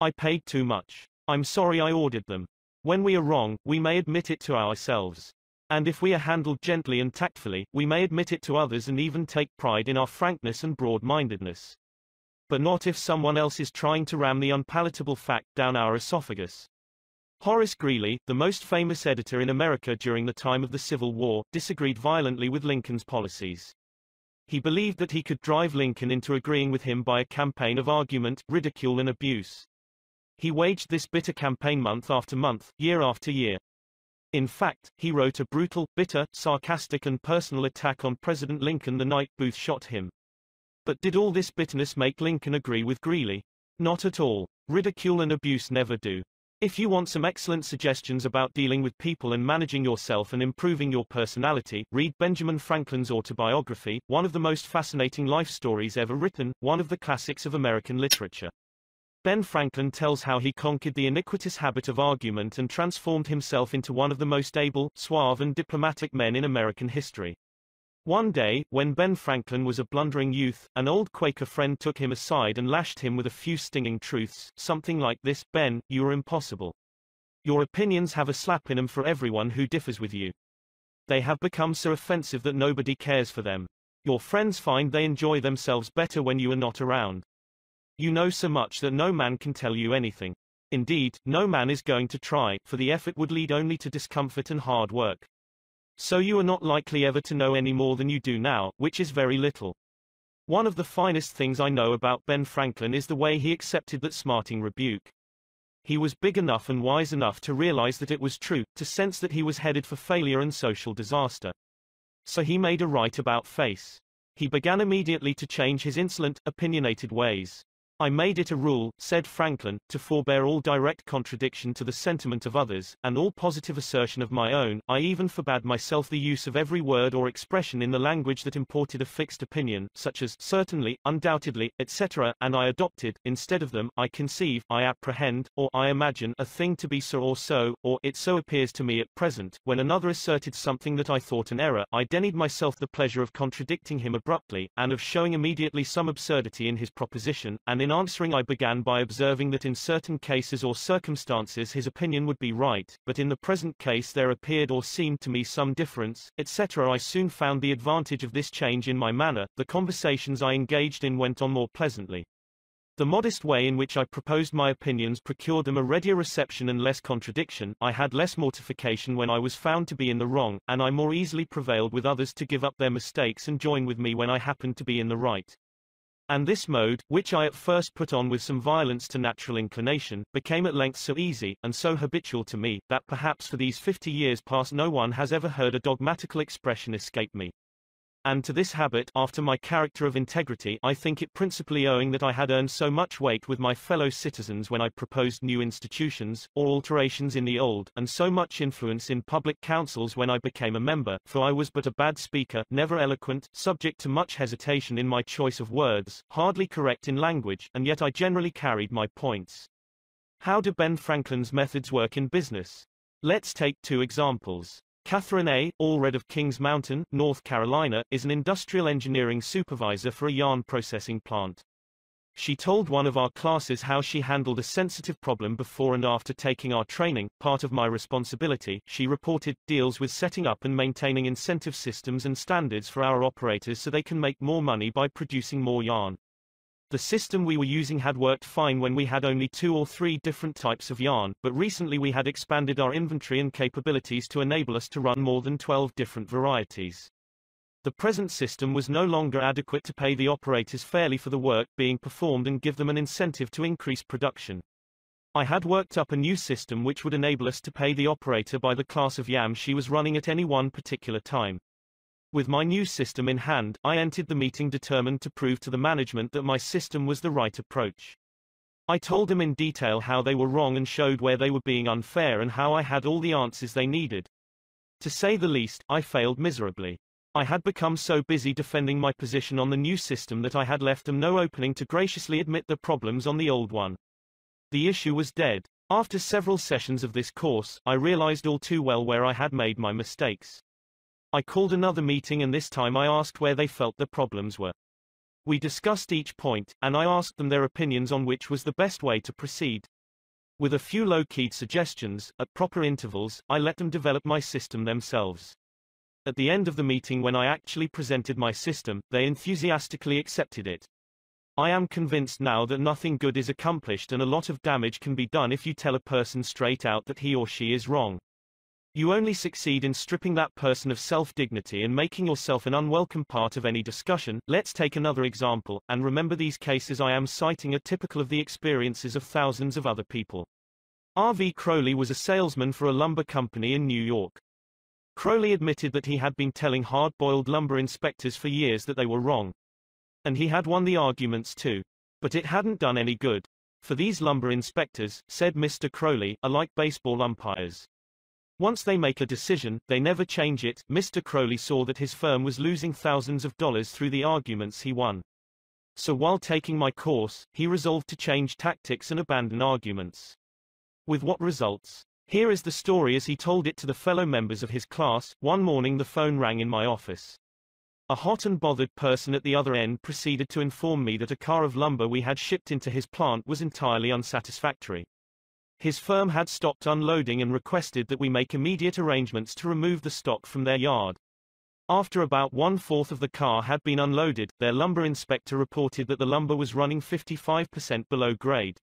I paid too much. I'm sorry I ordered them. When we are wrong, we may admit it to ourselves. And if we are handled gently and tactfully, we may admit it to others and even take pride in our frankness and broad-mindedness. But not if someone else is trying to ram the unpalatable fact down our esophagus. Horace Greeley, the most famous editor in America during the time of the Civil War, disagreed violently with Lincoln's policies. He believed that he could drive Lincoln into agreeing with him by a campaign of argument, ridicule and abuse. He waged this bitter campaign month after month, year after year. In fact, he wrote a brutal, bitter, sarcastic and personal attack on President Lincoln the night Booth shot him. But did all this bitterness make Lincoln agree with Greeley? Not at all. Ridicule and abuse never do. If you want some excellent suggestions about dealing with people and managing yourself and improving your personality, read Benjamin Franklin's autobiography, one of the most fascinating life stories ever written, one of the classics of American literature. Ben Franklin tells how he conquered the iniquitous habit of argument and transformed himself into one of the most able, suave and diplomatic men in American history. One day, when Ben Franklin was a blundering youth, an old Quaker friend took him aside and lashed him with a few stinging truths, something like this, Ben, you are impossible. Your opinions have a slap in them for everyone who differs with you. They have become so offensive that nobody cares for them. Your friends find they enjoy themselves better when you are not around. You know so much that no man can tell you anything. Indeed, no man is going to try, for the effort would lead only to discomfort and hard work. So you are not likely ever to know any more than you do now, which is very little. One of the finest things I know about Ben Franklin is the way he accepted that smarting rebuke. He was big enough and wise enough to realize that it was true, to sense that he was headed for failure and social disaster. So he made a right about face. He began immediately to change his insolent, opinionated ways. I made it a rule, said Franklin, to forbear all direct contradiction to the sentiment of others, and all positive assertion of my own. I even forbade myself the use of every word or expression in the language that imported a fixed opinion, such as certainly, undoubtedly, etc., and I adopted, instead of them, I conceive, I apprehend, or I imagine a thing to be so or so, or it so appears to me at present. When another asserted something that I thought an error, I denied myself the pleasure of contradicting him abruptly, and of showing immediately some absurdity in his proposition, and in in answering I began by observing that in certain cases or circumstances his opinion would be right, but in the present case there appeared or seemed to me some difference, etc. I soon found the advantage of this change in my manner, the conversations I engaged in went on more pleasantly. The modest way in which I proposed my opinions procured them a readier reception and less contradiction, I had less mortification when I was found to be in the wrong, and I more easily prevailed with others to give up their mistakes and join with me when I happened to be in the right. And this mode, which I at first put on with some violence to natural inclination, became at length so easy, and so habitual to me, that perhaps for these fifty years past no one has ever heard a dogmatical expression escape me and to this habit, after my character of integrity, I think it principally owing that I had earned so much weight with my fellow citizens when I proposed new institutions, or alterations in the old, and so much influence in public councils when I became a member, for I was but a bad speaker, never eloquent, subject to much hesitation in my choice of words, hardly correct in language, and yet I generally carried my points. How do Ben Franklin's methods work in business? Let's take two examples. Catherine A. Allred of Kings Mountain, North Carolina, is an industrial engineering supervisor for a yarn processing plant. She told one of our classes how she handled a sensitive problem before and after taking our training. Part of my responsibility, she reported, deals with setting up and maintaining incentive systems and standards for our operators so they can make more money by producing more yarn. The system we were using had worked fine when we had only two or three different types of yarn, but recently we had expanded our inventory and capabilities to enable us to run more than 12 different varieties. The present system was no longer adequate to pay the operators fairly for the work being performed and give them an incentive to increase production. I had worked up a new system which would enable us to pay the operator by the class of yam she was running at any one particular time. With my new system in hand, I entered the meeting determined to prove to the management that my system was the right approach. I told them in detail how they were wrong and showed where they were being unfair and how I had all the answers they needed. To say the least, I failed miserably. I had become so busy defending my position on the new system that I had left them no opening to graciously admit the problems on the old one. The issue was dead. After several sessions of this course, I realized all too well where I had made my mistakes. I called another meeting and this time I asked where they felt the problems were. We discussed each point, and I asked them their opinions on which was the best way to proceed. With a few low-keyed suggestions, at proper intervals, I let them develop my system themselves. At the end of the meeting when I actually presented my system, they enthusiastically accepted it. I am convinced now that nothing good is accomplished and a lot of damage can be done if you tell a person straight out that he or she is wrong. You only succeed in stripping that person of self-dignity and making yourself an unwelcome part of any discussion. Let's take another example, and remember these cases I am citing are typical of the experiences of thousands of other people. R.V. Crowley was a salesman for a lumber company in New York. Crowley admitted that he had been telling hard-boiled lumber inspectors for years that they were wrong. And he had won the arguments too. But it hadn't done any good. For these lumber inspectors, said Mr. Crowley, are like baseball umpires. Once they make a decision, they never change it. Mr. Crowley saw that his firm was losing thousands of dollars through the arguments he won. So while taking my course, he resolved to change tactics and abandon arguments. With what results? Here is the story as he told it to the fellow members of his class. One morning the phone rang in my office. A hot and bothered person at the other end proceeded to inform me that a car of lumber we had shipped into his plant was entirely unsatisfactory. His firm had stopped unloading and requested that we make immediate arrangements to remove the stock from their yard. After about one-fourth of the car had been unloaded, their lumber inspector reported that the lumber was running 55% below grade.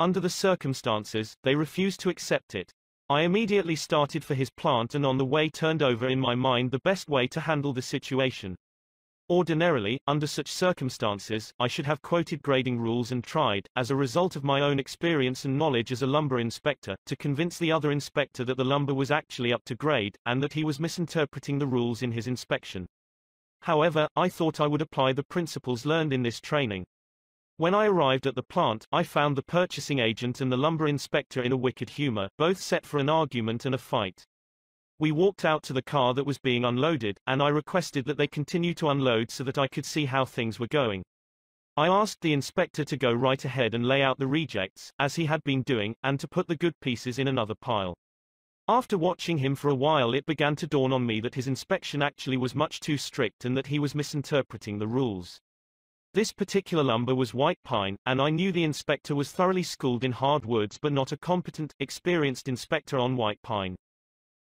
Under the circumstances, they refused to accept it. I immediately started for his plant and on the way turned over in my mind the best way to handle the situation. Ordinarily, under such circumstances, I should have quoted grading rules and tried, as a result of my own experience and knowledge as a lumber inspector, to convince the other inspector that the lumber was actually up to grade, and that he was misinterpreting the rules in his inspection. However, I thought I would apply the principles learned in this training. When I arrived at the plant, I found the purchasing agent and the lumber inspector in a wicked humor, both set for an argument and a fight. We walked out to the car that was being unloaded, and I requested that they continue to unload so that I could see how things were going. I asked the inspector to go right ahead and lay out the rejects, as he had been doing, and to put the good pieces in another pile. After watching him for a while it began to dawn on me that his inspection actually was much too strict and that he was misinterpreting the rules. This particular lumber was white pine, and I knew the inspector was thoroughly schooled in hardwoods but not a competent, experienced inspector on white pine.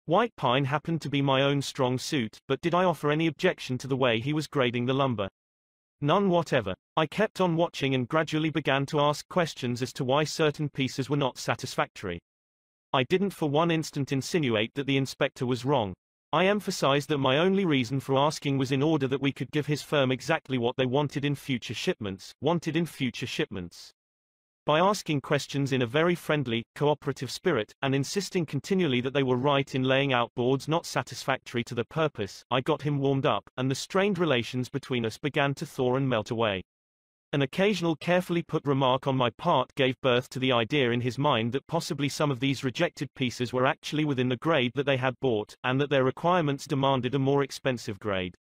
White pine happened to be my own strong suit, but did I offer any objection to the way he was grading the lumber? None whatever. I kept on watching and gradually began to ask questions as to why certain pieces were not satisfactory. I didn't for one instant insinuate that the inspector was wrong. I emphasized that my only reason for asking was in order that we could give his firm exactly what they wanted in future shipments, wanted in future shipments. By asking questions in a very friendly, cooperative spirit, and insisting continually that they were right in laying out boards not satisfactory to the purpose, I got him warmed up, and the strained relations between us began to thaw and melt away. An occasional carefully put remark on my part gave birth to the idea in his mind that possibly some of these rejected pieces were actually within the grade that they had bought, and that their requirements demanded a more expensive grade.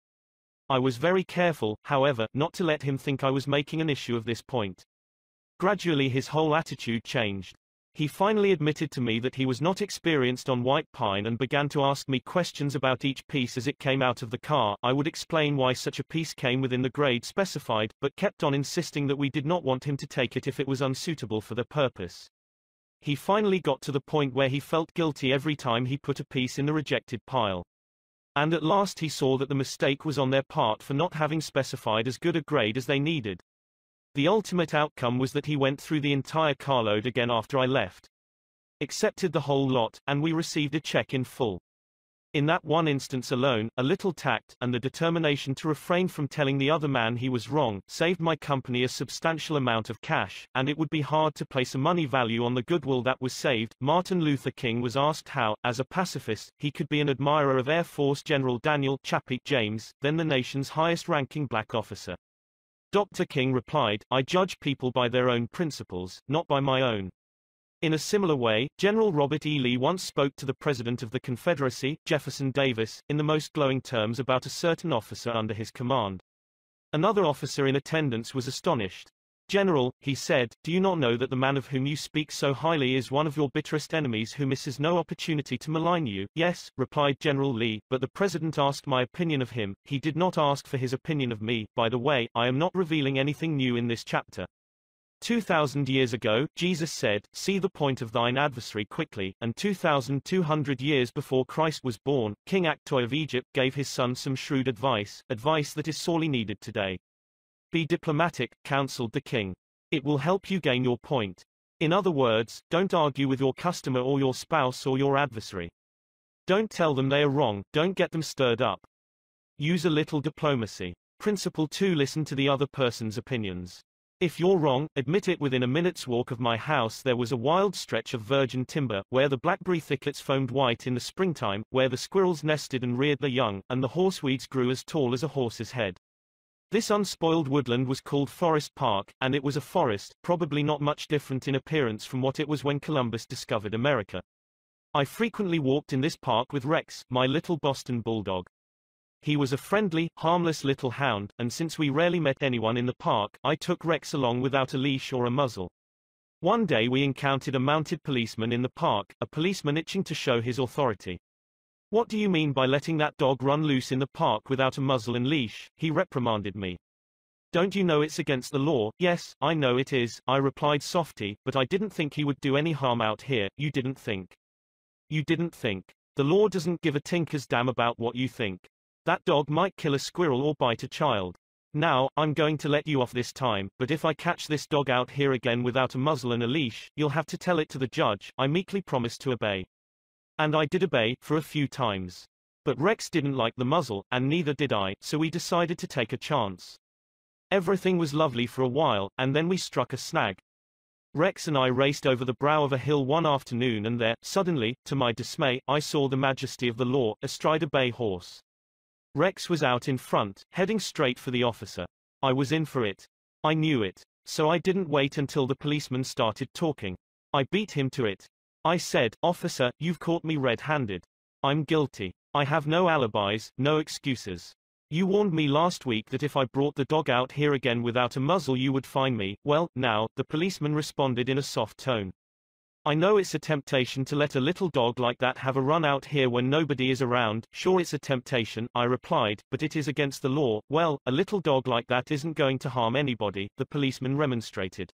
I was very careful, however, not to let him think I was making an issue of this point. Gradually his whole attitude changed. He finally admitted to me that he was not experienced on white pine and began to ask me questions about each piece as it came out of the car. I would explain why such a piece came within the grade specified, but kept on insisting that we did not want him to take it if it was unsuitable for the purpose. He finally got to the point where he felt guilty every time he put a piece in the rejected pile. And at last he saw that the mistake was on their part for not having specified as good a grade as they needed. The ultimate outcome was that he went through the entire carload again after I left. Accepted the whole lot, and we received a check in full. In that one instance alone, a little tact, and the determination to refrain from telling the other man he was wrong, saved my company a substantial amount of cash, and it would be hard to place a money value on the goodwill that was saved. Martin Luther King was asked how, as a pacifist, he could be an admirer of Air Force General Daniel Chappie James, then the nation's highest-ranking black officer. Dr. King replied, I judge people by their own principles, not by my own. In a similar way, General Robert E. Lee once spoke to the President of the Confederacy, Jefferson Davis, in the most glowing terms about a certain officer under his command. Another officer in attendance was astonished. General, he said, do you not know that the man of whom you speak so highly is one of your bitterest enemies who misses no opportunity to malign you? Yes, replied General Lee, but the president asked my opinion of him, he did not ask for his opinion of me. By the way, I am not revealing anything new in this chapter. 2,000 years ago, Jesus said, See the point of thine adversary quickly, and 2,200 years before Christ was born, King Akhtoi of Egypt gave his son some shrewd advice, advice that is sorely needed today. Be diplomatic, counseled the king. It will help you gain your point. In other words, don't argue with your customer or your spouse or your adversary. Don't tell them they are wrong, don't get them stirred up. Use a little diplomacy. Principle 2 Listen to the other person's opinions. If you're wrong, admit it within a minute's walk of my house there was a wild stretch of virgin timber, where the blackberry thickets foamed white in the springtime, where the squirrels nested and reared their young, and the horseweeds grew as tall as a horse's head. This unspoiled woodland was called Forest Park, and it was a forest, probably not much different in appearance from what it was when Columbus discovered America. I frequently walked in this park with Rex, my little Boston bulldog. He was a friendly, harmless little hound, and since we rarely met anyone in the park, I took Rex along without a leash or a muzzle. One day we encountered a mounted policeman in the park, a policeman itching to show his authority. What do you mean by letting that dog run loose in the park without a muzzle and leash? He reprimanded me. Don't you know it's against the law? Yes, I know it is, I replied softly, but I didn't think he would do any harm out here, you didn't think. You didn't think. The law doesn't give a tinker's damn about what you think. That dog might kill a squirrel or bite a child. Now, I'm going to let you off this time, but if I catch this dog out here again without a muzzle and a leash, you'll have to tell it to the judge, I meekly promised to obey. And I did obey, for a few times. But Rex didn't like the muzzle, and neither did I, so we decided to take a chance. Everything was lovely for a while, and then we struck a snag. Rex and I raced over the brow of a hill one afternoon and there, suddenly, to my dismay, I saw the majesty of the law, astride a bay horse. Rex was out in front, heading straight for the officer. I was in for it. I knew it. So I didn't wait until the policeman started talking. I beat him to it. I said, Officer, you've caught me red-handed. I'm guilty. I have no alibis, no excuses. You warned me last week that if I brought the dog out here again without a muzzle you would fine me. Well, now, the policeman responded in a soft tone. I know it's a temptation to let a little dog like that have a run out here when nobody is around, sure it's a temptation, I replied, but it is against the law. Well, a little dog like that isn't going to harm anybody, the policeman remonstrated.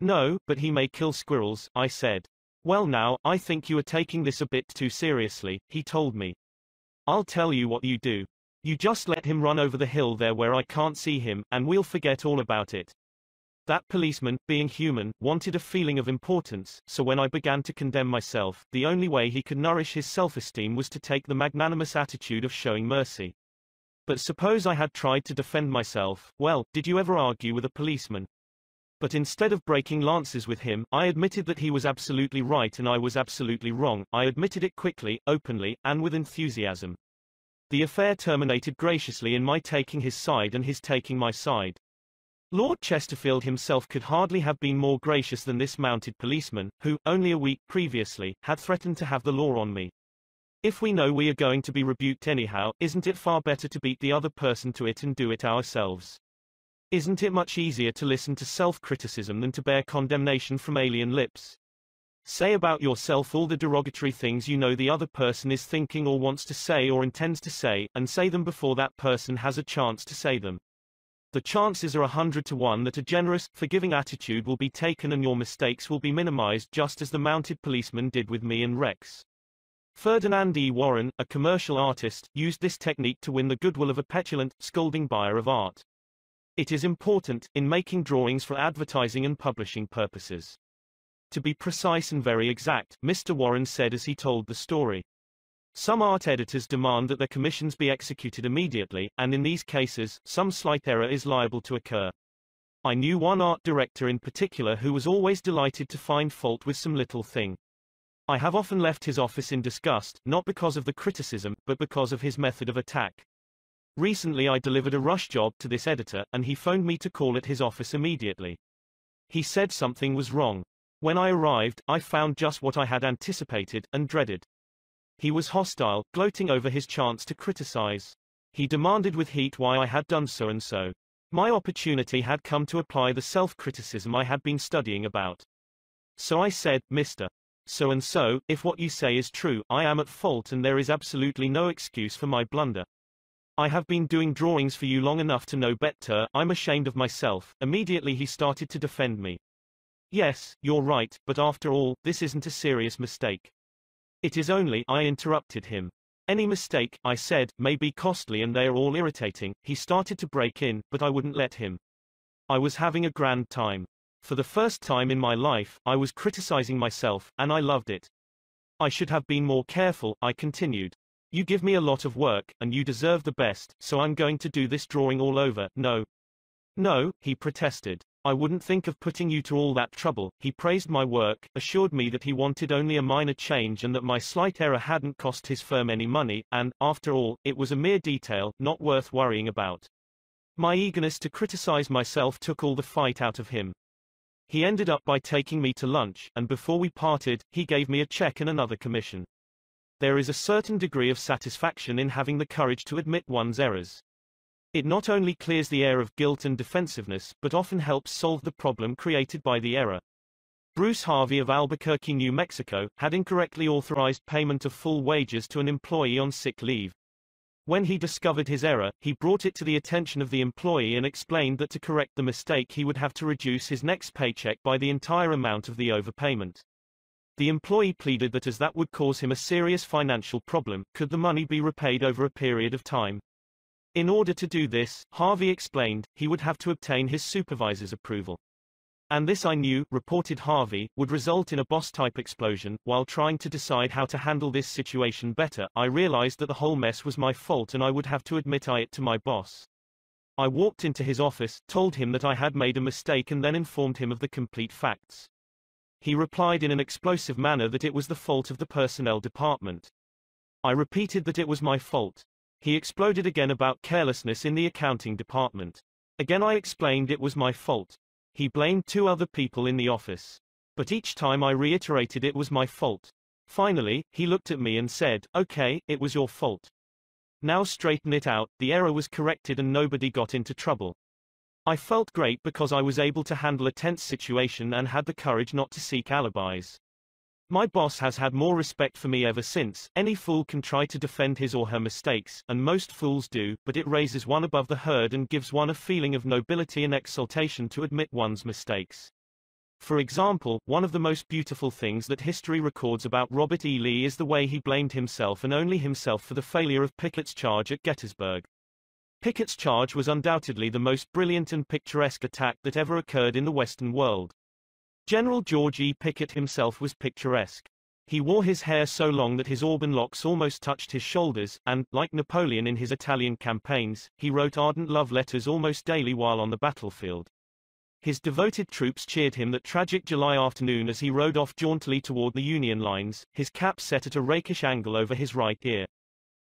No, but he may kill squirrels, I said. Well now, I think you are taking this a bit too seriously, he told me. I'll tell you what you do. You just let him run over the hill there where I can't see him, and we'll forget all about it. That policeman, being human, wanted a feeling of importance, so when I began to condemn myself, the only way he could nourish his self-esteem was to take the magnanimous attitude of showing mercy. But suppose I had tried to defend myself, well, did you ever argue with a policeman? But instead of breaking lances with him, I admitted that he was absolutely right and I was absolutely wrong, I admitted it quickly, openly, and with enthusiasm. The affair terminated graciously in my taking his side and his taking my side. Lord Chesterfield himself could hardly have been more gracious than this mounted policeman, who, only a week previously, had threatened to have the law on me. If we know we are going to be rebuked anyhow, isn't it far better to beat the other person to it and do it ourselves? Isn't it much easier to listen to self-criticism than to bear condemnation from alien lips? Say about yourself all the derogatory things you know the other person is thinking or wants to say or intends to say, and say them before that person has a chance to say them. The chances are a hundred to one that a generous, forgiving attitude will be taken and your mistakes will be minimized just as the mounted policeman did with me and Rex. Ferdinand E. Warren, a commercial artist, used this technique to win the goodwill of a petulant, scolding buyer of art. It is important, in making drawings for advertising and publishing purposes. To be precise and very exact, Mr. Warren said as he told the story. Some art editors demand that their commissions be executed immediately, and in these cases, some slight error is liable to occur. I knew one art director in particular who was always delighted to find fault with some little thing. I have often left his office in disgust, not because of the criticism, but because of his method of attack. Recently I delivered a rush job to this editor, and he phoned me to call at his office immediately. He said something was wrong. When I arrived, I found just what I had anticipated, and dreaded. He was hostile, gloating over his chance to criticize. He demanded with heat why I had done so and so. My opportunity had come to apply the self-criticism I had been studying about. So I said, Mr. So and so, if what you say is true, I am at fault and there is absolutely no excuse for my blunder. I have been doing drawings for you long enough to know better, I'm ashamed of myself. Immediately he started to defend me. Yes, you're right, but after all, this isn't a serious mistake. It is only, I interrupted him. Any mistake, I said, may be costly and they are all irritating. He started to break in, but I wouldn't let him. I was having a grand time. For the first time in my life, I was criticizing myself, and I loved it. I should have been more careful, I continued. You give me a lot of work, and you deserve the best, so I'm going to do this drawing all over. No. No, he protested. I wouldn't think of putting you to all that trouble. He praised my work, assured me that he wanted only a minor change and that my slight error hadn't cost his firm any money, and, after all, it was a mere detail, not worth worrying about. My eagerness to criticize myself took all the fight out of him. He ended up by taking me to lunch, and before we parted, he gave me a check and another commission. There is a certain degree of satisfaction in having the courage to admit one's errors. It not only clears the air of guilt and defensiveness, but often helps solve the problem created by the error. Bruce Harvey of Albuquerque, New Mexico, had incorrectly authorized payment of full wages to an employee on sick leave. When he discovered his error, he brought it to the attention of the employee and explained that to correct the mistake he would have to reduce his next paycheck by the entire amount of the overpayment. The employee pleaded that as that would cause him a serious financial problem, could the money be repaid over a period of time. In order to do this, Harvey explained, he would have to obtain his supervisor's approval. And this I knew, reported Harvey, would result in a boss-type explosion. While trying to decide how to handle this situation better, I realized that the whole mess was my fault and I would have to admit I it to my boss. I walked into his office, told him that I had made a mistake and then informed him of the complete facts. He replied in an explosive manner that it was the fault of the personnel department. I repeated that it was my fault. He exploded again about carelessness in the accounting department. Again I explained it was my fault. He blamed two other people in the office. But each time I reiterated it was my fault. Finally, he looked at me and said, okay, it was your fault. Now straighten it out, the error was corrected and nobody got into trouble. I felt great because I was able to handle a tense situation and had the courage not to seek alibis. My boss has had more respect for me ever since. Any fool can try to defend his or her mistakes, and most fools do, but it raises one above the herd and gives one a feeling of nobility and exaltation to admit one's mistakes. For example, one of the most beautiful things that history records about Robert E. Lee is the way he blamed himself and only himself for the failure of Pickett's charge at Gettysburg. Pickett's charge was undoubtedly the most brilliant and picturesque attack that ever occurred in the Western world. General George E. Pickett himself was picturesque. He wore his hair so long that his auburn locks almost touched his shoulders, and, like Napoleon in his Italian campaigns, he wrote ardent love letters almost daily while on the battlefield. His devoted troops cheered him that tragic July afternoon as he rode off jauntily toward the Union lines, his cap set at a rakish angle over his right ear.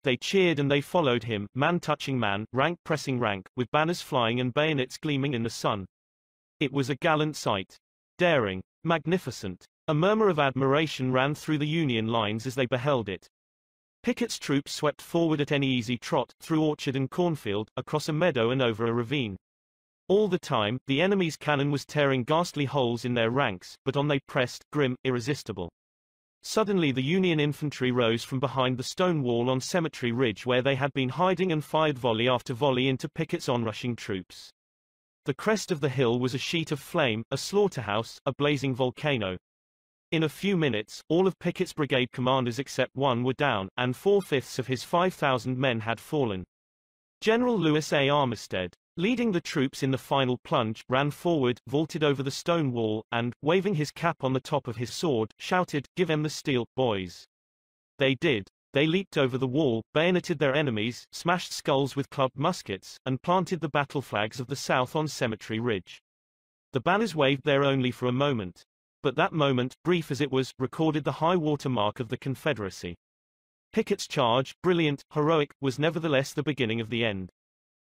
They cheered and they followed him, man touching man, rank pressing rank, with banners flying and bayonets gleaming in the sun. It was a gallant sight. Daring. Magnificent. A murmur of admiration ran through the Union lines as they beheld it. Pickett's troops swept forward at any easy trot, through orchard and cornfield, across a meadow and over a ravine. All the time, the enemy's cannon was tearing ghastly holes in their ranks, but on they pressed, grim, irresistible. Suddenly the Union infantry rose from behind the stone wall on Cemetery Ridge where they had been hiding and fired volley after volley into Pickett's onrushing troops. The crest of the hill was a sheet of flame, a slaughterhouse, a blazing volcano. In a few minutes, all of Pickett's brigade commanders except one were down, and four-fifths of his 5,000 men had fallen. General Lewis A. Armistead, leading the troops in the final plunge, ran forward, vaulted over the stone wall, and, waving his cap on the top of his sword, shouted, Give them the steel, boys. They did. They leaped over the wall, bayoneted their enemies, smashed skulls with clubbed muskets, and planted the battle flags of the South on Cemetery Ridge. The banners waved there only for a moment. But that moment, brief as it was, recorded the high water mark of the Confederacy. Pickett's charge, brilliant, heroic, was nevertheless the beginning of the end.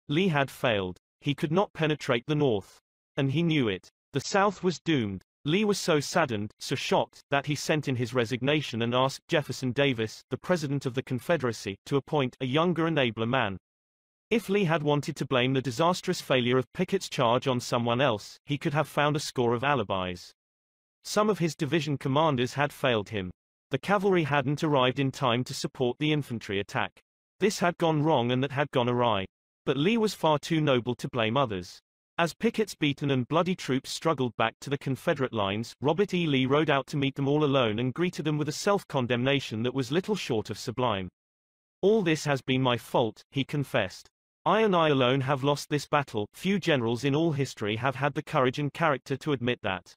Lee had failed. He could not penetrate the North. And he knew it. The South was doomed. Lee was so saddened, so shocked, that he sent in his resignation and asked Jefferson Davis, the President of the Confederacy, to appoint a younger and abler man. If Lee had wanted to blame the disastrous failure of Pickett's charge on someone else, he could have found a score of alibis. Some of his division commanders had failed him. The cavalry hadn't arrived in time to support the infantry attack. This had gone wrong and that had gone awry. But Lee was far too noble to blame others. As Pickett's beaten and bloody troops struggled back to the Confederate lines, Robert E. Lee rode out to meet them all alone and greeted them with a self-condemnation that was little short of sublime. All this has been my fault, he confessed. I and I alone have lost this battle, few generals in all history have had the courage and character to admit that.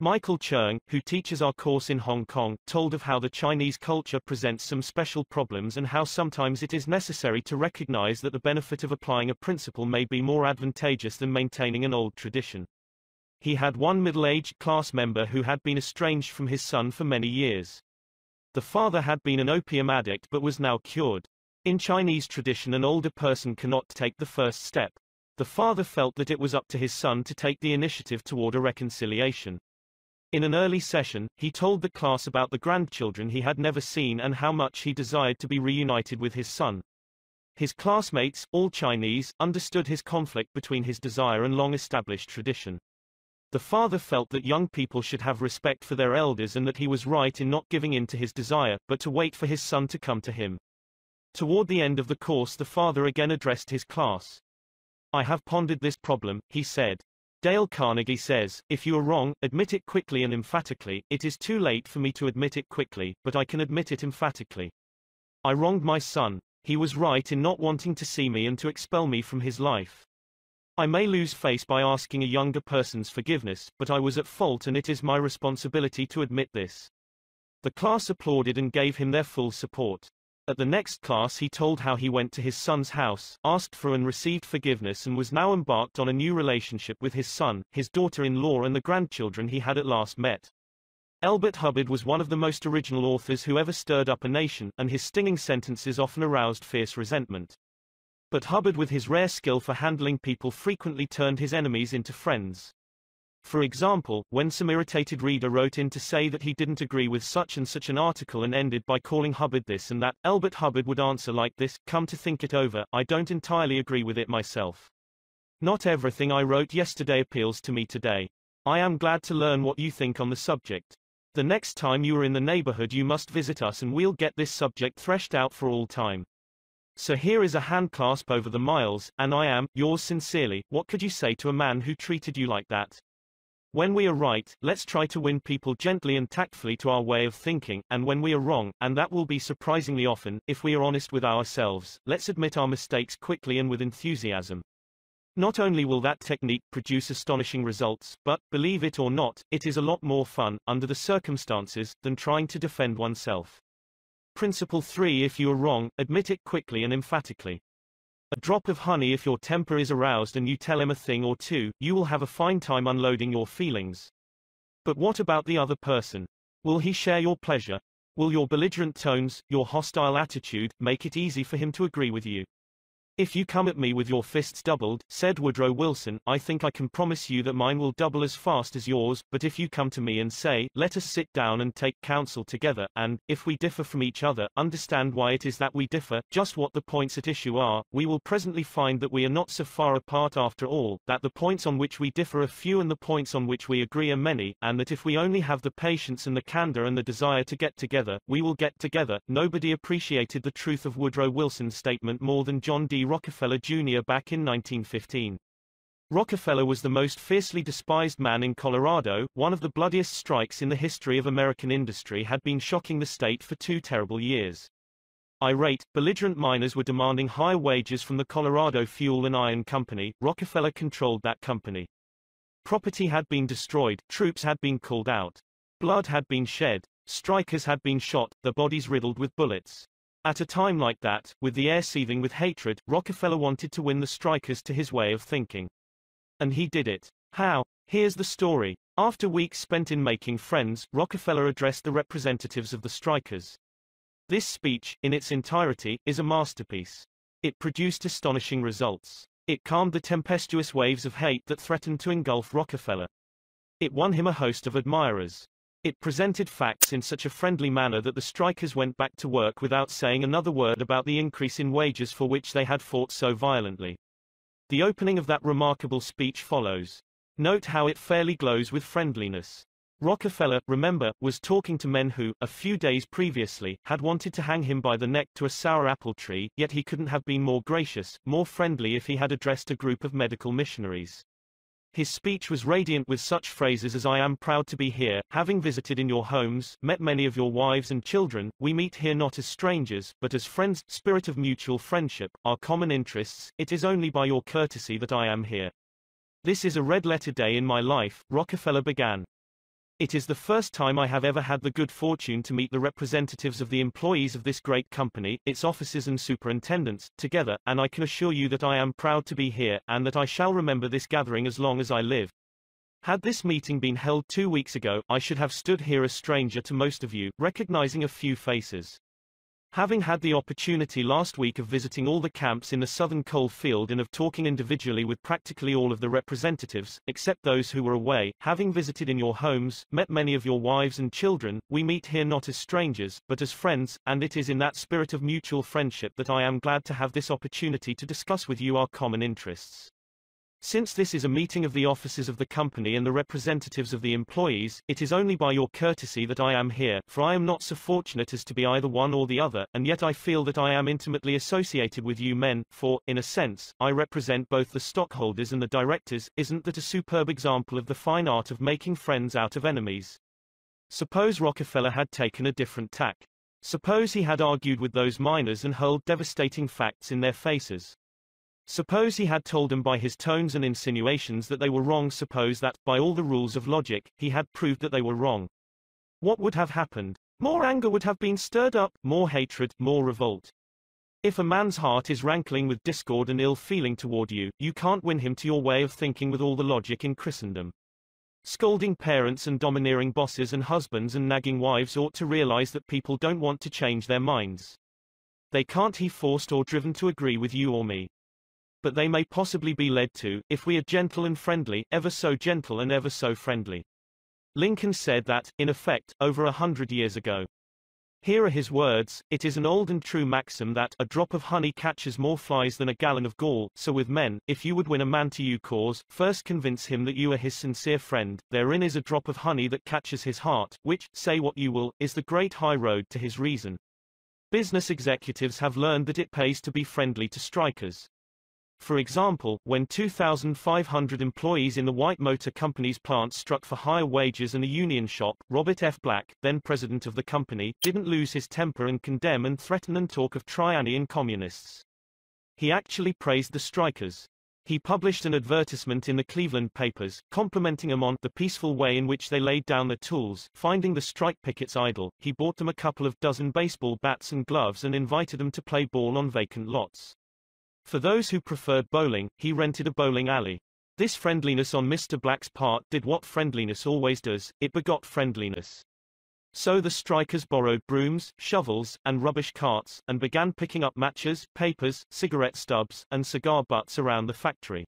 Michael Cheung, who teaches our course in Hong Kong, told of how the Chinese culture presents some special problems and how sometimes it is necessary to recognize that the benefit of applying a principle may be more advantageous than maintaining an old tradition. He had one middle-aged class member who had been estranged from his son for many years. The father had been an opium addict but was now cured. In Chinese tradition an older person cannot take the first step. The father felt that it was up to his son to take the initiative toward a reconciliation. In an early session, he told the class about the grandchildren he had never seen and how much he desired to be reunited with his son. His classmates, all Chinese, understood his conflict between his desire and long-established tradition. The father felt that young people should have respect for their elders and that he was right in not giving in to his desire, but to wait for his son to come to him. Toward the end of the course the father again addressed his class. I have pondered this problem, he said. Dale Carnegie says, if you are wrong, admit it quickly and emphatically, it is too late for me to admit it quickly, but I can admit it emphatically. I wronged my son. He was right in not wanting to see me and to expel me from his life. I may lose face by asking a younger person's forgiveness, but I was at fault and it is my responsibility to admit this. The class applauded and gave him their full support. At the next class he told how he went to his son's house, asked for and received forgiveness and was now embarked on a new relationship with his son, his daughter-in-law and the grandchildren he had at last met. Elbert Hubbard was one of the most original authors who ever stirred up a nation, and his stinging sentences often aroused fierce resentment. But Hubbard with his rare skill for handling people frequently turned his enemies into friends. For example, when some irritated reader wrote in to say that he didn't agree with such and such an article and ended by calling Hubbard this and that, Elbert Hubbard would answer like this, come to think it over, I don't entirely agree with it myself. Not everything I wrote yesterday appeals to me today. I am glad to learn what you think on the subject. The next time you are in the neighborhood you must visit us and we'll get this subject threshed out for all time. So here is a handclasp over the miles, and I am, yours sincerely, what could you say to a man who treated you like that? When we are right, let's try to win people gently and tactfully to our way of thinking, and when we are wrong, and that will be surprisingly often, if we are honest with ourselves, let's admit our mistakes quickly and with enthusiasm. Not only will that technique produce astonishing results, but, believe it or not, it is a lot more fun, under the circumstances, than trying to defend oneself. Principle 3 If you are wrong, admit it quickly and emphatically. A drop of honey if your temper is aroused and you tell him a thing or two, you will have a fine time unloading your feelings. But what about the other person? Will he share your pleasure? Will your belligerent tones, your hostile attitude, make it easy for him to agree with you? If you come at me with your fists doubled, said Woodrow Wilson, I think I can promise you that mine will double as fast as yours, but if you come to me and say, let us sit down and take counsel together, and, if we differ from each other, understand why it is that we differ, just what the points at issue are, we will presently find that we are not so far apart after all, that the points on which we differ are few and the points on which we agree are many, and that if we only have the patience and the candor and the desire to get together, we will get together. Nobody appreciated the truth of Woodrow Wilson's statement more than John D. Rockefeller Jr. back in 1915. Rockefeller was the most fiercely despised man in Colorado, one of the bloodiest strikes in the history of American industry had been shocking the state for two terrible years. Irate, belligerent miners were demanding higher wages from the Colorado Fuel and Iron Company, Rockefeller controlled that company. Property had been destroyed, troops had been called out. Blood had been shed, strikers had been shot, their bodies riddled with bullets. At a time like that, with the air seething with hatred, Rockefeller wanted to win the strikers to his way of thinking. And he did it. How? Here's the story. After weeks spent in making friends, Rockefeller addressed the representatives of the strikers. This speech, in its entirety, is a masterpiece. It produced astonishing results. It calmed the tempestuous waves of hate that threatened to engulf Rockefeller. It won him a host of admirers. It presented facts in such a friendly manner that the strikers went back to work without saying another word about the increase in wages for which they had fought so violently. The opening of that remarkable speech follows. Note how it fairly glows with friendliness. Rockefeller, remember, was talking to men who, a few days previously, had wanted to hang him by the neck to a sour apple tree, yet he couldn't have been more gracious, more friendly if he had addressed a group of medical missionaries. His speech was radiant with such phrases as I am proud to be here, having visited in your homes, met many of your wives and children, we meet here not as strangers, but as friends, spirit of mutual friendship, our common interests, it is only by your courtesy that I am here. This is a red letter day in my life, Rockefeller began. It is the first time I have ever had the good fortune to meet the representatives of the employees of this great company, its officers and superintendents, together, and I can assure you that I am proud to be here, and that I shall remember this gathering as long as I live. Had this meeting been held two weeks ago, I should have stood here a stranger to most of you, recognizing a few faces. Having had the opportunity last week of visiting all the camps in the southern coal field and of talking individually with practically all of the representatives, except those who were away, having visited in your homes, met many of your wives and children, we meet here not as strangers, but as friends, and it is in that spirit of mutual friendship that I am glad to have this opportunity to discuss with you our common interests. Since this is a meeting of the officers of the company and the representatives of the employees, it is only by your courtesy that I am here, for I am not so fortunate as to be either one or the other, and yet I feel that I am intimately associated with you men, for, in a sense, I represent both the stockholders and the directors, isn't that a superb example of the fine art of making friends out of enemies? Suppose Rockefeller had taken a different tack. Suppose he had argued with those miners and hurled devastating facts in their faces. Suppose he had told them by his tones and insinuations that they were wrong suppose that, by all the rules of logic, he had proved that they were wrong. What would have happened? More anger would have been stirred up, more hatred, more revolt. If a man's heart is rankling with discord and ill feeling toward you, you can't win him to your way of thinking with all the logic in Christendom. Scolding parents and domineering bosses and husbands and nagging wives ought to realize that people don't want to change their minds. They can't be forced or driven to agree with you or me but they may possibly be led to, if we are gentle and friendly, ever so gentle and ever so friendly. Lincoln said that, in effect, over a hundred years ago. Here are his words, it is an old and true maxim that, a drop of honey catches more flies than a gallon of gall, so with men, if you would win a man to you cause, first convince him that you are his sincere friend, therein is a drop of honey that catches his heart, which, say what you will, is the great high road to his reason. Business executives have learned that it pays to be friendly to strikers. For example, when 2,500 employees in the White Motor Company's plant struck for higher wages and a union shop, Robert F. Black, then president of the company, didn't lose his temper and condemn and threaten and talk of tyranny and communists. He actually praised the strikers. He published an advertisement in the Cleveland papers, complimenting them on the peaceful way in which they laid down their tools. Finding the strike pickets idle, he bought them a couple of dozen baseball bats and gloves and invited them to play ball on vacant lots. For those who preferred bowling, he rented a bowling alley. This friendliness on Mr. Black's part did what friendliness always does, it begot friendliness. So the strikers borrowed brooms, shovels, and rubbish carts, and began picking up matches, papers, cigarette stubs, and cigar butts around the factory.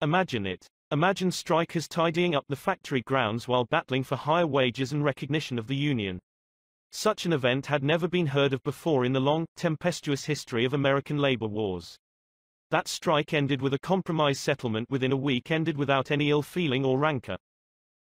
Imagine it. Imagine strikers tidying up the factory grounds while battling for higher wages and recognition of the union. Such an event had never been heard of before in the long, tempestuous history of American labor wars. That strike ended with a compromise settlement within a week ended without any ill feeling or rancor.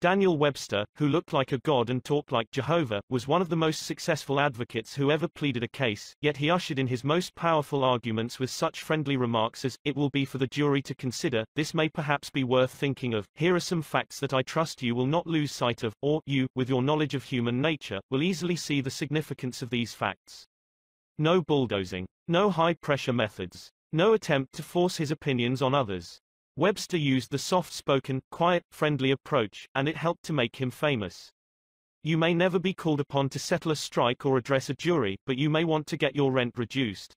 Daniel Webster, who looked like a god and talked like Jehovah, was one of the most successful advocates who ever pleaded a case, yet he ushered in his most powerful arguments with such friendly remarks as, it will be for the jury to consider, this may perhaps be worth thinking of, here are some facts that I trust you will not lose sight of, or, you, with your knowledge of human nature, will easily see the significance of these facts. No bulldozing. No high-pressure methods. No attempt to force his opinions on others. Webster used the soft-spoken, quiet, friendly approach, and it helped to make him famous. You may never be called upon to settle a strike or address a jury, but you may want to get your rent reduced.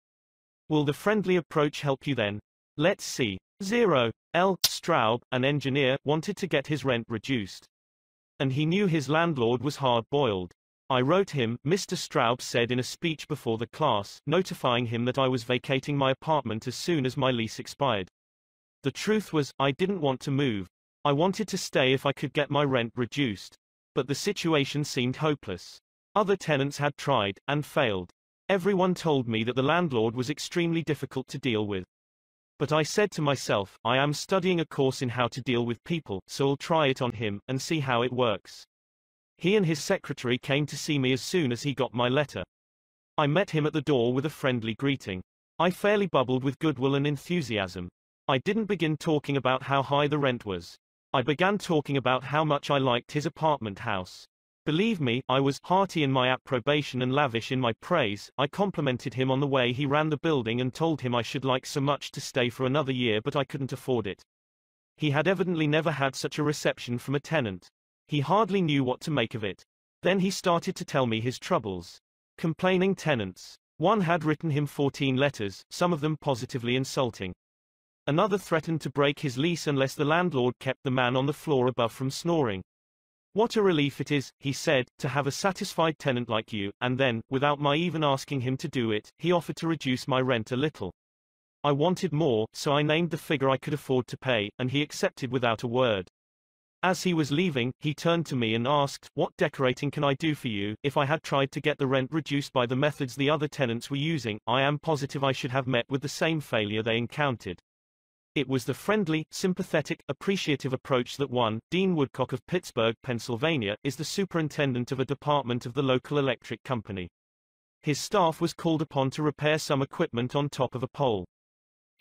Will the friendly approach help you then? Let's see. O. L. Straub, an engineer, wanted to get his rent reduced. And he knew his landlord was hard-boiled. I wrote him, Mr. Straub said in a speech before the class, notifying him that I was vacating my apartment as soon as my lease expired. The truth was, I didn't want to move. I wanted to stay if I could get my rent reduced. But the situation seemed hopeless. Other tenants had tried, and failed. Everyone told me that the landlord was extremely difficult to deal with. But I said to myself, I am studying a course in how to deal with people, so I'll try it on him, and see how it works. He and his secretary came to see me as soon as he got my letter. I met him at the door with a friendly greeting. I fairly bubbled with goodwill and enthusiasm. I didn't begin talking about how high the rent was. I began talking about how much I liked his apartment house. Believe me, I was hearty in my approbation and lavish in my praise. I complimented him on the way he ran the building and told him I should like so much to stay for another year but I couldn't afford it. He had evidently never had such a reception from a tenant. He hardly knew what to make of it. Then he started to tell me his troubles. Complaining tenants. One had written him 14 letters, some of them positively insulting. Another threatened to break his lease unless the landlord kept the man on the floor above from snoring. What a relief it is, he said, to have a satisfied tenant like you, and then, without my even asking him to do it, he offered to reduce my rent a little. I wanted more, so I named the figure I could afford to pay, and he accepted without a word. As he was leaving, he turned to me and asked, What decorating can I do for you? If I had tried to get the rent reduced by the methods the other tenants were using, I am positive I should have met with the same failure they encountered. It was the friendly, sympathetic, appreciative approach that won. Dean Woodcock of Pittsburgh, Pennsylvania, is the superintendent of a department of the local electric company. His staff was called upon to repair some equipment on top of a pole.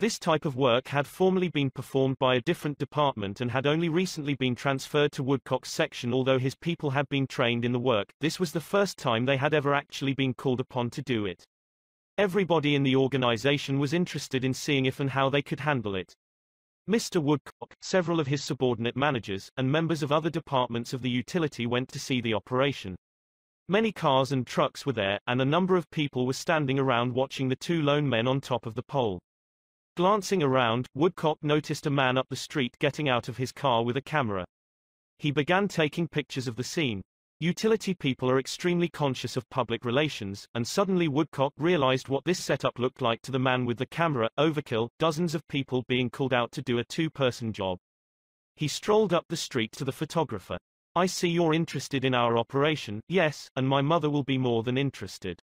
This type of work had formerly been performed by a different department and had only recently been transferred to Woodcock's section although his people had been trained in the work, this was the first time they had ever actually been called upon to do it. Everybody in the organization was interested in seeing if and how they could handle it. Mr. Woodcock, several of his subordinate managers, and members of other departments of the utility went to see the operation. Many cars and trucks were there, and a number of people were standing around watching the two lone men on top of the pole. Glancing around, Woodcock noticed a man up the street getting out of his car with a camera. He began taking pictures of the scene. Utility people are extremely conscious of public relations, and suddenly Woodcock realized what this setup looked like to the man with the camera, overkill, dozens of people being called out to do a two-person job. He strolled up the street to the photographer. I see you're interested in our operation, yes, and my mother will be more than interested.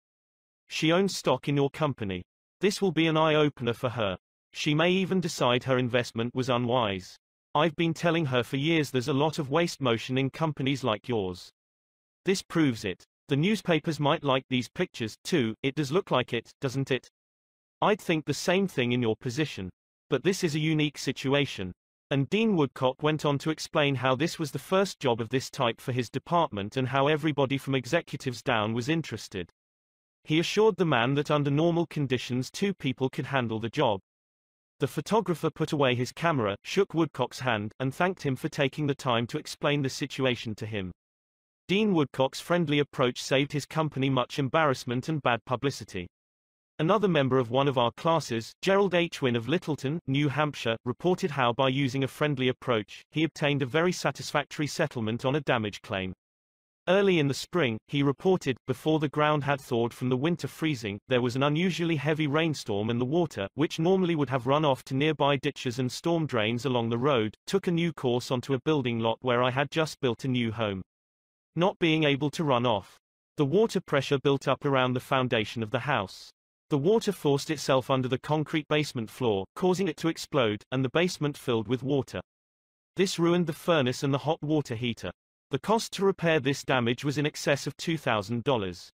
She owns stock in your company. This will be an eye-opener for her. She may even decide her investment was unwise. I've been telling her for years there's a lot of waste motion in companies like yours. This proves it. The newspapers might like these pictures, too, it does look like it, doesn't it? I'd think the same thing in your position. But this is a unique situation. And Dean Woodcock went on to explain how this was the first job of this type for his department and how everybody from executives down was interested. He assured the man that under normal conditions two people could handle the job. The photographer put away his camera, shook Woodcock's hand, and thanked him for taking the time to explain the situation to him. Dean Woodcock's friendly approach saved his company much embarrassment and bad publicity. Another member of one of our classes, Gerald H. Wynn of Littleton, New Hampshire, reported how by using a friendly approach, he obtained a very satisfactory settlement on a damage claim. Early in the spring, he reported, before the ground had thawed from the winter freezing, there was an unusually heavy rainstorm and the water, which normally would have run off to nearby ditches and storm drains along the road, took a new course onto a building lot where I had just built a new home. Not being able to run off. The water pressure built up around the foundation of the house. The water forced itself under the concrete basement floor, causing it to explode, and the basement filled with water. This ruined the furnace and the hot water heater. The cost to repair this damage was in excess of $2,000.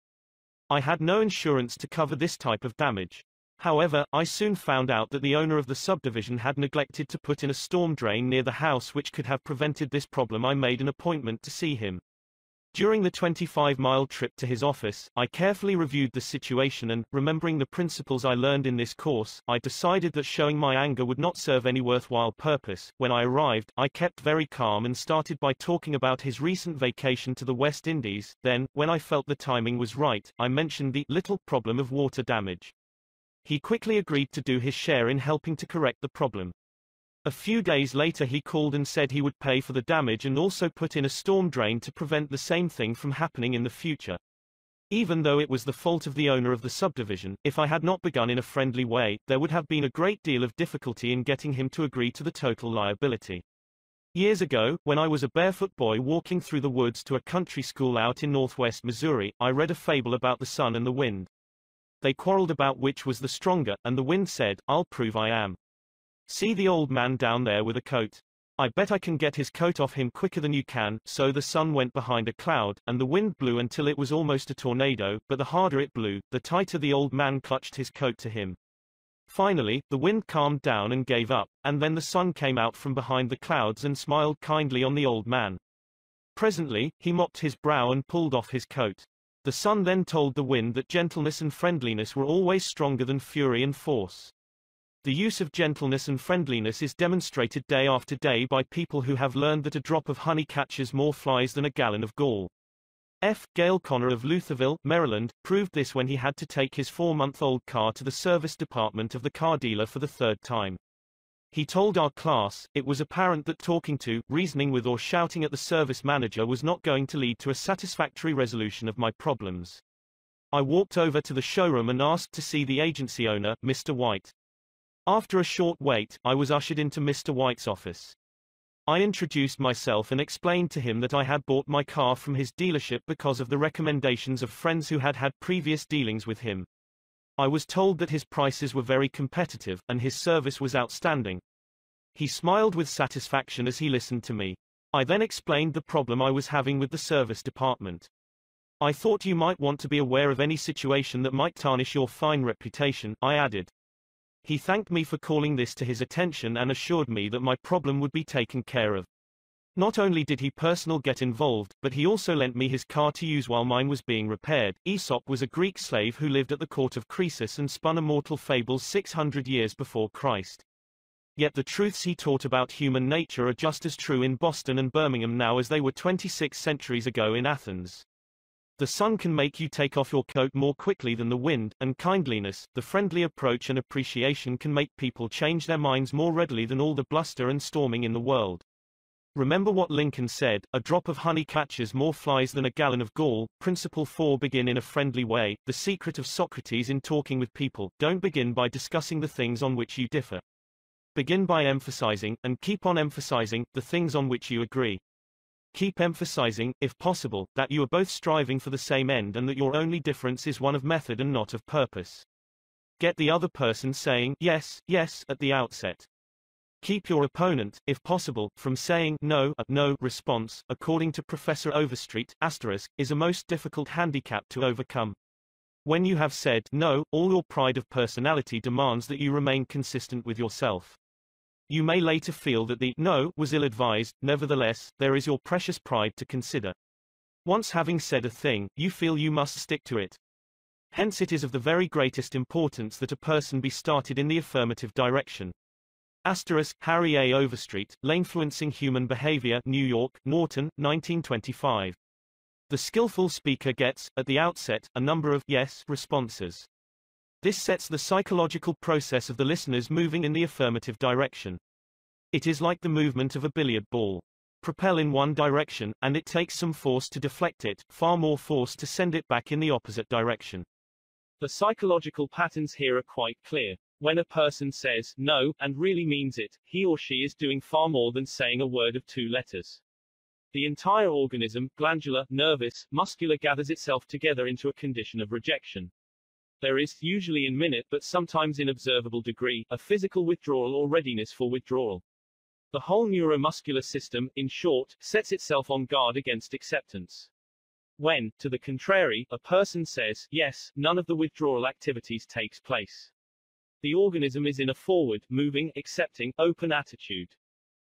I had no insurance to cover this type of damage. However, I soon found out that the owner of the subdivision had neglected to put in a storm drain near the house which could have prevented this problem I made an appointment to see him. During the 25-mile trip to his office, I carefully reviewed the situation and, remembering the principles I learned in this course, I decided that showing my anger would not serve any worthwhile purpose. When I arrived, I kept very calm and started by talking about his recent vacation to the West Indies. Then, when I felt the timing was right, I mentioned the little problem of water damage. He quickly agreed to do his share in helping to correct the problem. A few days later he called and said he would pay for the damage and also put in a storm drain to prevent the same thing from happening in the future. Even though it was the fault of the owner of the subdivision, if I had not begun in a friendly way, there would have been a great deal of difficulty in getting him to agree to the total liability. Years ago, when I was a barefoot boy walking through the woods to a country school out in northwest Missouri, I read a fable about the sun and the wind. They quarreled about which was the stronger, and the wind said, I'll prove I am. See the old man down there with a coat? I bet I can get his coat off him quicker than you can. So the sun went behind a cloud, and the wind blew until it was almost a tornado, but the harder it blew, the tighter the old man clutched his coat to him. Finally, the wind calmed down and gave up, and then the sun came out from behind the clouds and smiled kindly on the old man. Presently, he mopped his brow and pulled off his coat. The sun then told the wind that gentleness and friendliness were always stronger than fury and force. The use of gentleness and friendliness is demonstrated day after day by people who have learned that a drop of honey catches more flies than a gallon of gall. F. Gale Connor of Lutherville, Maryland, proved this when he had to take his four-month-old car to the service department of the car dealer for the third time. He told our class, it was apparent that talking to, reasoning with or shouting at the service manager was not going to lead to a satisfactory resolution of my problems. I walked over to the showroom and asked to see the agency owner, Mr. White. After a short wait, I was ushered into Mr. White's office. I introduced myself and explained to him that I had bought my car from his dealership because of the recommendations of friends who had had previous dealings with him. I was told that his prices were very competitive, and his service was outstanding. He smiled with satisfaction as he listened to me. I then explained the problem I was having with the service department. I thought you might want to be aware of any situation that might tarnish your fine reputation, I added. He thanked me for calling this to his attention and assured me that my problem would be taken care of. Not only did he personal get involved, but he also lent me his car to use while mine was being repaired. Aesop was a Greek slave who lived at the court of Croesus and spun immortal fables 600 years before Christ. Yet the truths he taught about human nature are just as true in Boston and Birmingham now as they were 26 centuries ago in Athens. The sun can make you take off your coat more quickly than the wind, and kindliness, the friendly approach and appreciation can make people change their minds more readily than all the bluster and storming in the world. Remember what Lincoln said, a drop of honey catches more flies than a gallon of gall. Principle 4 Begin in a friendly way. The secret of Socrates in talking with people, don't begin by discussing the things on which you differ. Begin by emphasizing, and keep on emphasizing, the things on which you agree. Keep emphasizing, if possible, that you are both striving for the same end and that your only difference is one of method and not of purpose. Get the other person saying, yes, yes, at the outset. Keep your opponent, if possible, from saying no a no response, according to Professor Overstreet, asterisk, is a most difficult handicap to overcome. When you have said no, all your pride of personality demands that you remain consistent with yourself. You may later feel that the no was ill-advised, nevertheless, there is your precious pride to consider. Once having said a thing, you feel you must stick to it. Hence it is of the very greatest importance that a person be started in the affirmative direction. Asterisk, Harry A. Overstreet, Influencing Human Behavior, New York, Norton, 1925. The skillful speaker gets, at the outset, a number of yes responses. This sets the psychological process of the listeners moving in the affirmative direction. It is like the movement of a billiard ball. Propel in one direction, and it takes some force to deflect it, far more force to send it back in the opposite direction. The psychological patterns here are quite clear. When a person says no, and really means it, he or she is doing far more than saying a word of two letters. The entire organism, glandular, nervous, muscular gathers itself together into a condition of rejection. There is, usually in minute but sometimes in observable degree, a physical withdrawal or readiness for withdrawal. The whole neuromuscular system, in short, sets itself on guard against acceptance. When, to the contrary, a person says, yes, none of the withdrawal activities takes place. The organism is in a forward, moving, accepting, open attitude.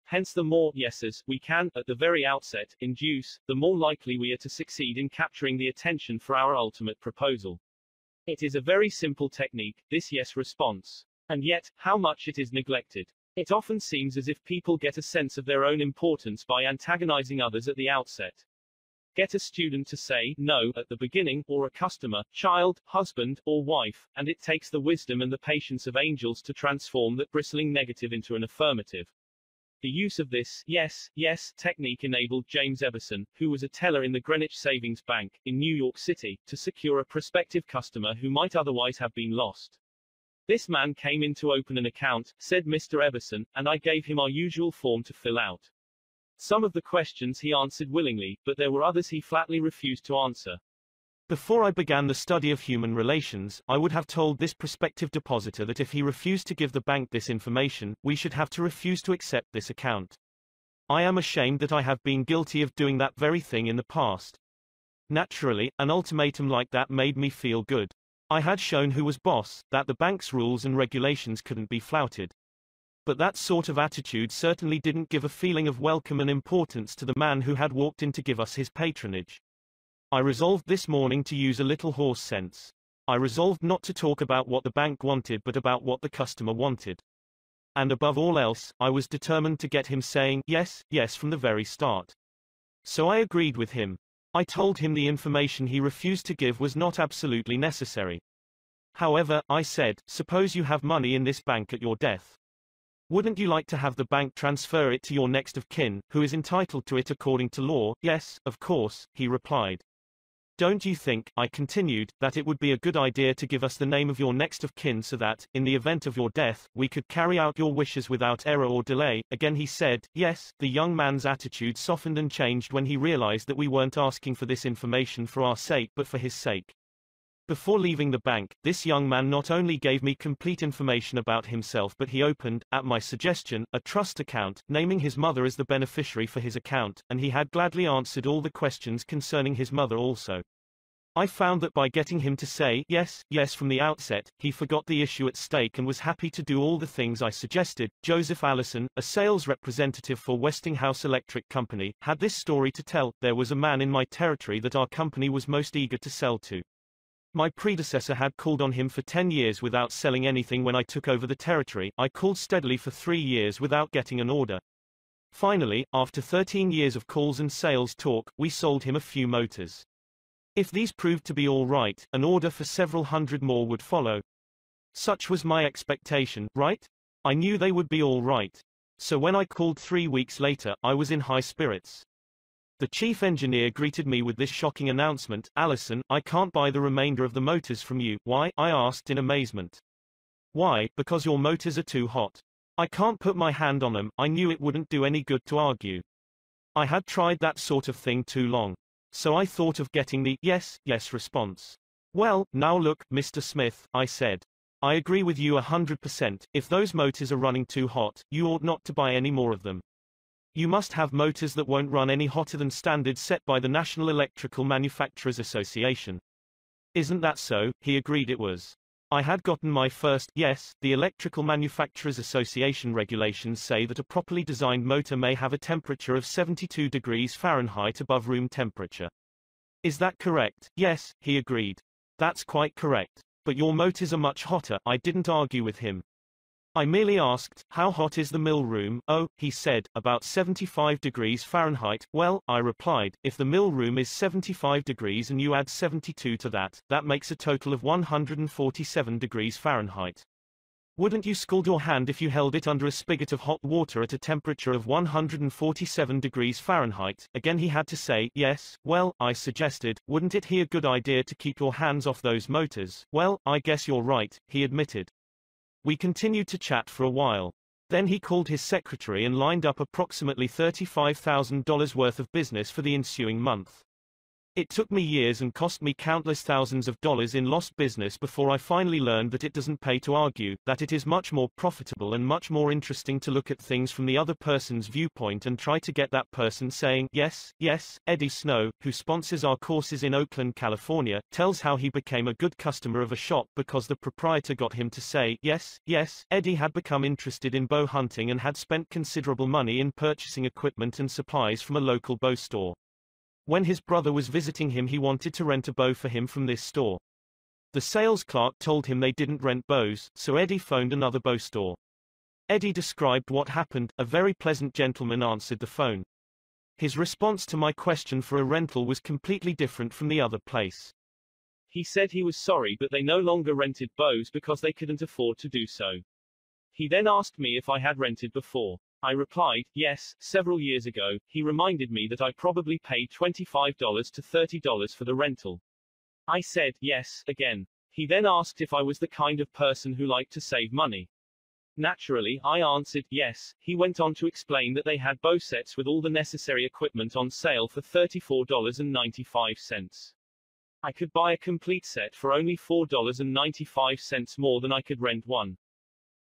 Hence the more yeses we can, at the very outset, induce, the more likely we are to succeed in capturing the attention for our ultimate proposal. It is a very simple technique, this yes response. And yet, how much it is neglected. It often seems as if people get a sense of their own importance by antagonizing others at the outset. Get a student to say no at the beginning, or a customer, child, husband, or wife, and it takes the wisdom and the patience of angels to transform that bristling negative into an affirmative. The use of this yes, yes technique enabled James Eberson, who was a teller in the Greenwich Savings Bank, in New York City, to secure a prospective customer who might otherwise have been lost. This man came in to open an account, said Mr. Eberson, and I gave him our usual form to fill out. Some of the questions he answered willingly, but there were others he flatly refused to answer. Before I began the study of human relations, I would have told this prospective depositor that if he refused to give the bank this information, we should have to refuse to accept this account. I am ashamed that I have been guilty of doing that very thing in the past. Naturally, an ultimatum like that made me feel good. I had shown who was boss, that the bank's rules and regulations couldn't be flouted. But that sort of attitude certainly didn't give a feeling of welcome and importance to the man who had walked in to give us his patronage. I resolved this morning to use a little horse sense. I resolved not to talk about what the bank wanted but about what the customer wanted. And above all else, I was determined to get him saying yes, yes from the very start. So I agreed with him. I told him the information he refused to give was not absolutely necessary. However, I said, suppose you have money in this bank at your death. Wouldn't you like to have the bank transfer it to your next of kin, who is entitled to it according to law? Yes, of course, he replied. Don't you think, I continued, that it would be a good idea to give us the name of your next of kin so that, in the event of your death, we could carry out your wishes without error or delay? Again he said, yes. The young man's attitude softened and changed when he realized that we weren't asking for this information for our sake but for his sake. Before leaving the bank, this young man not only gave me complete information about himself but he opened, at my suggestion, a trust account, naming his mother as the beneficiary for his account, and he had gladly answered all the questions concerning his mother also. I found that by getting him to say yes, yes from the outset, he forgot the issue at stake and was happy to do all the things I suggested. Joseph Allison, a sales representative for Westinghouse Electric Company, had this story to tell. There was a man in my territory that our company was most eager to sell to. My predecessor had called on him for 10 years without selling anything when I took over the territory. I called steadily for three years without getting an order. Finally, after 13 years of calls and sales talk, we sold him a few motors. If these proved to be all right, an order for several hundred more would follow. Such was my expectation, right? I knew they would be all right. So when I called three weeks later, I was in high spirits. The chief engineer greeted me with this shocking announcement, Allison, I can't buy the remainder of the motors from you. Why? I asked in amazement. Why? Because your motors are too hot. I can't put my hand on them, I knew it wouldn't do any good to argue. I had tried that sort of thing too long. So I thought of getting the yes, yes response. Well, now look, Mr. Smith, I said. I agree with you a hundred percent, if those motors are running too hot, you ought not to buy any more of them. You must have motors that won't run any hotter than standards set by the National Electrical Manufacturers Association. Isn't that so? He agreed it was. I had gotten my first, yes, the Electrical Manufacturers Association regulations say that a properly designed motor may have a temperature of 72 degrees Fahrenheit above room temperature. Is that correct? Yes, he agreed. That's quite correct. But your motors are much hotter, I didn't argue with him. I merely asked, how hot is the mill room? Oh, he said, about 75 degrees Fahrenheit. Well, I replied, if the mill room is 75 degrees and you add 72 to that, that makes a total of 147 degrees Fahrenheit. Wouldn't you scald your hand if you held it under a spigot of hot water at a temperature of 147 degrees Fahrenheit? Again he had to say, yes, well, I suggested, wouldn't it be a good idea to keep your hands off those motors? Well, I guess you're right, he admitted. We continued to chat for a while. Then he called his secretary and lined up approximately $35,000 worth of business for the ensuing month. It took me years and cost me countless thousands of dollars in lost business before I finally learned that it doesn't pay to argue, that it is much more profitable and much more interesting to look at things from the other person's viewpoint and try to get that person saying, yes, yes. Eddie Snow, who sponsors our courses in Oakland, California, tells how he became a good customer of a shop because the proprietor got him to say, yes, yes. Eddie had become interested in bow hunting and had spent considerable money in purchasing equipment and supplies from a local bow store. When his brother was visiting him he wanted to rent a bow for him from this store. The sales clerk told him they didn't rent bows, so Eddie phoned another bow store. Eddie described what happened, a very pleasant gentleman answered the phone. His response to my question for a rental was completely different from the other place. He said he was sorry but they no longer rented bows because they couldn't afford to do so. He then asked me if I had rented before. I replied, yes, several years ago. He reminded me that I probably paid $25 to $30 for the rental. I said, yes, again. He then asked if I was the kind of person who liked to save money. Naturally, I answered, yes. He went on to explain that they had bow sets with all the necessary equipment on sale for $34.95. I could buy a complete set for only $4.95 more than I could rent one.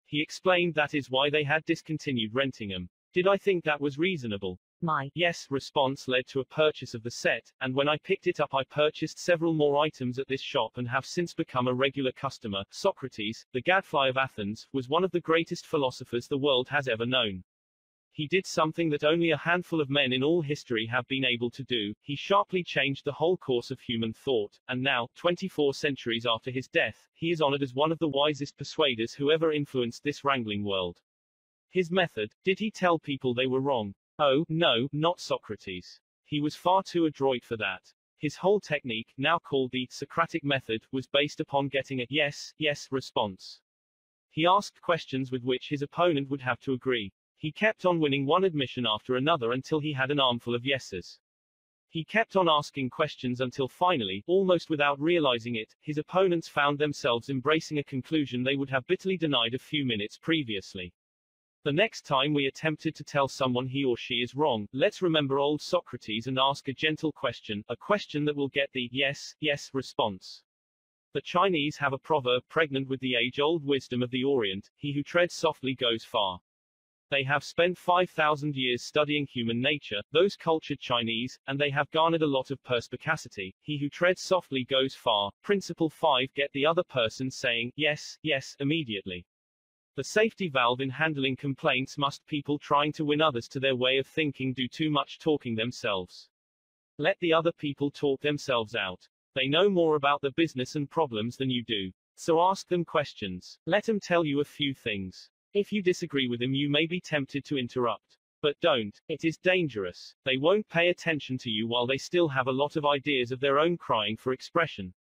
He explained that is why they had discontinued renting them. Did I think that was reasonable? My yes response led to a purchase of the set, and when I picked it up I purchased several more items at this shop and have since become a regular customer. Socrates, the gadfly of Athens, was one of the greatest philosophers the world has ever known. He did something that only a handful of men in all history have been able to do. He sharply changed the whole course of human thought, and now, 24 centuries after his death, he is honored as one of the wisest persuaders who ever influenced this wrangling world. His method, did he tell people they were wrong? Oh, no, not Socrates. He was far too adroit for that. His whole technique, now called the Socratic method, was based upon getting a yes, yes response. He asked questions with which his opponent would have to agree. He kept on winning one admission after another until he had an armful of yeses. He kept on asking questions until finally, almost without realizing it, his opponents found themselves embracing a conclusion they would have bitterly denied a few minutes previously. The next time we attempted to tell someone he or she is wrong, let's remember old Socrates and ask a gentle question, a question that will get the yes, yes response. The Chinese have a proverb pregnant with the age-old wisdom of the Orient, he who treads softly goes far. They have spent 5,000 years studying human nature, those cultured Chinese, and they have garnered a lot of perspicacity. He who treads softly goes far. Principle 5 Get the other person saying, yes, yes, immediately. The safety valve in handling complaints must people trying to win others to their way of thinking do too much talking themselves. Let the other people talk themselves out. They know more about the business and problems than you do. So ask them questions. Let them tell you a few things. If you disagree with them you may be tempted to interrupt. But don't. It is dangerous. They won't pay attention to you while they still have a lot of ideas of their own crying for expression.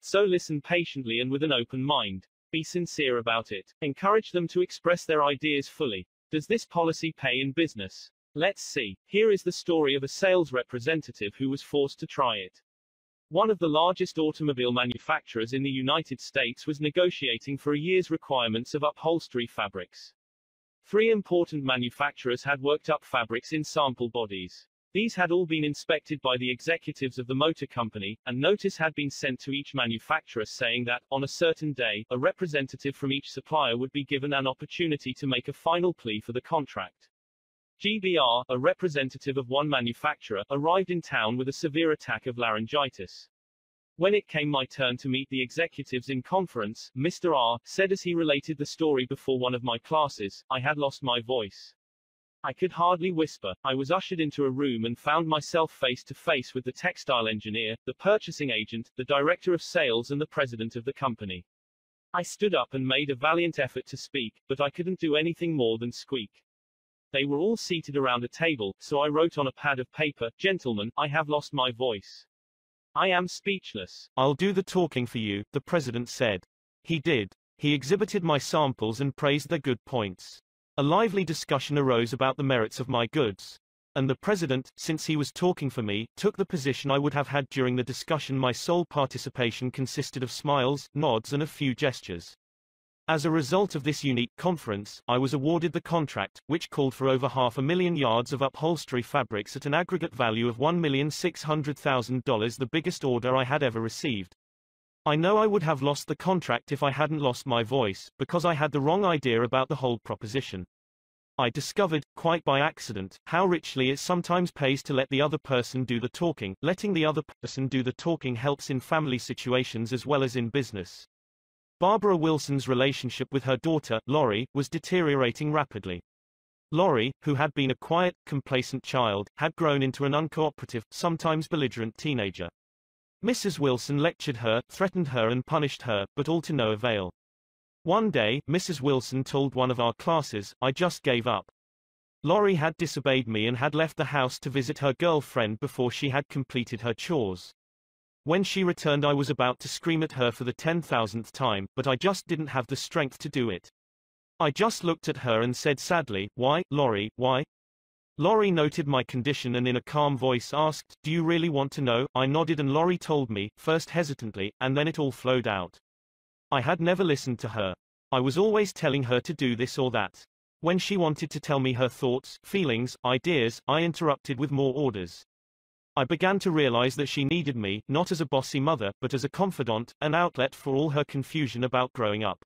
So listen patiently and with an open mind. Be sincere about it. Encourage them to express their ideas fully. Does this policy pay in business? Let's see. Here is the story of a sales representative who was forced to try it. One of the largest automobile manufacturers in the United States was negotiating for a year's requirements of upholstery fabrics. Three important manufacturers had worked up fabrics in sample bodies. These had all been inspected by the executives of the motor company, and notice had been sent to each manufacturer saying that, on a certain day, a representative from each supplier would be given an opportunity to make a final plea for the contract. GBR, a representative of one manufacturer, arrived in town with a severe attack of laryngitis. When it came my turn to meet the executives in conference, Mr. R. said as he related the story before one of my classes, I had lost my voice. I could hardly whisper. I was ushered into a room and found myself face to face with the textile engineer, the purchasing agent, the director of sales and the president of the company. I stood up and made a valiant effort to speak, but I couldn't do anything more than squeak. They were all seated around a table, so I wrote on a pad of paper, Gentlemen, I have lost my voice. I am speechless. I'll do the talking for you, the president said. He did. He exhibited my samples and praised their good points. A lively discussion arose about the merits of my goods. And the president, since he was talking for me, took the position I would have had during the discussion my sole participation consisted of smiles, nods and a few gestures. As a result of this unique conference, I was awarded the contract, which called for over half a million yards of upholstery fabrics at an aggregate value of $1,600,000 the biggest order I had ever received. I know I would have lost the contract if I hadn't lost my voice, because I had the wrong idea about the whole proposition. I discovered, quite by accident, how richly it sometimes pays to let the other person do the talking. Letting the other person do the talking helps in family situations as well as in business. Barbara Wilson's relationship with her daughter, Laurie, was deteriorating rapidly. Laurie, who had been a quiet, complacent child, had grown into an uncooperative, sometimes belligerent teenager. Mrs. Wilson lectured her, threatened her and punished her, but all to no avail. One day, Mrs. Wilson told one of our classes, I just gave up. Laurie had disobeyed me and had left the house to visit her girlfriend before she had completed her chores. When she returned I was about to scream at her for the ten thousandth time, but I just didn't have the strength to do it. I just looked at her and said sadly, why, Laurie, why? Laurie noted my condition and in a calm voice asked, do you really want to know? I nodded and Laurie told me, first hesitantly, and then it all flowed out. I had never listened to her. I was always telling her to do this or that. When she wanted to tell me her thoughts, feelings, ideas, I interrupted with more orders. I began to realize that she needed me, not as a bossy mother, but as a confidant, an outlet for all her confusion about growing up.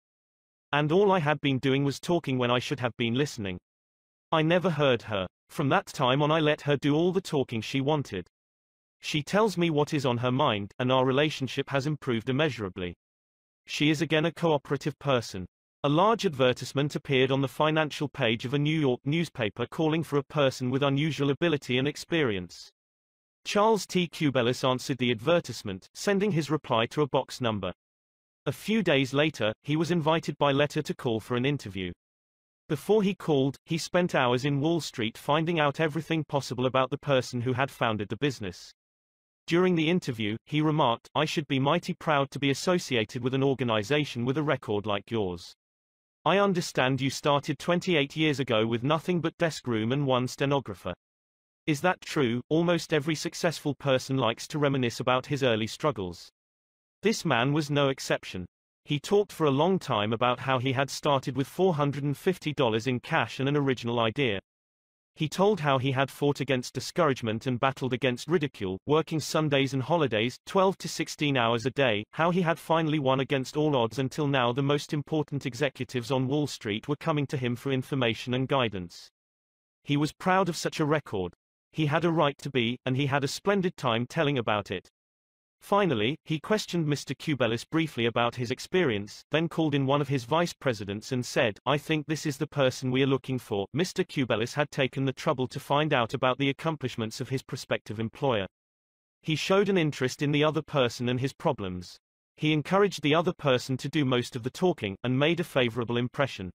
And all I had been doing was talking when I should have been listening. I never heard her. From that time on I let her do all the talking she wanted. She tells me what is on her mind, and our relationship has improved immeasurably. She is again a cooperative person. A large advertisement appeared on the financial page of a New York newspaper calling for a person with unusual ability and experience. Charles T. Cubellis answered the advertisement, sending his reply to a box number. A few days later, he was invited by letter to call for an interview. Before he called, he spent hours in Wall Street finding out everything possible about the person who had founded the business. During the interview, he remarked, I should be mighty proud to be associated with an organization with a record like yours. I understand you started 28 years ago with nothing but desk room and one stenographer. Is that true? Almost every successful person likes to reminisce about his early struggles. This man was no exception. He talked for a long time about how he had started with $450 in cash and an original idea. He told how he had fought against discouragement and battled against ridicule, working Sundays and holidays, 12 to 16 hours a day, how he had finally won against all odds until now the most important executives on Wall Street were coming to him for information and guidance. He was proud of such a record. He had a right to be, and he had a splendid time telling about it. Finally, he questioned Mr. Cubellis briefly about his experience, then called in one of his vice presidents and said, I think this is the person we are looking for. Mr. Cubellis had taken the trouble to find out about the accomplishments of his prospective employer. He showed an interest in the other person and his problems. He encouraged the other person to do most of the talking, and made a favorable impression.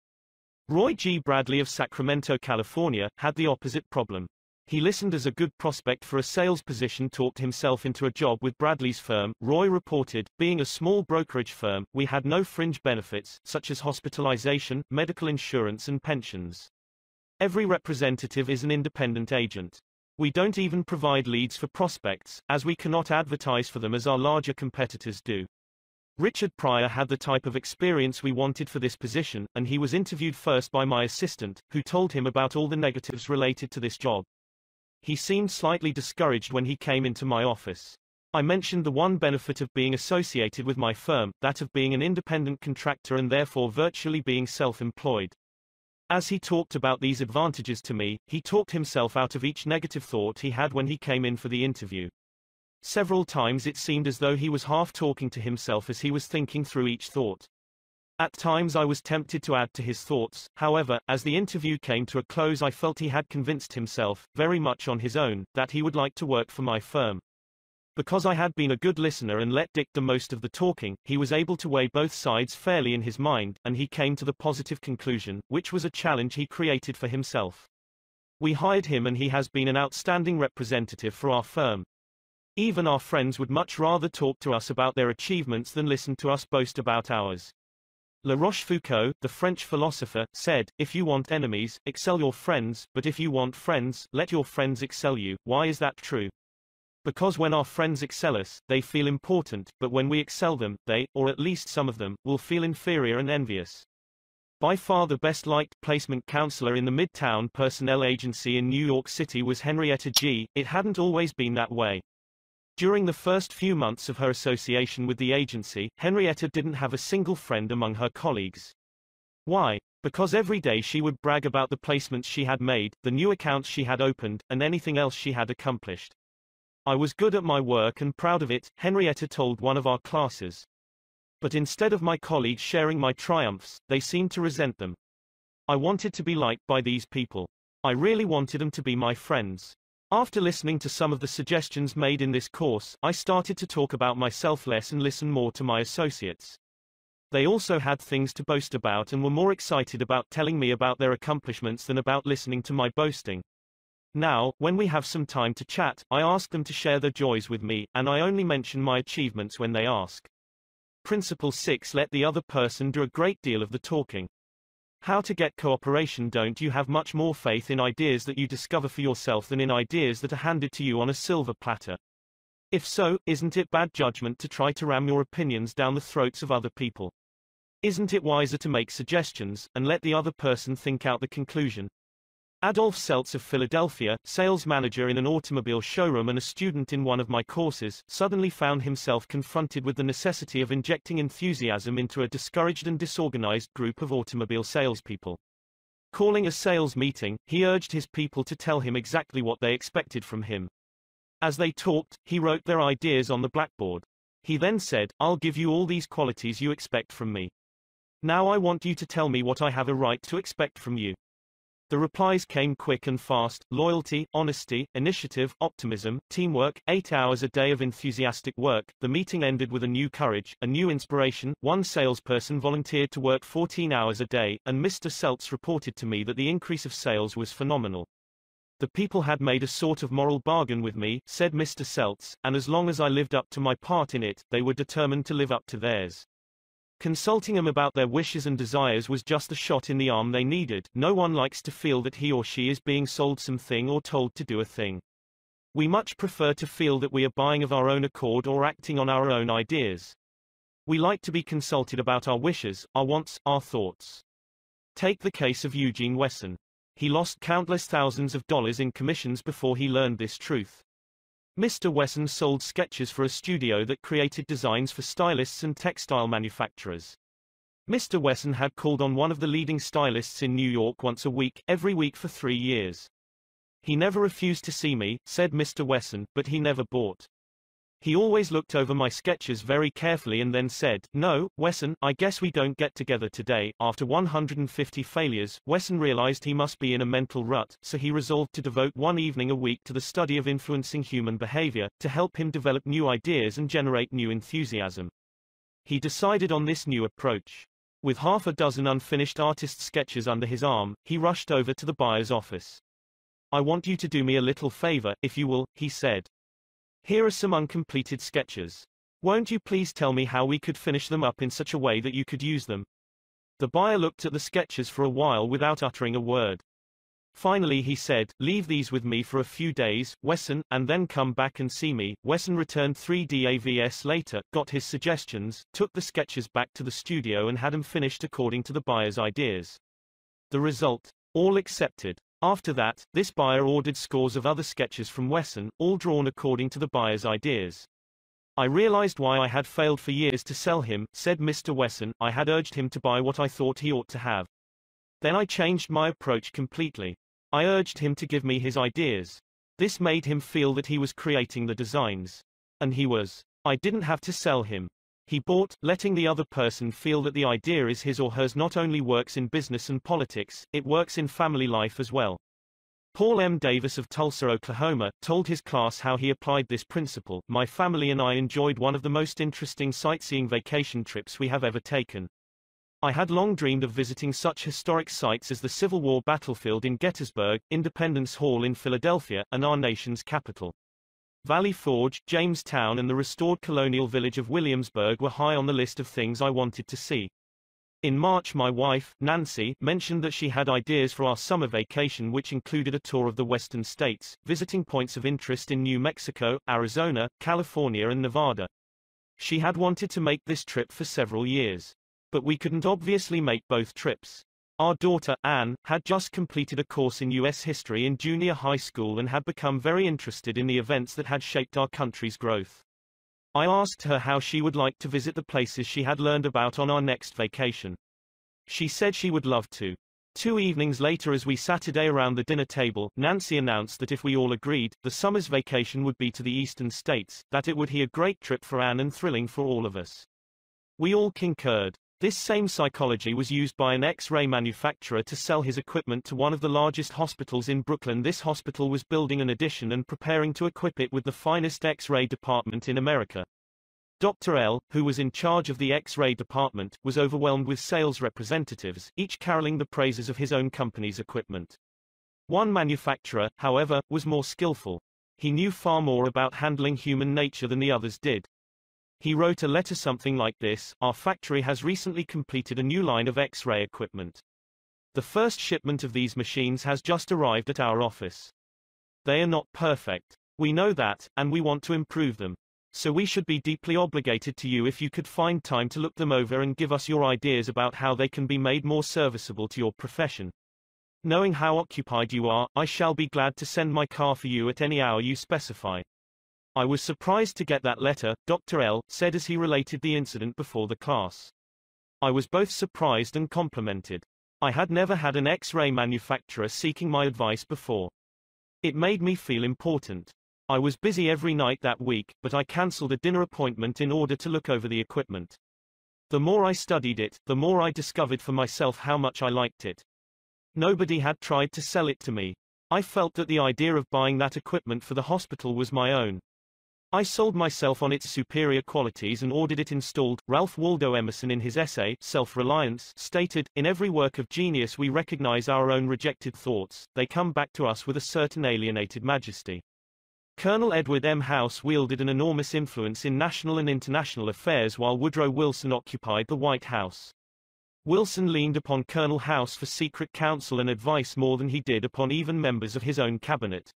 Roy G. Bradley of Sacramento, California, had the opposite problem. He listened as a good prospect for a sales position talked himself into a job with Bradley's firm. Roy reported, being a small brokerage firm, we had no fringe benefits, such as hospitalization, medical insurance and pensions. Every representative is an independent agent. We don't even provide leads for prospects, as we cannot advertise for them as our larger competitors do. Richard Pryor had the type of experience we wanted for this position, and he was interviewed first by my assistant, who told him about all the negatives related to this job. He seemed slightly discouraged when he came into my office. I mentioned the one benefit of being associated with my firm, that of being an independent contractor and therefore virtually being self-employed. As he talked about these advantages to me, he talked himself out of each negative thought he had when he came in for the interview. Several times it seemed as though he was half talking to himself as he was thinking through each thought. At times I was tempted to add to his thoughts, however, as the interview came to a close I felt he had convinced himself, very much on his own, that he would like to work for my firm. Because I had been a good listener and let Dick do most of the talking, he was able to weigh both sides fairly in his mind, and he came to the positive conclusion, which was a challenge he created for himself. We hired him and he has been an outstanding representative for our firm. Even our friends would much rather talk to us about their achievements than listen to us boast about ours. La Rochefoucauld, the French philosopher, said, If you want enemies, excel your friends, but if you want friends, let your friends excel you. Why is that true? Because when our friends excel us, they feel important, but when we excel them, they, or at least some of them, will feel inferior and envious. By far the best liked placement counselor in the Midtown Personnel Agency in New York City was Henrietta G. It hadn't always been that way. During the first few months of her association with the agency, Henrietta didn't have a single friend among her colleagues. Why? Because every day she would brag about the placements she had made, the new accounts she had opened, and anything else she had accomplished. I was good at my work and proud of it, Henrietta told one of our classes. But instead of my colleagues sharing my triumphs, they seemed to resent them. I wanted to be liked by these people. I really wanted them to be my friends. After listening to some of the suggestions made in this course, I started to talk about myself less and listen more to my associates. They also had things to boast about and were more excited about telling me about their accomplishments than about listening to my boasting. Now, when we have some time to chat, I ask them to share their joys with me, and I only mention my achievements when they ask. Principle 6 Let the other person do a great deal of the talking. How to get cooperation Don't you have much more faith in ideas that you discover for yourself than in ideas that are handed to you on a silver platter? If so, isn't it bad judgment to try to ram your opinions down the throats of other people? Isn't it wiser to make suggestions, and let the other person think out the conclusion? Adolph Seltz of Philadelphia, sales manager in an automobile showroom and a student in one of my courses, suddenly found himself confronted with the necessity of injecting enthusiasm into a discouraged and disorganized group of automobile salespeople. Calling a sales meeting, he urged his people to tell him exactly what they expected from him. As they talked, he wrote their ideas on the blackboard. He then said, I'll give you all these qualities you expect from me. Now I want you to tell me what I have a right to expect from you. The replies came quick and fast, loyalty, honesty, initiative, optimism, teamwork, eight hours a day of enthusiastic work. The meeting ended with a new courage, a new inspiration. One salesperson volunteered to work 14 hours a day, and Mr. Seltz reported to me that the increase of sales was phenomenal. The people had made a sort of moral bargain with me, said Mr. Seltz, and as long as I lived up to my part in it, they were determined to live up to theirs. Consulting them about their wishes and desires was just the shot in the arm they needed. No one likes to feel that he or she is being sold something or told to do a thing. We much prefer to feel that we are buying of our own accord or acting on our own ideas. We like to be consulted about our wishes, our wants, our thoughts. Take the case of Eugene Wesson. He lost countless thousands of dollars in commissions before he learned this truth. Mr. Wesson sold sketches for a studio that created designs for stylists and textile manufacturers. Mr. Wesson had called on one of the leading stylists in New York once a week, every week for three years. He never refused to see me, said Mr. Wesson, but he never bought. He always looked over my sketches very carefully and then said, No, Wesson, I guess we don't get together today. After 150 failures, Wesson realized he must be in a mental rut, so he resolved to devote one evening a week to the study of influencing human behavior, to help him develop new ideas and generate new enthusiasm. He decided on this new approach. With half a dozen unfinished artist sketches under his arm, he rushed over to the buyer's office. I want you to do me a little favor, if you will, he said. Here are some uncompleted sketches. Won't you please tell me how we could finish them up in such a way that you could use them? The buyer looked at the sketches for a while without uttering a word. Finally he said, leave these with me for a few days, Wesson, and then come back and see me. Wesson returned three DAVS later, got his suggestions, took the sketches back to the studio and had them finished according to the buyer's ideas. The result? All accepted. After that, this buyer ordered scores of other sketches from Wesson, all drawn according to the buyer's ideas. I realized why I had failed for years to sell him, said Mr. Wesson, I had urged him to buy what I thought he ought to have. Then I changed my approach completely. I urged him to give me his ideas. This made him feel that he was creating the designs. And he was. I didn't have to sell him. He bought, letting the other person feel that the idea is his or hers not only works in business and politics, it works in family life as well. Paul M. Davis of Tulsa, Oklahoma, told his class how he applied this principle. My family and I enjoyed one of the most interesting sightseeing vacation trips we have ever taken. I had long dreamed of visiting such historic sites as the Civil War battlefield in Gettysburg, Independence Hall in Philadelphia, and our nation's capital. Valley Forge, Jamestown and the restored colonial village of Williamsburg were high on the list of things I wanted to see. In March my wife, Nancy, mentioned that she had ideas for our summer vacation which included a tour of the western states, visiting points of interest in New Mexico, Arizona, California and Nevada. She had wanted to make this trip for several years. But we couldn't obviously make both trips. Our daughter, Anne, had just completed a course in U.S. history in junior high school and had become very interested in the events that had shaped our country's growth. I asked her how she would like to visit the places she had learned about on our next vacation. She said she would love to. Two evenings later as we Saturday around the dinner table, Nancy announced that if we all agreed, the summer's vacation would be to the eastern states, that it would be a great trip for Anne and thrilling for all of us. We all concurred. This same psychology was used by an X-ray manufacturer to sell his equipment to one of the largest hospitals in Brooklyn. This hospital was building an addition and preparing to equip it with the finest X-ray department in America. Dr. L, who was in charge of the X-ray department, was overwhelmed with sales representatives, each caroling the praises of his own company's equipment. One manufacturer, however, was more skillful. He knew far more about handling human nature than the others did. He wrote a letter something like this, Our factory has recently completed a new line of X-ray equipment. The first shipment of these machines has just arrived at our office. They are not perfect. We know that, and we want to improve them. So we should be deeply obligated to you if you could find time to look them over and give us your ideas about how they can be made more serviceable to your profession. Knowing how occupied you are, I shall be glad to send my car for you at any hour you specify. I was surprised to get that letter, Dr. L. said as he related the incident before the class. I was both surprised and complimented. I had never had an X-ray manufacturer seeking my advice before. It made me feel important. I was busy every night that week, but I cancelled a dinner appointment in order to look over the equipment. The more I studied it, the more I discovered for myself how much I liked it. Nobody had tried to sell it to me. I felt that the idea of buying that equipment for the hospital was my own. I sold myself on its superior qualities and ordered it installed. Ralph Waldo Emerson in his essay, Self-Reliance, stated, In every work of genius we recognize our own rejected thoughts, they come back to us with a certain alienated majesty. Colonel Edward M. House wielded an enormous influence in national and international affairs while Woodrow Wilson occupied the White House. Wilson leaned upon Colonel House for secret counsel and advice more than he did upon even members of his own cabinet.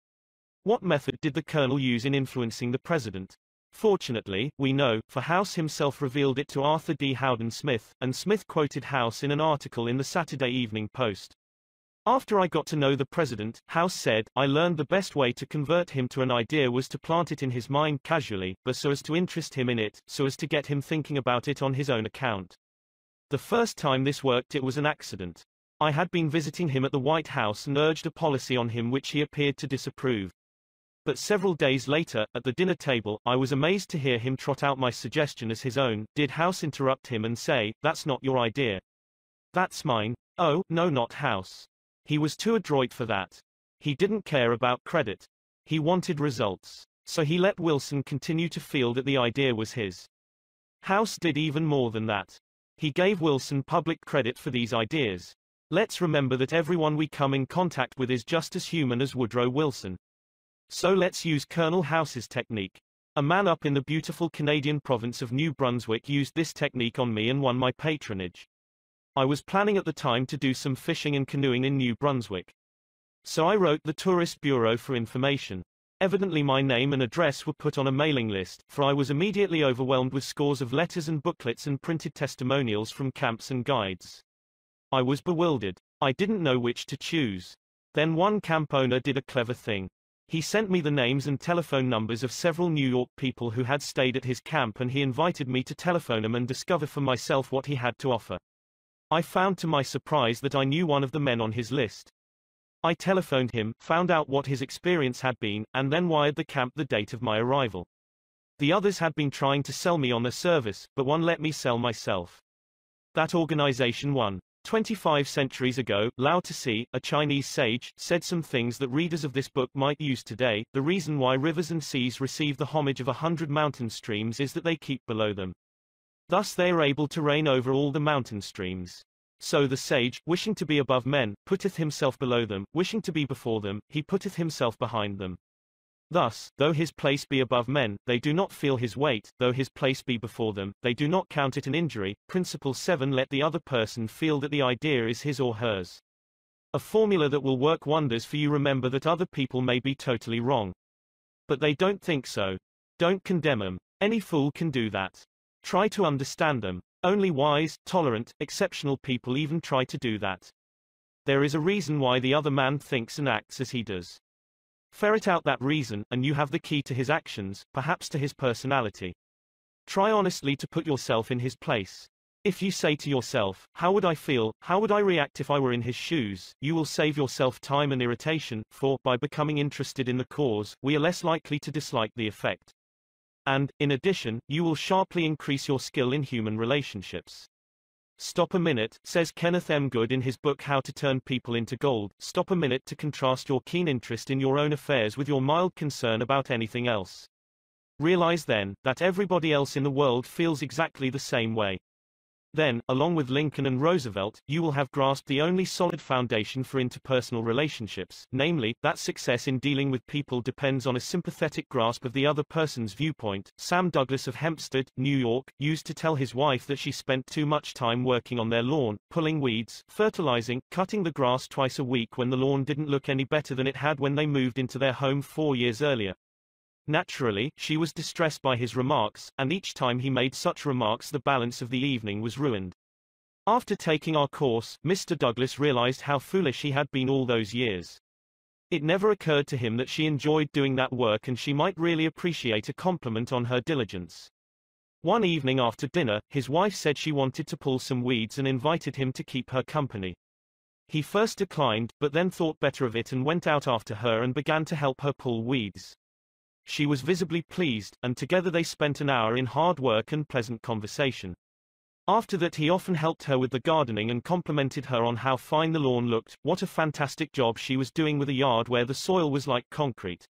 What method did the colonel use in influencing the president? Fortunately, we know, for House himself revealed it to Arthur D. Howden Smith, and Smith quoted House in an article in the Saturday Evening Post. After I got to know the president, House said, I learned the best way to convert him to an idea was to plant it in his mind casually, but so as to interest him in it, so as to get him thinking about it on his own account. The first time this worked it was an accident. I had been visiting him at the White House and urged a policy on him which he appeared to disapprove. But several days later, at the dinner table, I was amazed to hear him trot out my suggestion as his own. Did House interrupt him and say, that's not your idea? That's mine. Oh, no not House. He was too adroit for that. He didn't care about credit. He wanted results. So he let Wilson continue to feel that the idea was his. House did even more than that. He gave Wilson public credit for these ideas. Let's remember that everyone we come in contact with is just as human as Woodrow Wilson. So let's use Colonel House's technique. A man up in the beautiful Canadian province of New Brunswick used this technique on me and won my patronage. I was planning at the time to do some fishing and canoeing in New Brunswick. So I wrote the Tourist Bureau for information. Evidently my name and address were put on a mailing list, for I was immediately overwhelmed with scores of letters and booklets and printed testimonials from camps and guides. I was bewildered. I didn't know which to choose. Then one camp owner did a clever thing. He sent me the names and telephone numbers of several New York people who had stayed at his camp and he invited me to telephone them and discover for myself what he had to offer. I found to my surprise that I knew one of the men on his list. I telephoned him, found out what his experience had been, and then wired the camp the date of my arrival. The others had been trying to sell me on their service, but one let me sell myself. That organization won. 25 centuries ago, Lao Tzu, a Chinese sage, said some things that readers of this book might use today. The reason why rivers and seas receive the homage of a hundred mountain streams is that they keep below them. Thus they are able to reign over all the mountain streams. So the sage, wishing to be above men, putteth himself below them, wishing to be before them, he putteth himself behind them. Thus, though his place be above men, they do not feel his weight, though his place be before them, they do not count it an injury. Principle 7 Let the other person feel that the idea is his or hers. A formula that will work wonders for you remember that other people may be totally wrong. But they don't think so. Don't condemn them. Any fool can do that. Try to understand them. Only wise, tolerant, exceptional people even try to do that. There is a reason why the other man thinks and acts as he does. Ferret out that reason, and you have the key to his actions, perhaps to his personality. Try honestly to put yourself in his place. If you say to yourself, how would I feel, how would I react if I were in his shoes, you will save yourself time and irritation, for, by becoming interested in the cause, we are less likely to dislike the effect. And, in addition, you will sharply increase your skill in human relationships. Stop a minute, says Kenneth M. Goode in his book How to Turn People into Gold. Stop a minute to contrast your keen interest in your own affairs with your mild concern about anything else. Realize then, that everybody else in the world feels exactly the same way. Then, along with Lincoln and Roosevelt, you will have grasped the only solid foundation for interpersonal relationships, namely, that success in dealing with people depends on a sympathetic grasp of the other person's viewpoint. Sam Douglas of Hempstead, New York, used to tell his wife that she spent too much time working on their lawn, pulling weeds, fertilizing, cutting the grass twice a week when the lawn didn't look any better than it had when they moved into their home four years earlier. Naturally, she was distressed by his remarks, and each time he made such remarks the balance of the evening was ruined. After taking our course, Mr. Douglas realized how foolish he had been all those years. It never occurred to him that she enjoyed doing that work and she might really appreciate a compliment on her diligence. One evening after dinner, his wife said she wanted to pull some weeds and invited him to keep her company. He first declined, but then thought better of it and went out after her and began to help her pull weeds. She was visibly pleased, and together they spent an hour in hard work and pleasant conversation. After that he often helped her with the gardening and complimented her on how fine the lawn looked, what a fantastic job she was doing with a yard where the soil was like concrete.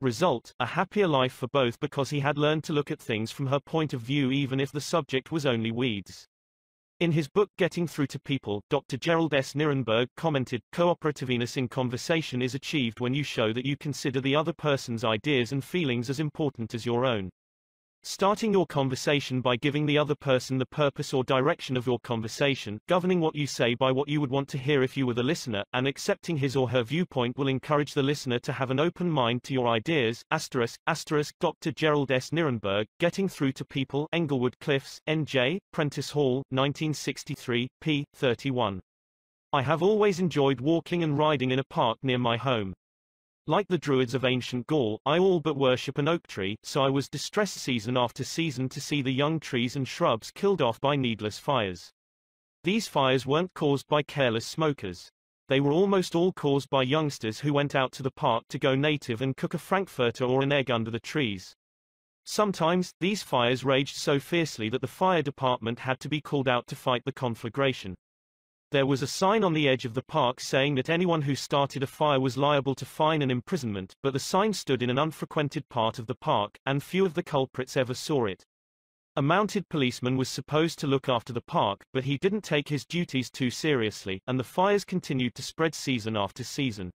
Result, a happier life for both because he had learned to look at things from her point of view even if the subject was only weeds. In his book Getting Through to People, Dr. Gerald S. Nirenberg commented, Cooperativeness in conversation is achieved when you show that you consider the other person's ideas and feelings as important as your own. Starting your conversation by giving the other person the purpose or direction of your conversation, governing what you say by what you would want to hear if you were the listener, and accepting his or her viewpoint will encourage the listener to have an open mind to your ideas. Asterisk, asterisk, Dr. Gerald S. Nirenberg, Getting Through to People, Englewood Cliffs, N.J., Prentice Hall, 1963, p. 31. I have always enjoyed walking and riding in a park near my home. Like the Druids of ancient Gaul, I all but worship an oak tree, so I was distressed season after season to see the young trees and shrubs killed off by needless fires. These fires weren't caused by careless smokers. They were almost all caused by youngsters who went out to the park to go native and cook a frankfurter or an egg under the trees. Sometimes, these fires raged so fiercely that the fire department had to be called out to fight the conflagration. There was a sign on the edge of the park saying that anyone who started a fire was liable to fine and imprisonment, but the sign stood in an unfrequented part of the park, and few of the culprits ever saw it. A mounted policeman was supposed to look after the park, but he didn't take his duties too seriously, and the fires continued to spread season after season.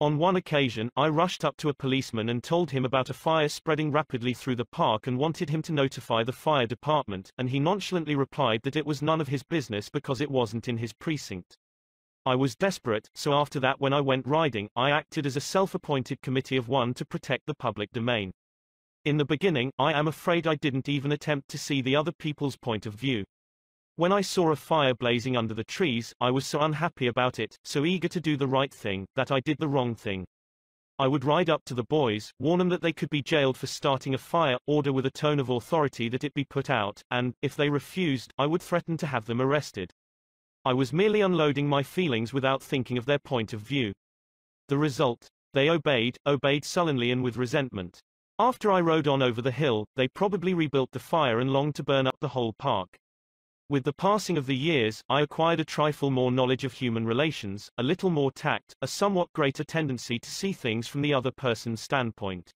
On one occasion, I rushed up to a policeman and told him about a fire spreading rapidly through the park and wanted him to notify the fire department, and he nonchalantly replied that it was none of his business because it wasn't in his precinct. I was desperate, so after that when I went riding, I acted as a self-appointed committee of one to protect the public domain. In the beginning, I am afraid I didn't even attempt to see the other people's point of view. When I saw a fire blazing under the trees, I was so unhappy about it, so eager to do the right thing, that I did the wrong thing. I would ride up to the boys, warn them that they could be jailed for starting a fire, order with a tone of authority that it be put out, and, if they refused, I would threaten to have them arrested. I was merely unloading my feelings without thinking of their point of view. The result? They obeyed, obeyed sullenly and with resentment. After I rode on over the hill, they probably rebuilt the fire and longed to burn up the whole park. With the passing of the years, I acquired a trifle more knowledge of human relations, a little more tact, a somewhat greater tendency to see things from the other person's standpoint.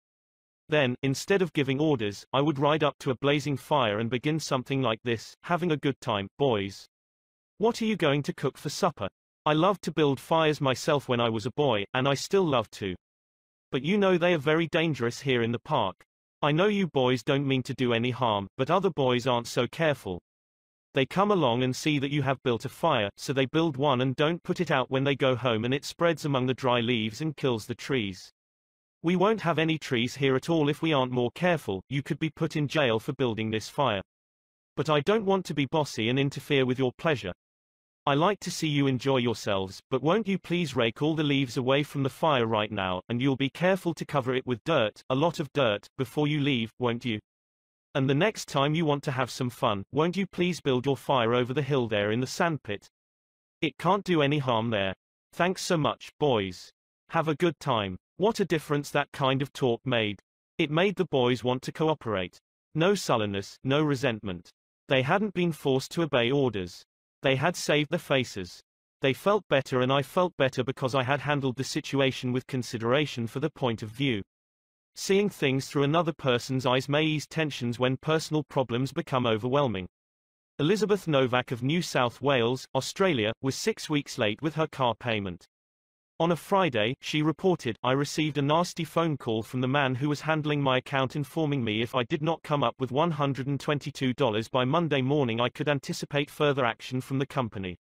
Then, instead of giving orders, I would ride up to a blazing fire and begin something like this, having a good time, boys. What are you going to cook for supper? I loved to build fires myself when I was a boy, and I still love to. But you know they are very dangerous here in the park. I know you boys don't mean to do any harm, but other boys aren't so careful, they come along and see that you have built a fire, so they build one and don't put it out when they go home and it spreads among the dry leaves and kills the trees. We won't have any trees here at all if we aren't more careful, you could be put in jail for building this fire. But I don't want to be bossy and interfere with your pleasure. I like to see you enjoy yourselves, but won't you please rake all the leaves away from the fire right now, and you'll be careful to cover it with dirt, a lot of dirt, before you leave, won't you? And the next time you want to have some fun, won't you please build your fire over the hill there in the sandpit? It can't do any harm there. Thanks so much, boys. Have a good time. What a difference that kind of talk made. It made the boys want to cooperate. No sullenness, no resentment. They hadn't been forced to obey orders. They had saved their faces. They felt better and I felt better because I had handled the situation with consideration for the point of view. Seeing things through another person's eyes may ease tensions when personal problems become overwhelming. Elizabeth Novak of New South Wales, Australia, was six weeks late with her car payment. On a Friday, she reported, I received a nasty phone call from the man who was handling my account informing me if I did not come up with $122 by Monday morning I could anticipate further action from the company.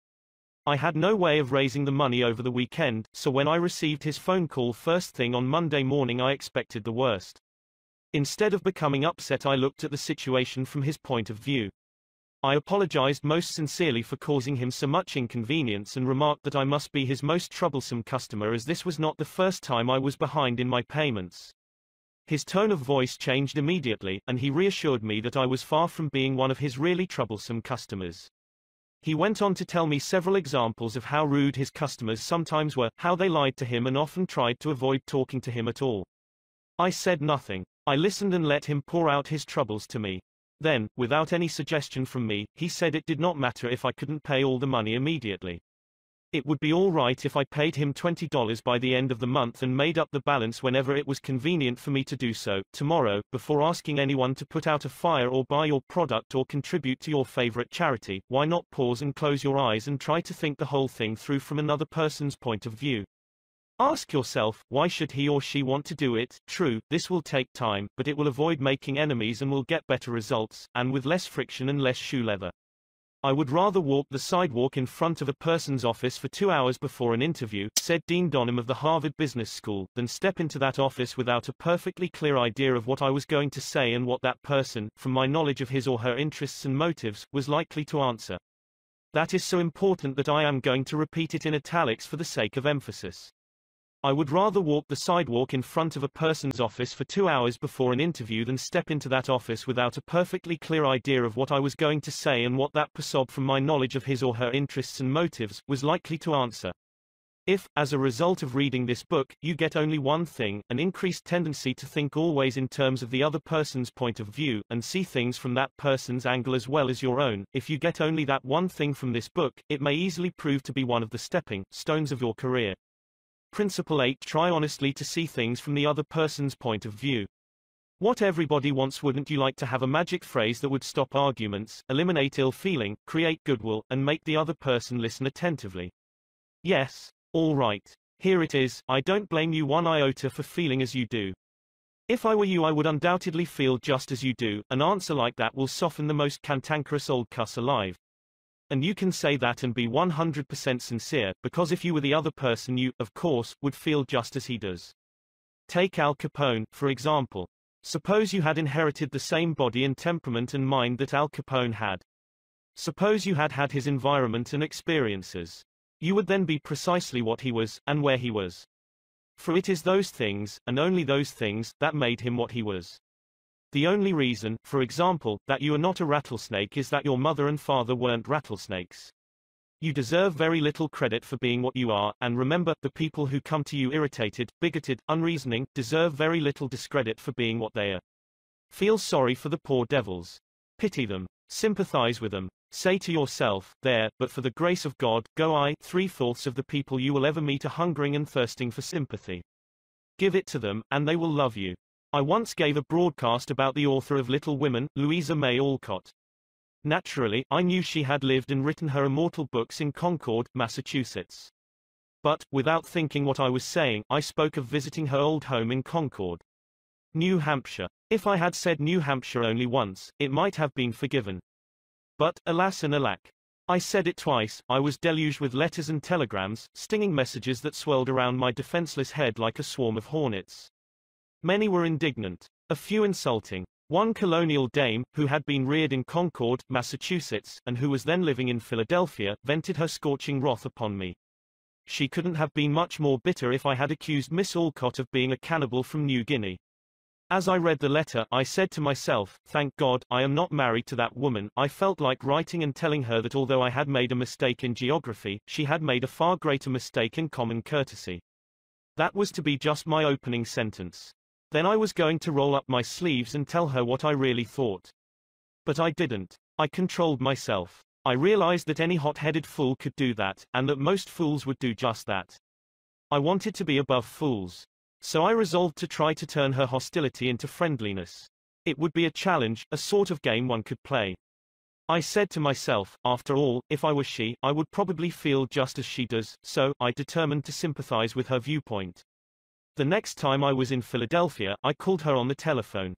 I had no way of raising the money over the weekend, so when I received his phone call first thing on Monday morning I expected the worst. Instead of becoming upset I looked at the situation from his point of view. I apologized most sincerely for causing him so much inconvenience and remarked that I must be his most troublesome customer as this was not the first time I was behind in my payments. His tone of voice changed immediately, and he reassured me that I was far from being one of his really troublesome customers. He went on to tell me several examples of how rude his customers sometimes were, how they lied to him and often tried to avoid talking to him at all. I said nothing. I listened and let him pour out his troubles to me. Then, without any suggestion from me, he said it did not matter if I couldn't pay all the money immediately. It would be all right if I paid him $20 by the end of the month and made up the balance whenever it was convenient for me to do so, tomorrow, before asking anyone to put out a fire or buy your product or contribute to your favorite charity, why not pause and close your eyes and try to think the whole thing through from another person's point of view. Ask yourself, why should he or she want to do it? True, this will take time, but it will avoid making enemies and will get better results, and with less friction and less shoe leather. I would rather walk the sidewalk in front of a person's office for two hours before an interview, said Dean Donham of the Harvard Business School, than step into that office without a perfectly clear idea of what I was going to say and what that person, from my knowledge of his or her interests and motives, was likely to answer. That is so important that I am going to repeat it in italics for the sake of emphasis. I would rather walk the sidewalk in front of a person's office for two hours before an interview than step into that office without a perfectly clear idea of what I was going to say and what that person from my knowledge of his or her interests and motives, was likely to answer. If, as a result of reading this book, you get only one thing, an increased tendency to think always in terms of the other person's point of view, and see things from that person's angle as well as your own, if you get only that one thing from this book, it may easily prove to be one of the stepping stones of your career. Principle 8 Try honestly to see things from the other person's point of view. What everybody wants wouldn't you like to have a magic phrase that would stop arguments, eliminate ill feeling, create goodwill, and make the other person listen attentively? Yes. All right. Here it is, I don't blame you one iota for feeling as you do. If I were you I would undoubtedly feel just as you do, an answer like that will soften the most cantankerous old cuss alive. And you can say that and be 100% sincere, because if you were the other person you, of course, would feel just as he does. Take Al Capone, for example. Suppose you had inherited the same body and temperament and mind that Al Capone had. Suppose you had had his environment and experiences. You would then be precisely what he was, and where he was. For it is those things, and only those things, that made him what he was. The only reason, for example, that you are not a rattlesnake is that your mother and father weren't rattlesnakes. You deserve very little credit for being what you are, and remember, the people who come to you irritated, bigoted, unreasoning, deserve very little discredit for being what they are. Feel sorry for the poor devils. Pity them. Sympathize with them. Say to yourself, there, but for the grace of God, go I, three-fourths of the people you will ever meet are hungering and thirsting for sympathy. Give it to them, and they will love you. I once gave a broadcast about the author of Little Women, Louisa May Alcott. Naturally, I knew she had lived and written her immortal books in Concord, Massachusetts. But, without thinking what I was saying, I spoke of visiting her old home in Concord, New Hampshire. If I had said New Hampshire only once, it might have been forgiven. But, alas and alack. I said it twice, I was deluged with letters and telegrams, stinging messages that swirled around my defenseless head like a swarm of hornets. Many were indignant, a few insulting. One colonial dame, who had been reared in Concord, Massachusetts, and who was then living in Philadelphia, vented her scorching wrath upon me. She couldn't have been much more bitter if I had accused Miss Alcott of being a cannibal from New Guinea. As I read the letter, I said to myself, thank God, I am not married to that woman. I felt like writing and telling her that although I had made a mistake in geography, she had made a far greater mistake in common courtesy. That was to be just my opening sentence. Then I was going to roll up my sleeves and tell her what I really thought. But I didn't. I controlled myself. I realized that any hot-headed fool could do that, and that most fools would do just that. I wanted to be above fools. So I resolved to try to turn her hostility into friendliness. It would be a challenge, a sort of game one could play. I said to myself, after all, if I were she, I would probably feel just as she does, so, I determined to sympathize with her viewpoint. The next time I was in Philadelphia, I called her on the telephone.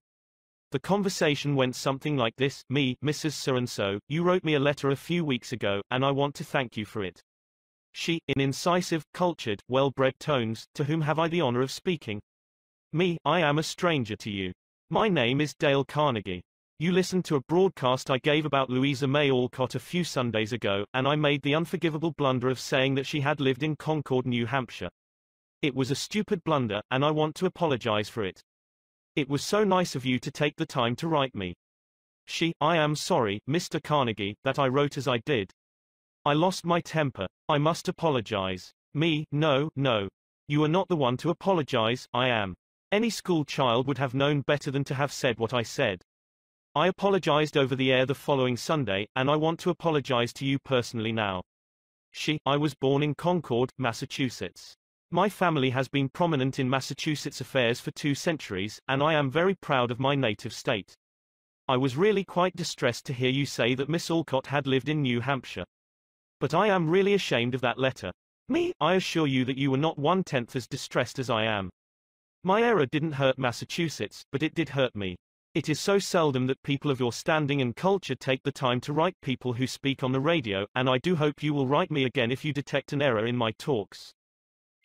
The conversation went something like this, me, Mrs. So-and-so, you wrote me a letter a few weeks ago, and I want to thank you for it. She, in incisive, cultured, well-bred tones, to whom have I the honor of speaking? Me, I am a stranger to you. My name is Dale Carnegie. You listened to a broadcast I gave about Louisa May Alcott a few Sundays ago, and I made the unforgivable blunder of saying that she had lived in Concord, New Hampshire. It was a stupid blunder, and I want to apologize for it. It was so nice of you to take the time to write me. She, I am sorry, Mr. Carnegie, that I wrote as I did. I lost my temper. I must apologize. Me, no, no. You are not the one to apologize, I am. Any school child would have known better than to have said what I said. I apologized over the air the following Sunday, and I want to apologize to you personally now. She, I was born in Concord, Massachusetts. My family has been prominent in Massachusetts affairs for two centuries, and I am very proud of my native state. I was really quite distressed to hear you say that Miss Alcott had lived in New Hampshire. But I am really ashamed of that letter. Me, I assure you that you were not one-tenth as distressed as I am. My error didn't hurt Massachusetts, but it did hurt me. It is so seldom that people of your standing and culture take the time to write people who speak on the radio, and I do hope you will write me again if you detect an error in my talks.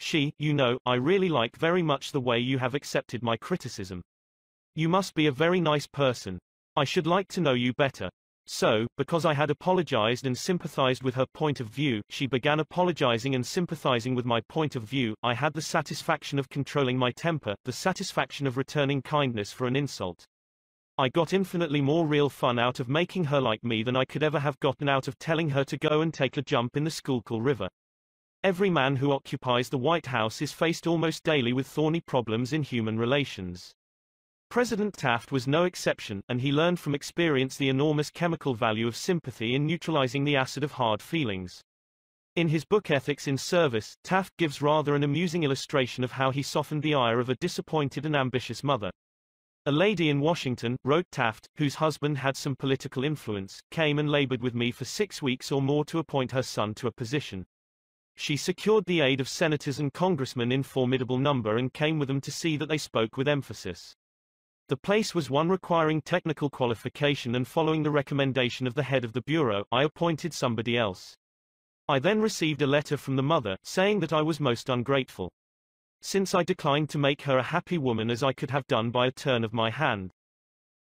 She, you know, I really like very much the way you have accepted my criticism. You must be a very nice person. I should like to know you better. So, because I had apologized and sympathized with her point of view, she began apologizing and sympathizing with my point of view. I had the satisfaction of controlling my temper, the satisfaction of returning kindness for an insult. I got infinitely more real fun out of making her like me than I could ever have gotten out of telling her to go and take a jump in the Schuylkill River. Every man who occupies the White House is faced almost daily with thorny problems in human relations. President Taft was no exception, and he learned from experience the enormous chemical value of sympathy in neutralizing the acid of hard feelings. In his book Ethics in Service, Taft gives rather an amusing illustration of how he softened the ire of a disappointed and ambitious mother. A lady in Washington, wrote Taft, whose husband had some political influence, came and labored with me for six weeks or more to appoint her son to a position. She secured the aid of senators and congressmen in formidable number and came with them to see that they spoke with emphasis. The place was one requiring technical qualification and following the recommendation of the head of the bureau, I appointed somebody else. I then received a letter from the mother, saying that I was most ungrateful. Since I declined to make her a happy woman as I could have done by a turn of my hand.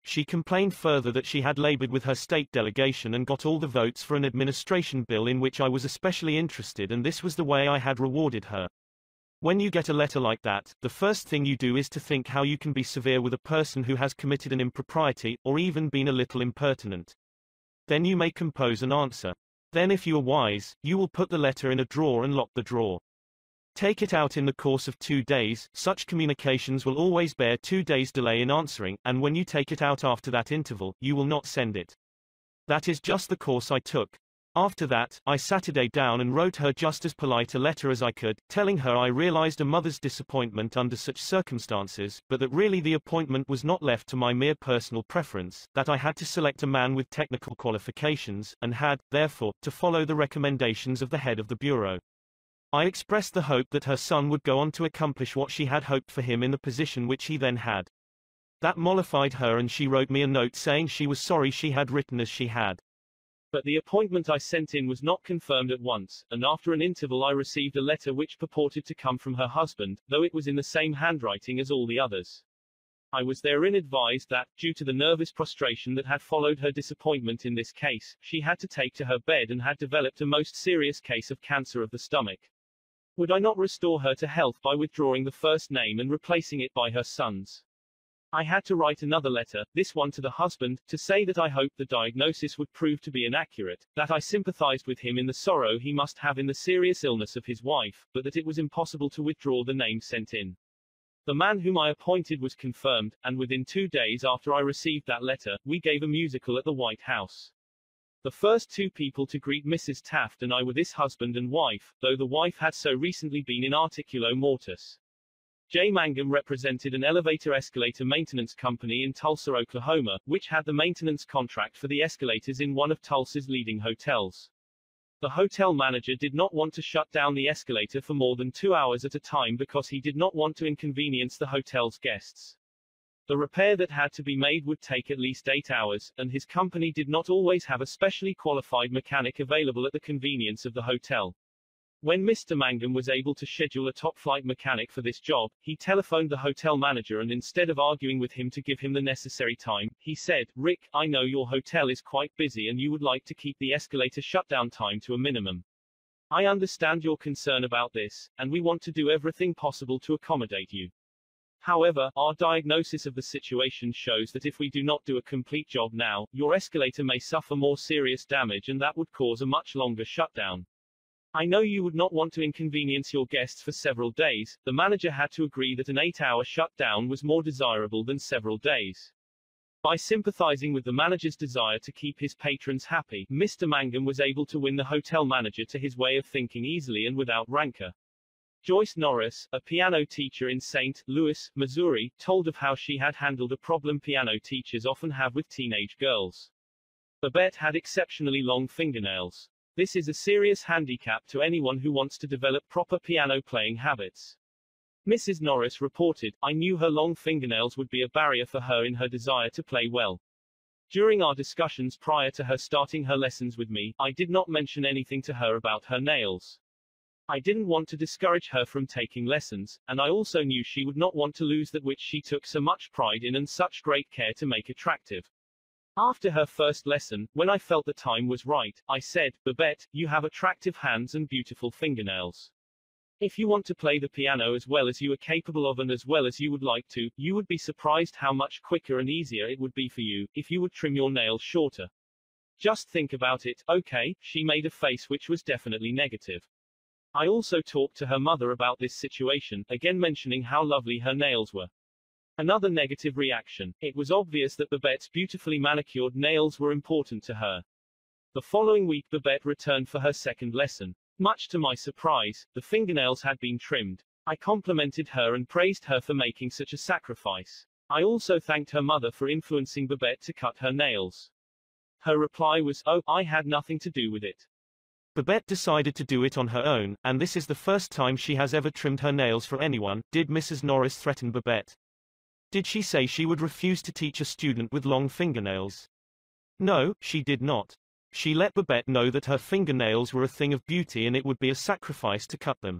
She complained further that she had labored with her state delegation and got all the votes for an administration bill in which I was especially interested and this was the way I had rewarded her. When you get a letter like that, the first thing you do is to think how you can be severe with a person who has committed an impropriety, or even been a little impertinent. Then you may compose an answer. Then if you are wise, you will put the letter in a drawer and lock the drawer. Take it out in the course of two days, such communications will always bear two days delay in answering, and when you take it out after that interval, you will not send it. That is just the course I took. After that, I sat a day down and wrote her just as polite a letter as I could, telling her I realized a mother's disappointment under such circumstances, but that really the appointment was not left to my mere personal preference, that I had to select a man with technical qualifications, and had, therefore, to follow the recommendations of the head of the Bureau. I expressed the hope that her son would go on to accomplish what she had hoped for him in the position which he then had. That mollified her and she wrote me a note saying she was sorry she had written as she had. But the appointment I sent in was not confirmed at once, and after an interval I received a letter which purported to come from her husband, though it was in the same handwriting as all the others. I was therein advised that, due to the nervous prostration that had followed her disappointment in this case, she had to take to her bed and had developed a most serious case of cancer of the stomach. Would I not restore her to health by withdrawing the first name and replacing it by her son's? I had to write another letter, this one to the husband, to say that I hoped the diagnosis would prove to be inaccurate, that I sympathized with him in the sorrow he must have in the serious illness of his wife, but that it was impossible to withdraw the name sent in. The man whom I appointed was confirmed, and within two days after I received that letter, we gave a musical at the White House. The first two people to greet Mrs. Taft and I were this husband and wife, though the wife had so recently been in articulo mortis. Jay Mangum represented an elevator-escalator maintenance company in Tulsa, Oklahoma, which had the maintenance contract for the escalators in one of Tulsa's leading hotels. The hotel manager did not want to shut down the escalator for more than two hours at a time because he did not want to inconvenience the hotel's guests. The repair that had to be made would take at least eight hours, and his company did not always have a specially qualified mechanic available at the convenience of the hotel. When Mr. Mangum was able to schedule a top-flight mechanic for this job, he telephoned the hotel manager and instead of arguing with him to give him the necessary time, he said, Rick, I know your hotel is quite busy and you would like to keep the escalator shutdown time to a minimum. I understand your concern about this, and we want to do everything possible to accommodate you. However, our diagnosis of the situation shows that if we do not do a complete job now, your escalator may suffer more serious damage and that would cause a much longer shutdown. I know you would not want to inconvenience your guests for several days. The manager had to agree that an eight-hour shutdown was more desirable than several days. By sympathizing with the manager's desire to keep his patrons happy, Mr. Mangum was able to win the hotel manager to his way of thinking easily and without rancor. Joyce Norris, a piano teacher in St. Louis, Missouri, told of how she had handled a problem piano teachers often have with teenage girls. Babette had exceptionally long fingernails. This is a serious handicap to anyone who wants to develop proper piano playing habits. Mrs. Norris reported, I knew her long fingernails would be a barrier for her in her desire to play well. During our discussions prior to her starting her lessons with me, I did not mention anything to her about her nails. I didn't want to discourage her from taking lessons, and I also knew she would not want to lose that which she took so much pride in and such great care to make attractive. After her first lesson, when I felt the time was right, I said, Babette, you have attractive hands and beautiful fingernails. If you want to play the piano as well as you are capable of and as well as you would like to, you would be surprised how much quicker and easier it would be for you, if you would trim your nails shorter. Just think about it, okay, she made a face which was definitely negative. I also talked to her mother about this situation, again mentioning how lovely her nails were. Another negative reaction. It was obvious that Babette's beautifully manicured nails were important to her. The following week Babette returned for her second lesson. Much to my surprise, the fingernails had been trimmed. I complimented her and praised her for making such a sacrifice. I also thanked her mother for influencing Babette to cut her nails. Her reply was, oh, I had nothing to do with it. Babette decided to do it on her own, and this is the first time she has ever trimmed her nails for anyone. Did Mrs. Norris threaten Babette? Did she say she would refuse to teach a student with long fingernails? No, she did not. She let Babette know that her fingernails were a thing of beauty and it would be a sacrifice to cut them.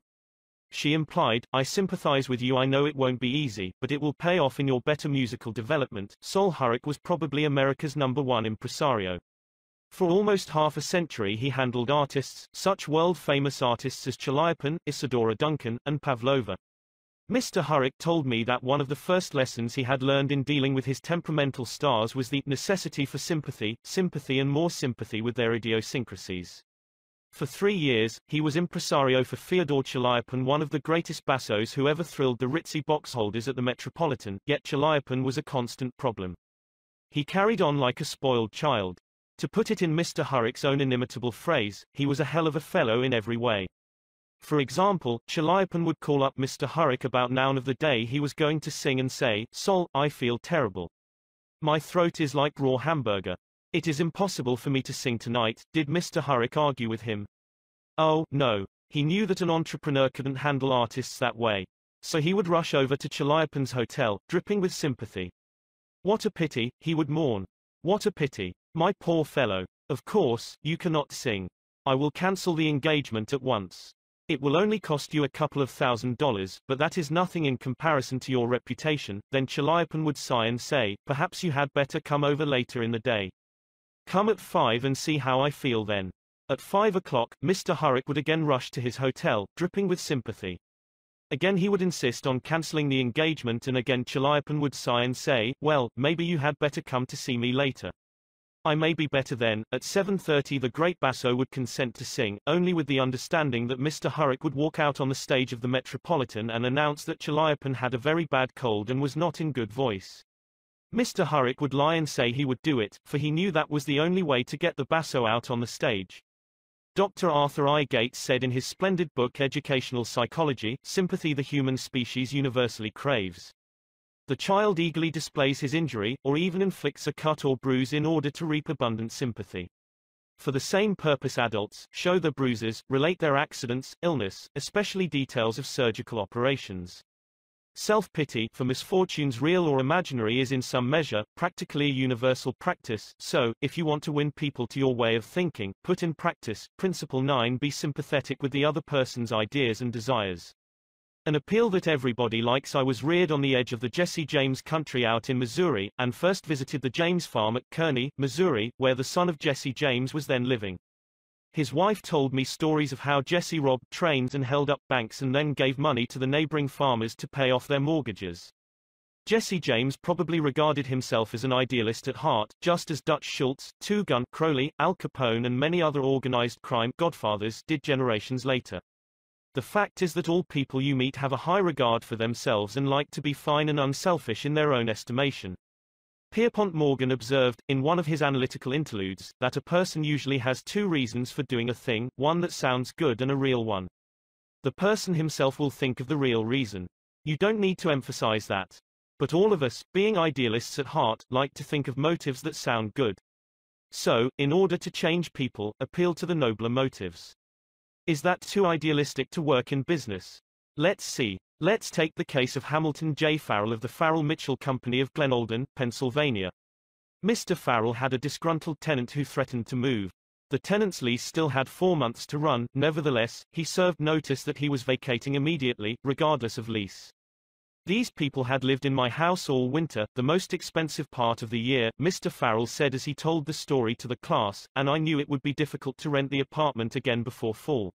She implied, I sympathize with you I know it won't be easy, but it will pay off in your better musical development. Sol Hurok was probably America's number one impresario. For almost half a century he handled artists, such world-famous artists as Chaliapin, Isadora Duncan, and Pavlova. Mr. Hurok told me that one of the first lessons he had learned in dealing with his temperamental stars was the necessity for sympathy, sympathy and more sympathy with their idiosyncrasies. For three years, he was impresario for Fyodor Chaliapin one of the greatest bassos who ever thrilled the ritzy box holders at the Metropolitan, yet Chaliapin was a constant problem. He carried on like a spoiled child. To put it in Mr. Hurok's own inimitable phrase, he was a hell of a fellow in every way. For example, Chaliapin would call up Mr. Hurok about noun of the day he was going to sing and say, Sol, I feel terrible. My throat is like raw hamburger. It is impossible for me to sing tonight, did Mr. Hurok argue with him? Oh, no. He knew that an entrepreneur couldn't handle artists that way. So he would rush over to Chaliapin's hotel, dripping with sympathy. What a pity, he would mourn. What a pity. My poor fellow. Of course, you cannot sing. I will cancel the engagement at once. It will only cost you a couple of thousand dollars, but that is nothing in comparison to your reputation. Then Chaliapin would sigh and say, perhaps you had better come over later in the day. Come at five and see how I feel then. At five o'clock, Mr. Hurok would again rush to his hotel, dripping with sympathy. Again he would insist on cancelling the engagement and again Chaliapin would sigh and say, well, maybe you had better come to see me later. I may be better then. At 7.30 the great basso would consent to sing, only with the understanding that Mr. Hurok would walk out on the stage of the Metropolitan and announce that Chaliapin had a very bad cold and was not in good voice. Mr. Hurok would lie and say he would do it, for he knew that was the only way to get the basso out on the stage. Dr. Arthur I. Gates said in his splendid book Educational Psychology, Sympathy the Human Species Universally Craves. The child eagerly displays his injury, or even inflicts a cut or bruise in order to reap abundant sympathy. For the same purpose adults, show their bruises, relate their accidents, illness, especially details of surgical operations. Self-pity for misfortunes real or imaginary is in some measure, practically a universal practice, so, if you want to win people to your way of thinking, put in practice, Principle 9 Be sympathetic with the other person's ideas and desires. An appeal that everybody likes I was reared on the edge of the Jesse James country out in Missouri, and first visited the James farm at Kearney, Missouri, where the son of Jesse James was then living. His wife told me stories of how Jesse robbed trains and held up banks and then gave money to the neighboring farmers to pay off their mortgages. Jesse James probably regarded himself as an idealist at heart, just as Dutch Schultz, Two Gun, Crowley, Al Capone and many other organized crime godfathers did generations later. The fact is that all people you meet have a high regard for themselves and like to be fine and unselfish in their own estimation. Pierpont Morgan observed, in one of his analytical interludes, that a person usually has two reasons for doing a thing, one that sounds good and a real one. The person himself will think of the real reason. You don't need to emphasize that. But all of us, being idealists at heart, like to think of motives that sound good. So, in order to change people, appeal to the nobler motives. Is that too idealistic to work in business? Let's see. Let's take the case of Hamilton J. Farrell of the Farrell Mitchell Company of Glenolden, Pennsylvania. Mr. Farrell had a disgruntled tenant who threatened to move. The tenant's lease still had four months to run, nevertheless, he served notice that he was vacating immediately, regardless of lease. These people had lived in my house all winter, the most expensive part of the year, Mr. Farrell said as he told the story to the class, and I knew it would be difficult to rent the apartment again before fall.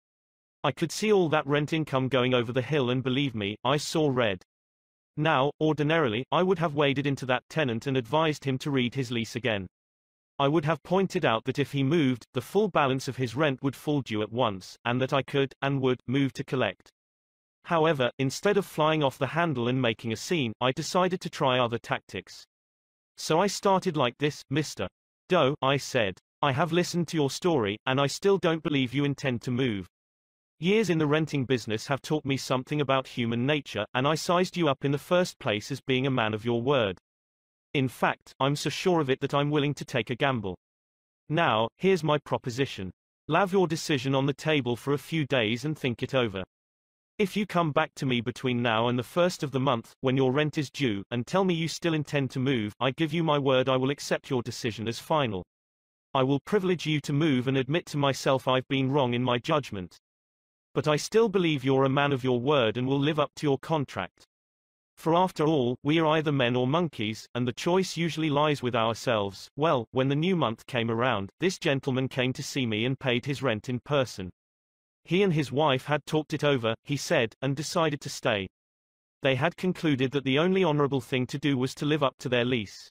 I could see all that rent income going over the hill and believe me, I saw red. Now, ordinarily, I would have waded into that tenant and advised him to read his lease again. I would have pointed out that if he moved, the full balance of his rent would fall due at once, and that I could, and would, move to collect. However, instead of flying off the handle and making a scene, I decided to try other tactics. So I started like this, Mr. Doe, I said. I have listened to your story, and I still don't believe you intend to move. Years in the renting business have taught me something about human nature, and I sized you up in the first place as being a man of your word. In fact, I'm so sure of it that I'm willing to take a gamble. Now, here's my proposition. Lav your decision on the table for a few days and think it over. If you come back to me between now and the first of the month, when your rent is due, and tell me you still intend to move, I give you my word I will accept your decision as final. I will privilege you to move and admit to myself I've been wrong in my judgment. But I still believe you're a man of your word and will live up to your contract. For after all, we are either men or monkeys, and the choice usually lies with ourselves. Well, when the new month came around, this gentleman came to see me and paid his rent in person. He and his wife had talked it over, he said, and decided to stay. They had concluded that the only honorable thing to do was to live up to their lease.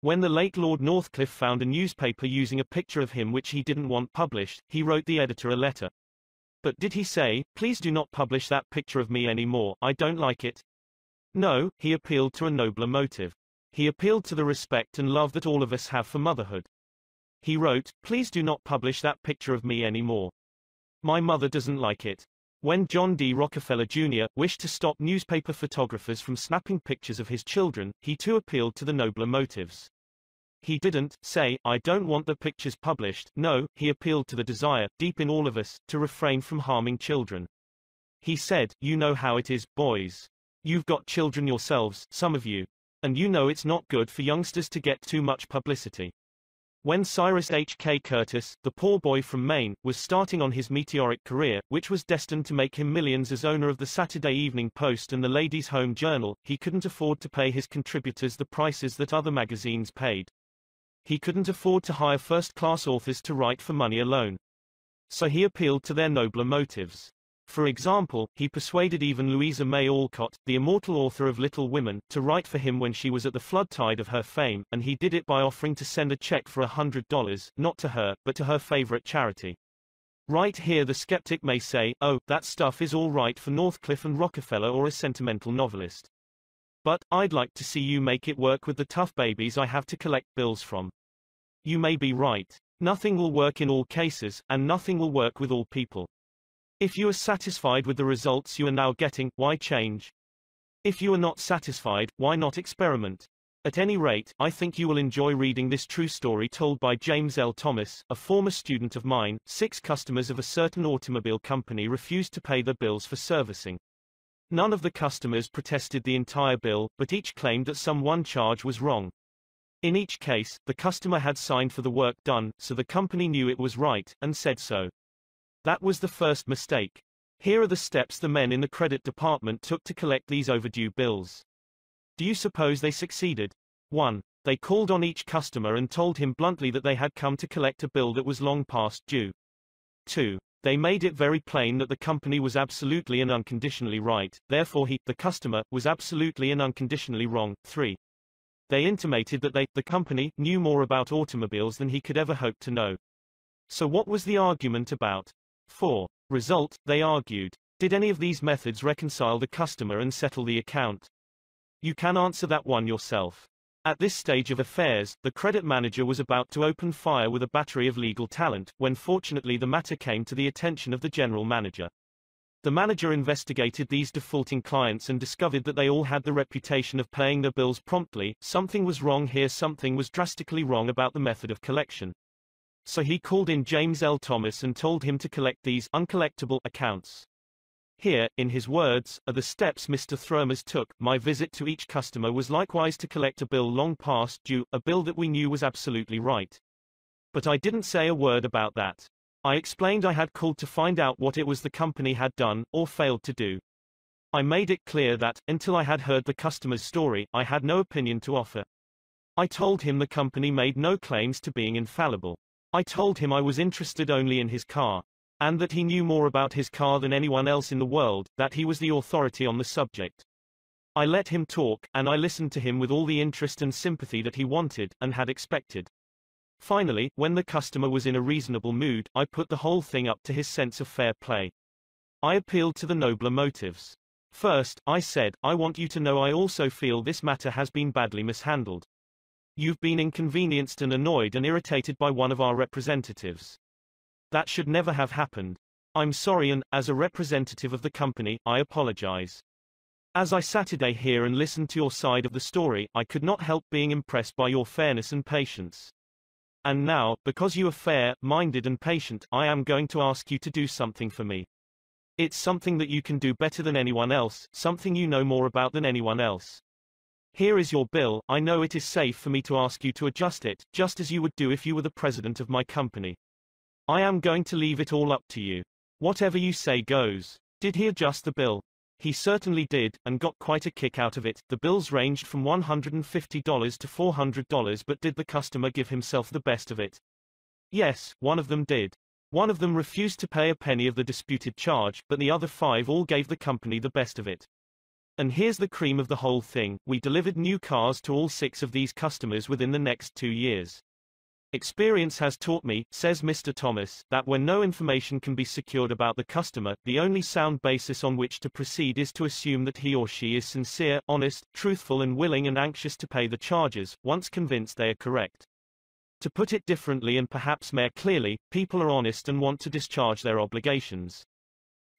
When the late Lord Northcliffe found a newspaper using a picture of him which he didn't want published, he wrote the editor a letter. But did he say, please do not publish that picture of me anymore, I don't like it? No, he appealed to a nobler motive. He appealed to the respect and love that all of us have for motherhood. He wrote, please do not publish that picture of me anymore. My mother doesn't like it. When John D. Rockefeller Jr. wished to stop newspaper photographers from snapping pictures of his children, he too appealed to the nobler motives. He didn't say, I don't want the pictures published, no, he appealed to the desire, deep in all of us, to refrain from harming children. He said, you know how it is, boys. You've got children yourselves, some of you. And you know it's not good for youngsters to get too much publicity. When Cyrus H. K. Curtis, the poor boy from Maine, was starting on his meteoric career, which was destined to make him millions as owner of the Saturday Evening Post and the Ladies' Home Journal, he couldn't afford to pay his contributors the prices that other magazines paid. He couldn't afford to hire first-class authors to write for money alone. So he appealed to their nobler motives. For example, he persuaded even Louisa May Alcott, the immortal author of Little Women, to write for him when she was at the flood tide of her fame, and he did it by offering to send a check for a hundred dollars, not to her, but to her favorite charity. Right here the skeptic may say, oh, that stuff is all right for Northcliffe and Rockefeller or a sentimental novelist. But, I'd like to see you make it work with the tough babies I have to collect bills from. You may be right. Nothing will work in all cases, and nothing will work with all people. If you are satisfied with the results you are now getting, why change? If you are not satisfied, why not experiment? At any rate, I think you will enjoy reading this true story told by James L. Thomas, a former student of mine. Six customers of a certain automobile company refused to pay their bills for servicing. None of the customers protested the entire bill, but each claimed that some one charge was wrong. In each case, the customer had signed for the work done, so the company knew it was right, and said so. That was the first mistake. Here are the steps the men in the credit department took to collect these overdue bills. Do you suppose they succeeded? 1. They called on each customer and told him bluntly that they had come to collect a bill that was long past due. 2. They made it very plain that the company was absolutely and unconditionally right, therefore he, the customer, was absolutely and unconditionally wrong. 3. They intimated that they, the company, knew more about automobiles than he could ever hope to know. So what was the argument about? 4. Result, they argued. Did any of these methods reconcile the customer and settle the account? You can answer that one yourself. At this stage of affairs, the credit manager was about to open fire with a battery of legal talent, when fortunately the matter came to the attention of the general manager. The manager investigated these defaulting clients and discovered that they all had the reputation of paying their bills promptly. Something was wrong here, something was drastically wrong about the method of collection. So he called in James L. Thomas and told him to collect these uncollectible accounts. Here, in his words, are the steps Mr. Thomas took. My visit to each customer was likewise to collect a bill long past due, a bill that we knew was absolutely right. But I didn't say a word about that. I explained I had called to find out what it was the company had done, or failed to do. I made it clear that, until I had heard the customer's story, I had no opinion to offer. I told him the company made no claims to being infallible. I told him I was interested only in his car, and that he knew more about his car than anyone else in the world, that he was the authority on the subject. I let him talk, and I listened to him with all the interest and sympathy that he wanted, and had expected. Finally, when the customer was in a reasonable mood, I put the whole thing up to his sense of fair play. I appealed to the nobler motives. First, I said, I want you to know I also feel this matter has been badly mishandled. You've been inconvenienced and annoyed and irritated by one of our representatives. That should never have happened. I'm sorry and, as a representative of the company, I apologize. As I sat today here and listened to your side of the story, I could not help being impressed by your fairness and patience. And now, because you are fair, minded and patient, I am going to ask you to do something for me. It's something that you can do better than anyone else, something you know more about than anyone else. Here is your bill, I know it is safe for me to ask you to adjust it, just as you would do if you were the president of my company. I am going to leave it all up to you. Whatever you say goes. Did he adjust the bill? He certainly did, and got quite a kick out of it. The bills ranged from $150 to $400 but did the customer give himself the best of it? Yes, one of them did. One of them refused to pay a penny of the disputed charge, but the other five all gave the company the best of it. And here's the cream of the whole thing, we delivered new cars to all six of these customers within the next two years. Experience has taught me, says Mr. Thomas, that when no information can be secured about the customer, the only sound basis on which to proceed is to assume that he or she is sincere, honest, truthful and willing and anxious to pay the charges, once convinced they are correct. To put it differently and perhaps more clearly, people are honest and want to discharge their obligations.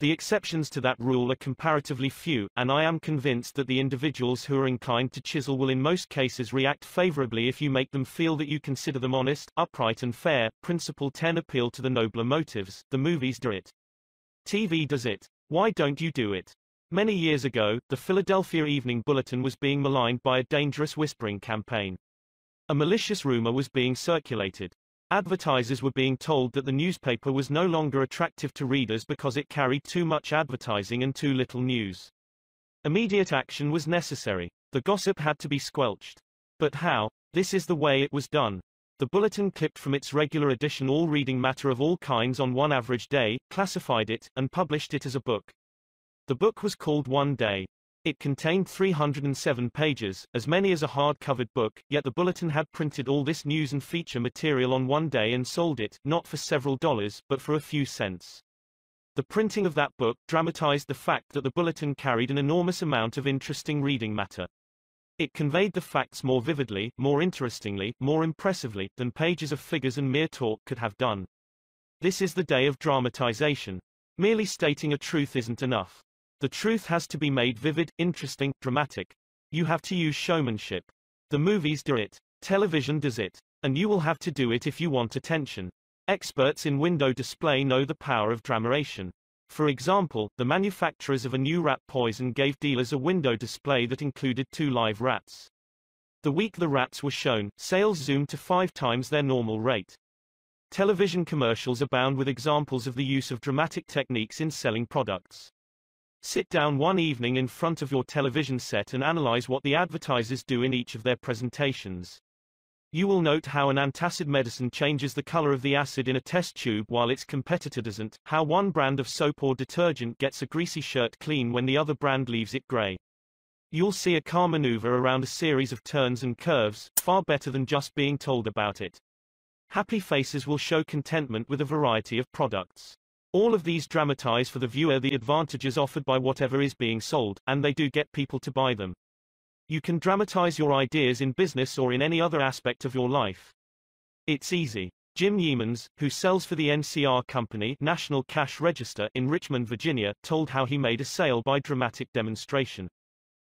The exceptions to that rule are comparatively few, and I am convinced that the individuals who are inclined to chisel will in most cases react favorably if you make them feel that you consider them honest, upright and fair. Principle 10 Appeal to the nobler motives. The movies do it. TV does it. Why don't you do it? Many years ago, the Philadelphia Evening Bulletin was being maligned by a dangerous whispering campaign. A malicious rumor was being circulated. Advertisers were being told that the newspaper was no longer attractive to readers because it carried too much advertising and too little news. Immediate action was necessary. The gossip had to be squelched. But how? This is the way it was done. The bulletin clipped from its regular edition all reading matter of all kinds on one average day, classified it, and published it as a book. The book was called One Day. It contained 307 pages, as many as a hard-covered book, yet the bulletin had printed all this news and feature material on one day and sold it, not for several dollars, but for a few cents. The printing of that book dramatized the fact that the bulletin carried an enormous amount of interesting reading matter. It conveyed the facts more vividly, more interestingly, more impressively, than pages of figures and mere talk could have done. This is the day of dramatization. Merely stating a truth isn't enough. The truth has to be made vivid, interesting, dramatic. You have to use showmanship. The movies do it. Television does it. And you will have to do it if you want attention. Experts in window display know the power of dramatization. For example, the manufacturers of a new rat poison gave dealers a window display that included two live rats. The week the rats were shown, sales zoomed to five times their normal rate. Television commercials abound with examples of the use of dramatic techniques in selling products. Sit down one evening in front of your television set and analyze what the advertisers do in each of their presentations. You will note how an antacid medicine changes the color of the acid in a test tube while its competitor doesn't, how one brand of soap or detergent gets a greasy shirt clean when the other brand leaves it gray. You'll see a car maneuver around a series of turns and curves, far better than just being told about it. Happy faces will show contentment with a variety of products. All of these dramatize for the viewer the advantages offered by whatever is being sold, and they do get people to buy them. You can dramatize your ideas in business or in any other aspect of your life. It's easy. Jim Yeamans, who sells for the NCR Company National Cash Register in Richmond, Virginia, told how he made a sale by dramatic demonstration.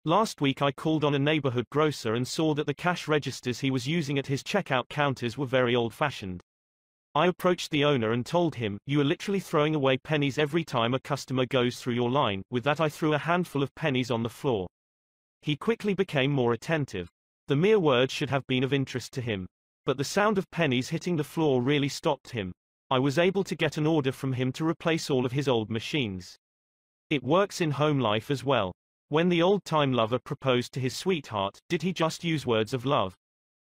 Last week I called on a neighborhood grocer and saw that the cash registers he was using at his checkout counters were very old-fashioned. I approached the owner and told him, you are literally throwing away pennies every time a customer goes through your line. With that I threw a handful of pennies on the floor. He quickly became more attentive. The mere words should have been of interest to him. But the sound of pennies hitting the floor really stopped him. I was able to get an order from him to replace all of his old machines. It works in home life as well. When the old-time lover proposed to his sweetheart, did he just use words of love?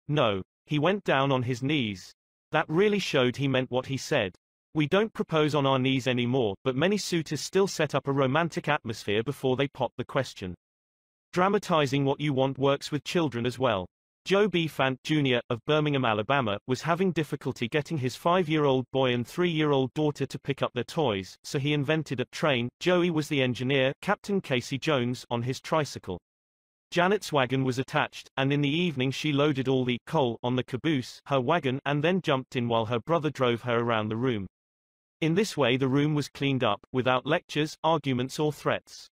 No. He went down on his knees. That really showed he meant what he said. We don't propose on our knees anymore, but many suitors still set up a romantic atmosphere before they pop the question. Dramatizing what you want works with children as well. Joe B. Fant Jr. of Birmingham, Alabama, was having difficulty getting his five-year-old boy and three-year-old daughter to pick up their toys, so he invented a train. Joey was the engineer, Captain Casey Jones, on his tricycle. Janet's wagon was attached, and in the evening she loaded all the coal on the caboose, her wagon, and then jumped in while her brother drove her around the room. In this way the room was cleaned up, without lectures, arguments or threats.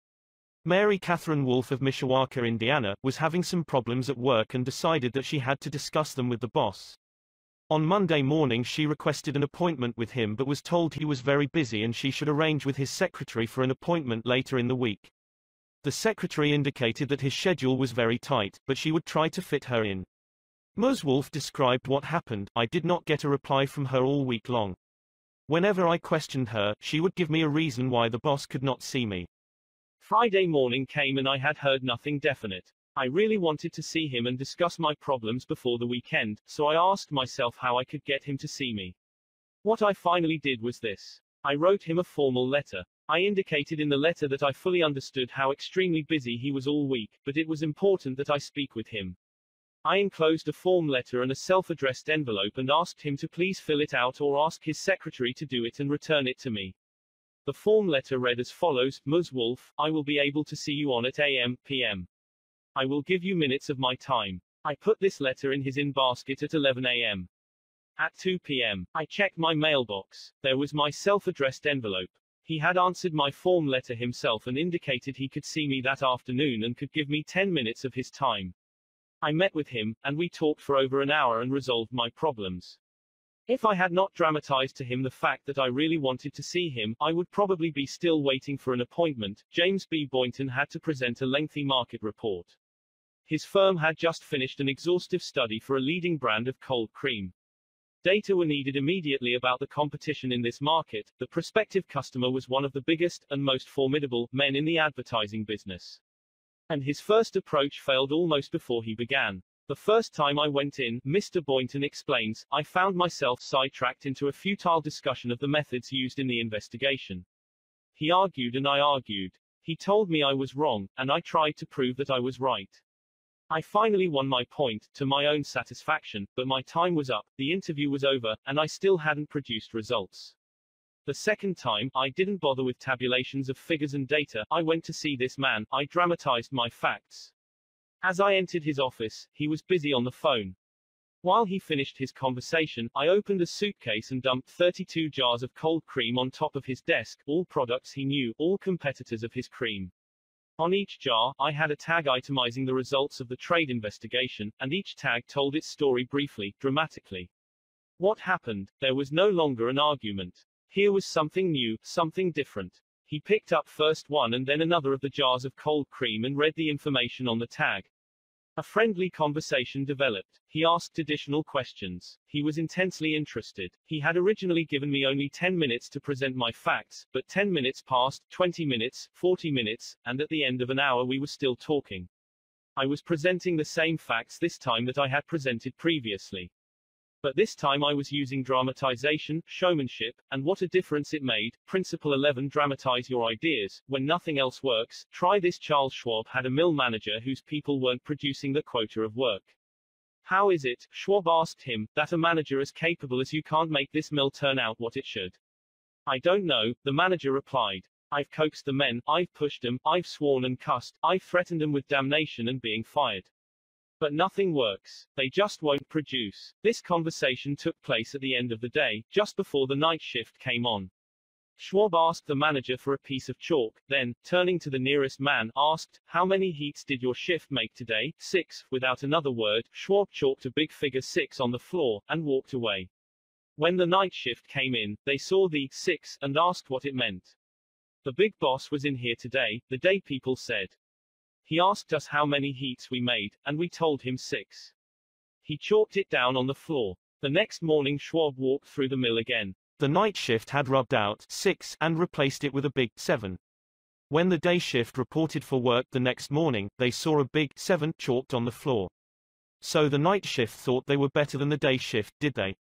Mary Catherine Wolf of Mishawaka, Indiana, was having some problems at work and decided that she had to discuss them with the boss. On Monday morning she requested an appointment with him but was told he was very busy and she should arrange with his secretary for an appointment later in the week. The secretary indicated that his schedule was very tight, but she would try to fit her in. Ms. Wolf described what happened, I did not get a reply from her all week long. Whenever I questioned her, she would give me a reason why the boss could not see me. Friday morning came and I had heard nothing definite. I really wanted to see him and discuss my problems before the weekend, so I asked myself how I could get him to see me. What I finally did was this. I wrote him a formal letter. I indicated in the letter that I fully understood how extremely busy he was all week, but it was important that I speak with him. I enclosed a form letter and a self-addressed envelope and asked him to please fill it out or ask his secretary to do it and return it to me. The form letter read as follows, Ms. Wolf, I will be able to see you on at AM, PM. I will give you minutes of my time. I put this letter in his in basket at 11 a.m. At 2 p.m., I checked my mailbox. There was my self-addressed envelope. He had answered my form letter himself and indicated he could see me that afternoon and could give me 10 minutes of his time. I met with him, and we talked for over an hour and resolved my problems. If I had not dramatized to him the fact that I really wanted to see him, I would probably be still waiting for an appointment. James B. Boynton had to present a lengthy market report. His firm had just finished an exhaustive study for a leading brand of cold cream. Data were needed immediately about the competition in this market. The prospective customer was one of the biggest and most formidable men in the advertising business. And his first approach failed almost before he began. The first time I went in, Mr. Boynton explains, I found myself sidetracked into a futile discussion of the methods used in the investigation. He argued and I argued. He told me I was wrong, and I tried to prove that I was right. I finally won my point, to my own satisfaction, but my time was up, the interview was over, and I still hadn't produced results. The second time, I didn't bother with tabulations of figures and data, I went to see this man, I dramatized my facts. As I entered his office, he was busy on the phone. While he finished his conversation, I opened a suitcase and dumped 32 jars of cold cream on top of his desk, all products he knew, all competitors of his cream. On each jar, I had a tag itemizing the results of the trade investigation, and each tag told its story briefly, dramatically. What happened? There was no longer an argument. Here was something new, something different. He picked up first one and then another of the jars of cold cream and read the information on the tag. A friendly conversation developed. He asked additional questions. He was intensely interested. He had originally given me only 10 minutes to present my facts, but 10 minutes passed, 20 minutes, 40 minutes, and at the end of an hour we were still talking. I was presenting the same facts this time that I had presented previously. But this time I was using dramatization, showmanship, and what a difference it made. Principle 11 Dramatize your ideas. When nothing else works, try this. Charles Schwab had a mill manager whose people weren't producing the quota of work. How is it, Schwab asked him, that a manager as capable as you can't make this mill turn out what it should? I don't know, the manager replied. I've coaxed the men, I've pushed them, I've sworn and cussed, I've threatened them with damnation and being fired. But nothing works. They just won't produce. This conversation took place at the end of the day, just before the night shift came on. Schwab asked the manager for a piece of chalk, then, turning to the nearest man, asked, How many heats did your shift make today? Six. Without another word, Schwab chalked a big figure six on the floor, and walked away. When the night shift came in, they saw the six, and asked what it meant. The big boss was in here today, the day people said. He asked us how many heats we made, and we told him six. He chalked it down on the floor. The next morning Schwab walked through the mill again. The night shift had rubbed out six and replaced it with a big seven. When the day shift reported for work the next morning, they saw a big 7 chalked on the floor. So the night shift thought they were better than the day shift, did they?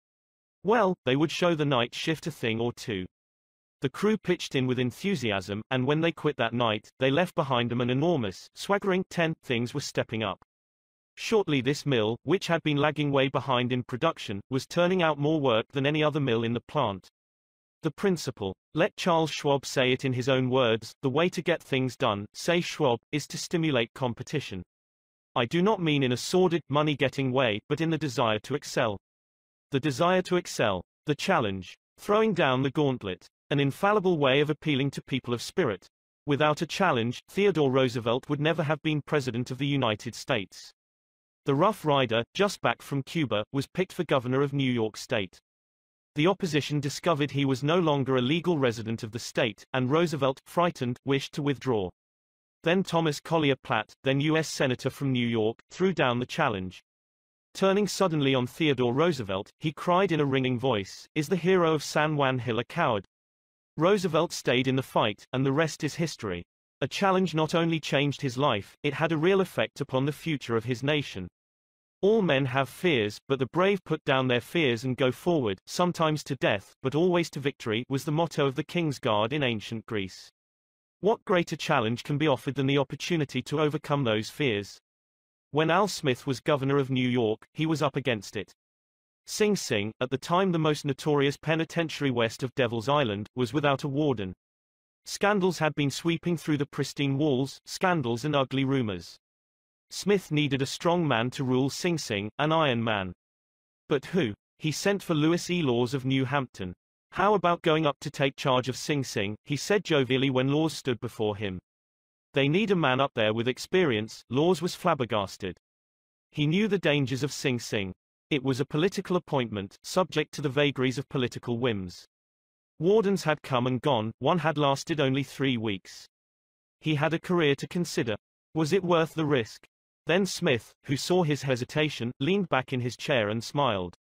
Well, they would show the night shift a thing or two. The crew pitched in with enthusiasm, and when they quit that night, they left behind them an enormous, swaggering 10 things were stepping up. Shortly this mill, which had been lagging way behind in production, was turning out more work than any other mill in the plant. The principle. Let Charles Schwab say it in his own words, the way to get things done, say Schwab, is to stimulate competition. I do not mean in a sordid, money-getting way, but in the desire to excel. The desire to excel. The challenge. Throwing down the gauntlet. An infallible way of appealing to people of spirit. Without a challenge, Theodore Roosevelt would never have been President of the United States. The Rough Rider, just back from Cuba, was picked for governor of New York State. The opposition discovered he was no longer a legal resident of the state, and Roosevelt, frightened, wished to withdraw. Then Thomas Collier Platt, then U.S. Senator from New York, threw down the challenge. Turning suddenly on Theodore Roosevelt, he cried in a ringing voice, Is the hero of San Juan Hill a coward? Roosevelt stayed in the fight, and the rest is history. A challenge not only changed his life, it had a real effect upon the future of his nation. All men have fears, but the brave put down their fears and go forward, sometimes to death, but always to victory, was the motto of the King's Guard in ancient Greece. What greater challenge can be offered than the opportunity to overcome those fears? When Al Smith was governor of New York, he was up against it. Sing Sing, at the time the most notorious penitentiary west of Devil's Island, was without a warden. Scandals had been sweeping through the pristine walls, scandals and ugly rumors. Smith needed a strong man to rule Sing Sing, an iron man. But who? He sent for Lewis E. Lawes of New Hampton. How about going up to take charge of Sing Sing, he said jovially when Lawes stood before him. They need a man up there with experience, Lawes was flabbergasted. He knew the dangers of Sing Sing. It was a political appointment, subject to the vagaries of political whims. Wardens had come and gone, one had lasted only three weeks. He had a career to consider. Was it worth the risk? Then Smith, who saw his hesitation, leaned back in his chair and smiled.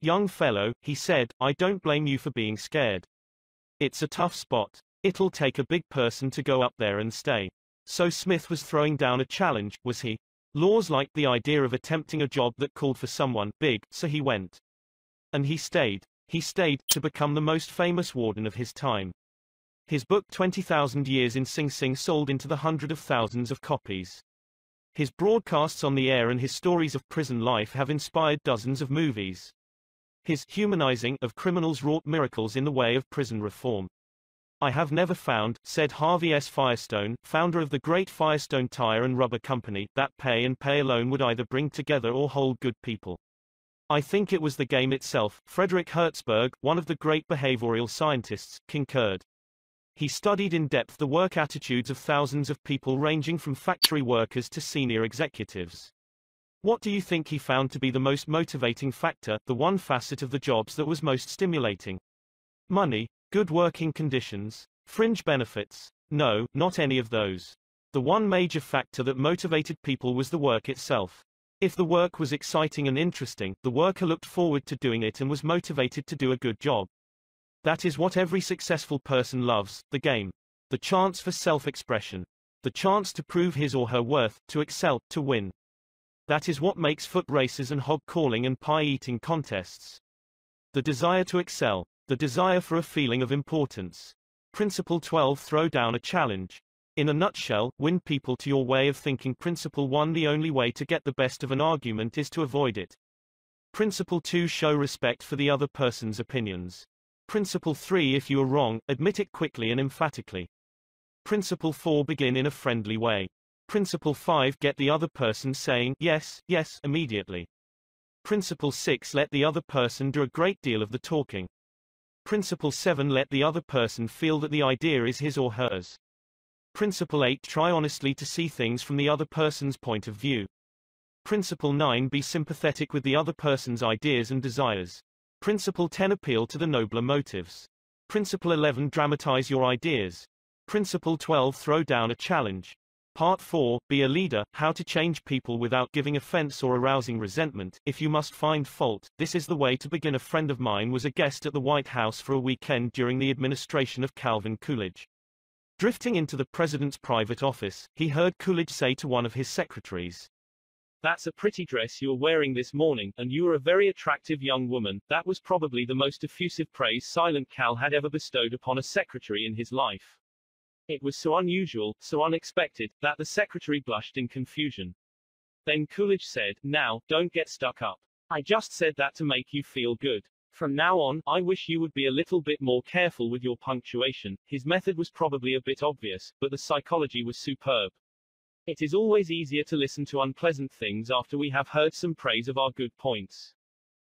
Young fellow, he said, I don't blame you for being scared. It's a tough spot. It'll take a big person to go up there and stay. So Smith was throwing down a challenge, was he? Lawes liked the idea of attempting a job that called for someone big, so he went. And he stayed. He stayed, to become the most famous warden of his time. His book 20,000 Years in Sing Sing sold into the hundred of thousands of copies. His broadcasts on the air and his stories of prison life have inspired dozens of movies. His humanizing of criminals wrought miracles in the way of prison reform. I have never found, said Harvey S. Firestone, founder of the great Firestone Tire and Rubber Company, that pay and pay alone would either bring together or hold good people. I think it was the game itself, Frederick Herzberg, one of the great behavioral scientists, concurred. He studied in depth the work attitudes of thousands of people ranging from factory workers to senior executives. What do you think he found to be the most motivating factor, the one facet of the jobs that was most stimulating? Money, good working conditions, fringe benefits? No, not any of those. The one major factor that motivated people was the work itself. If the work was exciting and interesting, the worker looked forward to doing it and was motivated to do a good job. That is what every successful person loves, the game. The chance for self-expression. The chance to prove his or her worth, to excel, to win. That is what makes foot races and hog calling and pie eating contests. The desire to excel. The desire for a feeling of importance. Principle 12 Throw down a challenge. In a nutshell, win people to your way of thinking. Principle 1 The only way to get the best of an argument is to avoid it. Principle 2 Show respect for the other person's opinions. Principle 3 If you are wrong, admit it quickly and emphatically. Principle 4 Begin in a friendly way. Principle 5 Get the other person saying, yes, yes, immediately. Principle 6 Let the other person do a great deal of the talking. Principle 7 Let the other person feel that the idea is his or hers. Principle 8 Try honestly to see things from the other person's point of view. Principle 9 Be sympathetic with the other person's ideas and desires. Principle 10 Appeal to the nobler motives. Principle 11 Dramatize your ideas. Principle 12 Throw down a challenge. Part 4, Be a leader, how to change people without giving offense or arousing resentment. If you must find fault, this is the way to begin. A friend of mine was a guest at the White House for a weekend during the administration of Calvin Coolidge. Drifting into the president's private office, he heard Coolidge say to one of his secretaries, That's a pretty dress you are wearing this morning, and you are a very attractive young woman. That was probably the most effusive praise Silent Cal had ever bestowed upon a secretary in his life. It was so unusual, so unexpected, that the secretary blushed in confusion. Then Coolidge said, Now, don't get stuck up. I just said that to make you feel good. From now on, I wish you would be a little bit more careful with your punctuation. His method was probably a bit obvious, but the psychology was superb. It is always easier to listen to unpleasant things after we have heard some praise of our good points.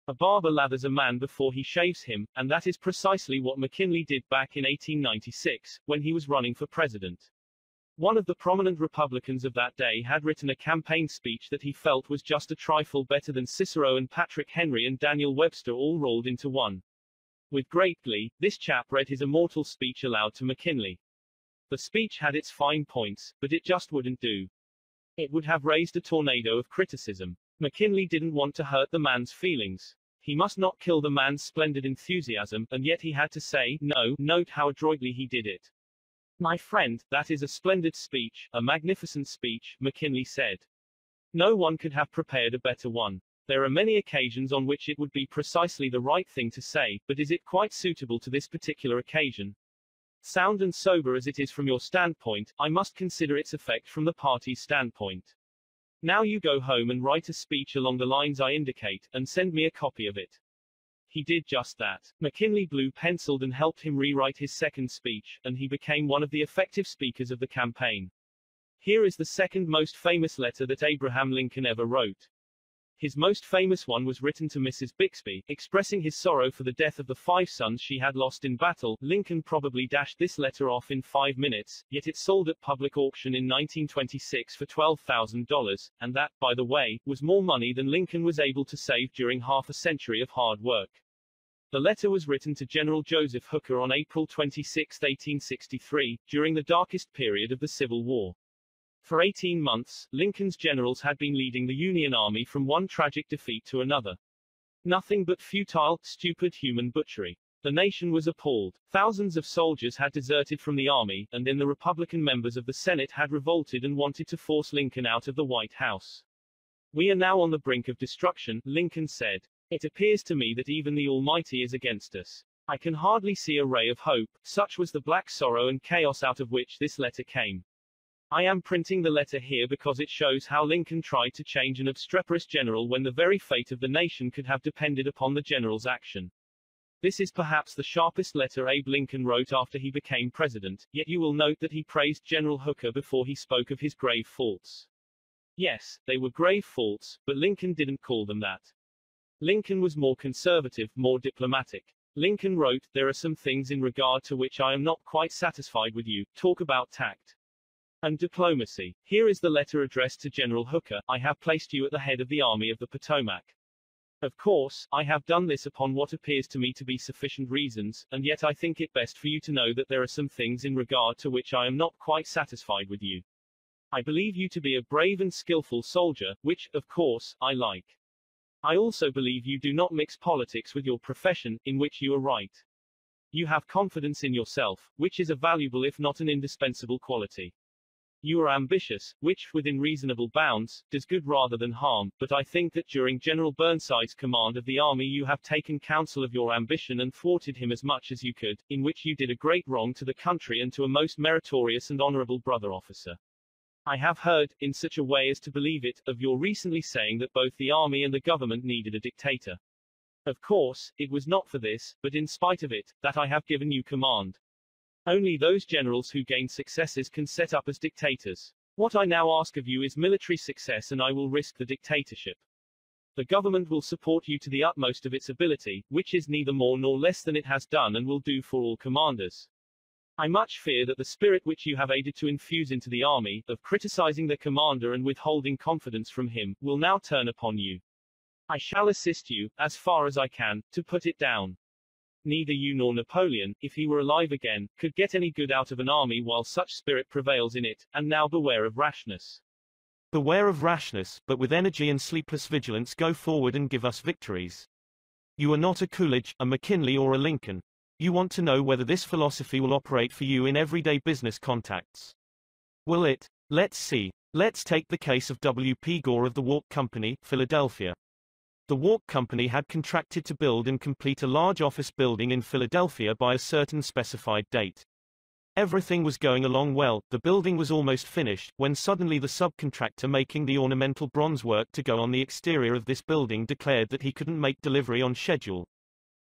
A barber lathers a man before he shaves him, and that is precisely what McKinley did back in 1896, when he was running for president. One of the prominent Republicans of that day had written a campaign speech that he felt was just a trifle better than Cicero and Patrick Henry and Daniel Webster all rolled into one. With great glee, this chap read his immortal speech aloud to McKinley. The speech had its fine points, but it just wouldn't do. It would have raised a tornado of criticism. McKinley didn't want to hurt the man's feelings. He must not kill the man's splendid enthusiasm, and yet he had to say, no, note how adroitly he did it. My friend, that is a splendid speech, a magnificent speech, McKinley said. No one could have prepared a better one. There are many occasions on which it would be precisely the right thing to say, but is it quite suitable to this particular occasion? Sound and sober as it is from your standpoint, I must consider its effect from the party's standpoint. Now you go home and write a speech along the lines I indicate, and send me a copy of it. He did just that. McKinley blue penciled and helped him rewrite his second speech, and he became one of the effective speakers of the campaign. Here is the second most famous letter that Abraham Lincoln ever wrote. His most famous one was written to Mrs. Bixby, expressing his sorrow for the death of the five sons she had lost in battle. Lincoln probably dashed this letter off in five minutes, yet it sold at public auction in 1926 for $12,000, and that, by the way, was more money than Lincoln was able to save during half a century of hard work. The letter was written to General Joseph Hooker on April 26, 1863, during the darkest period of the Civil War. For 18 months, Lincoln's generals had been leading the Union Army from one tragic defeat to another. Nothing but futile, stupid human butchery. The nation was appalled. Thousands of soldiers had deserted from the army, and then the Republican members of the Senate had revolted and wanted to force Lincoln out of the White House. We are now on the brink of destruction, Lincoln said. It appears to me that even the Almighty is against us. I can hardly see a ray of hope, such was the black sorrow and chaos out of which this letter came. I am printing the letter here because it shows how Lincoln tried to change an obstreperous general when the very fate of the nation could have depended upon the general's action. This is perhaps the sharpest letter Abe Lincoln wrote after he became president, yet you will note that he praised General Hooker before he spoke of his grave faults. Yes, they were grave faults, but Lincoln didn't call them that. Lincoln was more conservative, more diplomatic. Lincoln wrote, There are some things in regard to which I am not quite satisfied with you. Talk about tact and diplomacy. Here is the letter addressed to General Hooker. I have placed you at the head of the Army of the Potomac. Of course, I have done this upon what appears to me to be sufficient reasons, and yet I think it best for you to know that there are some things in regard to which I am not quite satisfied with you. I believe you to be a brave and skillful soldier, which, of course, I like. I also believe you do not mix politics with your profession, in which you are right. You have confidence in yourself, which is a valuable if not an indispensable quality. You are ambitious, which, within reasonable bounds, does good rather than harm, but I think that during General Burnside's command of the army you have taken counsel of your ambition and thwarted him as much as you could, in which you did a great wrong to the country and to a most meritorious and honorable brother officer. I have heard, in such a way as to believe it, of your recently saying that both the army and the government needed a dictator. Of course, it was not for this, but in spite of it, that I have given you command. Only those generals who gain successes can set up as dictators. What I now ask of you is military success and I will risk the dictatorship. The government will support you to the utmost of its ability, which is neither more nor less than it has done and will do for all commanders. I much fear that the spirit which you have aided to infuse into the army, of criticizing the commander and withholding confidence from him, will now turn upon you. I shall assist you, as far as I can, to put it down. Neither you nor Napoleon, if he were alive again, could get any good out of an army while such spirit prevails in it, and now beware of rashness. Beware of rashness, but with energy and sleepless vigilance go forward and give us victories. You are not a Coolidge, a McKinley or a Lincoln. You want to know whether this philosophy will operate for you in everyday business contacts. Will it? Let's see. Let's take the case of W.P. Gaw of the Wark Company, Philadelphia. The Wark Company had contracted to build and complete a large office building in Philadelphia by a certain specified date. Everything was going along well, the building was almost finished, when suddenly the subcontractor making the ornamental bronze work to go on the exterior of this building declared that he couldn't make delivery on schedule.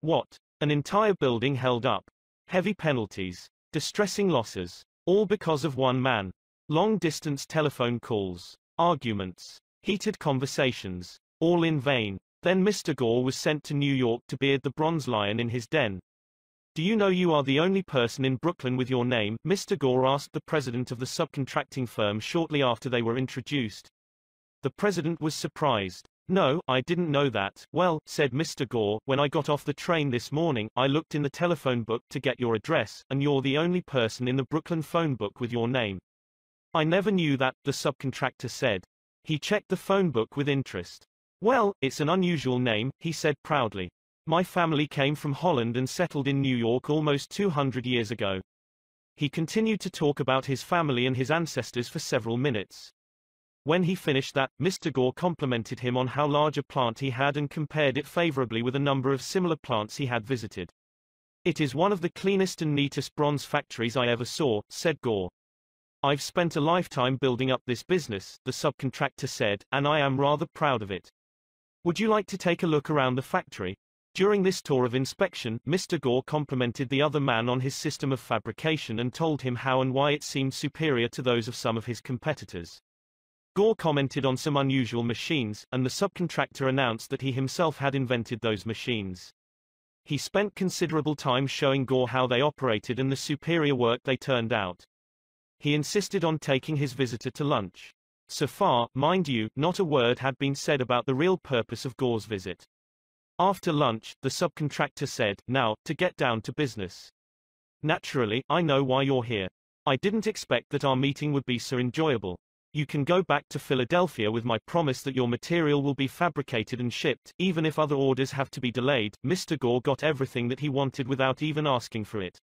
What? An entire building held up. Heavy penalties. Distressing losses. All because of one man. Long-distance telephone calls. Arguments. Heated conversations. All in vain. Then Mr. Gaw was sent to New York to beard the bronze lion in his den. Do you know you are the only person in Brooklyn with your name? Mr. Gaw asked the president of the subcontracting firm shortly after they were introduced. The president was surprised. No, I didn't know that. Well, said Mr. Gaw, when I got off the train this morning, I looked in the telephone book to get your address, and you're the only person in the Brooklyn phone book with your name. I never knew that, the subcontractor said. He checked the phone book with interest. Well, it's an unusual name, he said proudly. My family came from Holland and settled in New York almost 200 years ago. He continued to talk about his family and his ancestors for several minutes. When he finished that, Mr. Gaw complimented him on how large a plant he had and compared it favorably with a number of similar plants he had visited. It is one of the cleanest and neatest bronze factories I ever saw, said Gaw. I've spent a lifetime building up this business, the subcontractor said, and I am rather proud of it. Would you like to take a look around the factory? During this tour of inspection, Mr. Gaw complimented the other man on his system of fabrication and told him how and why it seemed superior to those of some of his competitors. Gaw commented on some unusual machines, and the subcontractor announced that he himself had invented those machines. He spent considerable time showing Gaw how they operated and the superior work they turned out. He insisted on taking his visitor to lunch. So far, mind you, not a word had been said about the real purpose of Gaw's visit. After lunch, the subcontractor said, now, to get down to business. Naturally, I know why you're here. I didn't expect that our meeting would be so enjoyable. You can go back to Philadelphia with my promise that your material will be fabricated and shipped, even if other orders have to be delayed. Mr. Gaw got everything that he wanted without even asking for it.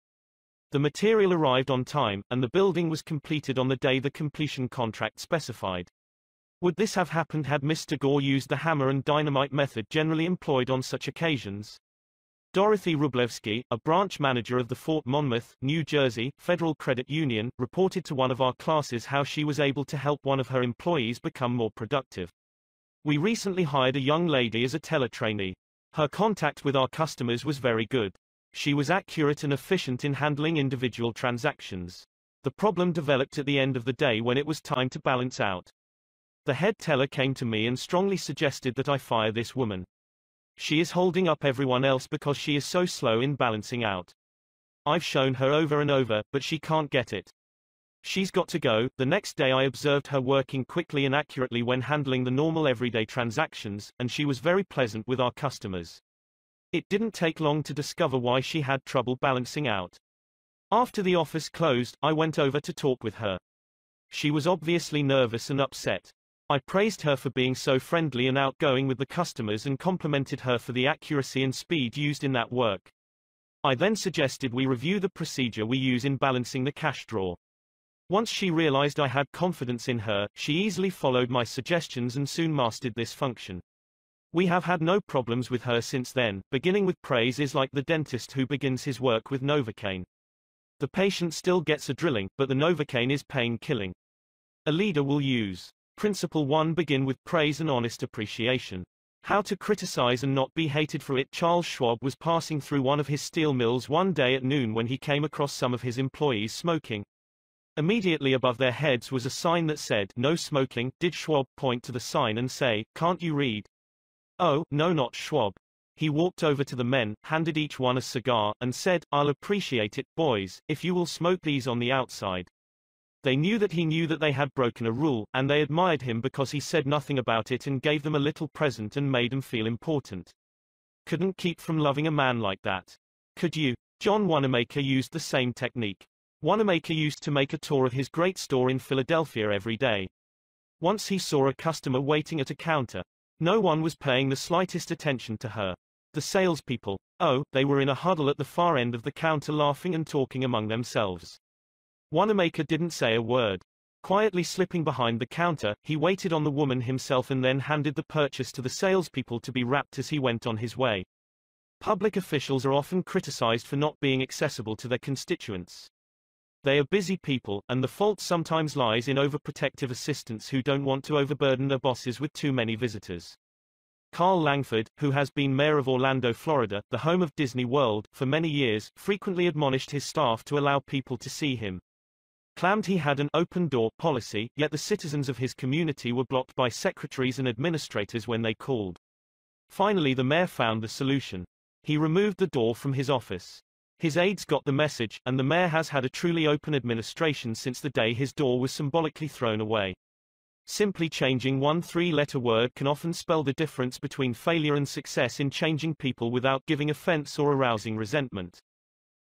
The material arrived on time, and the building was completed on the day the completion contract specified. Would this have happened had Mr. Gaw used the hammer and dynamite method generally employed on such occasions? Dorothy Wrublewski, a branch manager of the Fort Monmouth, New Jersey, Federal Credit Union, reported to one of our classes how she was able to help one of her employees become more productive. We recently hired a young lady as a teller trainee. Her contact with our customers was very good. She was accurate and efficient in handling individual transactions. The problem developed at the end of the day when it was time to balance out. The head teller came to me and strongly suggested that I fire this woman. She is holding up everyone else because she is so slow in balancing out. I've shown her over and over, but she can't get it. She's got to go. The next day I observed her working quickly and accurately when handling the normal everyday transactions, and she was very pleasant with our customers. It didn't take long to discover why she had trouble balancing out. After the office closed, I went over to talk with her. She was obviously nervous and upset. I praised her for being so friendly and outgoing with the customers and complimented her for the accuracy and speed used in that work. I then suggested we review the procedure we use in balancing the cash drawer. Once she realized I had confidence in her, she easily followed my suggestions and soon mastered this function. We have had no problems with her since then. Beginning with praise is like the dentist who begins his work with Novocaine. The patient still gets a drilling, but the Novocaine is pain killing. A leader will use Principle 1 Begin with praise and honest appreciation. How to criticize and not be hated for it Charles Schwab was passing through one of his steel mills one day at noon when he came across some of his employees smoking. Immediately above their heads was a sign that said, No smoking. Did Schwab point to the sign and say, Can't you read? Oh, no not Schwab. He walked over to the men, handed each one a cigar, and said, I'll appreciate it, boys, if you will smoke these on the outside. They knew that he knew that they had broken a rule, and they admired him because he said nothing about it and gave them a little present and made them feel important. Couldn't keep from loving a man like that. Could you? John Wanamaker used the same technique. Wanamaker used to make a tour of his great store in Philadelphia every day. Once he saw a customer waiting at a counter. No one was paying the slightest attention to her. The salespeople. Oh, they were in a huddle at the far end of the counter laughing and talking among themselves. Wanamaker didn't say a word. Quietly slipping behind the counter, he waited on the woman himself and then handed the purchase to the salespeople to be wrapped as he went on his way. Public officials are often criticized for not being accessible to their constituents. They are busy people, and the fault sometimes lies in overprotective assistants who don't want to overburden their bosses with too many visitors. Carl Langford, who has been mayor of Orlando, Florida, the home of Disney World, for many years, frequently admonished his staff to allow people to see him. Claimed he had an open door policy, yet the citizens of his community were blocked by secretaries and administrators when they called. Finally the mayor found the solution. He removed the door from his office. His aides got the message, and the mayor has had a truly open administration since the day his door was symbolically thrown away. Simply changing one three-letter word can often spell the difference between failure and success in changing people without giving offense or arousing resentment.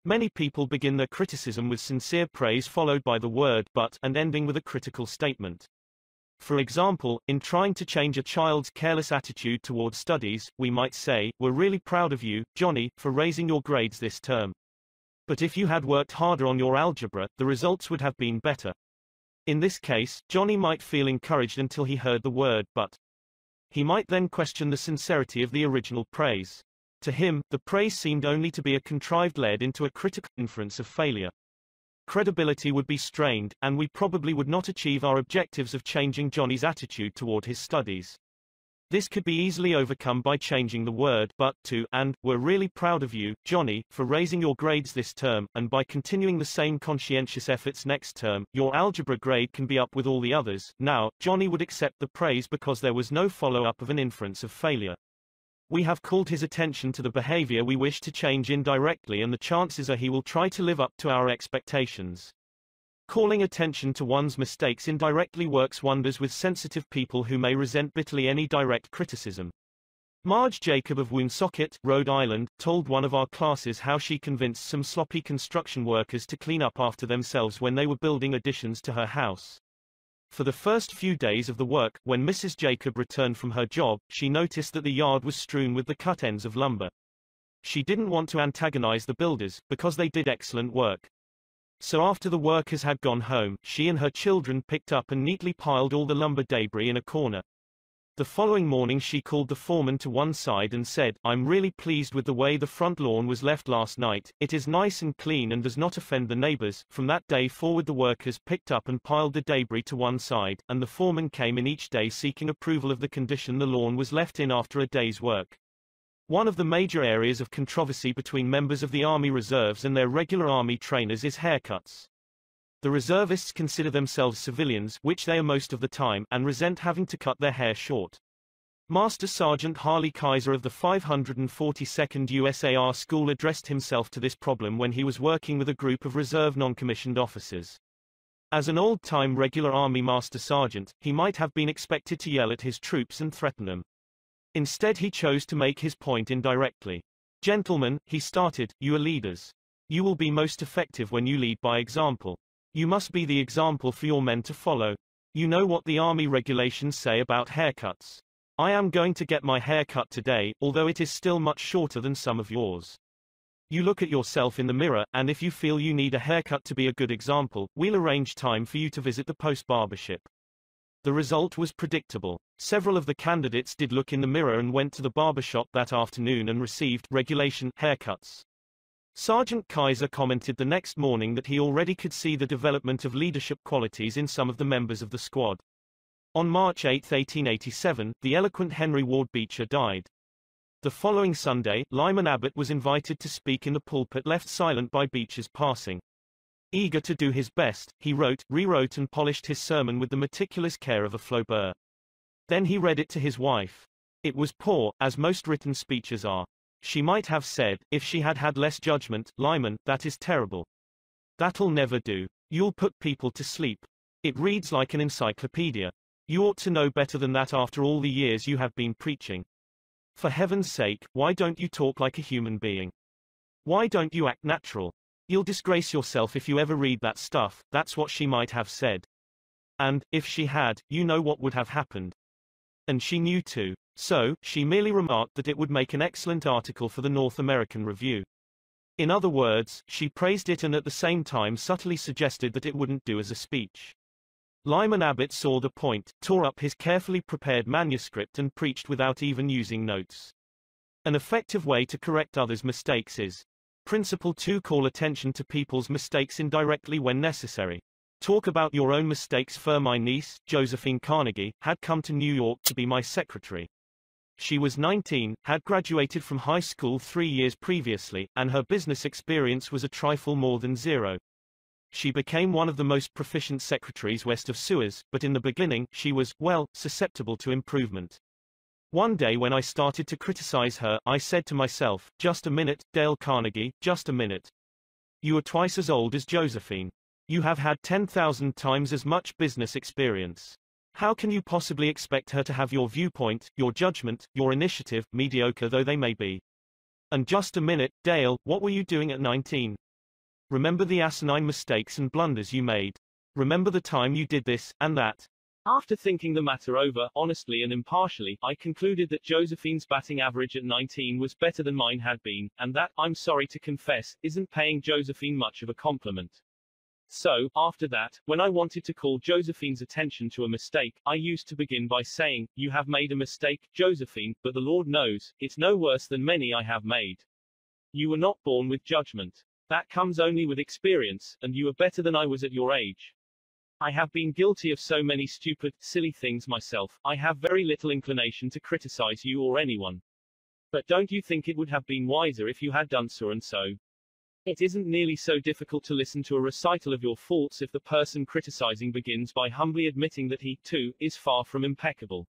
Many people begin their criticism with sincere praise followed by the word but and ending with a critical statement. For example, in trying to change a child's careless attitude toward studies, we might say, we're really proud of you, Johnny, for raising your grades this term. But if you had worked harder on your algebra, the results would have been better. In this case, Johnny might feel encouraged until he heard the word but. He might then question the sincerity of the original praise. To him, the praise seemed only to be a contrived lead into a critical inference of failure credibility would be strained, and we probably would not achieve our objectives of changing Johnny's attitude toward his studies. This could be easily overcome by changing the word but to and we're really proud of you, Johnny, for raising your grades this term, and by continuing the same conscientious efforts next term, your algebra grade can be up with all the others. Now, Johnny would accept the praise because there was no follow-up of an inference of failure. We have called his attention to the behavior we wish to change indirectly and the chances are he will try to live up to our expectations. Calling attention to one's mistakes indirectly works wonders with sensitive people who may resent bitterly any direct criticism. Marge Jacob of Woonsocket, Rhode Island, told one of our classes how she convinced some sloppy construction workers to clean up after themselves when they were building additions to her house. For the first few days of the work, when Mrs. Jacob returned from her job, she noticed that the yard was strewn with the cut ends of lumber. She didn't want to antagonize the builders, because they did excellent work. So after the workers had gone home, she and her children picked up and neatly piled all the lumber debris in a corner. The following morning she called the foreman to one side and said, I'm really pleased with the way the front lawn was left last night, it is nice and clean and does not offend the neighbors. From that day forward the workers picked up and piled the debris to one side, and the foreman came in each day seeking approval of the condition the lawn was left in after a day's work. One of the major areas of controversy between members of the Army Reserves and their regular Army trainers is haircuts. The reservists consider themselves civilians, which they are most of the time, and resent having to cut their hair short. Master Sergeant Harley Kaiser of the 542nd USAR School addressed himself to this problem when he was working with a group of reserve non-commissioned officers. As an old-time regular Army Master Sergeant, he might have been expected to yell at his troops and threaten them. Instead he chose to make his point indirectly. Gentlemen, he started, you are leaders. You will be most effective when you lead by example. You must be the example for your men to follow. You know what the army regulations say about haircuts. I am going to get my hair cut today, although it is still much shorter than some of yours. You look at yourself in the mirror, and if you feel you need a haircut to be a good example, we'll arrange time for you to visit the post barbership. The result was predictable. Several of the candidates did look in the mirror and went to the barbershop that afternoon and received regulation haircuts. Sergeant Kaiser commented the next morning that he already could see the development of leadership qualities in some of the members of the squad. On March 8, 1887, the eloquent Henry Ward Beecher died. The following Sunday, Lyman Abbott was invited to speak in the pulpit left silent by Beecher's passing. Eager to do his best, he wrote, rewrote and polished his sermon with the meticulous care of a Flaubert. Then he read it to his wife. It was poor, as most written speeches are. She might have said, if she had had less judgment, Lyman, that is terrible. That'll never do. You'll put people to sleep. It reads like an encyclopedia. You ought to know better than that after all the years you have been preaching. For heaven's sake, why don't you talk like a human being? Why don't you act natural? You'll disgrace yourself if you ever read that stuff, that's what she might have said. And, if she had, you know what would have happened. And she knew too. So, she merely remarked that it would make an excellent article for the North American Review. In other words, she praised it and at the same time subtly suggested that it wouldn't do as a speech. Lyman Abbott saw the point, tore up his carefully prepared manuscript and preached without even using notes. An effective way to correct others' mistakes is Principle 2 Call attention to people's mistakes indirectly when necessary. Talk about your own mistakes for my niece, Josephine Carnegie, had come to New York to be my secretary. She was 19, had graduated from high school three years previously, and her business experience was a trifle more than zero. She became one of the most proficient secretaries west of Suez, but in the beginning, she was, well, susceptible to improvement. One day when I started to criticize her, I said to myself, just a minute, Dale Carnegie, just a minute. You are twice as old as Josephine. You have had 10,000 times as much business experience. How can you possibly expect her to have your viewpoint, your judgment, your initiative, mediocre though they may be? And just a minute, Dale, what were you doing at 19? Remember the asinine mistakes and blunders you made. Remember the time you did this, and that. After thinking the matter over, honestly and impartially, I concluded that Josephine's batting average at 19 was better than mine had been, and that, I'm sorry to confess, isn't paying Josephine much of a compliment. So, after that, when I wanted to call Josephine's attention to a mistake, I used to begin by saying, You have made a mistake, Josephine, but the Lord knows, it's no worse than many I have made. You were not born with judgment. That comes only with experience, and you are better than I was at your age. I have been guilty of so many stupid, silly things myself, I have very little inclination to criticize you or anyone. But don't you think it would have been wiser if you had done so and so? It isn't nearly so difficult to listen to a recital of your faults if the person criticizing begins by humbly admitting that he, too, is far from impeccable.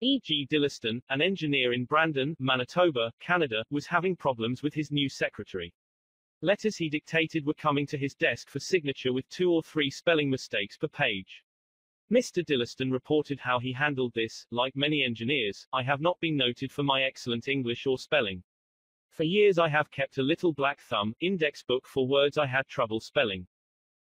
E. G. Dillistone, an engineer in Brandon, Manitoba, Canada, was having problems with his new secretary. Letters he dictated were coming to his desk for signature with two or three spelling mistakes per page. Mr. Dillistone reported how he handled this, like many engineers, I have not been noted for my excellent English or spelling. For years I have kept a little black thumb, index book for words I had trouble spelling.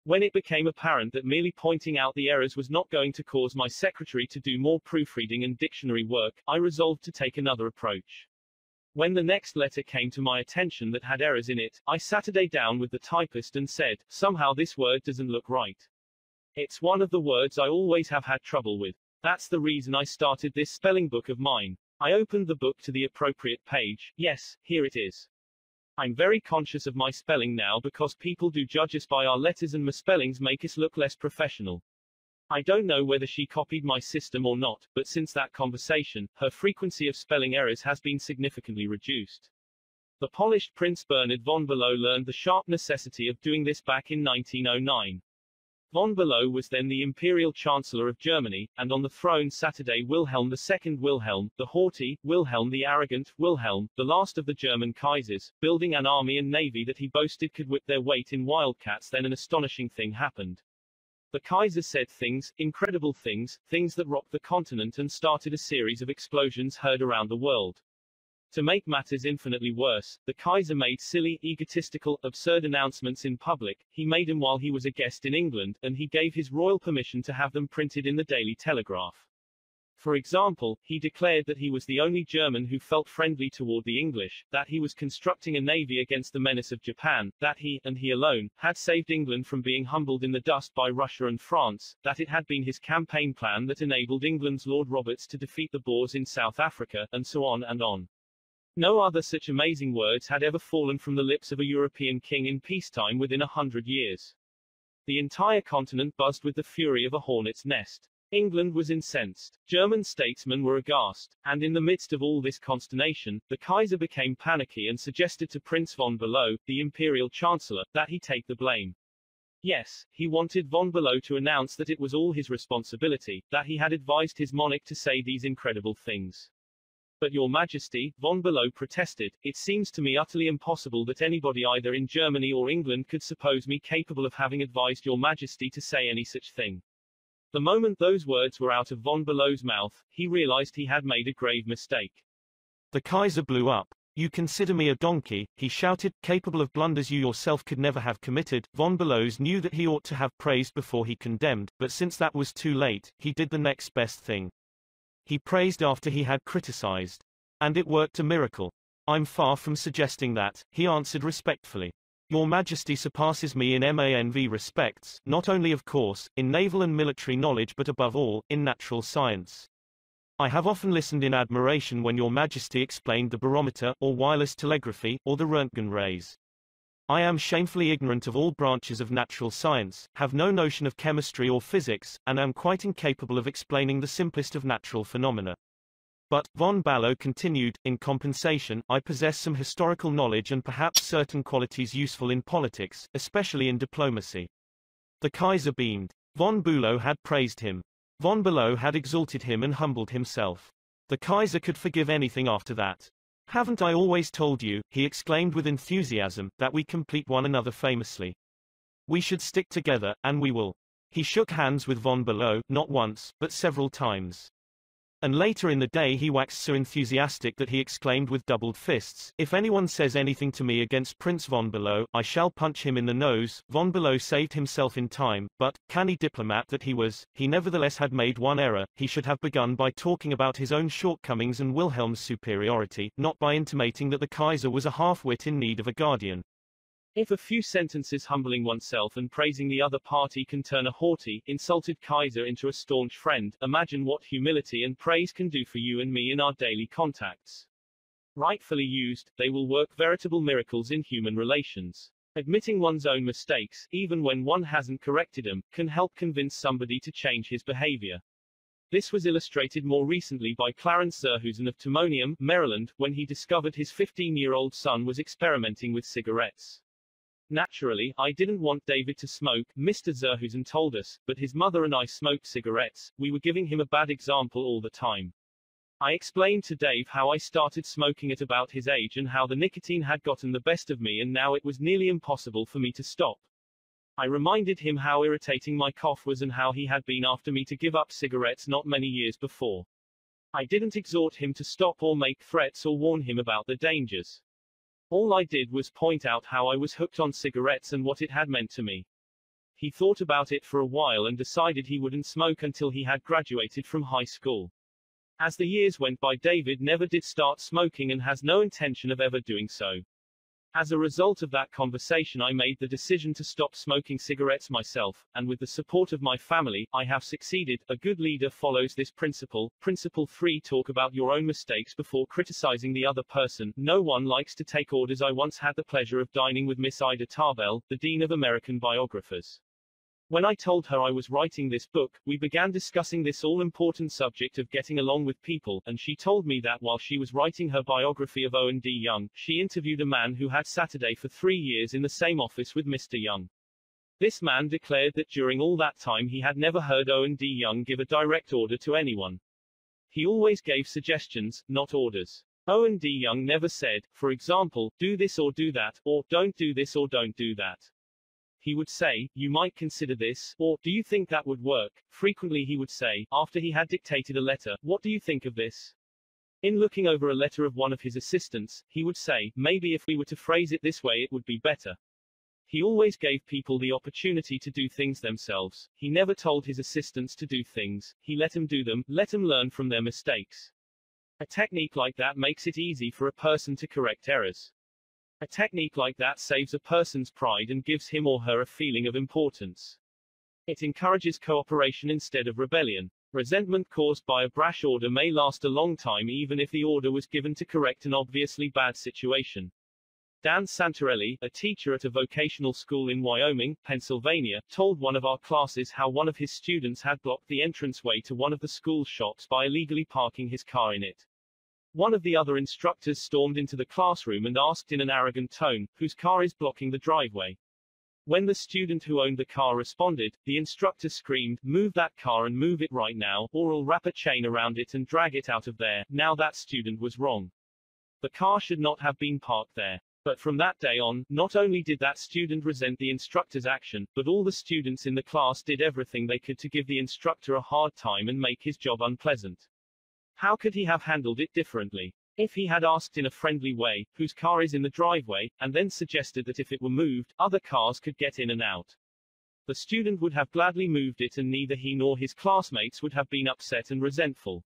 When it became apparent that merely pointing out the errors was not going to cause my secretary to do more proofreading and dictionary work, I resolved to take another approach. When the next letter came to my attention that had errors in it, I sat Saturday down with the typist and said, somehow this word doesn't look right. It's one of the words I always have had trouble with. That's the reason I started this spelling book of mine. I opened the book to the appropriate page. Yes, here it is. I'm very conscious of my spelling now because people do judge us by our letters and misspellings make us look less professional. I don't know whether she copied my system or not, but since that conversation, her frequency of spelling errors has been significantly reduced. The polished Prince Bernhard von Bülow learned the sharp necessity of doing this back in 1909. Von Bülow was then the imperial chancellor of Germany, and on the throne Saturday Wilhelm II Wilhelm, the haughty, Wilhelm the arrogant, Wilhelm, the last of the German Kaisers, building an army and navy that he boasted could whip their weight in wildcats then an astonishing thing happened. The Kaiser said things, incredible things, things that rocked the continent and started a series of explosions heard around the world. To make matters infinitely worse, the Kaiser made silly, egotistical, absurd announcements in public. He made them while he was a guest in England, and he gave his royal permission to have them printed in the Daily Telegraph. For example, he declared that he was the only German who felt friendly toward the English, that he was constructing a navy against the menace of Japan, that he, and he alone, had saved England from being humbled in the dust by Russia and France, that it had been his campaign plan that enabled England's Lord Roberts to defeat the Boers in South Africa, and so on and on. No other such amazing words had ever fallen from the lips of a European king in peacetime within a hundred years. The entire continent buzzed with the fury of a hornet's nest. England was incensed. German statesmen were aghast. And in the midst of all this consternation, the Kaiser became panicky and suggested to Prince von Bülow, the imperial chancellor, that he take the blame. Yes, he wanted von Bülow to announce that it was all his responsibility, that he had advised his monarch to say these incredible things. But your majesty, von Bülow protested, it seems to me utterly impossible that anybody either in Germany or England could suppose me capable of having advised your majesty to say any such thing. The moment those words were out of von Bülow's mouth, he realized he had made a grave mistake. The Kaiser blew up. You consider me a donkey, he shouted, capable of blunders you yourself could never have committed. Von Bülows knew that he ought to have praised before he condemned, but since that was too late, he did the next best thing. He praised after he had criticized. And it worked a miracle. I'm far from suggesting that, he answered respectfully. Your Majesty surpasses me in MANV respects, not only of course, in naval and military knowledge but above all, in natural science. I have often listened in admiration when Your Majesty explained the barometer, or wireless telegraphy, or the Röntgen rays. I am shamefully ignorant of all branches of natural science, have no notion of chemistry or physics, and am quite incapable of explaining the simplest of natural phenomena. But, von Bülow continued, in compensation, I possess some historical knowledge and perhaps certain qualities useful in politics, especially in diplomacy. The Kaiser beamed. Von Bülow had praised him. Von Bülow had exalted him and humbled himself. The Kaiser could forgive anything after that. Haven't I always told you, he exclaimed with enthusiasm, that we complete one another famously. We should stick together, and we will. He shook hands with von Bülow, not once, but several times. And later in the day he waxed so enthusiastic that he exclaimed with doubled fists, If anyone says anything to me against Prince von Bülow, I shall punch him in the nose. Von Bülow saved himself in time, but, canny diplomat that he was, he nevertheless had made one error, he should have begun by talking about his own shortcomings and Wilhelm's superiority, not by intimating that the Kaiser was a half-wit in need of a guardian. If a few sentences humbling oneself and praising the other party can turn a haughty, insulted Kaiser into a staunch friend, imagine what humility and praise can do for you and me in our daily contacts. Rightfully used, they will work veritable miracles in human relations. Admitting one's own mistakes, even when one hasn't corrected them, can help convince somebody to change his behavior. This was illustrated more recently by Clarence Zerhusen of Timonium, Maryland, when he discovered his 15-year-old son was experimenting with cigarettes. Naturally, I didn't want David to smoke, Mr. Zerhusen told us, but his mother and I smoked cigarettes, we were giving him a bad example all the time. I explained to Dave how I started smoking at about his age and how the nicotine had gotten the best of me and now it was nearly impossible for me to stop. I reminded him how irritating my cough was and how he had been after me to give up cigarettes not many years before. I didn't exhort him to stop or make threats or warn him about the dangers. All I did was point out how I was hooked on cigarettes and what it had meant to me. He thought about it for a while and decided he wouldn't smoke until he had graduated from high school. As the years went by David never did start smoking and has no intention of ever doing so. As a result of that conversation I made the decision to stop smoking cigarettes myself, and with the support of my family, I have succeeded. A good leader follows this principle. Principle 3 Talk about your own mistakes before criticizing the other person. No one likes to take orders. I once had the pleasure of dining with Miss Ida Tarbell, the Dean of American Biographers. When I told her I was writing this book, we began discussing this all-important subject of getting along with people, and she told me that while she was writing her biography of Owen D. Young, she interviewed a man who had Saturday for three years in the same office with Mr. Young. This man declared that during all that time he had never heard Owen D. Young give a direct order to anyone. He always gave suggestions, not orders. Owen D. Young never said, for example, do this or do that, or don't do this or don't do that. He would say, you might consider this, or, do you think that would work? Frequently he would say, after he had dictated a letter, what do you think of this? In looking over a letter of one of his assistants, he would say, maybe if we were to phrase it this way it would be better. He always gave people the opportunity to do things themselves. He never told his assistants to do things. He let them do them, let them learn from their mistakes. A technique like that makes it easy for a person to correct errors. A technique like that saves a person's pride and gives him or her a feeling of importance. It encourages cooperation instead of rebellion. Resentment caused by a brash order may last a long time even if the order was given to correct an obviously bad situation. Dan Santarelli, a teacher at a vocational school in Wyoming, Pennsylvania, told one of our classes how one of his students had blocked the entranceway to one of the school's shops by illegally parking his car in it. One of the other instructors stormed into the classroom and asked in an arrogant tone, whose car is blocking the driveway? When the student who owned the car responded, the instructor screamed, move that car and move it right now, or I'll wrap a chain around it and drag it out of there. Now that student was wrong. The car should not have been parked there. But from that day on, not only did that student resent the instructor's action, but all the students in the class did everything they could to give the instructor a hard time and make his job unpleasant. How could he have handled it differently? If he had asked in a friendly way, whose car is in the driveway, and then suggested that if it were moved, other cars could get in and out. The student would have gladly moved it and neither he nor his classmates would have been upset and resentful.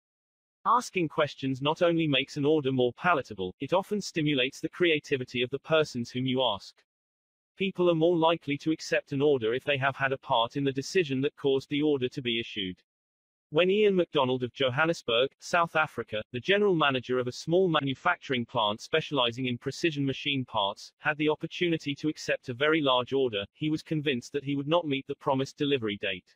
Asking questions not only makes an order more palatable, it often stimulates the creativity of the persons whom you ask. People are more likely to accept an order if they have had a part in the decision that caused the order to be issued. When Ian MacDonald of Johannesburg, South Africa, the general manager of a small manufacturing plant specializing in precision machine parts, had the opportunity to accept a very large order, he was convinced that he would not meet the promised delivery date.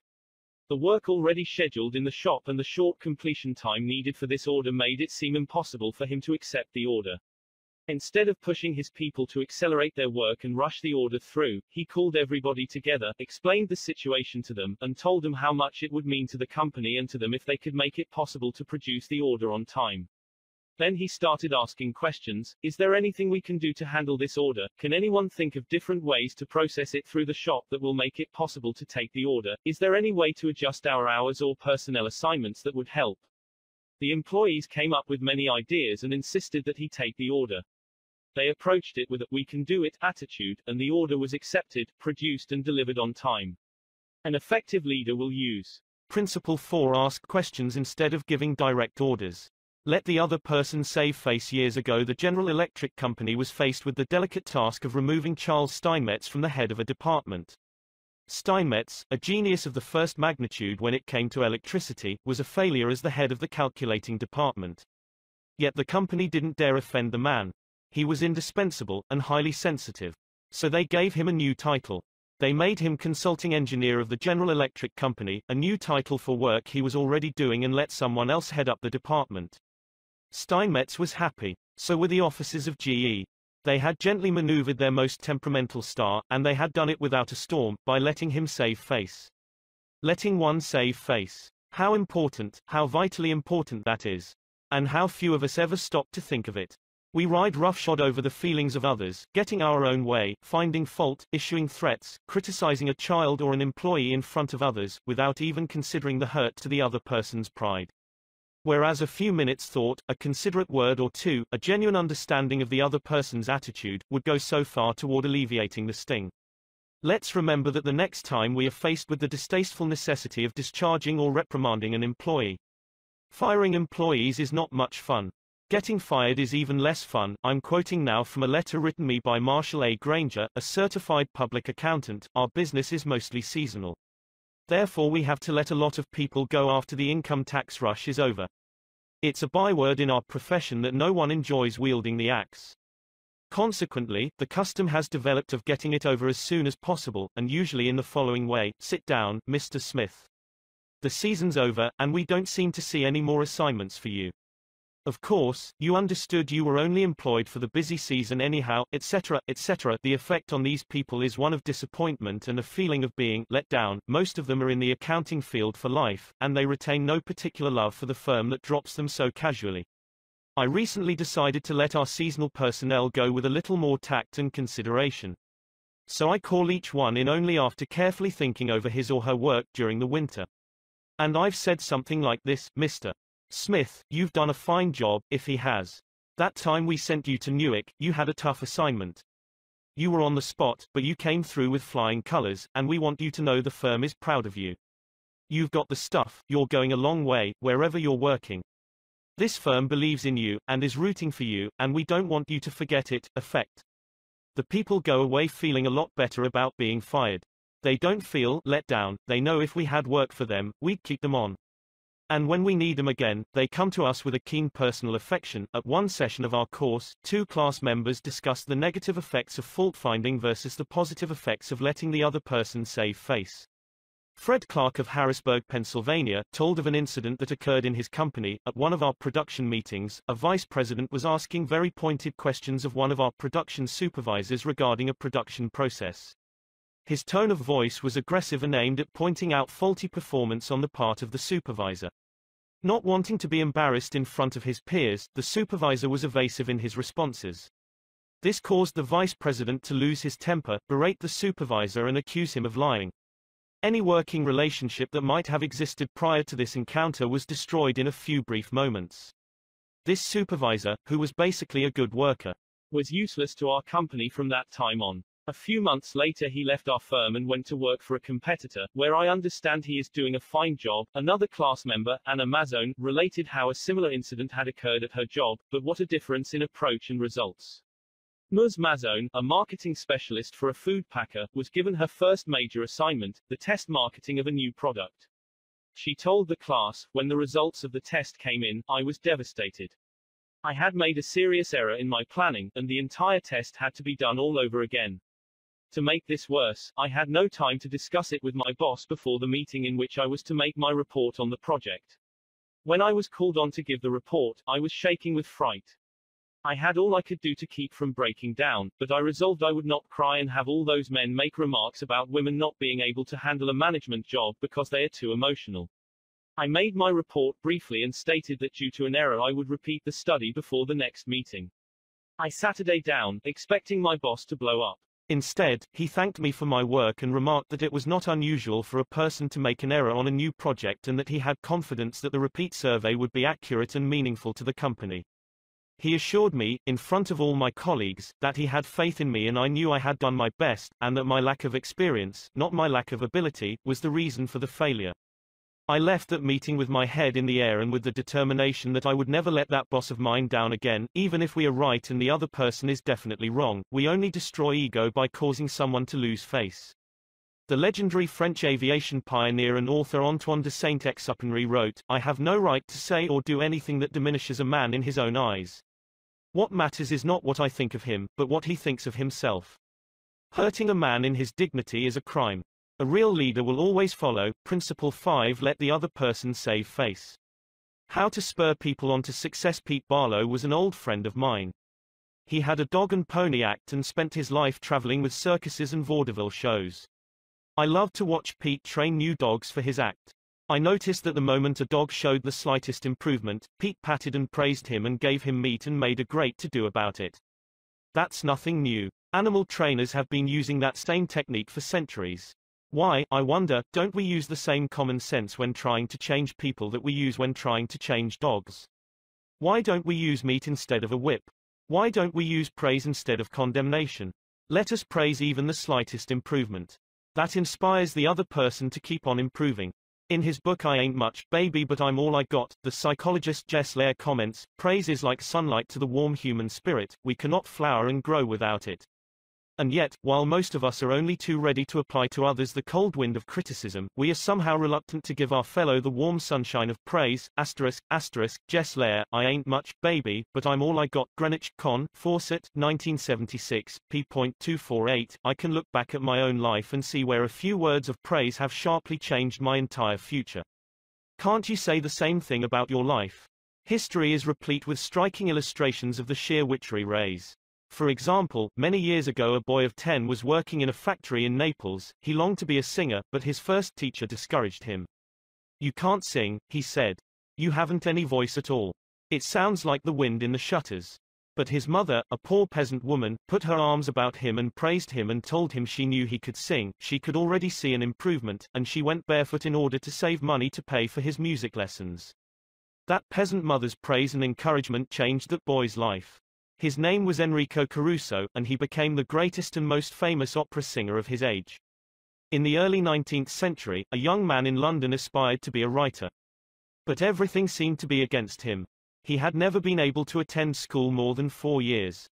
The work already scheduled in the shop and the short completion time needed for this order made it seem impossible for him to accept the order. Instead of pushing his people to accelerate their work and rush the order through, he called everybody together, explained the situation to them, and told them how much it would mean to the company and to them if they could make it possible to produce the order on time. Then he started asking questions. Is there anything we can do to handle this order? Can anyone think of different ways to process it through the shop that will make it possible to take the order? Is there any way to adjust our hours or personnel assignments that would help? The employees came up with many ideas and insisted that he take the order. They approached it with a we can do it attitude, and the order was accepted, produced and delivered on time. An effective leader will use Principle 4 Ask questions instead of giving direct orders. Let the other person save face years ago the General Electric Company was faced with the delicate task of removing Charles Steinmetz from the head of a department. Steinmetz, a genius of the first magnitude when it came to electricity, was a failure as the head of the calculating department. Yet the company didn't dare offend the man. He was indispensable, and highly sensitive. So they gave him a new title. They made him consulting engineer of the General Electric Company, a new title for work he was already doing and let someone else head up the department. Steinmetz was happy. So were the officers of GE. They had gently maneuvered their most temperamental star, and they had done it without a storm, by letting him save face. Letting one save face. How important, how vitally important that is. And how few of us ever stop to think of it. We ride roughshod over the feelings of others, getting our own way, finding fault, issuing threats, criticizing a child or an employee in front of others, without even considering the hurt to the other person's pride. Whereas a few minutes thought, a considerate word or two, a genuine understanding of the other person's attitude, would go so far toward alleviating the sting. Let's remember that the next time we are faced with the distasteful necessity of discharging or reprimanding an employee. Firing employees is not much fun. Getting fired is even less fun. I'm quoting now from a letter written me by Marshall A. Granger, a certified public accountant. Our business is mostly seasonal. Therefore we have to let a lot of people go after the income tax rush is over. It's a byword in our profession that no one enjoys wielding the axe. Consequently, the custom has developed of getting it over as soon as possible, and usually in the following way, sit down, Mr. Smith. The season's over, and we don't seem to see any more assignments for you. Of course, you understood you were only employed for the busy season anyhow, etc., etc. The effect on these people is one of disappointment and a feeling of being let down. Most of them are in the accounting field for life, and they retain no particular love for the firm that drops them so casually. I recently decided to let our seasonal personnel go with a little more tact and consideration. So I call each one in only after carefully thinking over his or her work during the winter. And I've said something like this, Mr. Smith, you've done a fine job, if he has. That time we sent you to Newark, you had a tough assignment. You were on the spot, but you came through with flying colors, and we want you to know the firm is proud of you. You've got the stuff, you're going a long way, wherever you're working. This firm believes in you, and is rooting for you, and we don't want you to forget it, effect. The people go away feeling a lot better about being fired. They don't feel let down, they know if we had work for them, we'd keep them on. And when we need them again, they come to us with a keen personal affection. At one session of our course, two class members discussed the negative effects of fault finding versus the positive effects of letting the other person save face. Fred Clark of Harrisburg, Pennsylvania, told of an incident that occurred in his company. At one of our production meetings, a vice president was asking very pointed questions of one of our production supervisors regarding a production process. His tone of voice was aggressive and aimed at pointing out faulty performance on the part of the supervisor. Not wanting to be embarrassed in front of his peers, the supervisor was evasive in his responses. This caused the vice president to lose his temper, berate the supervisor and accuse him of lying. Any working relationship that might have existed prior to this encounter was destroyed in a few brief moments. This supervisor, who was basically a good worker, was useless to our company from that time on. A few months later he left our firm and went to work for a competitor, where I understand he is doing a fine job. Another class member, Anna Mazzone, related how a similar incident had occurred at her job, but what a difference in approach and results. Ms. Mazzone, a marketing specialist for a food packer, was given her first major assignment, the test marketing of a new product. She told the class, when the results of the test came in, I was devastated. I had made a serious error in my planning, and the entire test had to be done all over again. To make this worse, I had no time to discuss it with my boss before the meeting in which I was to make my report on the project. When I was called on to give the report, I was shaking with fright. I had all I could do to keep from breaking down, but I resolved I would not cry and have all those men make remarks about women not being able to handle a management job because they are too emotional. I made my report briefly and stated that due to an error I would repeat the study before the next meeting. I Saturday down, expecting my boss to blow up. Instead, he thanked me for my work and remarked that it was not unusual for a person to make an error on a new project and that he had confidence that the repeat survey would be accurate and meaningful to the company. He assured me, in front of all my colleagues, that he had faith in me and I knew I had done my best, and that my lack of experience, not my lack of ability, was the reason for the failure. I left that meeting with my head in the air and with the determination that I would never let that boss of mine down again, even if we are right and the other person is definitely wrong. We only destroy ego by causing someone to lose face. The legendary French aviation pioneer and author Antoine de Saint-Exupéry wrote, I have no right to say or do anything that diminishes a man in his own eyes. What matters is not what I think of him, but what he thinks of himself. Hurting a man in his dignity is a crime. A real leader will always follow. Principle 5 Let the other person save face. How to spur people on to success Pete Barlow was an old friend of mine. He had a dog and pony act and spent his life traveling with circuses and vaudeville shows. I loved to watch Pete train new dogs for his act. I noticed that the moment a dog showed the slightest improvement, Pete patted and praised him and gave him meat and made a great to-do about it. That's nothing new. Animal trainers have been using that same technique for centuries. Why, I wonder, don't we use the same common sense when trying to change people that we use when trying to change dogs? Why don't we use meat instead of a whip? Why don't we use praise instead of condemnation? Let us praise even the slightest improvement. That inspires the other person to keep on improving. In his book I Ain't Much, Baby But I'm All I Got, the psychologist Jess Lair comments, praise is like sunlight to the warm human spirit, we cannot flower and grow without it. And yet, while most of us are only too ready to apply to others the cold wind of criticism, we are somehow reluctant to give our fellow the warm sunshine of praise. Asterisk, asterisk, Jess Lair, I ain't much, baby, but I'm all I got. Greenwich, Con, Fawcett, 1976, p.248. I can look back at my own life and see where a few words of praise have sharply changed my entire future. Can't you say the same thing about your life? History is replete with striking illustrations of the sheer witchery rays. For example, many years ago a boy of 10 was working in a factory in Naples, he longed to be a singer, but his first teacher discouraged him. You can't sing, he said. You haven't any voice at all. It sounds like the wind in the shutters. But his mother, a poor peasant woman, put her arms about him and praised him and told him she knew he could sing, she could already see an improvement, and she went barefoot in order to save money to pay for his music lessons. That peasant mother's praise and encouragement changed that boy's life. His name was Enrico Caruso, and he became the greatest and most famous opera singer of his age. In the early 19th century, a young man in London aspired to be a writer. But everything seemed to be against him. He had never been able to attend school more than four years.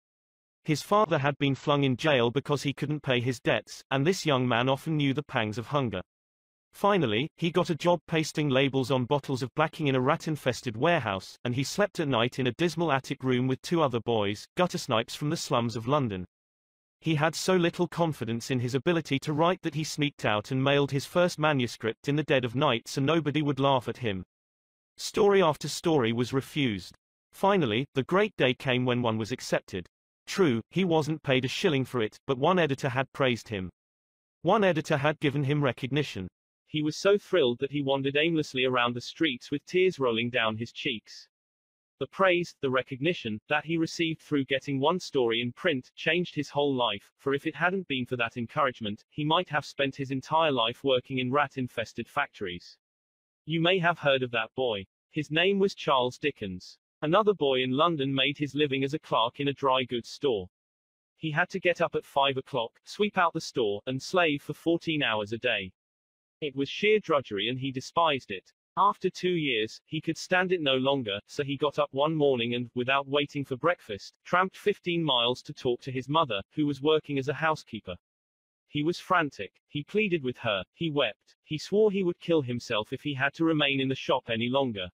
His father had been flung in jail because he couldn't pay his debts, and this young man often knew the pangs of hunger. Finally, he got a job pasting labels on bottles of blacking in a rat-infested warehouse, and he slept at night in a dismal attic room with two other boys, guttersnipes from the slums of London. He had so little confidence in his ability to write that he sneaked out and mailed his first manuscript in the dead of night so nobody would laugh at him. Story after story was refused. Finally, the great day came when one was accepted. True, he wasn't paid a shilling for it, but one editor had praised him. One editor had given him recognition. He was so thrilled that he wandered aimlessly around the streets with tears rolling down his cheeks. The praise, the recognition, that he received through getting one story in print, changed his whole life, for if it hadn't been for that encouragement, he might have spent his entire life working in rat-infested factories. You may have heard of that boy. His name was Charles Dickens. Another boy in London made his living as a clerk in a dry goods store. He had to get up at 5 o'clock, sweep out the store, and slave for 14 hours a day. It was sheer drudgery and he despised it. After two years, he could stand it no longer, so he got up one morning and, without waiting for breakfast, tramped 15 miles to talk to his mother, who was working as a housekeeper. He was frantic. He pleaded with her. He wept. He swore he would kill himself if he had to remain in the shop any longer.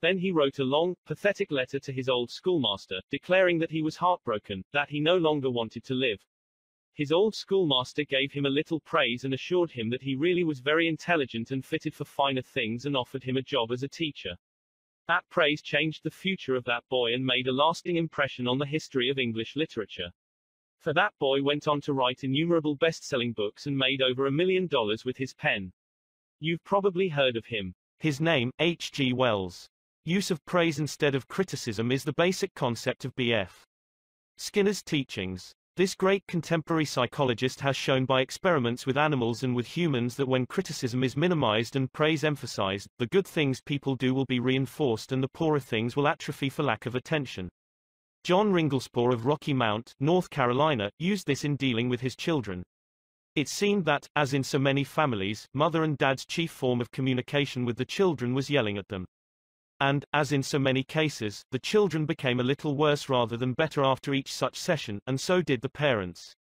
Then he wrote a long, pathetic letter to his old schoolmaster, declaring that he was heartbroken, that he no longer wanted to live. His old schoolmaster gave him a little praise and assured him that he really was very intelligent and fitted for finer things and offered him a job as a teacher. That praise changed the future of that boy and made a lasting impression on the history of English literature. For that boy went on to write innumerable best-selling books and made over a million dollars with his pen. You've probably heard of him. His name, H.G. Wells. Use of praise instead of criticism is the basic concept of B.F. Skinner's teachings. This great contemporary psychologist has shown by experiments with animals and with humans that when criticism is minimized and praise emphasized, the good things people do will be reinforced and the poorer things will atrophy for lack of attention. John Ringelspaugh of Rocky Mount, North Carolina, used this in dealing with his children. It seemed that, as in so many families, mother and dad's chief form of communication with the children was yelling at them. And, as in so many cases, the children became a little worse rather than better after each such session, and so did the parents.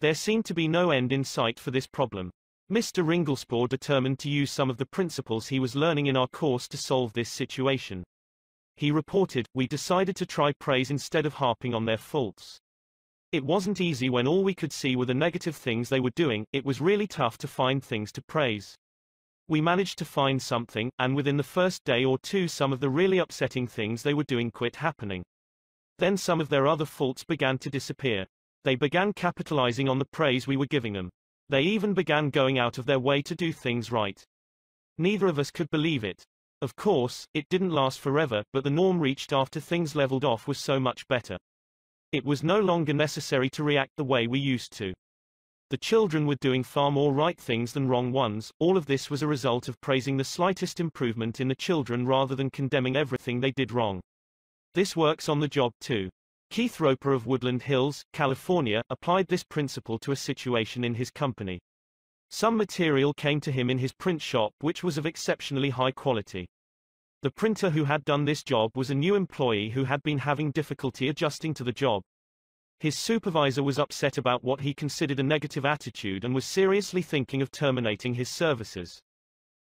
There seemed to be no end in sight for this problem. Mr. Ringelspaugh determined to use some of the principles he was learning in our course to solve this situation. He reported, we decided to try praise instead of harping on their faults. It wasn't easy when all we could see were the negative things they were doing, it was really tough to find things to praise. We managed to find something, and within the first day or two some of the really upsetting things they were doing quit happening. Then some of their other faults began to disappear. They began capitalizing on the praise we were giving them. They even began going out of their way to do things right. Neither of us could believe it. Of course, it didn't last forever, but the norm reached after things leveled off was so much better. It was no longer necessary to react the way we used to. The children were doing far more right things than wrong ones, all of this was a result of praising the slightest improvement in the children rather than condemning everything they did wrong. This works on the job too. Keith Roper of Woodland Hills, California, applied this principle to a situation in his company. Some material came to him in his print shop which was of exceptionally high quality. The printer who had done this job was a new employee who had been having difficulty adjusting to the job. His supervisor was upset about what he considered a negative attitude and was seriously thinking of terminating his services.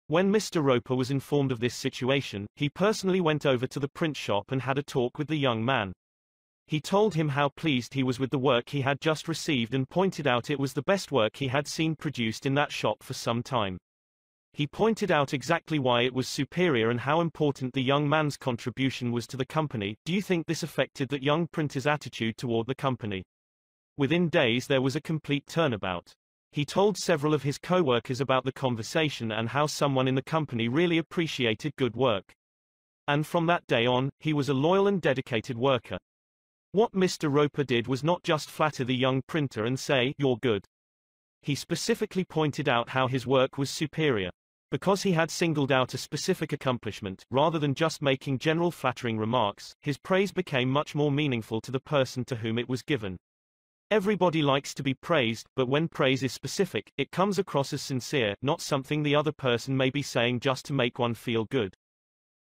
When Mr. Roper was informed of this situation, he personally went over to the print shop and had a talk with the young man. He told him how pleased he was with the work he had just received and pointed out it was the best work he had seen produced in that shop for some time. He pointed out exactly why it was superior and how important the young man's contribution was to the company. Do you think this affected that young printer's attitude toward the company? Within days there was a complete turnabout. He told several of his co-workers about the conversation and how someone in the company really appreciated good work. And from that day on, he was a loyal and dedicated worker. What Mr. Roper did was not just flatter the young printer and say, you're good. He specifically pointed out how his work was superior. Because he had singled out a specific accomplishment, rather than just making general flattering remarks, his praise became much more meaningful to the person to whom it was given. Everybody likes to be praised, but when praise is specific, it comes across as sincere, not something the other person may be saying just to make one feel good.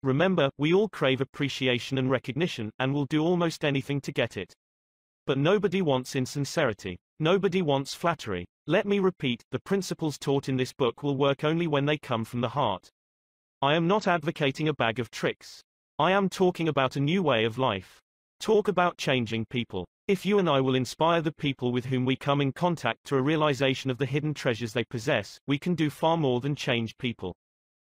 Remember, we all crave appreciation and recognition, and will do almost anything to get it. But nobody wants insincerity. Nobody wants flattery. Let me repeat, the principles taught in this book will work only when they come from the heart. I am not advocating a bag of tricks. I am talking about a new way of life. Talk about changing people. If you and I will inspire the people with whom we come in contact to a realization of the hidden treasures they possess, we can do far more than change people.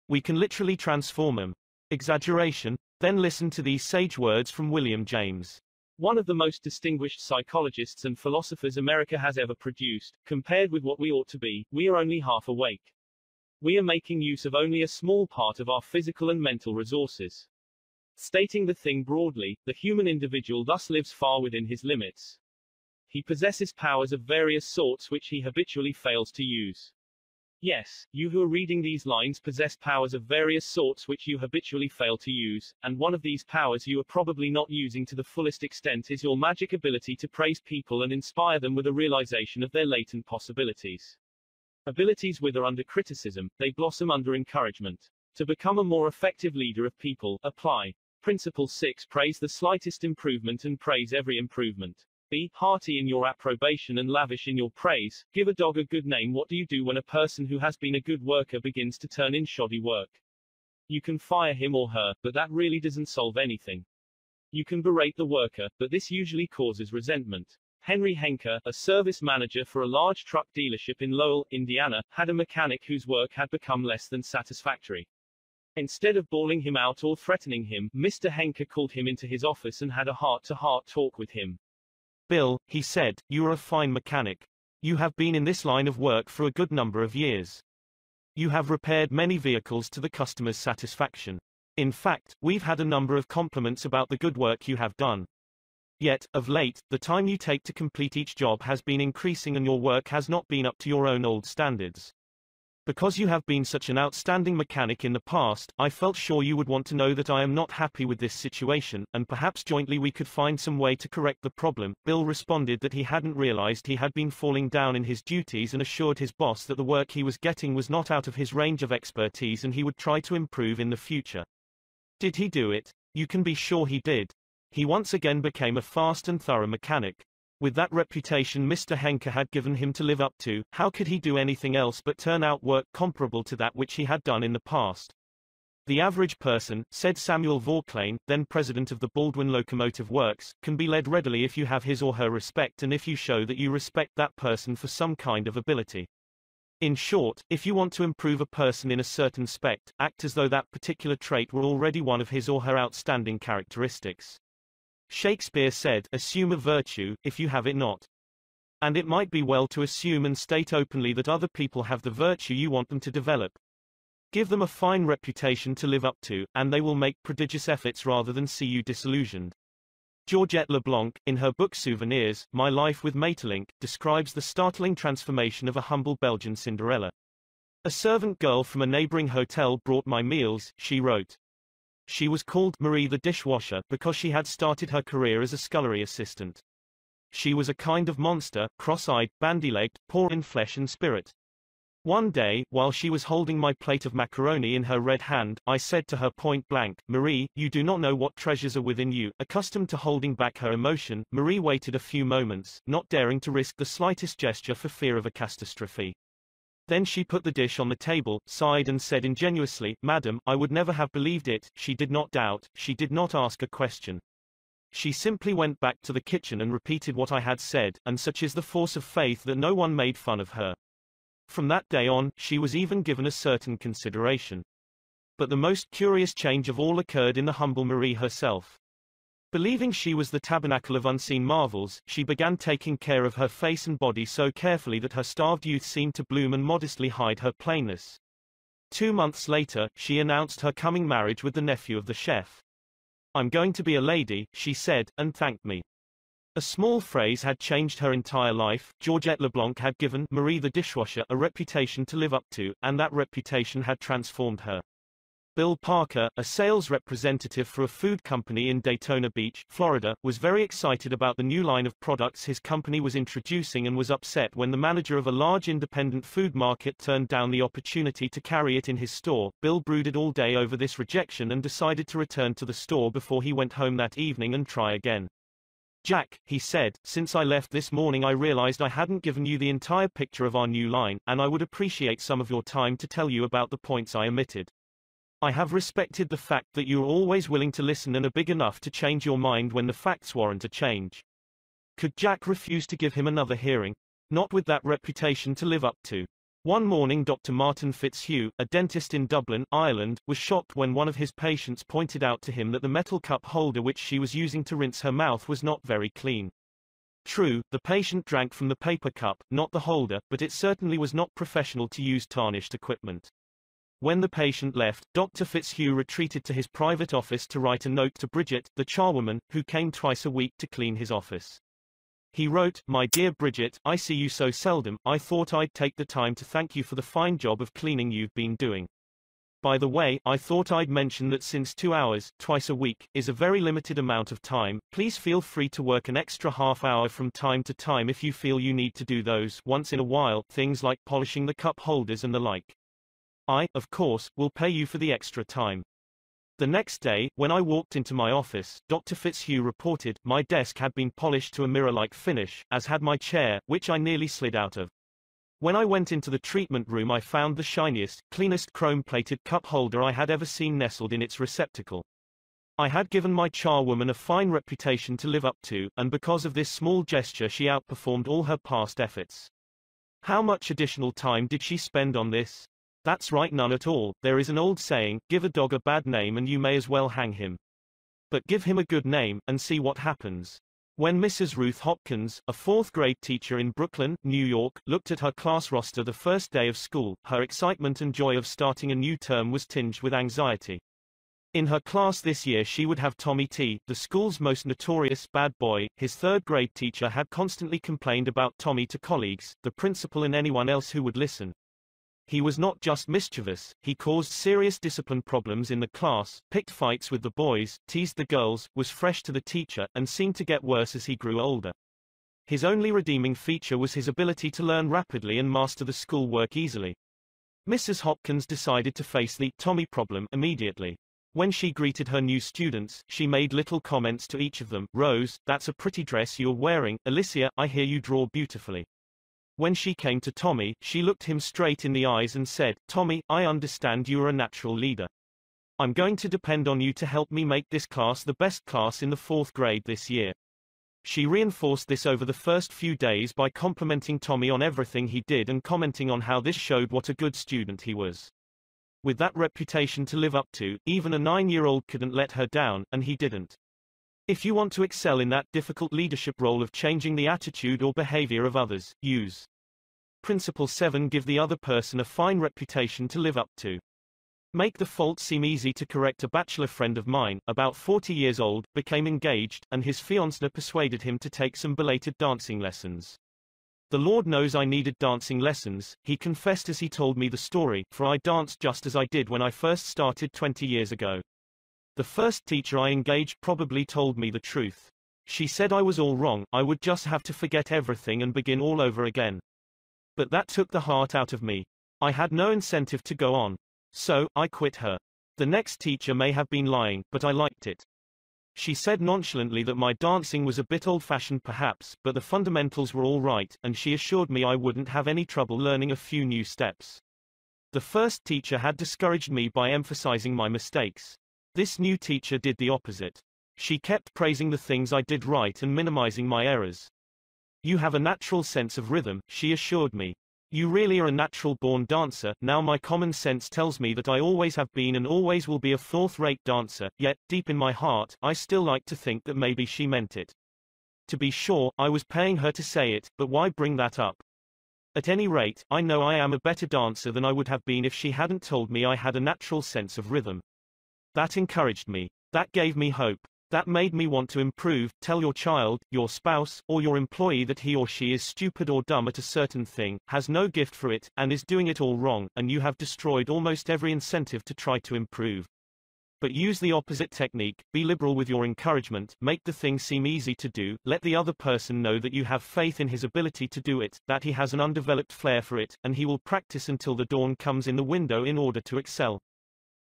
We can literally transform them. Exaggeration? Then listen to these sage words from William James. One of the most distinguished psychologists and philosophers America has ever produced, compared with what we ought to be, we are only half awake. We are making use of only a small part of our physical and mental resources. Stating the thing broadly, the human individual thus lives far within his limits. He possesses powers of various sorts which he habitually fails to use. Yes, you who are reading these lines possess powers of various sorts which you habitually fail to use, and one of these powers you are probably not using to the fullest extent is your magic ability to praise people and inspire them with a realization of their latent possibilities. Abilities wither under criticism, they blossom under encouragement. To become a more effective leader of people, apply. Principle 6 Praise the slightest improvement and praise every improvement. Be hearty in your approbation and lavish in your praise. Give a dog a good name. What do you do when a person who has been a good worker begins to turn in shoddy work? You can fire him or her, but that really doesn't solve anything. You can berate the worker, but this usually causes resentment. Henry Henke, a service manager for a large truck dealership in Lowell, Indiana, had a mechanic whose work had become less than satisfactory. Instead of bawling him out or threatening him, Mr. Henke called him into his office and had a heart-to-heart talk with him. Bill, he said, you are a fine mechanic. You have been in this line of work for a good number of years. You have repaired many vehicles to the customer's satisfaction. In fact, we've had a number of compliments about the good work you have done. Yet, of late, the time you take to complete each job has been increasing and your work has not been up to your own old standards. Because you have been such an outstanding mechanic in the past, I felt sure you would want to know that I am not happy with this situation, and perhaps jointly we could find some way to correct the problem. Bill responded that he hadn't realized he had been falling down in his duties and assured his boss that the work he was getting was not out of his range of expertise and he would try to improve in the future. Did he do it? You can be sure he did. He once again became a fast and thorough mechanic. With that reputation Mr. Henke had given him to live up to, how could he do anything else but turn out work comparable to that which he had done in the past? The average person, said Samuel Vauclain, then president of the Baldwin Locomotive Works, can be led readily if you have his or her respect and if you show that you respect that person for some kind of ability. In short, if you want to improve a person in a certain spect, act as though that particular trait were already one of his or her outstanding characteristics. Shakespeare said, assume a virtue, if you have it not. And it might be well to assume and state openly that other people have the virtue you want them to develop. Give them a fine reputation to live up to, and they will make prodigious efforts rather than see you disillusioned. Georgette Leblanc, in her book Souvenirs, My Life with Maeterlinck, describes the startling transformation of a humble Belgian Cinderella. A servant girl from a neighboring hotel brought my meals, she wrote. She was called Marie the dishwasher because she had started her career as a scullery assistant. She was a kind of monster, cross-eyed, bandy-legged, poor in flesh and spirit. One day, while she was holding my plate of macaroni in her red hand, I said to her point blank, Marie, you do not know what treasures are within you. Accustomed to holding back her emotion, Marie waited a few moments, not daring to risk the slightest gesture for fear of a catastrophe. Then she put the dish on the table, sighed and said ingenuously, Madam, I would never have believed it, she did not doubt, she did not ask a question. She simply went back to the kitchen and repeated what I had said, and such is the force of faith that no one made fun of her. From that day on, she was even given a certain consideration. But the most curious change of all occurred in the humble Marie herself. Believing she was the tabernacle of unseen marvels, she began taking care of her face and body so carefully that her starved youth seemed to bloom and modestly hide her plainness. Two months later, she announced her coming marriage with the nephew of the chef. I'm going to be a lady, she said, and thanked me. A small phrase had changed her entire life. Georgette Leblanc had given Marie the dishwasher a reputation to live up to, and that reputation had transformed her. Bill Parker, a sales representative for a food company in Daytona Beach, Florida, was very excited about the new line of products his company was introducing and was upset when the manager of a large independent food market turned down the opportunity to carry it in his store. Bill brooded all day over this rejection and decided to return to the store before he went home that evening and try again. Jack, he said, since I left this morning I realized I hadn't given you the entire picture of our new line, and I would appreciate some of your time to tell you about the points I omitted. I have respected the fact that you are always willing to listen and are big enough to change your mind when the facts warrant a change. Could Jack refuse to give him another hearing? Not with that reputation to live up to. One morning Dr. Martin Fitzhugh, a dentist in Dublin, Ireland, was shocked when one of his patients pointed out to him that the metal cup holder which she was using to rinse her mouth was not very clean. True, the patient drank from the paper cup, not the holder, but it certainly was not professional to use tarnished equipment. When the patient left, Dr. Fitzhugh retreated to his private office to write a note to Bridget, the charwoman, who came twice a week to clean his office. He wrote, My dear Bridget, I see you so seldom, I thought I'd take the time to thank you for the fine job of cleaning you've been doing. By the way, I thought I'd mention that since two hours, twice a week, is a very limited amount of time, please feel free to work an extra half hour from time to time if you feel you need to do those, once in a while, things like polishing the cup holders and the like. I, of course, will pay you for the extra time. The next day, when I walked into my office, Dr. Fitzhugh reported, my desk had been polished to a mirror-like finish, as had my chair, which I nearly slid out of. When I went into the treatment room I found the shiniest, cleanest chrome-plated cup holder I had ever seen nestled in its receptacle. I had given my charwoman a fine reputation to live up to, and because of this small gesture she outperformed all her past efforts. How much additional time did she spend on this? That's right none at all, there is an old saying, give a dog a bad name and you may as well hang him. But give him a good name, and see what happens. When Mrs. Ruth Hopkins, a fourth-grade teacher in Brooklyn, New York, looked at her class roster the first day of school, her excitement and joy of starting a new term was tinged with anxiety. In her class this year she would have Tommy T, the school's most notorious bad boy. His third-grade teacher had constantly complained about Tommy to colleagues, the principal and anyone else who would listen. He was not just mischievous, he caused serious discipline problems in the class, picked fights with the boys, teased the girls, was fresh to the teacher, and seemed to get worse as he grew older. His only redeeming feature was his ability to learn rapidly and master the schoolwork easily. Mrs. Hopkins decided to face the Tommy problem immediately. When she greeted her new students, she made little comments to each of them. Rose, that's a pretty dress you're wearing. Alicia, I hear you draw beautifully. When she came to Tommy, she looked him straight in the eyes and said, Tommy, I understand you are a natural leader. I'm going to depend on you to help me make this class the best class in the fourth grade this year. She reinforced this over the first few days by complimenting Tommy on everything he did and commenting on how this showed what a good student he was. With that reputation to live up to, even a nine-year-old couldn't let her down, and he didn't. If you want to excel in that difficult leadership role of changing the attitude or behavior of others, use Principle 7 Give the other person a fine reputation to live up to. Make the fault seem easy to correct a bachelor friend of mine, about 40 years old, became engaged, and his fiancée persuaded him to take some belated dancing lessons. The Lord knows I needed dancing lessons, he confessed as he told me the story, for I danced just as I did when I first started 20 years ago. The first teacher I engaged probably told me the truth. She said I was all wrong, I would just have to forget everything and begin all over again. But that took the heart out of me. I had no incentive to go on. So, I quit her. The next teacher may have been lying, but I liked it. She said nonchalantly that my dancing was a bit old-fashioned perhaps, but the fundamentals were all right, and she assured me I wouldn't have any trouble learning a few new steps. The first teacher had discouraged me by emphasizing my mistakes. This new teacher did the opposite. She kept praising the things I did right and minimizing my errors. You have a natural sense of rhythm, she assured me. You really are a natural-born dancer, now my common sense tells me that I always have been and always will be a fourth-rate dancer, yet, deep in my heart, I still like to think that maybe she meant it. To be sure, I was paying her to say it, but why bring that up? At any rate, I know I am a better dancer than I would have been if she hadn't told me I had a natural sense of rhythm. That encouraged me. That gave me hope. That made me want to improve. Tell your child, your spouse, or your employee that he or she is stupid or dumb at a certain thing, has no gift for it, and is doing it all wrong, and you have destroyed almost every incentive to try to improve. But use the opposite technique, be liberal with your encouragement, make the thing seem easy to do, let the other person know that you have faith in his ability to do it, that he has an undeveloped flair for it, and he will practice until the dawn comes in the window in order to excel.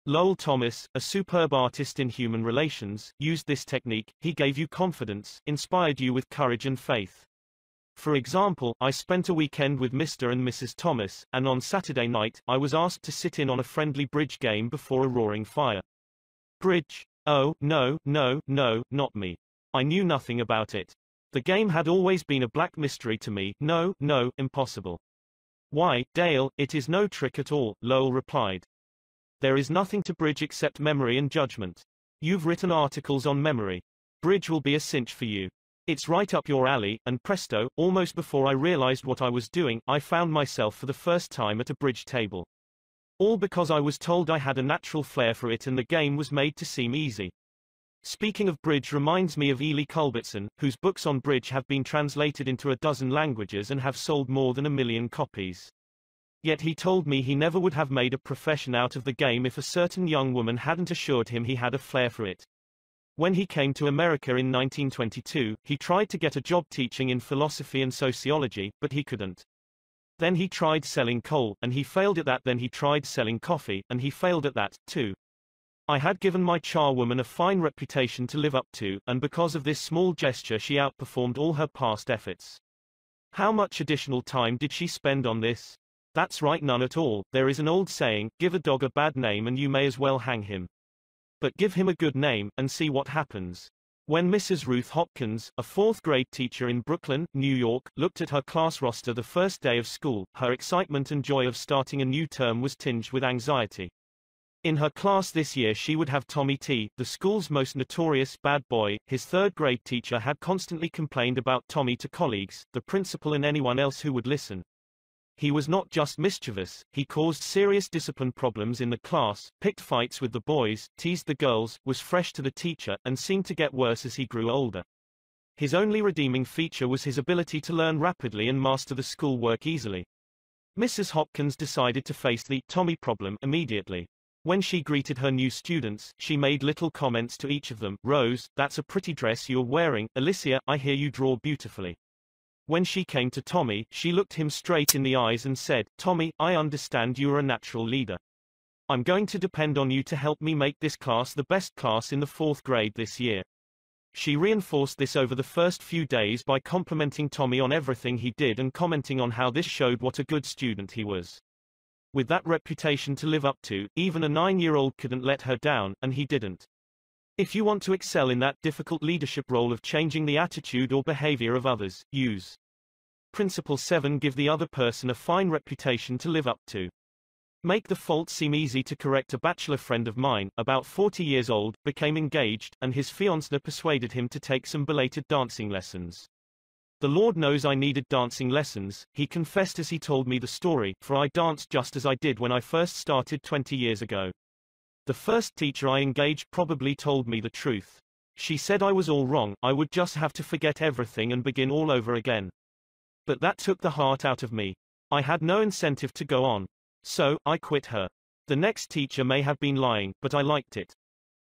Lowell Thomas, a superb artist in human relations, used this technique, he gave you confidence, inspired you with courage and faith. For example, I spent a weekend with Mr. and Mrs. Thomas, and on Saturday night, I was asked to sit in on a friendly bridge game before a roaring fire. Bridge? Oh, no, no, no, not me. I knew nothing about it. The game had always been a black mystery to me, no, no, impossible. Why, Dale, it is no trick at all, Lowell replied. There is nothing to bridge except memory and judgment. You've written articles on memory. Bridge will be a cinch for you. It's right up your alley, and presto, almost before I realized what I was doing, I found myself for the first time at a bridge table. All because I was told I had a natural flair for it and the game was made to seem easy. Speaking of bridge reminds me of Ely Culbertson, whose books on bridge have been translated into a dozen languages and have sold more than a million copies. Yet he told me he never would have made a profession out of the game if a certain young woman hadn't assured him he had a flair for it. When he came to America in 1922, he tried to get a job teaching in philosophy and sociology, but he couldn't. Then he tried selling coal, and he failed at that then he tried selling coffee, and he failed at that, too. I had given my charwoman a fine reputation to live up to, and because of this small gesture she outperformed all her past efforts. How much additional time did she spend on this? That's right none at all, there is an old saying, give a dog a bad name and you may as well hang him. But give him a good name, and see what happens. When Mrs. Ruth Hopkins, a fourth grade teacher in Brooklyn, New York, looked at her class roster the first day of school, her excitement and joy of starting a new term was tinged with anxiety. In her class this year she would have Tommy T, the school's most notorious bad boy. His third grade teacher had constantly complained about Tommy to colleagues, the principal and anyone else who would listen. He was not just mischievous, he caused serious discipline problems in the class, picked fights with the boys, teased the girls, was fresh to the teacher, and seemed to get worse as he grew older. His only redeeming feature was his ability to learn rapidly and master the school work easily. Mrs. Hopkins decided to face the Tommy problem immediately. When she greeted her new students, she made little comments to each of them. Rose, that's a pretty dress you're wearing. Alicia, I hear you draw beautifully. When she came to Tommy, she looked him straight in the eyes and said, Tommy, I understand you are a natural leader. I'm going to depend on you to help me make this class the best class in the fourth grade this year. She reinforced this over the first few days by complimenting Tommy on everything he did and commenting on how this showed what a good student he was. With that reputation to live up to, even a nine-year-old couldn't let her down, and he didn't. If you want to excel in that difficult leadership role of changing the attitude or behavior of others, use Principle 7 Give the other person a fine reputation to live up to. Make the fault seem easy to correct a bachelor friend of mine, about 40 years old, became engaged, and his fiancée persuaded him to take some belated dancing lessons. The Lord knows I needed dancing lessons, he confessed as he told me the story, for I danced just as I did when I first started 20 years ago. The first teacher I engaged probably told me the truth. She said I was all wrong, I would just have to forget everything and begin all over again. But that took the heart out of me. I had no incentive to go on. So, I quit her. The next teacher may have been lying, but I liked it.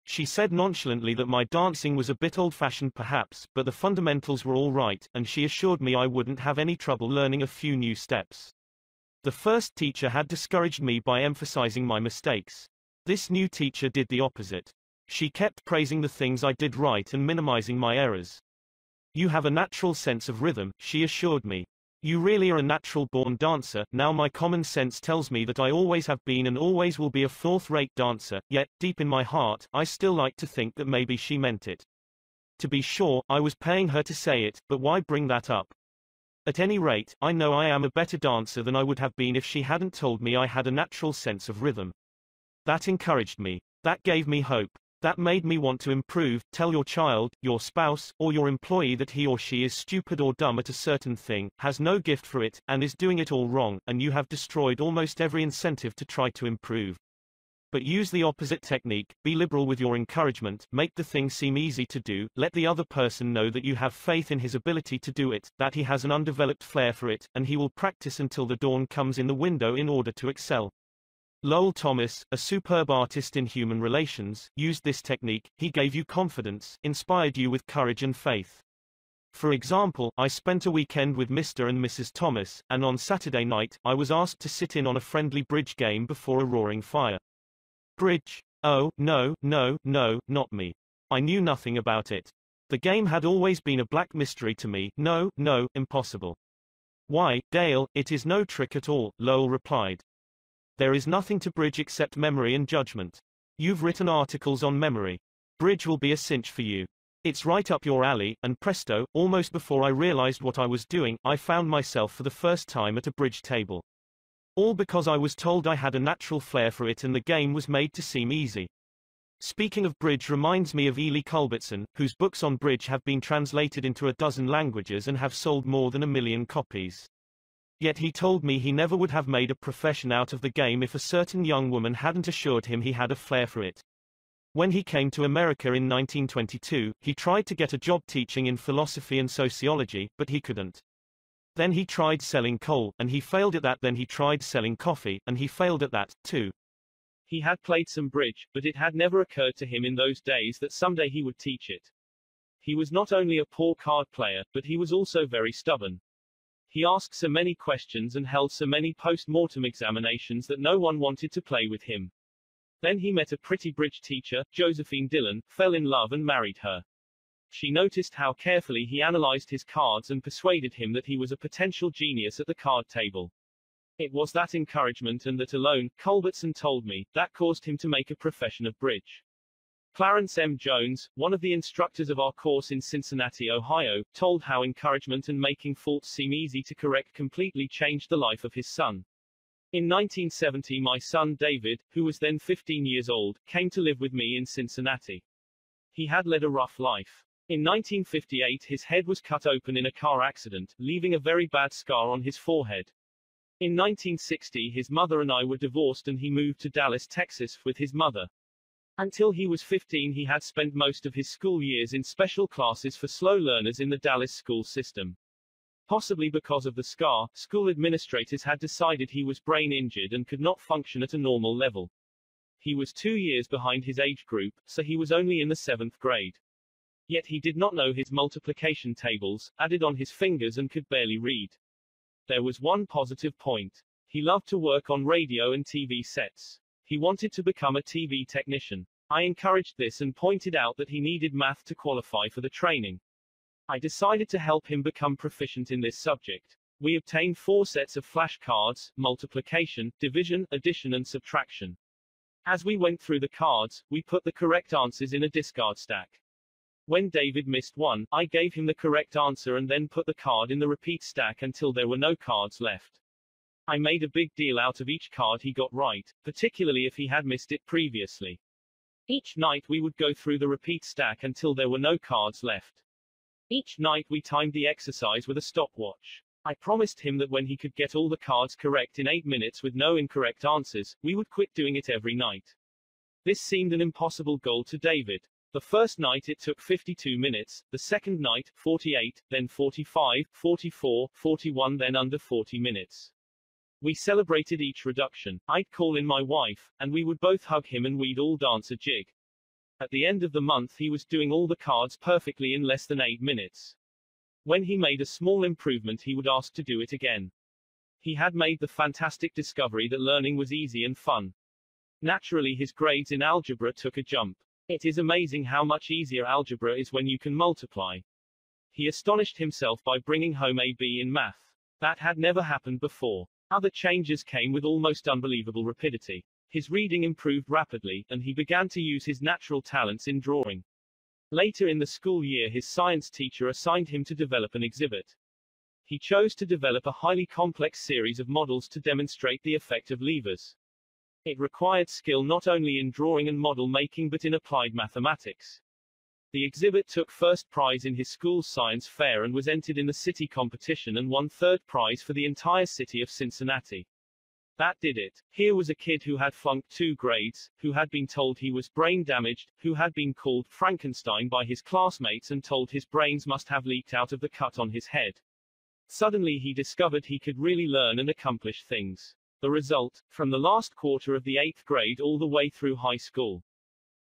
She said nonchalantly that my dancing was a bit old-fashioned perhaps, but the fundamentals were all right, and she assured me I wouldn't have any trouble learning a few new steps. The first teacher had discouraged me by emphasizing my mistakes. This new teacher did the opposite. She kept praising the things I did right and minimizing my errors. You have a natural sense of rhythm, she assured me. You really are a natural-born dancer, now my common sense tells me that I always have been and always will be a fourth-rate dancer, yet, deep in my heart, I still like to think that maybe she meant it. To be sure, I was paying her to say it, but why bring that up? At any rate, I know I am a better dancer than I would have been if she hadn't told me I had a natural sense of rhythm. That encouraged me. That gave me hope. That made me want to improve. Tell your child, your spouse, or your employee that he or she is stupid or dumb at a certain thing, has no gift for it, and is doing it all wrong, and you have destroyed almost every incentive to try to improve. But use the opposite technique, be liberal with your encouragement, make the thing seem easy to do, let the other person know that you have faith in his ability to do it, that he has an undeveloped flair for it, and he will practice until the dawn comes in the window in order to excel. Lowell Thomas, a superb artist in human relations, used this technique, he gave you confidence, inspired you with courage and faith. For example, I spent a weekend with Mr. and Mrs. Thomas, and on Saturday night, I was asked to sit in on a friendly bridge game before a roaring fire. Bridge? Oh, no, no, no, not me. I knew nothing about it. The game had always been a black mystery to me, no, no, impossible. Why, Dale, it is no trick at all, Lowell replied. There is nothing to bridge except memory and judgment. You've written articles on memory. Bridge will be a cinch for you. It's right up your alley, and presto, almost before I realized what I was doing, I found myself for the first time at a bridge table. All because I was told I had a natural flair for it and the game was made to seem easy. Speaking of bridge reminds me of Ely Culbertson, whose books on bridge have been translated into a dozen languages and have sold more than a million copies. Yet he told me he never would have made a profession out of the game if a certain young woman hadn't assured him he had a flair for it. When he came to America in 1922, he tried to get a job teaching in philosophy and sociology, but he couldn't. Then he tried selling coal, and he failed at that then he tried selling coffee, and he failed at that, too. He had played some bridge, but it had never occurred to him in those days that someday he would teach it. He was not only a poor card player, but he was also very stubborn. He asked so many questions and held so many post-mortem examinations that no one wanted to play with him. Then he met a pretty bridge teacher, Josephine Dillon, fell in love and married her. She noticed how carefully he analyzed his cards and persuaded him that he was a potential genius at the card table. It was that encouragement and that alone, Culbertson told me, that caused him to make a profession of bridge. Clarence M. Jones, one of the instructors of our course in Cincinnati, Ohio, told how encouragement and making faults seem easy to correct completely changed the life of his son. In 1970 my son David, who was then 15 years old, came to live with me in Cincinnati. He had led a rough life. In 1958 his head was cut open in a car accident, leaving a very bad scar on his forehead. In 1960 his mother and I were divorced and he moved to Dallas, Texas, with his mother. Until he was 15 he had spent most of his school years in special classes for slow learners in the Dallas school system. Possibly because of the scar, school administrators had decided he was brain injured and could not function at a normal level. He was two years behind his age group, so he was only in the seventh grade. Yet he did not know his multiplication tables, added on his fingers and could barely read. There was one positive point. He loved to work on radio and TV sets. He wanted to become a TV technician. I encouraged this and pointed out that he needed math to qualify for the training. I decided to help him become proficient in this subject. We obtained four sets of flashcards, multiplication, division, addition and subtraction. As we went through the cards, we put the correct answers in a discard stack. When David missed one, I gave him the correct answer and then put the card in the repeat stack until there were no cards left. I made a big deal out of each card he got right, particularly if he had missed it previously. Each night we would go through the repeat stack until there were no cards left. Each night we timed the exercise with a stopwatch. I promised him that when he could get all the cards correct in 8 minutes with no incorrect answers, we would quit doing it every night. This seemed an impossible goal to David. The first night it took 52 minutes, the second night, 48, then 45, 44, 41 then under 40 minutes. We celebrated each reduction. I'd call in my wife, and we would both hug him and we'd all dance a jig. At the end of the month he was doing all the cards perfectly in less than 8 minutes. When he made a small improvement he would ask to do it again. He had made the fantastic discovery that learning was easy and fun. Naturally his grades in algebra took a jump. It is amazing how much easier algebra is when you can multiply. He astonished himself by bringing home a B in math. That had never happened before. Other changes came with almost unbelievable rapidity. His reading improved rapidly, and he began to use his natural talents in drawing. Later in the school year his science teacher assigned him to develop an exhibit. He chose to develop a highly complex series of models to demonstrate the effect of levers. It required skill not only in drawing and model making but in applied mathematics. The exhibit took first prize in his school's science fair and was entered in the city competition and won third prize for the entire city of Cincinnati. That did it. Here was a kid who had flunked two grades, who had been told he was brain damaged, who had been called Frankenstein by his classmates and told his brains must have leaked out of the cut on his head. Suddenly he discovered he could really learn and accomplish things. The result, from the last quarter of the eighth grade all the way through high school.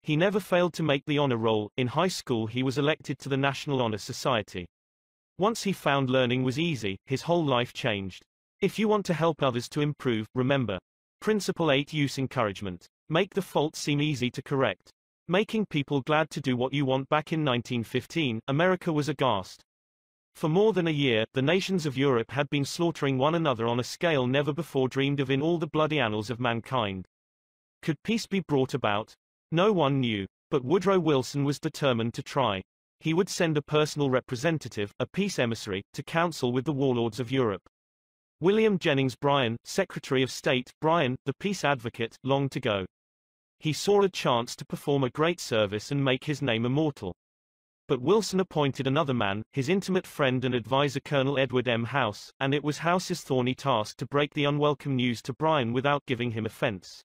He never failed to make the honor roll. In high school he was elected to the National Honor Society. Once he found learning was easy, his whole life changed. If you want to help others to improve, remember. Principle 8 Use encouragement. Make the fault seem easy to correct. Making people glad to do what you want Back in 1915, America was aghast. For more than a year, the nations of Europe had been slaughtering one another on a scale never before dreamed of in all the bloody annals of mankind. Could peace be brought about? No one knew. But Woodrow Wilson was determined to try. He would send a personal representative, a peace emissary, to counsel with the warlords of Europe. William Jennings Bryan, Secretary of State, Bryan, the peace advocate, longed to go. He saw a chance to perform a great service and make his name immortal. But Wilson appointed another man, his intimate friend and advisor Colonel Edward M. House, and it was House's thorny task to break the unwelcome news to Bryan without giving him offense.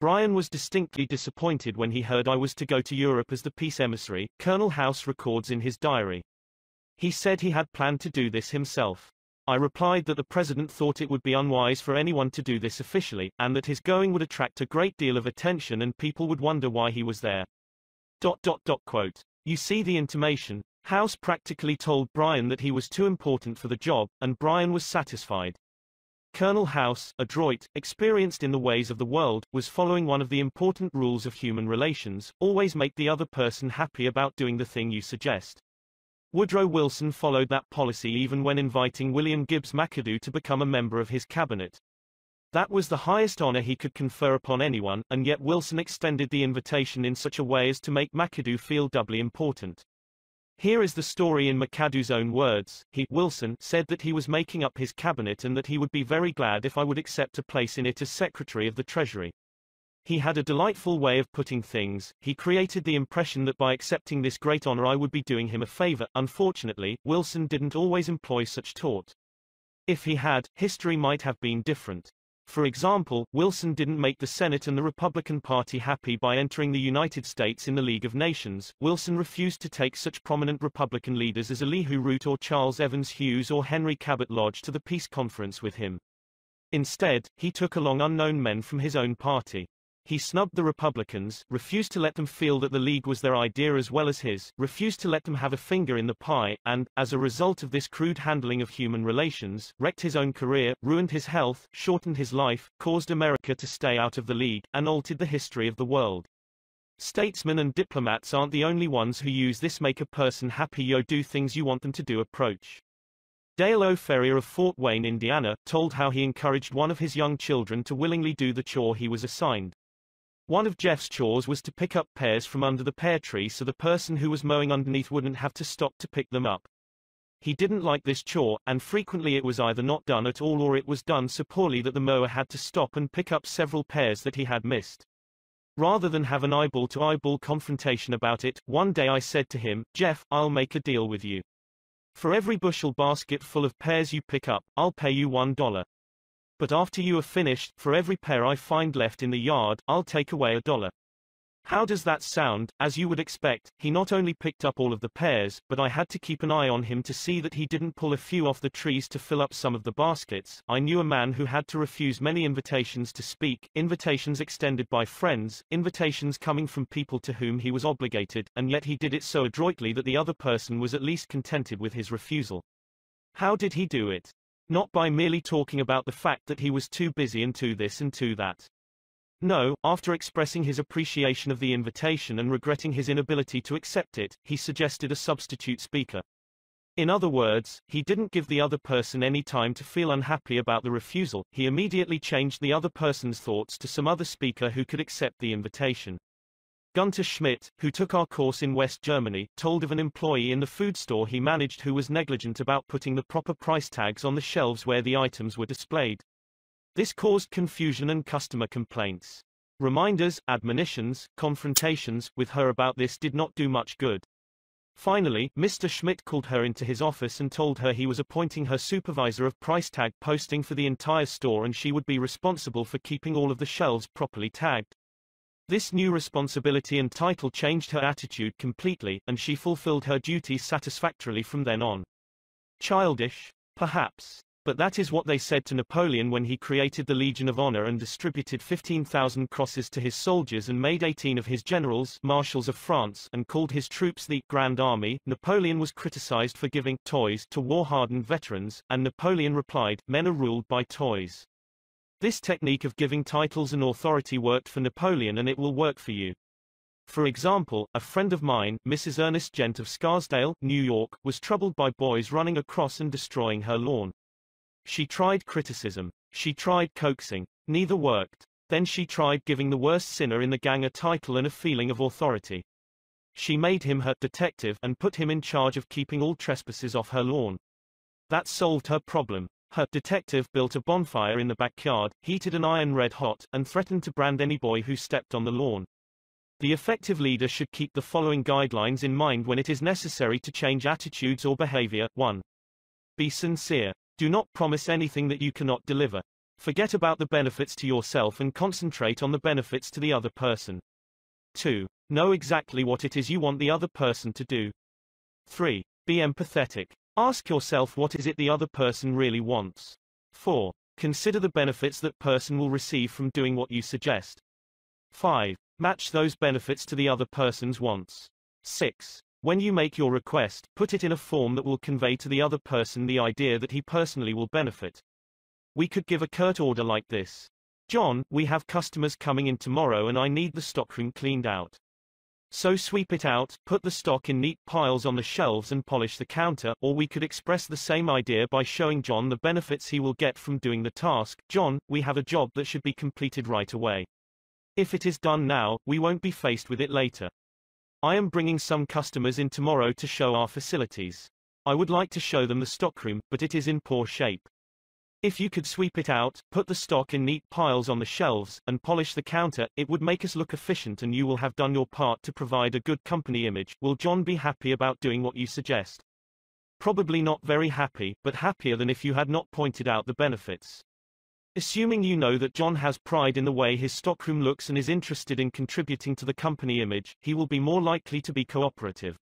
Bryan was distinctly disappointed when he heard I was to go to Europe as the peace emissary, Colonel House records in his diary. He said he had planned to do this himself. I replied that the president thought it would be unwise for anyone to do this officially, and that his going would attract a great deal of attention and people would wonder why he was there. Dot dot dot quote. You see the intimation. House practically told Bryan that he was too important for the job, and Bryan was satisfied. Colonel House, adroit, experienced in the ways of the world, was following one of the important rules of human relations, always make the other person happy about doing the thing you suggest. Woodrow Wilson followed that policy even when inviting William Gibbs McAdoo to become a member of his cabinet. That was the highest honor he could confer upon anyone, and yet Wilson extended the invitation in such a way as to make McAdoo feel doubly important. Here is the story in McAdoo's own words. He, Wilson, said that he was making up his cabinet and that he would be very glad if I would accept a place in it as Secretary of the Treasury. He had a delightful way of putting things, he created the impression that by accepting this great honor I would be doing him a favor. Unfortunately, Wilson didn't always employ such taught. If he had, history might have been different. For example, Wilson didn't make the Senate and the Republican Party happy by entering the United States in the League of Nations. Wilson refused to take such prominent Republican leaders as Elihu Root or Charles Evans Hughes or Henry Cabot Lodge to the peace conference with him. Instead, he took along unknown men from his own party. He snubbed the Republicans, refused to let them feel that the League was their idea as well as his, refused to let them have a finger in the pie, and, as a result of this crude handling of human relations, wrecked his own career, ruined his health, shortened his life, caused America to stay out of the League, and altered the history of the world. Statesmen and diplomats aren't the only ones who use this make a person happy yo do things you want them to do approach. Dale O. Ferrier of Fort Wayne, Indiana, told how he encouraged one of his young children to willingly do the chore he was assigned. One of Jeff's chores was to pick up pears from under the pear tree so the person who was mowing underneath wouldn't have to stop to pick them up. He didn't like this chore, and frequently it was either not done at all or it was done so poorly that the mower had to stop and pick up several pears that he had missed. Rather than have an eyeball-to-eyeball -eyeball confrontation about it, one day I said to him, Jeff, I'll make a deal with you. For every bushel basket full of pears you pick up, I'll pay you one dollar. But after you are finished, for every pair I find left in the yard, I'll take away a dollar. How does that sound? As you would expect, he not only picked up all of the pears, but I had to keep an eye on him to see that he didn't pull a few off the trees to fill up some of the baskets. I knew a man who had to refuse many invitations to speak, invitations extended by friends, invitations coming from people to whom he was obligated, and yet he did it so adroitly that the other person was at least contented with his refusal. How did he do it? Not by merely talking about the fact that he was too busy and too this and too that. No, after expressing his appreciation of the invitation and regretting his inability to accept it, he suggested a substitute speaker. In other words, he didn't give the other person any time to feel unhappy about the refusal, he immediately changed the other person's thoughts to some other speaker who could accept the invitation. Gunter Schmidt, who took our course in West Germany, told of an employee in the food store he managed who was negligent about putting the proper price tags on the shelves where the items were displayed. This caused confusion and customer complaints. Reminders, admonitions, confrontations with her about this did not do much good. Finally, Mr. Schmidt called her into his office and told her he was appointing her supervisor of price tag posting for the entire store and she would be responsible for keeping all of the shelves properly tagged. This new responsibility and title changed her attitude completely, and she fulfilled her duties satisfactorily from then on. Childish? Perhaps. But that is what they said to Napoleon when he created the Legion of Honor and distributed 15,000 crosses to his soldiers and made 18 of his generals marshals of France and called his troops the Grand Army. Napoleon was criticized for giving toys to war-hardened veterans, and Napoleon replied, men are ruled by toys. This technique of giving titles and authority worked for Napoleon and it will work for you. For example, a friend of mine, Mrs. Ernest Gent of Scarsdale, New York, was troubled by boys running across and destroying her lawn. She tried criticism. She tried coaxing. Neither worked. Then she tried giving the worst sinner in the gang a title and a feeling of authority. She made him her detective and put him in charge of keeping all trespassers off her lawn. That solved her problem. Her detective built a bonfire in the backyard, heated an iron red hot, and threatened to brand any boy who stepped on the lawn. The effective leader should keep the following guidelines in mind when it is necessary to change attitudes or behavior. 1. Be sincere. Do not promise anything that you cannot deliver. Forget about the benefits to yourself and concentrate on the benefits to the other person. 2. Know exactly what it is you want the other person to do. 3. Be empathetic. Ask yourself what is it the other person really wants. 4. Consider the benefits that person will receive from doing what you suggest. 5. Match those benefits to the other person's wants. 6. When you make your request, put it in a form that will convey to the other person the idea that he personally will benefit. We could give a curt order like this. John, we have customers coming in tomorrow and I need the stockroom cleaned out. So sweep it out, put the stock in neat piles on the shelves and polish the counter, or we could express the same idea by showing John the benefits he will get from doing the task. John, we have a job that should be completed right away. If it is done now, we won't be faced with it later. I am bringing some customers in tomorrow to show our facilities. I would like to show them the stockroom, but it is in poor shape. If you could sweep it out, put the stock in neat piles on the shelves, and polish the counter, it would make us look efficient and you will have done your part to provide a good company image. Will John be happy about doing what you suggest? Probably not very happy, but happier than if you had not pointed out the benefits. Assuming you know that John has pride in the way his stockroom looks and is interested in contributing to the company image, he will be more likely to be cooperative.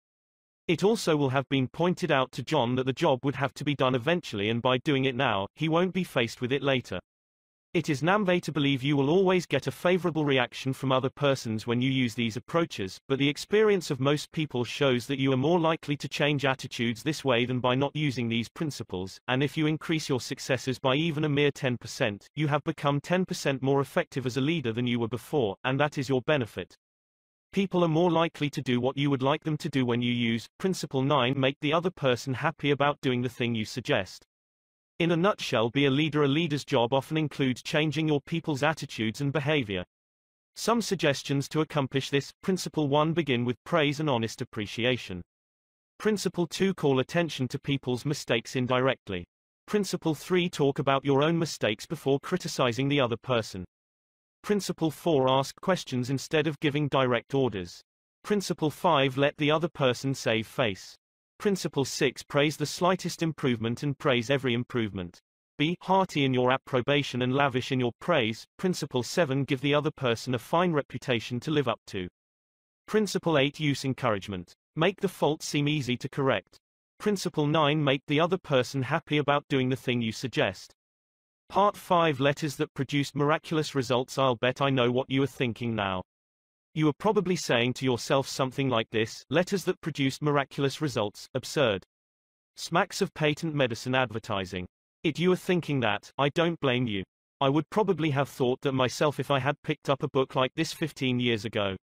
It also will have been pointed out to John that the job would have to be done eventually and by doing it now, he won't be faced with it later. It is Namve to believe you will always get a favorable reaction from other persons when you use these approaches, but the experience of most people shows that you are more likely to change attitudes this way than by not using these principles, and if you increase your successes by even a mere 10%, you have become 10% more effective as a leader than you were before, and that is your benefit. People are more likely to do what you would like them to do when you use Principle 9 Make the other person happy about doing the thing you suggest. In a nutshell be a leader A leader's job often includes changing your people's attitudes and behavior. Some suggestions to accomplish this, Principle 1 begin with praise and honest appreciation. Principle 2 call attention to people's mistakes indirectly. Principle 3 talk about your own mistakes before criticizing the other person. Principle 4 Ask questions instead of giving direct orders. Principle 5 Let the other person save face. Principle 6 Praise the slightest improvement and praise every improvement. Be hearty in your approbation and lavish in your praise. Principle 7 Give the other person a fine reputation to live up to. Principle 8 Use encouragement. Make the fault seem easy to correct. Principle 9 Make the other person happy about doing the thing you suggest. Part 5 Letters that produced miraculous results I'll bet I know what you are thinking now. You are probably saying to yourself something like this, letters that produced miraculous results, absurd. Smacks of patent medicine advertising. It you are thinking that, I don't blame you. I would probably have thought that myself if I had picked up a book like this 15 years ago.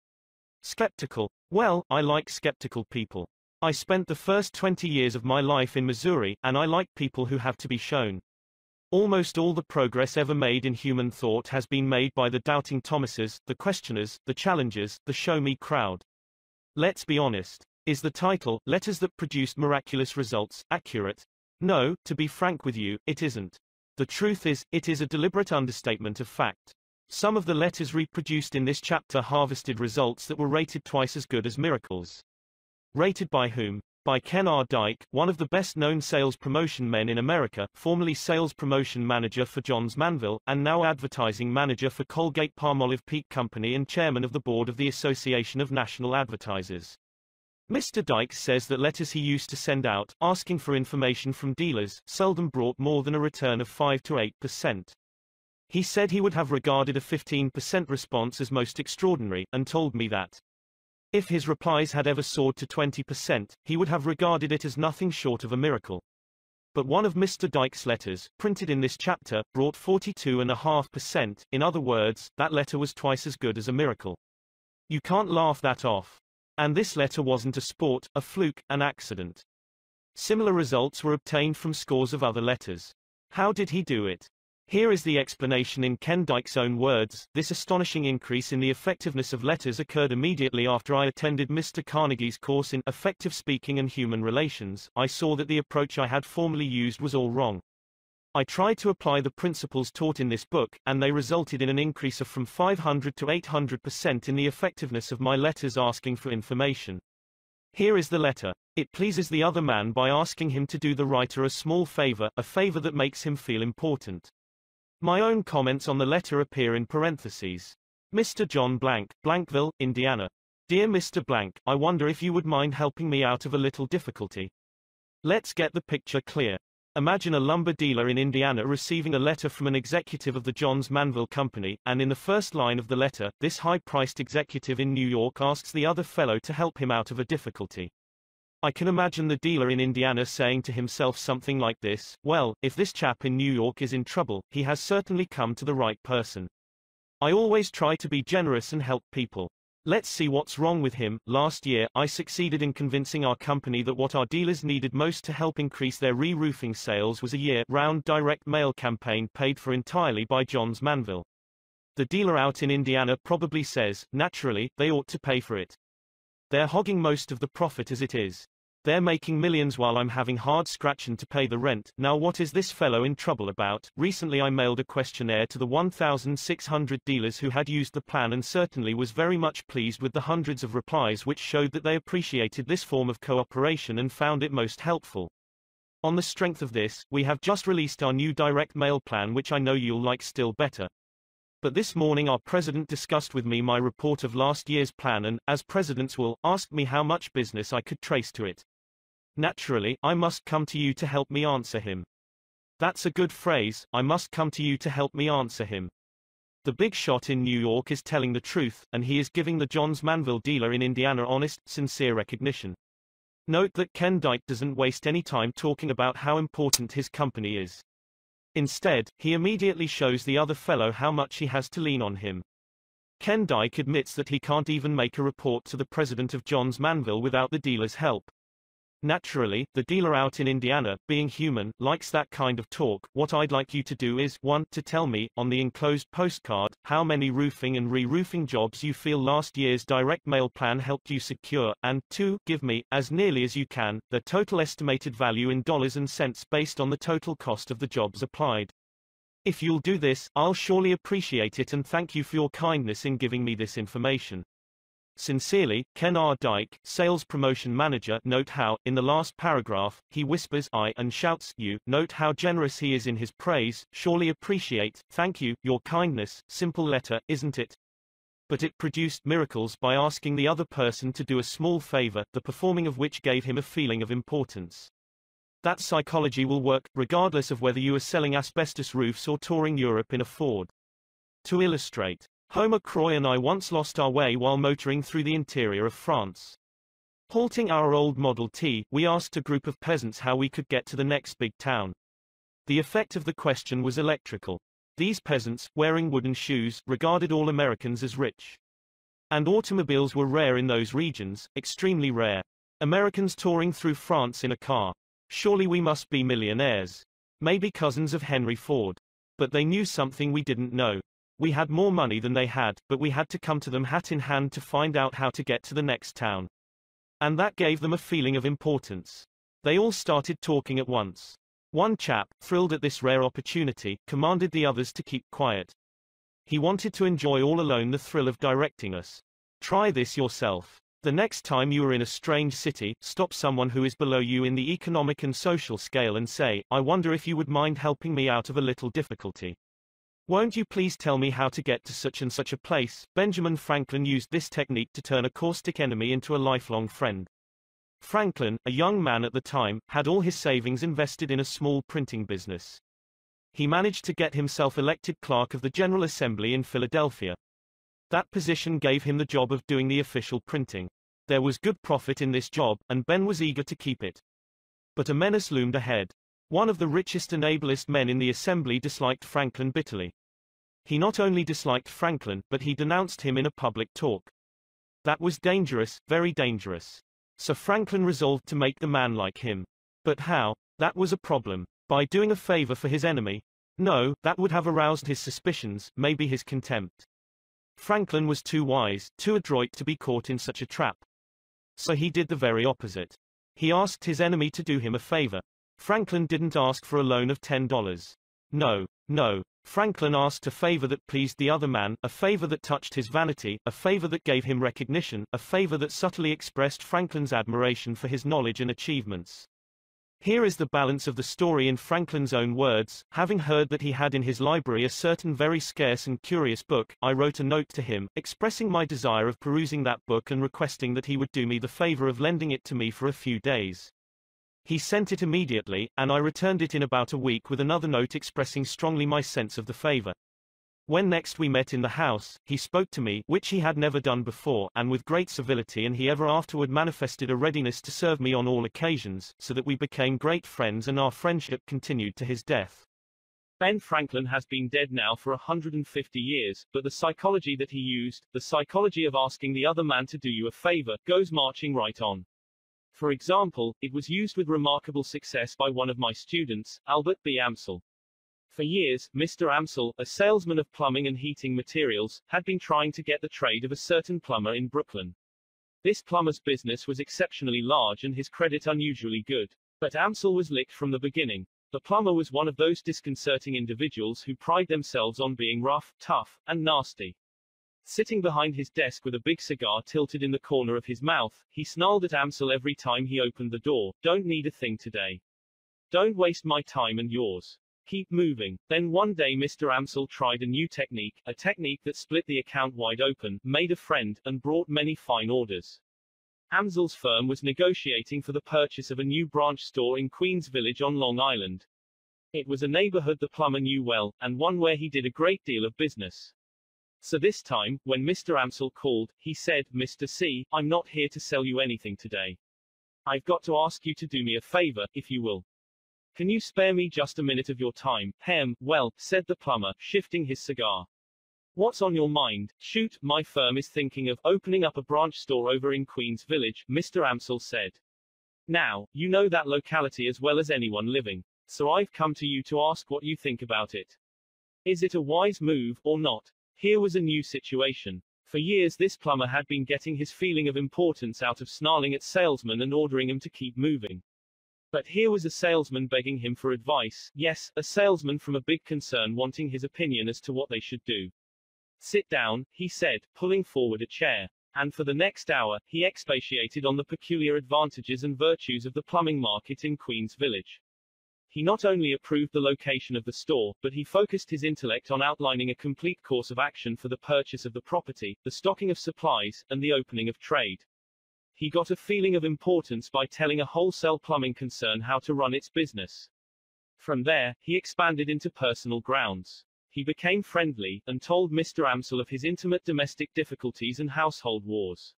Skeptical. Well, I like skeptical people. I spent the first 20 years of my life in Missouri, and I like people who have to be shown. Almost all the progress ever made in human thought has been made by the doubting Thomases, the questioners, the challengers, the show me crowd. Let's be honest. Is the title, Letters That Produced Miraculous Results, accurate? No, to be frank with you, it isn't. The truth is, it is a deliberate understatement of fact. Some of the letters reproduced in this chapter harvested results that were rated twice as good as miracles. Rated by whom? By Ken R. Dyke, one of the best-known sales promotion men in America, formerly sales promotion manager for Johns Manville, and now advertising manager for Colgate-Palmolive Peet Company and chairman of the board of the Association of National Advertisers. Mr. Dyke says that letters he used to send out, asking for information from dealers, seldom brought more than a return of 5 to 8%. He said he would have regarded a 15% response as most extraordinary, and told me that if his replies had ever soared to 20%, he would have regarded it as nothing short of a miracle. But one of Mr. Dyke's letters, printed in this chapter, brought 42.5%, in other words, that letter was twice as good as a miracle. You can't laugh that off. And this letter wasn't a sport, a fluke, an accident. Similar results were obtained from scores of other letters. How did he do it? Here is the explanation in Ken Dyke's own words. This astonishing increase in the effectiveness of letters occurred immediately after I attended Mr. Carnegie's course in Effective Speaking and Human Relations. I saw that the approach I had formerly used was all wrong. I tried to apply the principles taught in this book, and they resulted in an increase of from 500 to 800% in the effectiveness of my letters asking for information. Here is the letter. It pleases the other man by asking him to do the writer a small favor, a favor that makes him feel important. My own comments on the letter appear in parentheses. Mr. John Blank, Blankville, Indiana. Dear Mr. Blank, I wonder if you would mind helping me out of a little difficulty. Let's get the picture clear. Imagine a lumber dealer in Indiana receiving a letter from an executive of the Johns Manville Company, and in the first line of the letter, this high-priced executive in New York asks the other fellow to help him out of a difficulty. I can imagine the dealer in Indiana saying to himself something like this, well, if this chap in New York is in trouble, he has certainly come to the right person. I always try to be generous and help people. Let's see what's wrong with him. Last year, I succeeded in convincing our company that what our dealers needed most to help increase their re-roofing sales was a year-round direct mail campaign paid for entirely by Johns Manville. The dealer out in Indiana probably says, naturally, they ought to pay for it. They're hogging most of the profit as it is. They're making millions while I'm having hard scratching to pay the rent. Now what is this fellow in trouble about? Recently I mailed a questionnaire to the 1,600 dealers who had used the plan and certainly was very much pleased with the hundreds of replies which showed that they appreciated this form of cooperation and found it most helpful. On the strength of this, we have just released our new direct mail plan which I know you'll like still better. But this morning our president discussed with me my report of last year's plan and, as presidents will, asked me how much business I could trace to it. Naturally, I must come to you to help me answer him. That's a good phrase, I must come to you to help me answer him. The big shot in New York is telling the truth, and he is giving the Johns Manville dealer in Indiana honest, sincere recognition. Note that Ken Dyke doesn't waste any time talking about how important his company is. Instead, he immediately shows the other fellow how much he has to lean on him. Ken Dyke admits that he can't even make a report to the president of Johns Manville without the dealer's help. Naturally, the dealer out in Indiana, being human, likes that kind of talk. What I'd like you to do is, 1. To tell me, on the enclosed postcard, how many roofing and re-roofing jobs you feel last year's direct mail plan helped you secure, and 2. Give me, as nearly as you can, the total estimated value in dollars and cents based on the total cost of the jobs applied. If you'll do this, I'll surely appreciate it and thank you for your kindness in giving me this information. Sincerely, Ken R. Dyke, Sales Promotion Manager. Note how, in the last paragraph, he whispers I and shouts you. Note how generous he is in his praise. Surely appreciate, thank you, your kindness. Simple letter, isn't it? But it produced miracles by asking the other person to do a small favor, the performing of which gave him a feeling of importance. That psychology will work, regardless of whether you are selling asbestos roofs or touring Europe in a Ford. To illustrate, Homer Croy and I once lost our way while motoring through the interior of France. Halting our old Model T, we asked a group of peasants how we could get to the next big town. The effect of the question was electrical. These peasants, wearing wooden shoes, regarded all Americans as rich. And automobiles were rare in those regions, extremely rare. Americans touring through France in a car. Surely we must be millionaires. Maybe cousins of Henry Ford. But they knew something we didn't know. We had more money than they had, but we had to come to them hat in hand to find out how to get to the next town. And that gave them a feeling of importance. They all started talking at once. One chap, thrilled at this rare opportunity, commanded the others to keep quiet. He wanted to enjoy all alone the thrill of directing us. Try this yourself. The next time you are in a strange city, stop someone who is below you in the economic and social scale and say, I wonder if you would mind helping me out of a little difficulty. Won't you please tell me how to get to such and such a place? Benjamin Franklin used this technique to turn a caustic enemy into a lifelong friend. Franklin, a young man at the time, had all his savings invested in a small printing business. He managed to get himself elected clerk of the General Assembly in Philadelphia. That position gave him the job of doing the official printing. There was good profit in this job, and Ben was eager to keep it. But a menace loomed ahead. One of the richest and ablest men in the assembly disliked Franklin bitterly. He not only disliked Franklin, but he denounced him in a public talk. That was dangerous, very dangerous. Sir Franklin resolved to make the man like him. But how? That was a problem. By doing a favor for his enemy? No, that would have aroused his suspicions, maybe his contempt. Franklin was too wise, too adroit to be caught in such a trap. So he did the very opposite. He asked his enemy to do him a favor. Franklin didn't ask for a loan of $10. No. No. Franklin asked a favor that pleased the other man, a favor that touched his vanity, a favor that gave him recognition, a favor that subtly expressed Franklin's admiration for his knowledge and achievements. Here is the balance of the story in Franklin's own words. Having heard that he had in his library a certain very scarce and curious book, I wrote a note to him, expressing my desire of perusing that book and requesting that he would do me the favor of lending it to me for a few days. He sent it immediately, and I returned it in about a week with another note expressing strongly my sense of the favor. When next we met in the house, he spoke to me, which he had never done before, and with great civility and he ever afterward manifested a readiness to serve me on all occasions, so that we became great friends and our friendship continued to his death. Ben Franklin has been dead now for 150 years, but the psychology that he used, the psychology of asking the other man to do you a favor, goes marching right on. For example, it was used with remarkable success by one of my students, Albert B. Amsel. For years, Mr. Amsel, a salesman of plumbing and heating materials, had been trying to get the trade of a certain plumber in Brooklyn. This plumber's business was exceptionally large and his credit unusually good. But Amsel was licked from the beginning. The plumber was one of those disconcerting individuals who pride themselves on being rough, tough, and nasty. Sitting behind his desk with a big cigar tilted in the corner of his mouth, he snarled at Amsel every time he opened the door, don't need a thing today. Don't waste my time and yours. Keep moving. Then one day Mr. Amsel tried a new technique, a technique that split the account wide open, made a friend, and brought many fine orders. Amsel's firm was negotiating for the purchase of a new branch store in Queens Village on Long Island. It was a neighborhood the plumber knew well, and one where he did a great deal of business. So this time, when Mr. Amsel called, he said, Mr. C, I'm not here to sell you anything today. I've got to ask you to do me a favor, if you will. Can you spare me just a minute of your time? Hem, well, said the plumber, shifting his cigar. What's on your mind? Shoot, my firm is thinking of opening up a branch store over in Queens Village, Mr. Amsel said. Now, you know that locality as well as anyone living. So I've come to you to ask what you think about it. Is it a wise move, or not? Here was a new situation. For years this plumber had been getting his feeling of importance out of snarling at salesmen and ordering him to keep moving. But here was a salesman begging him for advice, yes, a salesman from a big concern wanting his opinion as to what they should do. Sit down, he said, pulling forward a chair. And for the next hour, he expatiated on the peculiar advantages and virtues of the plumbing market in Queens Village. He not only approved the location of the store, but he focused his intellect on outlining a complete course of action for the purchase of the property, the stocking of supplies, and the opening of trade. He got a feeling of importance by telling a wholesale plumbing concern how to run its business. From there, he expanded into personal grounds. He became friendly, and told Mr. Amsel of his intimate domestic difficulties and household wars.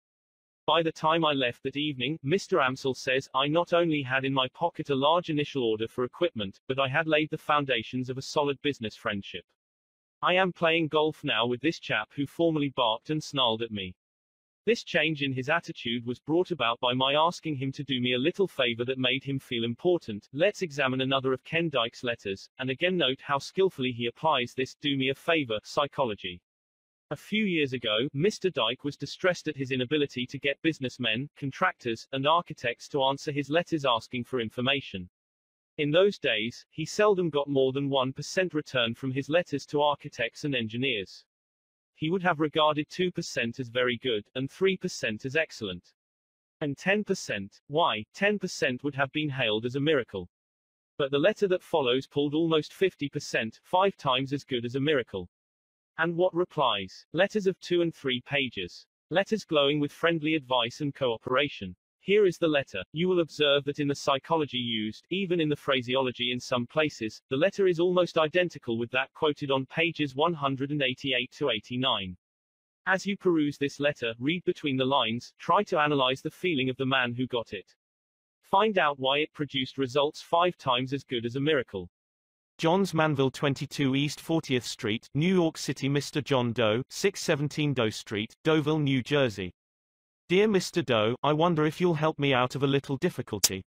By the time I left that evening, Mr. Amsel says, I not only had in my pocket a large initial order for equipment, but I had laid the foundations of a solid business friendship. I am playing golf now with this chap who formerly barked and snarled at me. This change in his attitude was brought about by my asking him to do me a little favor that made him feel important. Let's examine another of Ken Dyke's letters, and again note how skillfully he applies this do me a favor psychology. A few years ago, Mr. Dyke was distressed at his inability to get businessmen, contractors, and architects to answer his letters asking for information. In those days, he seldom got more than 1% return from his letters to architects and engineers he would have regarded 2% as very good, and 3% as excellent. And 10%, why, 10% would have been hailed as a miracle. But the letter that follows pulled almost 50%, five times as good as a miracle. And what replies? Letters of two and three pages. Letters glowing with friendly advice and cooperation. Here is the letter. You will observe that in the psychology used, even in the phraseology in some places, the letter is almost identical with that quoted on pages 188 to 89. As you peruse this letter, read between the lines, try to analyze the feeling of the man who got it. Find out why it produced results five times as good as a miracle. Johns Manville 22 East 40th Street, New York City Mr. John Doe, 617 Doe Street, Doeville, New Jersey. Dear Mr. Doe, I wonder if you'll help me out of a little difficulty.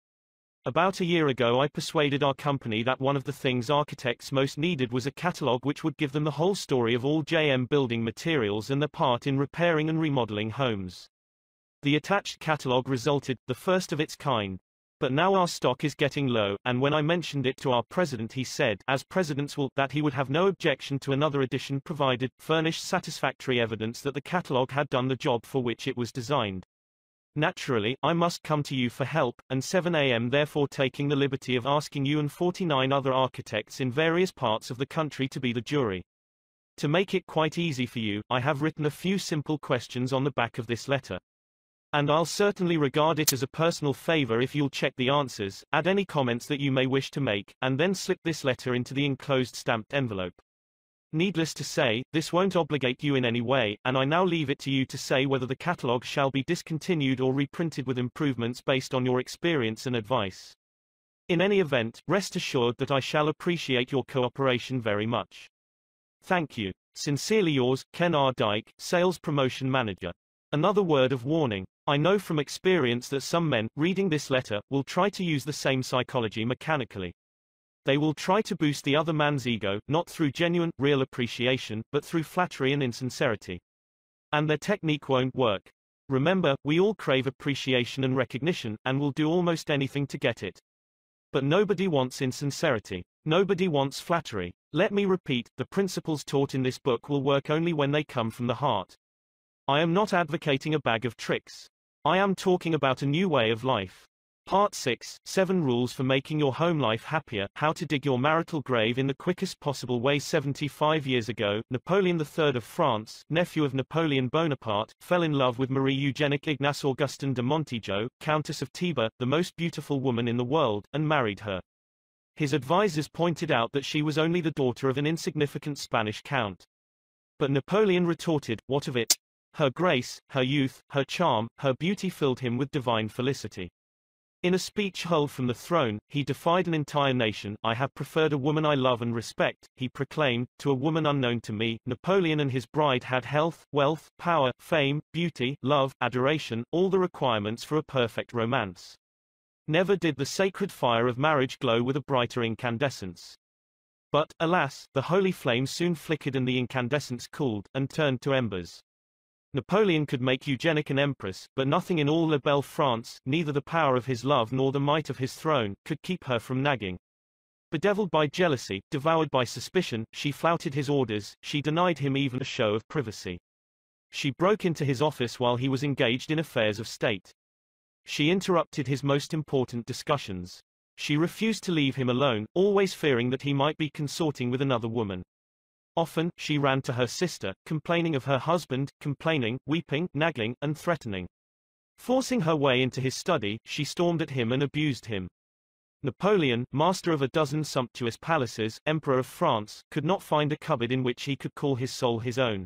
About a year ago I persuaded our company that one of the things architects most needed was a catalog which would give them the whole story of all JM building materials and their part in repairing and remodeling homes. The attached catalog resulted, the first of its kind, but now our stock is getting low, and when I mentioned it to our president he said, as presidents will, that he would have no objection to another edition provided, furnished satisfactory evidence that the catalogue had done the job for which it was designed. Naturally, I must come to you for help, and 7 am therefore taking the liberty of asking you and 49 other architects in various parts of the country to be the jury. To make it quite easy for you, I have written a few simple questions on the back of this letter. And I'll certainly regard it as a personal favor if you'll check the answers, add any comments that you may wish to make, and then slip this letter into the enclosed stamped envelope. Needless to say, this won't obligate you in any way, and I now leave it to you to say whether the catalogue shall be discontinued or reprinted with improvements based on your experience and advice. In any event, rest assured that I shall appreciate your cooperation very much. Thank you. Sincerely yours, Ken R. Dyke, Sales Promotion Manager. Another word of warning. I know from experience that some men, reading this letter, will try to use the same psychology mechanically. They will try to boost the other man's ego, not through genuine, real appreciation, but through flattery and insincerity. And their technique won't work. Remember, we all crave appreciation and recognition, and will do almost anything to get it. But nobody wants insincerity. Nobody wants flattery. Let me repeat, the principles taught in this book will work only when they come from the heart. I am not advocating a bag of tricks. I am talking about a new way of life. Part 6, 7 Rules for Making Your Home Life Happier, How to Dig Your Marital Grave in the Quickest Possible Way 75 years ago, Napoleon III of France, nephew of Napoleon Bonaparte, fell in love with Marie Eugenique Ignace Augustin de Montijo, Countess of Teba, the most beautiful woman in the world, and married her. His advisers pointed out that she was only the daughter of an insignificant Spanish count. But Napoleon retorted, what of it? Her grace, her youth, her charm, her beauty filled him with divine felicity. In a speech hurled from the throne, he defied an entire nation. I have preferred a woman I love and respect, he proclaimed, to a woman unknown to me. Napoleon and his bride had health, wealth, power, fame, beauty, love, adoration, all the requirements for a perfect romance. Never did the sacred fire of marriage glow with a brighter incandescence. But, alas, the holy flame soon flickered and the incandescence cooled, and turned to embers. Napoleon could make Eugénie an empress, but nothing in all La Belle France, neither the power of his love nor the might of his throne, could keep her from nagging. Bedeviled by jealousy, devoured by suspicion, she flouted his orders, she denied him even a show of privacy. She broke into his office while he was engaged in affairs of state. She interrupted his most important discussions. She refused to leave him alone, always fearing that he might be consorting with another woman. Often, she ran to her sister, complaining of her husband, complaining, weeping, nagging, and threatening. Forcing her way into his study, she stormed at him and abused him. Napoleon, master of a dozen sumptuous palaces, Emperor of France, could not find a cupboard in which he could call his soul his own.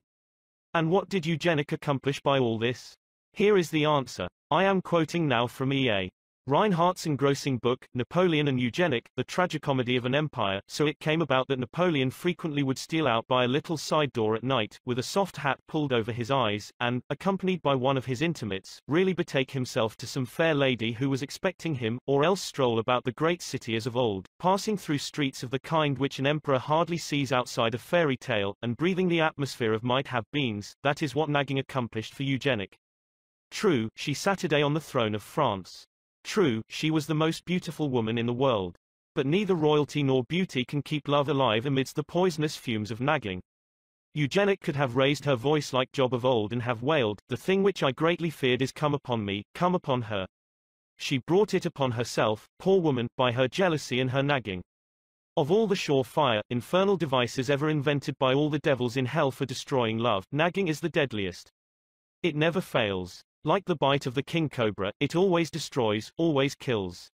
And what did Eugénie accomplish by all this? Here is the answer. I am quoting now from E.A. Rheinhardt's engrossing book, Napoleon and Eugénie, The Tragicomedy of an Empire, so it came about that Napoleon frequently would steal out by a little side door at night, with a soft hat pulled over his eyes, and, accompanied by one of his intimates, really betake himself to some fair lady who was expecting him, or else stroll about the great city as of old, passing through streets of the kind which an emperor hardly sees outside a fairy tale, and breathing the atmosphere of might-have-beens, that is what nagging accomplished for Eugénie. True, she sat a day on the throne of France. True, she was the most beautiful woman in the world. But neither royalty nor beauty can keep love alive amidst the poisonous fumes of nagging. Eugénie could have raised her voice like Job of old and have wailed, The thing which I greatly feared is come upon me, come upon her. She brought it upon herself, poor woman, by her jealousy and her nagging. Of all the sure-fire, infernal devices ever invented by all the devils in hell for destroying love, nagging is the deadliest. It never fails. Like the bite of the king cobra, it always destroys, always kills.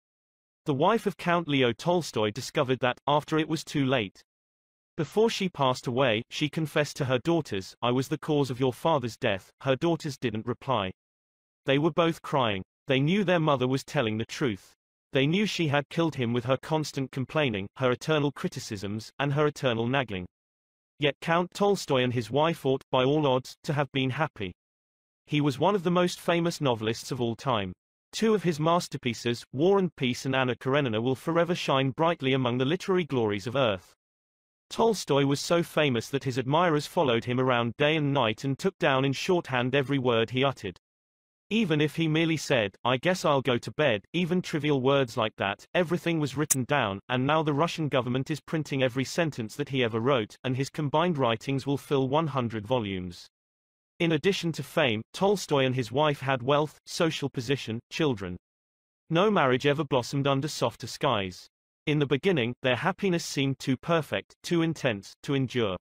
The wife of Count Leo Tolstoy discovered that, after it was too late. Before she passed away, she confessed to her daughters, I was the cause of your father's death. Her daughters didn't reply. They were both crying. They knew their mother was telling the truth. They knew she had killed him with her constant complaining, her eternal criticisms, and her eternal nagging. Yet Count Tolstoy and his wife ought, by all odds, to have been happy. He was one of the most famous novelists of all time. Two of his masterpieces, War and Peace and Anna Karenina will forever shine brightly among the literary glories of Earth. Tolstoy was so famous that his admirers followed him around day and night and took down in shorthand every word he uttered. Even if he merely said, I guess I'll go to bed, even trivial words like that, everything was written down, and now the Russian government is printing every sentence that he ever wrote, and his combined writings will fill 100 volumes. In addition to fame, Tolstoy and his wife had wealth, social position, children. No marriage ever blossomed under softer skies. In the beginning, their happiness seemed too perfect, too intense, to endure.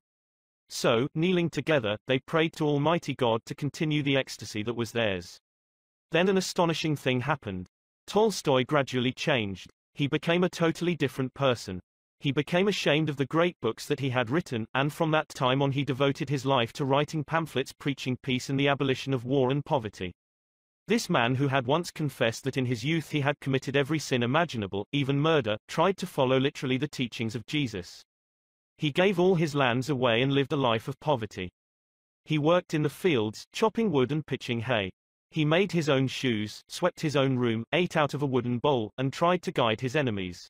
So, kneeling together, they prayed to Almighty God to continue the ecstasy that was theirs. Then an astonishing thing happened. Tolstoy gradually changed. He became a totally different person. He became ashamed of the great books that he had written, and from that time on he devoted his life to writing pamphlets preaching peace and the abolition of war and poverty. This man who had once confessed that in his youth he had committed every sin imaginable, even murder, tried to follow literally the teachings of Jesus. He gave all his lands away and lived a life of poverty. He worked in the fields, chopping wood and pitching hay. He made his own shoes, swept his own room, ate out of a wooden bowl, and tried to guide his enemies.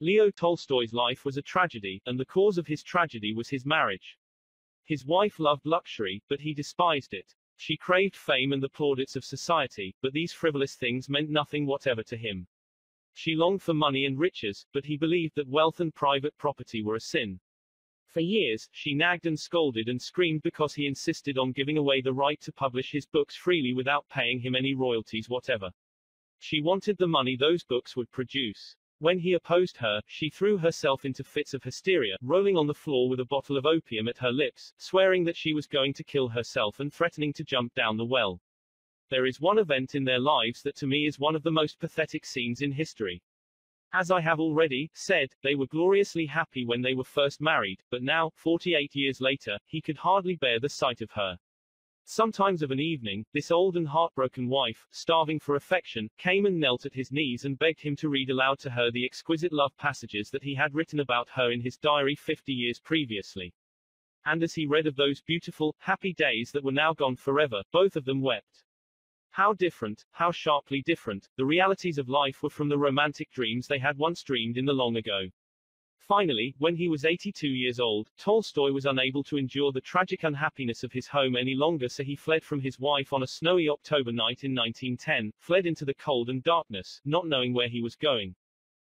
Leo Tolstoy's life was a tragedy, and the cause of his tragedy was his marriage. His wife loved luxury, but he despised it. She craved fame and the plaudits of society, but these frivolous things meant nothing whatever to him. She longed for money and riches, but he believed that wealth and private property were a sin. For years, she nagged and scolded and screamed because he insisted on giving away the right to publish his books freely without paying him any royalties whatever. She wanted the money those books would produce. When he opposed her, she threw herself into fits of hysteria, rolling on the floor with a bottle of opium at her lips, swearing that she was going to kill herself and threatening to jump down the well. There is one event in their lives that to me is one of the most pathetic scenes in history. As I have already said, they were gloriously happy when they were first married, but now, 48 years later, he could hardly bear the sight of her. Sometimes of an evening, this old and heartbroken wife, starving for affection, came and knelt at his knees and begged him to read aloud to her the exquisite love passages that he had written about her in his diary 50 years previously. And as he read of those beautiful, happy days that were now gone forever, both of them wept. How different, how sharply different, the realities of life were from the romantic dreams they had once dreamed in the long ago. Finally, when he was 82 years old, Tolstoy was unable to endure the tragic unhappiness of his home any longer so he fled from his wife on a snowy October night in 1910, fled into the cold and darkness, not knowing where he was going.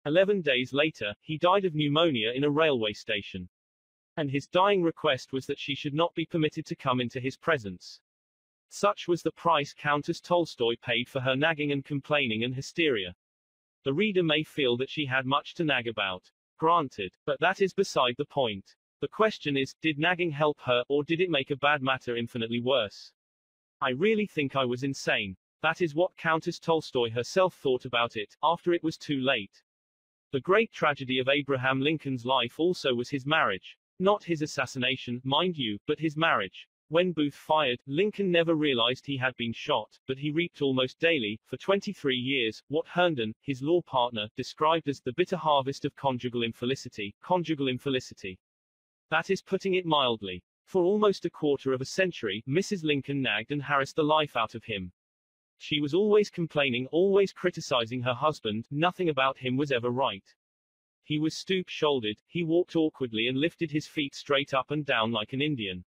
Eleven days later, he died of pneumonia in a railway station. And his dying request was that she should not be permitted to come into his presence. Such was the price Countess Tolstoy paid for her nagging and complaining and hysteria. The reader may feel that she had much to nag about. Granted. But that is beside the point. The question is, did nagging help her, or did it make a bad matter infinitely worse? I really think I was insane. That is what Countess Tolstoy herself thought about it, after it was too late. The great tragedy of Abraham Lincoln's life also was his marriage. Not his assassination, mind you, but his marriage. When Booth fired, Lincoln never realized he had been shot, but he reaped almost daily, for 23 years, what Herndon, his law partner, described as the bitter harvest of conjugal infelicity, conjugal infelicity. That is putting it mildly. For almost a quarter of a century, Mrs. Lincoln nagged and harassed the life out of him. She was always complaining, always criticizing her husband, nothing about him was ever right. He was stoop-shouldered, he walked awkwardly and lifted his feet straight up and down like an Indian.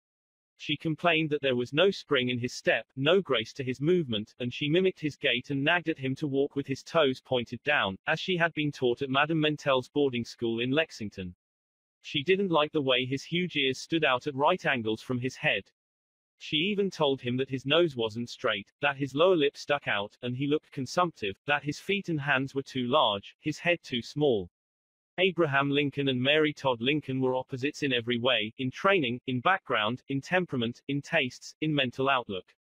She complained that there was no spring in his step, no grace to his movement, and she mimicked his gait and nagged at him to walk with his toes pointed down, as she had been taught at Madame Mentelle's boarding school in Lexington. She didn't like the way his huge ears stood out at right angles from his head. She even told him that his nose wasn't straight, that his lower lip stuck out, and he looked consumptive, that his feet and hands were too large, his head too small. Abraham Lincoln and Mary Todd Lincoln were opposites in every way, in training, in background, in temperament, in tastes, in mental outlook.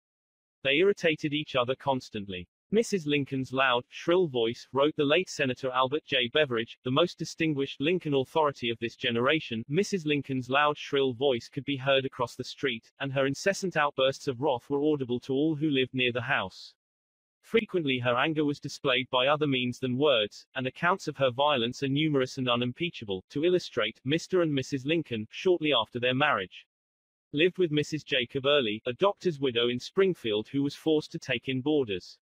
They irritated each other constantly. Mrs. Lincoln's loud, shrill voice, wrote the late Senator Albert J. Beveridge, the most distinguished Lincoln authority of this generation, Mrs. Lincoln's loud, shrill voice could be heard across the street, and her incessant outbursts of wrath were audible to all who lived near the house. Frequently her anger was displayed by other means than words, and accounts of her violence are numerous and unimpeachable. To illustrate, Mr. and Mrs. Lincoln, shortly after their marriage, lived with Mrs. Jacob Early, a doctor's widow in Springfield who was forced to take in boarders.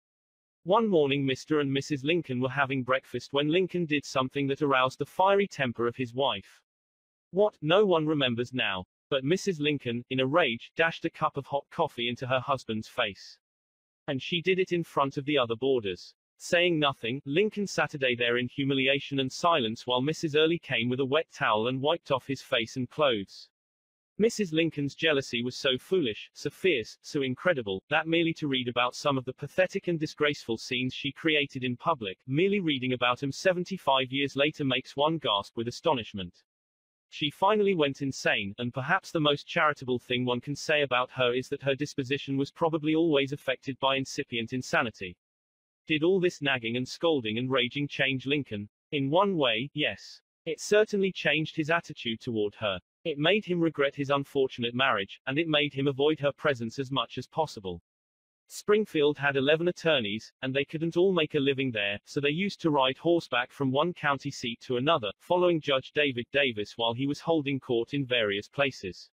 One morning Mr. and Mrs. Lincoln were having breakfast when Lincoln did something that aroused the fiery temper of his wife. What, no one remembers now. But Mrs. Lincoln, in a rage, dashed a cup of hot coffee into her husband's face. And she did it in front of the other boarders. Saying nothing, Lincoln Saturday there in humiliation and silence while Mrs. Early came with a wet towel and wiped off his face and clothes. Mrs. Lincoln's jealousy was so foolish, so fierce, so incredible, that merely to read about some of the pathetic and disgraceful scenes she created in public, merely reading about them 75 years later makes one gasp with astonishment. She finally went insane, and perhaps the most charitable thing one can say about her is that her disposition was probably always affected by incipient insanity. Did all this nagging and scolding and raging change Lincoln? In one way, yes. It certainly changed his attitude toward her. It made him regret his unfortunate marriage, and it made him avoid her presence as much as possible. Springfield had 11 attorneys, and they couldn't all make a living there, so they used to ride horseback from one county seat to another, following Judge David Davis while he was holding court in various places.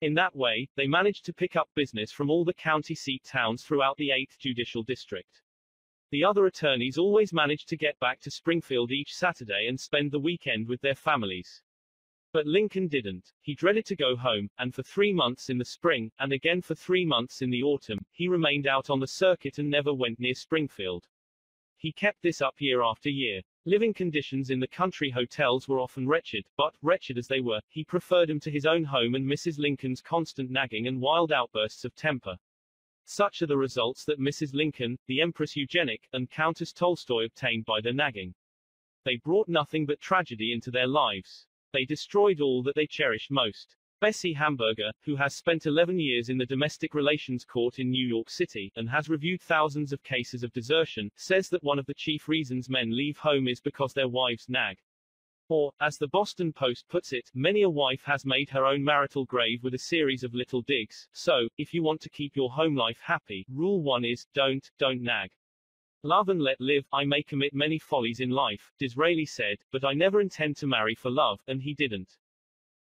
In that way, they managed to pick up business from all the county seat towns throughout the 8th Judicial District. The other attorneys always managed to get back to Springfield each Saturday and spend the weekend with their families. But Lincoln didn't. He dreaded to go home, and for three months in the spring, and again for three months in the autumn, he remained out on the circuit and never went near Springfield. He kept this up year after year. Living conditions in the country hotels were often wretched, but, wretched as they were, he preferred them to his own home and Mrs. Lincoln's constant nagging and wild outbursts of temper. Such are the results that Mrs. Lincoln, the Empress Eugénie, and Countess Tolstoy obtained by their nagging. They brought nothing but tragedy into their lives. They destroyed all that they cherished most. Bessie Hamburger, who has spent 11 years in the domestic relations court in New York City, and has reviewed thousands of cases of desertion, says that one of the chief reasons men leave home is because their wives nag. Or, as the Boston Post puts it, many a wife has made her own marital grave with a series of little digs. So, if you want to keep your home life happy, rule one is, don't, don't nag. Love and let live, I may commit many follies in life, Disraeli said, but I never intend to marry for love, and he didn't.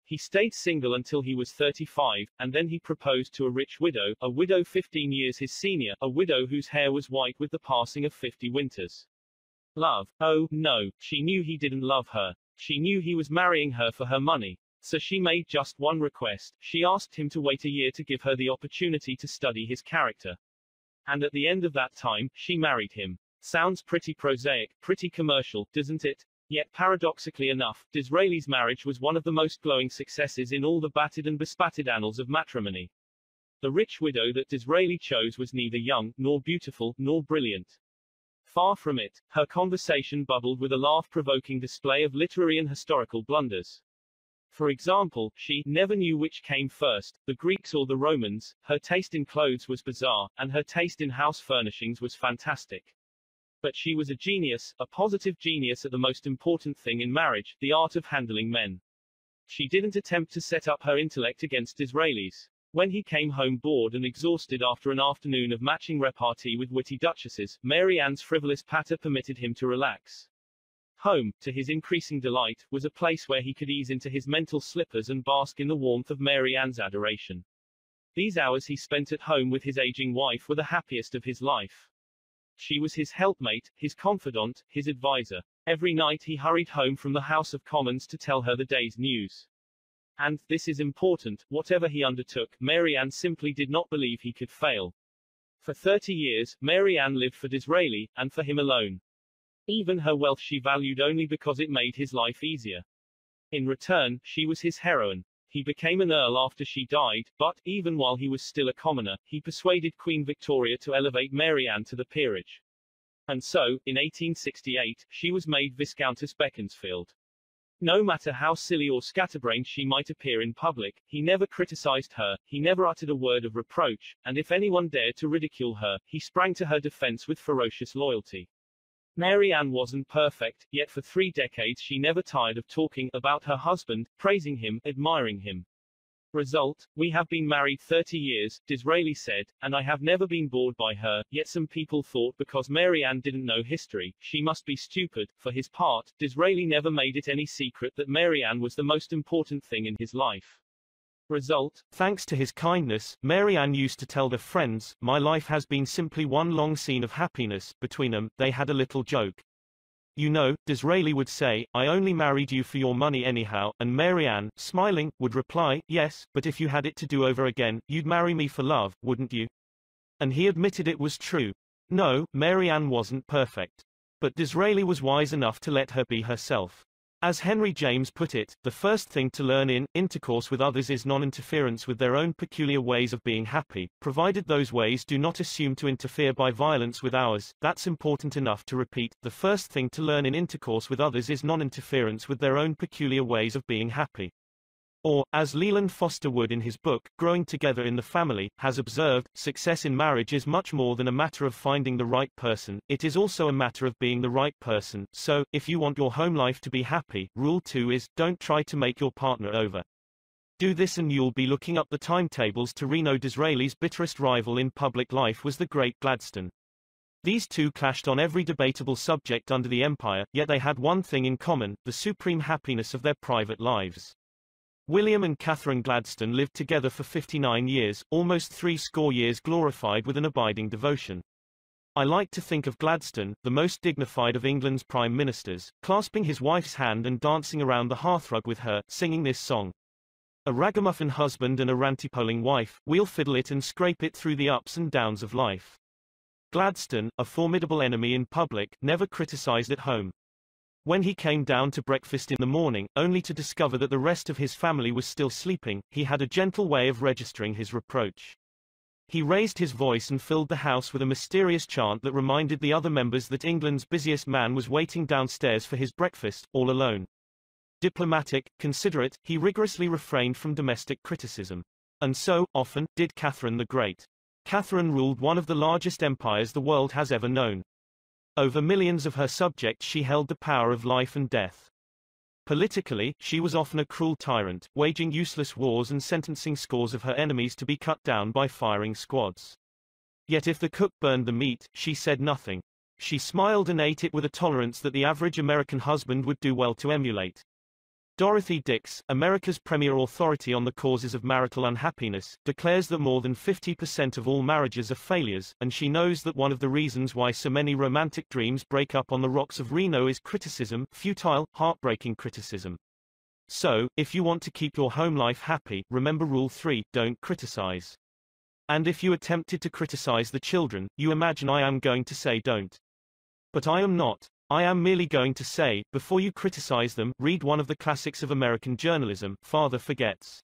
He stayed single until he was 35, and then he proposed to a rich widow, a widow 15 years his senior, a widow whose hair was white with the passing of 50 winters. Love? Oh, no, she knew he didn't love her. She knew he was marrying her for her money. So she made just one request, she asked him to wait a year to give her the opportunity to study his character. And at the end of that time, she married him. Sounds pretty prosaic, pretty commercial, doesn't it? Yet paradoxically enough, Disraeli's marriage was one of the most glowing successes in all the battered and bespattered annals of matrimony. The rich widow that Disraeli chose was neither young, nor beautiful, nor brilliant. Far from it, her conversation bubbled with a laugh-provoking display of literary and historical blunders. For example, she never knew which came first, the Greeks or the Romans, her taste in clothes was bizarre, and her taste in house furnishings was fantastic. But she was a genius, a positive genius at the most important thing in marriage, the art of handling men. She didn't attempt to set up her intellect against Disraeli's. When he came home bored and exhausted after an afternoon of matching repartee with witty duchesses, Mary Anne's frivolous patter permitted him to relax. Home, to his increasing delight, was a place where he could ease into his mental slippers and bask in the warmth of Mary Anne's adoration. These hours he spent at home with his aging wife were the happiest of his life. She was his helpmate, his confidant, his advisor. Every night he hurried home from the House of Commons to tell her the day's news. And, this is important, whatever he undertook, Mary Anne simply did not believe he could fail. For 30 years, Mary Anne lived for Disraeli, and for him alone. Even her wealth she valued only because it made his life easier. In return, she was his heroine. He became an earl after she died, but, even while he was still a commoner, he persuaded Queen Victoria to elevate Mary Anne to the peerage. And so, in 1868, she was made Viscountess Beaconsfield. No matter how silly or scatterbrained she might appear in public, he never criticized her, he never uttered a word of reproach, and if anyone dared to ridicule her, he sprang to her defense with ferocious loyalty. Mary Anne wasn't perfect, yet for three decades she never tired of talking about her husband, praising him, admiring him. Result, we have been married 30 years, Disraeli said, and I have never been bored by her, yet some people thought because Mary Anne didn't know history, she must be stupid. For his part, Disraeli never made it any secret that Mary Anne was the most important thing in his life. Result, thanks to his kindness, Mary Anne used to tell their friends, my life has been simply one long scene of happiness, between them, they had a little joke. You know, Disraeli would say, I only married you for your money anyhow, and Mary Anne, smiling, would reply, yes, but if you had it to do over again, you'd marry me for love, wouldn't you? And he admitted it was true. No, Mary Anne wasn't perfect. But Disraeli was wise enough to let her be herself. As Henry James put it, the first thing to learn in intercourse with others is non-interference with their own peculiar ways of being happy, provided those ways do not assume to interfere by violence with ours. That's important enough to repeat. The first thing to learn in intercourse with others is non-interference with their own peculiar ways of being happy. Or, as Leland Foster Wood in his book, Growing Together in the Family, has observed, success in marriage is much more than a matter of finding the right person, it is also a matter of being the right person. So, if you want your home life to be happy, rule 2 is, don't try to make your partner over. Do this and you'll be looking up the timetables to Reno Disraeli's bitterest rival in public life was the great Gladstone. These two clashed on every debatable subject under the empire, yet they had one thing in common, the supreme happiness of their private lives. William and Catherine Gladstone lived together for 59 years, almost three score years glorified with an abiding devotion. I like to think of Gladstone, the most dignified of England's prime ministers, clasping his wife's hand and dancing around the hearthrug with her, singing this song. A ragamuffin husband and a rantipoling wife, we'll fiddle it and scrape it through the ups and downs of life. Gladstone, a formidable enemy in public, never criticized at home. When he came down to breakfast in the morning, only to discover that the rest of his family was still sleeping, he had a gentle way of registering his reproach. He raised his voice and filled the house with a mysterious chant that reminded the other members that England's busiest man was waiting downstairs for his breakfast, all alone. Diplomatic, considerate, he rigorously refrained from domestic criticism. And so, often, did Catherine the Great. Catherine ruled one of the largest empires the world has ever known. Over millions of her subjects she held the power of life and death. Politically, she was often a cruel tyrant, waging useless wars and sentencing scores of her enemies to be cut down by firing squads. Yet if the cook burned the meat, she said nothing. She smiled and ate it with a tolerance that the average American husband would do well to emulate. Dorothy Dix, America's premier authority on the causes of marital unhappiness, declares that more than 50% of all marriages are failures, and she knows that one of the reasons why so many romantic dreams break up on the rocks of Reno is criticism, futile, heartbreaking criticism. So, if you want to keep your home life happy, remember Rule 3, don't criticize. And if you attempted to criticize the children, you imagine I am going to say don't. But I am not. I am merely going to say, before you criticize them, read one of the classics of American journalism, Father Forgets.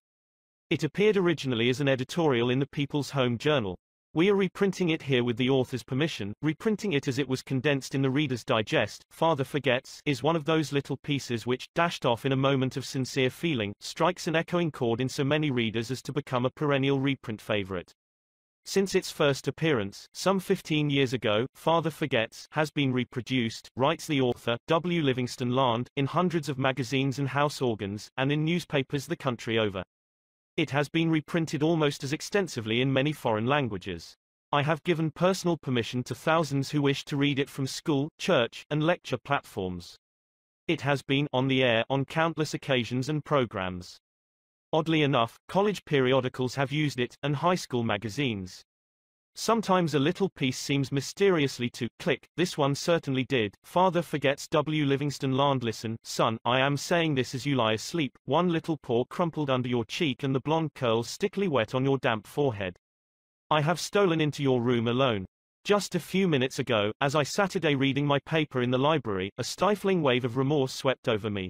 It appeared originally as an editorial in the People's Home Journal. We are reprinting it here with the author's permission, reprinting it as it was condensed in the Reader's Digest. Father Forgets is one of those little pieces which, dashed off in a moment of sincere feeling, strikes an echoing chord in so many readers as to become a perennial reprint favorite. Since its first appearance, some 15 years ago, Father Forgets has been reproduced, writes the author, W. Livingston Larned, in hundreds of magazines and house organs, and in newspapers the country over. It has been reprinted almost as extensively in many foreign languages. I have given personal permission to thousands who wish to read it from school, church, and lecture platforms. It has been on the air on countless occasions and programs. Oddly enough, college periodicals have used it, and high school magazines. Sometimes a little piece seems mysteriously to click, this one certainly did. Father forgets W. Livingston Larned. Listen, son, I am saying this as you lie asleep, one little paw crumpled under your cheek and the blonde curls stickily wet on your damp forehead. I have stolen into your room alone. Just a few minutes ago, as I sat a day reading my paper in the library, a stifling wave of remorse swept over me.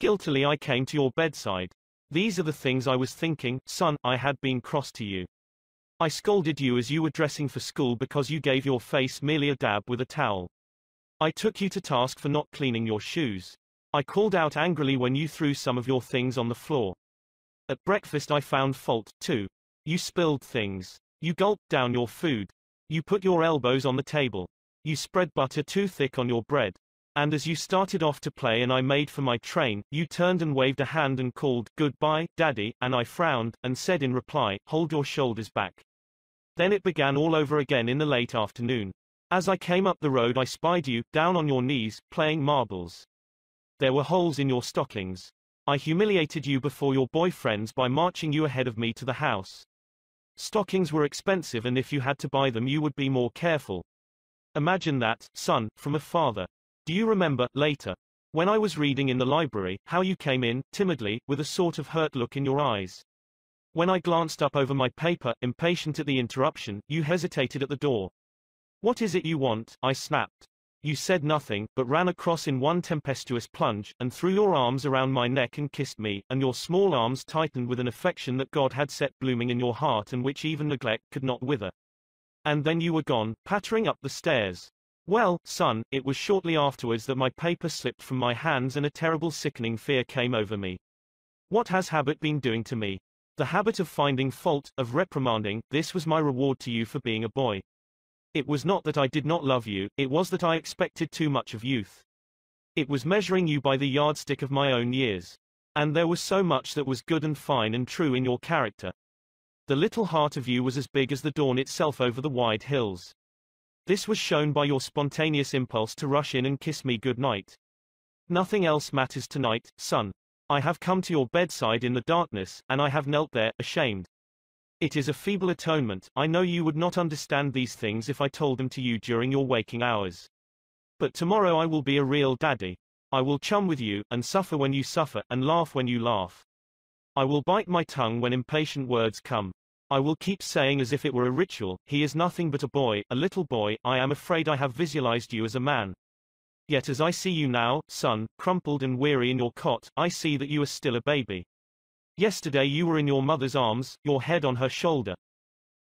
Guiltily I came to your bedside. These are the things I was thinking, son, I had been cross to you. I scolded you as you were dressing for school because you gave your face merely a dab with a towel. I took you to task for not cleaning your shoes. I called out angrily when you threw some of your things on the floor. At breakfast I found fault, too. You spilled things. You gulped down your food. You put your elbows on the table. You spread butter too thick on your bread. And as you started off to play and I made for my train, you turned and waved a hand and called, Goodbye, Daddy, and I frowned, and said in reply, Hold your shoulders back. Then it began all over again in the late afternoon. As I came up the road I spied you, down on your knees, playing marbles. There were holes in your stockings. I humiliated you before your boyfriends by marching you ahead of me to the house. Stockings were expensive and if you had to buy them you would be more careful. Imagine that, son, from a father. Do you remember, later, when I was reading in the library, how you came in, timidly, with a sort of hurt look in your eyes? When I glanced up over my paper, impatient at the interruption, you hesitated at the door. What is it you want? I snapped. You said nothing, but ran across in one tempestuous plunge, and threw your arms around my neck and kissed me, and your small arms tightened with an affection that God had set blooming in your heart and which even neglect could not wither. And then you were gone, pattering up the stairs. Well, son, it was shortly afterwards that my paper slipped from my hands and a terrible sickening fear came over me. What has habit been doing to me? The habit of finding fault, of reprimanding, this was my reward to you for being a boy. It was not that I did not love you, it was that I expected too much of youth. It was measuring you by the yardstick of my own years. And there was so much that was good and fine and true in your character. The little heart of you was as big as the dawn itself over the wide hills. This was shown by your spontaneous impulse to rush in and kiss me good night. Nothing else matters tonight, son. I have come to your bedside in the darkness, and I have knelt there, ashamed. It is a feeble atonement, I know you would not understand these things if I told them to you during your waking hours. But tomorrow I will be a real daddy. I will chum with you, and suffer when you suffer, and laugh when you laugh. I will bite my tongue when impatient words come. I will keep saying as if it were a ritual, he is nothing but a boy, a little boy, I am afraid I have visualized you as a man. Yet as I see you now, son, crumpled and weary in your cot, I see that you are still a baby. Yesterday you were in your mother's arms, your head on her shoulder.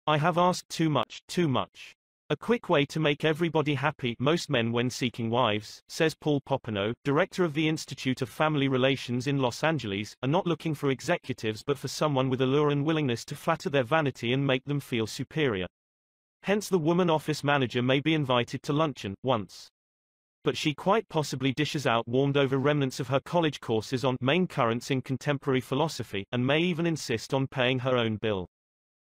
I have asked too much, too much. A quick way to make everybody happy, most men when seeking wives, says Paul Popenoe, director of the Institute of Family Relations in Los Angeles, are not looking for executives but for someone with allure and willingness to flatter their vanity and make them feel superior. Hence the woman office manager may be invited to luncheon, once but she quite possibly dishes out warmed over remnants of her college courses on main currents in contemporary philosophy, and may even insist on paying her own bill.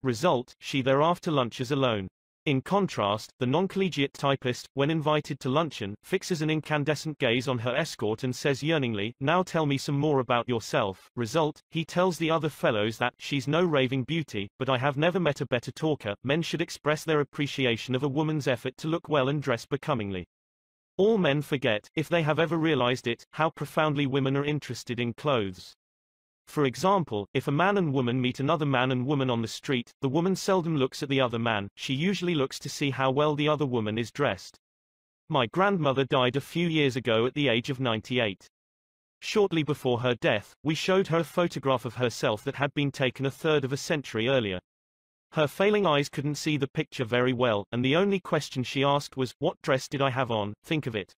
Result, she thereafter lunches alone. In contrast, the non-collegiate typist, when invited to luncheon, fixes an incandescent gaze on her escort and says yearningly, now tell me some more about yourself. Result, he tells the other fellows that, she's no raving beauty, but I have never met a better talker. Men should express their appreciation of a woman's effort to look well and dress becomingly. All men forget, if they have ever realized it, how profoundly women are interested in clothes. For example, if a man and woman meet another man and woman on the street, the woman seldom looks at the other man, she usually looks to see how well the other woman is dressed. My grandmother died a few years ago at the age of 98. Shortly before her death, we showed her a photograph of herself that had been taken a third of a century earlier. Her failing eyes couldn't see the picture very well, and the only question she asked was, what dress did I have on, think of it.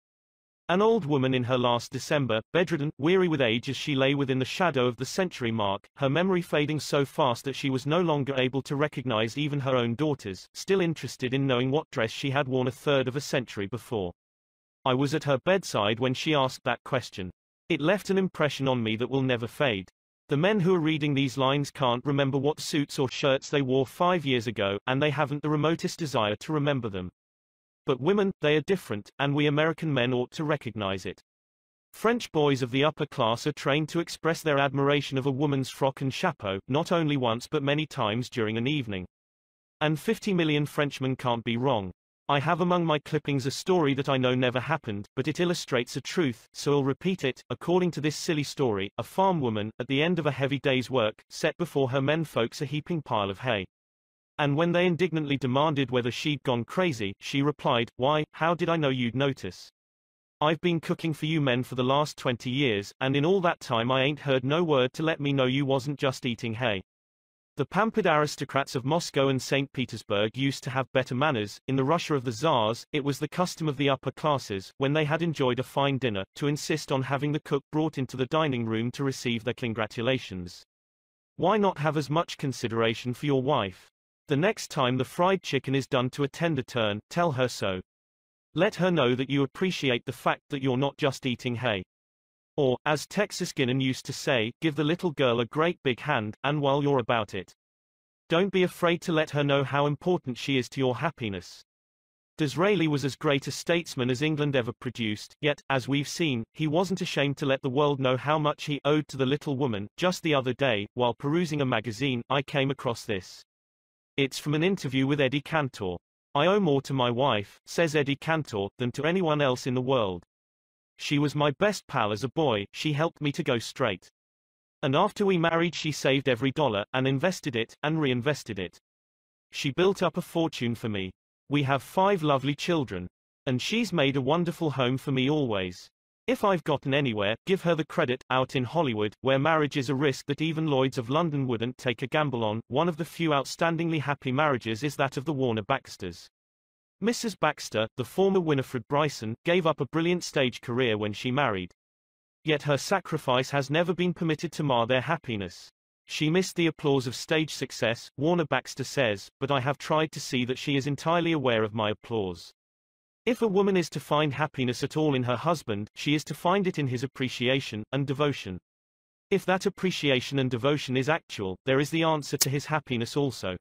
An old woman in her last December, bedridden, weary with age as she lay within the shadow of the century mark, her memory fading so fast that she was no longer able to recognize even her own daughters, still interested in knowing what dress she had worn a third of a century before. I was at her bedside when she asked that question. It left an impression on me that will never fade. The men who are reading these lines can't remember what suits or shirts they wore five years ago, and they haven't the remotest desire to remember them. But women, they are different, and we American men ought to recognize it. French boys of the upper class are trained to express their admiration of a woman's frock and chapeau, not only once but many times during an evening. And 50 million Frenchmen can't be wrong. I have among my clippings a story that I know never happened, but it illustrates a truth, so I'll repeat it. According to this silly story, a farm woman, at the end of a heavy day's work, set before her men folks a heaping pile of hay. And when they indignantly demanded whether she'd gone crazy, she replied, Why, how did I know you'd notice? I've been cooking for you men for the last 20 years, and in all that time I ain't heard no word to let me know you wasn't just eating hay. The pampered aristocrats of Moscow and St. Petersburg used to have better manners. In the Russia of the Tsars, it was the custom of the upper classes, when they had enjoyed a fine dinner, to insist on having the cook brought into the dining room to receive their congratulations. Why not have as much consideration for your wife? The next time the fried chicken is done to a tender turn, tell her so. Let her know that you appreciate the fact that you're not just eating hay. Or, as Texas Guinan used to say, give the little girl a great big hand, and while you're about it. Don't be afraid to let her know how important she is to your happiness. Disraeli was as great a statesman as England ever produced, yet, as we've seen, he wasn't ashamed to let the world know how much he owed to the little woman. Just the other day, while perusing a magazine, I came across this. It's from an interview with Eddie Cantor. I owe more to my wife, says Eddie Cantor, than to anyone else in the world. She was my best pal as a boy, she helped me to go straight. And after we married she saved every dollar, and invested it, and reinvested it. She built up a fortune for me. We have five lovely children. And she's made a wonderful home for me always. If I've gotten anywhere, give her the credit. Out in Hollywood, where marriage is a risk that even Lloyds of London wouldn't take a gamble on, one of the few outstandingly happy marriages is that of the Warner Baxters. Mrs. Baxter, the former Winifred Bryson, gave up a brilliant stage career when she married. Yet her sacrifice has never been permitted to mar their happiness. She missed the applause of stage success, Warner Baxter says, but I have tried to see that she is entirely aware of my applause. If a woman is to find happiness at all in her husband, she is to find it in his appreciation and devotion. If that appreciation and devotion is actual, there is the answer to his happiness also.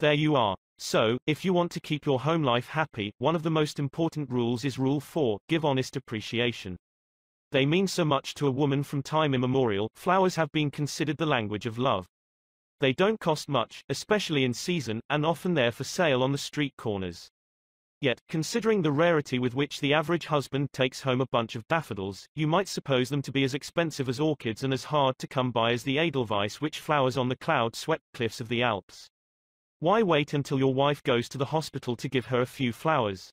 There you are. So, if you want to keep your home life happy, one of the most important rules is Rule 4, give honest appreciation. They mean so much to a woman from time immemorial, flowers have been considered the language of love. They don't cost much, especially in season, and often there for sale on the street corners. Yet, considering the rarity with which the average husband takes home a bunch of daffodils, you might suppose them to be as expensive as orchids and as hard to come by as the edelweiss which flowers on the cloud-swept cliffs of the Alps. Why wait until your wife goes to the hospital to give her a few flowers?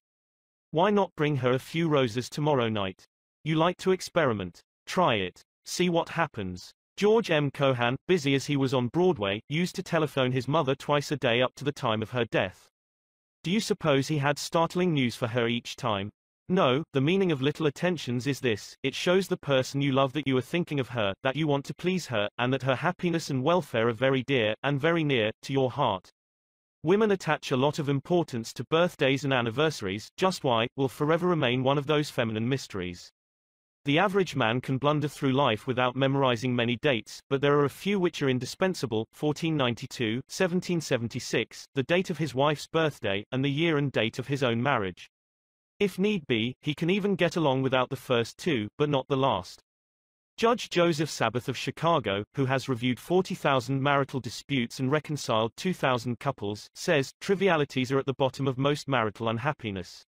Why not bring her a few roses tomorrow night? You like to experiment. Try it. See what happens. George M. Cohan, busy as he was on Broadway, used to telephone his mother twice a day up to the time of her death. Do you suppose he had startling news for her each time? No, the meaning of little attentions is this, it shows the person you love that you are thinking of her, that you want to please her, and that her happiness and welfare are very dear, and very near, to your heart. Women attach a lot of importance to birthdays and anniversaries, just why, will forever remain one of those feminine mysteries. The average man can blunder through life without memorizing many dates, but there are a few which are indispensable, 1492, 1776, the date of his wife's birthday, and the year and date of his own marriage. If need be, he can even get along without the first two, but not the last. Judge Joseph Sabbath of Chicago, who has reviewed 40,000 marital disputes and reconciled 2,000 couples, says, trivialities are at the bottom of most marital unhappiness.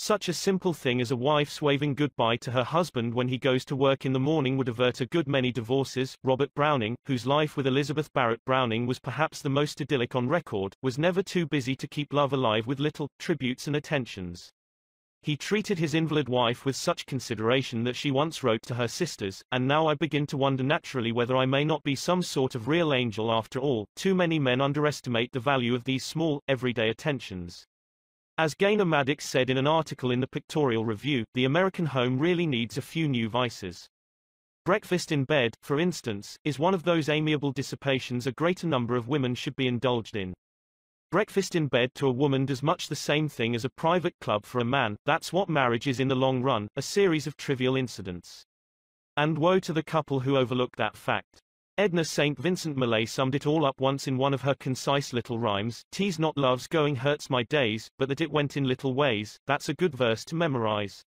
Such a simple thing as a wife's waving goodbye to her husband when he goes to work in the morning would avert a good many divorces. Robert Browning, whose life with Elizabeth Barrett Browning was perhaps the most idyllic on record, was never too busy to keep love alive with little tributes and attentions. He treated his invalid wife with such consideration that she once wrote to her sisters, and now I begin to wonder naturally whether I may not be some sort of real angel after all. Too many men underestimate the value of these small, everyday attentions. As Gaynor Maddox said in an article in the Pictorial Review, the American home really needs a few new vices. Breakfast in bed, for instance, is one of those amiable dissipations a greater number of women should be indulged in. Breakfast in bed to a woman does much the same thing as a private club for a man, that's what marriage is in the long run, a series of trivial incidents. And woe to the couple who overlook that fact. Edna St. Vincent Millay summed it all up once in one of her concise little rhymes, Tease not love's going hurts my days, but that it went in little ways, that's a good verse to memorize.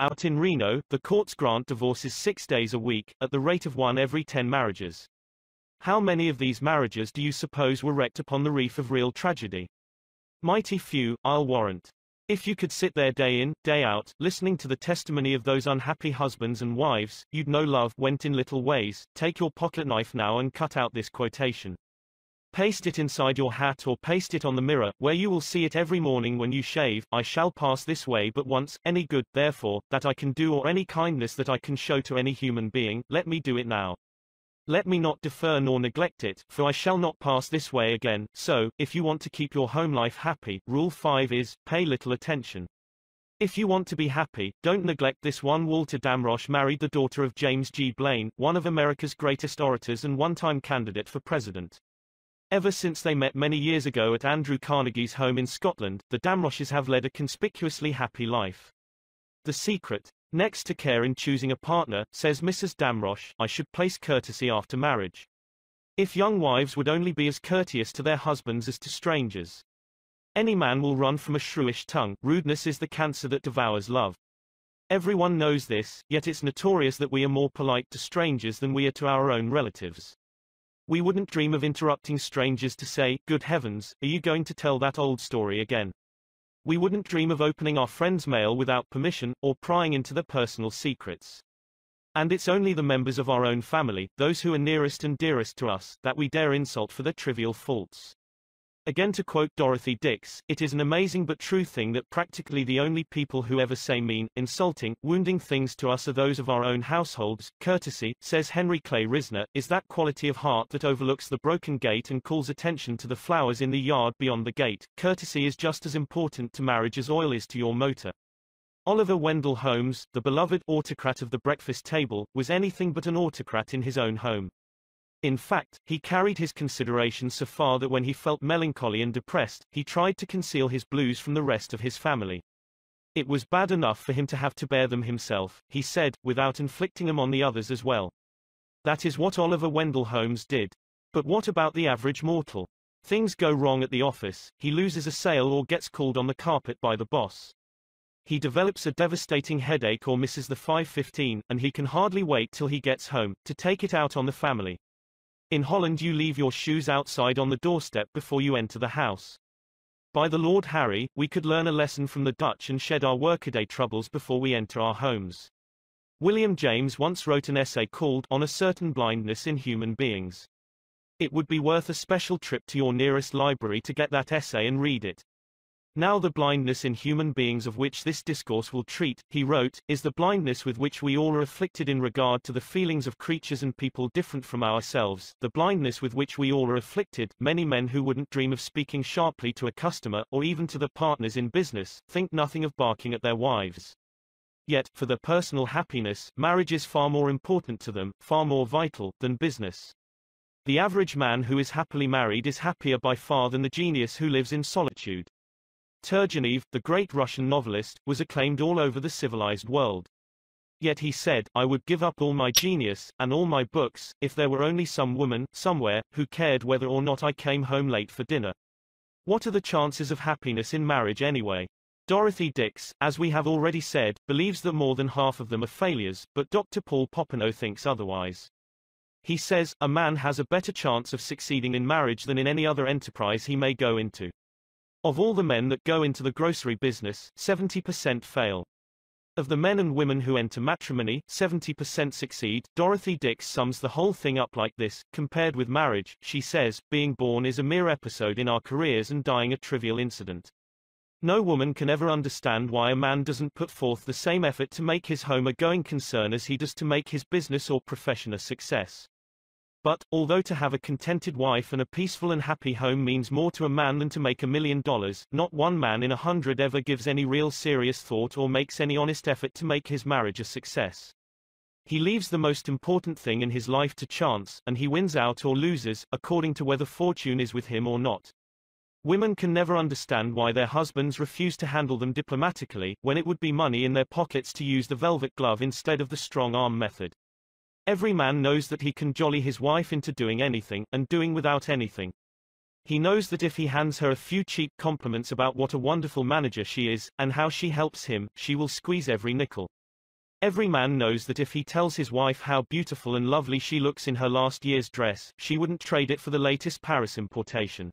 Out in Reno, the courts grant divorces six days a week, at the rate of one every ten marriages. How many of these marriages do you suppose were wrecked upon the reef of real tragedy? Mighty few, I'll warrant. If you could sit there day in, day out, listening to the testimony of those unhappy husbands and wives, you'd know love went in little ways. Take your pocket knife now and cut out this quotation. Paste it inside your hat or paste it on the mirror, where you will see it every morning when you shave. I shall pass this way but once, any good, therefore, that I can do or any kindness that I can show to any human being, let me do it now. Let me not defer nor neglect it, for I shall not pass this way again. So, if you want to keep your home life happy, rule 5 is, pay little attention. If you want to be happy, don't neglect this one Walter Damrosch married the daughter of James G. Blaine, one of America's greatest orators and one-time candidate for president. Ever since they met many years ago at Andrew Carnegie's home in Scotland, the Damrosches have led a conspicuously happy life. The secret, Next to care in choosing a partner, says Mrs. Damrosch, I should place courtesy after marriage. If young wives would only be as courteous to their husbands as to strangers. Any man will run from a shrewish tongue, rudeness is the cancer that devours love. Everyone knows this, yet it's notorious that we are more polite to strangers than we are to our own relatives. We wouldn't dream of interrupting strangers to say, good heavens, are you going to tell that old story again? We wouldn't dream of opening our friend's mail without permission, or prying into their personal secrets. And it's only the members of our own family, those who are nearest and dearest to us, that we dare insult for their trivial faults. Again to quote Dorothy Dix, it is an amazing but true thing that practically the only people who ever say mean, insulting, wounding things to us are those of our own households. Courtesy, says Henry Clay Risner, is that quality of heart that overlooks the broken gate and calls attention to the flowers in the yard beyond the gate. Courtesy is just as important to marriage as oil is to your motor. Oliver Wendell Holmes, the beloved autocrat of the breakfast table, was anything but an autocrat in his own home. In fact, he carried his considerations so far that when he felt melancholy and depressed, he tried to conceal his blues from the rest of his family. It was bad enough for him to have to bear them himself, he said, without inflicting them on the others as well. That is what Oliver Wendell Holmes did. But what about the average mortal? Things go wrong at the office, he loses a sale or gets called on the carpet by the boss. He develops a devastating headache or misses the 5.15, and he can hardly wait till he gets home, to take it out on the family. In Holland you leave your shoes outside on the doorstep before you enter the house. By the Lord Harry, we could learn a lesson from the Dutch and shed our workaday troubles before we enter our homes. William James once wrote an essay called On a Certain Blindness in Human Beings. It would be worth a special trip to your nearest library to get that essay and read it. Now the blindness in human beings of which this discourse will treat, he wrote, is the blindness with which we all are afflicted in regard to the feelings of creatures and people different from ourselves, the blindness with which we all are afflicted, many men who wouldn't dream of speaking sharply to a customer, or even to their partners in business, think nothing of barking at their wives. Yet, for their personal happiness, marriage is far more important to them, far more vital, than business. The average man who is happily married is happier by far than the genius who lives in solitude. Turgenev, the great Russian novelist, was acclaimed all over the civilized world. Yet he said, I would give up all my genius, and all my books, if there were only some woman, somewhere, who cared whether or not I came home late for dinner. What are the chances of happiness in marriage anyway? Dorothy Dix, as we have already said, believes that more than half of them are failures, but Dr. Paul Popenoe thinks otherwise. He says, a man has a better chance of succeeding in marriage than in any other enterprise he may go into. Of all the men that go into the grocery business, 70% fail. Of the men and women who enter matrimony, 70% succeed. Dorothy Dix sums the whole thing up like this, compared with marriage, she says, being born is a mere episode in our careers and dying a trivial incident. No woman can ever understand why a man doesn't put forth the same effort to make his home a going concern as he does to make his business or profession a success. But, although to have a contented wife and a peaceful and happy home means more to a man than to make a million dollars, not one man in a hundred ever gives any real serious thought or makes any honest effort to make his marriage a success. He leaves the most important thing in his life to chance, and he wins out or loses, according to whether fortune is with him or not. Women can never understand why their husbands refuse to handle them diplomatically, when it would be money in their pockets to use the velvet glove instead of the strong arm method. Every man knows that he can jolly his wife into doing anything, and doing without anything. He knows that if he hands her a few cheap compliments about what a wonderful manager she is, and how she helps him, she will squeeze every nickel. Every man knows that if he tells his wife how beautiful and lovely she looks in her last year's dress, she wouldn't trade it for the latest Paris importation.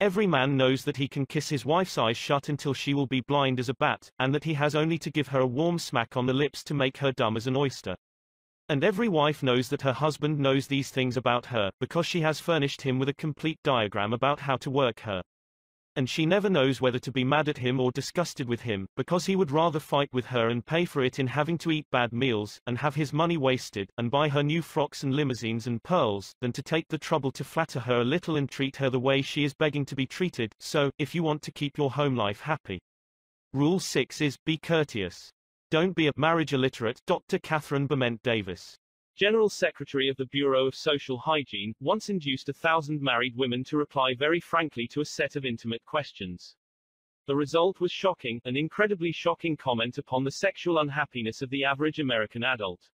Every man knows that he can kiss his wife's eyes shut until she will be blind as a bat, and that he has only to give her a warm smack on the lips to make her dumb as an oyster. And every wife knows that her husband knows these things about her, because she has furnished him with a complete diagram about how to work her. And she never knows whether to be mad at him or disgusted with him, because he would rather fight with her and pay for it in having to eat bad meals, and have his money wasted, and buy her new frocks and limousines and pearls, than to take the trouble to flatter her a little and treat her the way she is begging to be treated, so, if you want to keep your home life happy. Rule 6 is, be courteous. Don't be a marriage illiterate, Dr. Katharine Bement Davis. General Secretary of the Bureau of Social Hygiene, once induced a thousand married women to reply very frankly to a set of intimate questions. The result was shocking, an incredibly shocking comment upon the sexual unhappiness of the average American adult.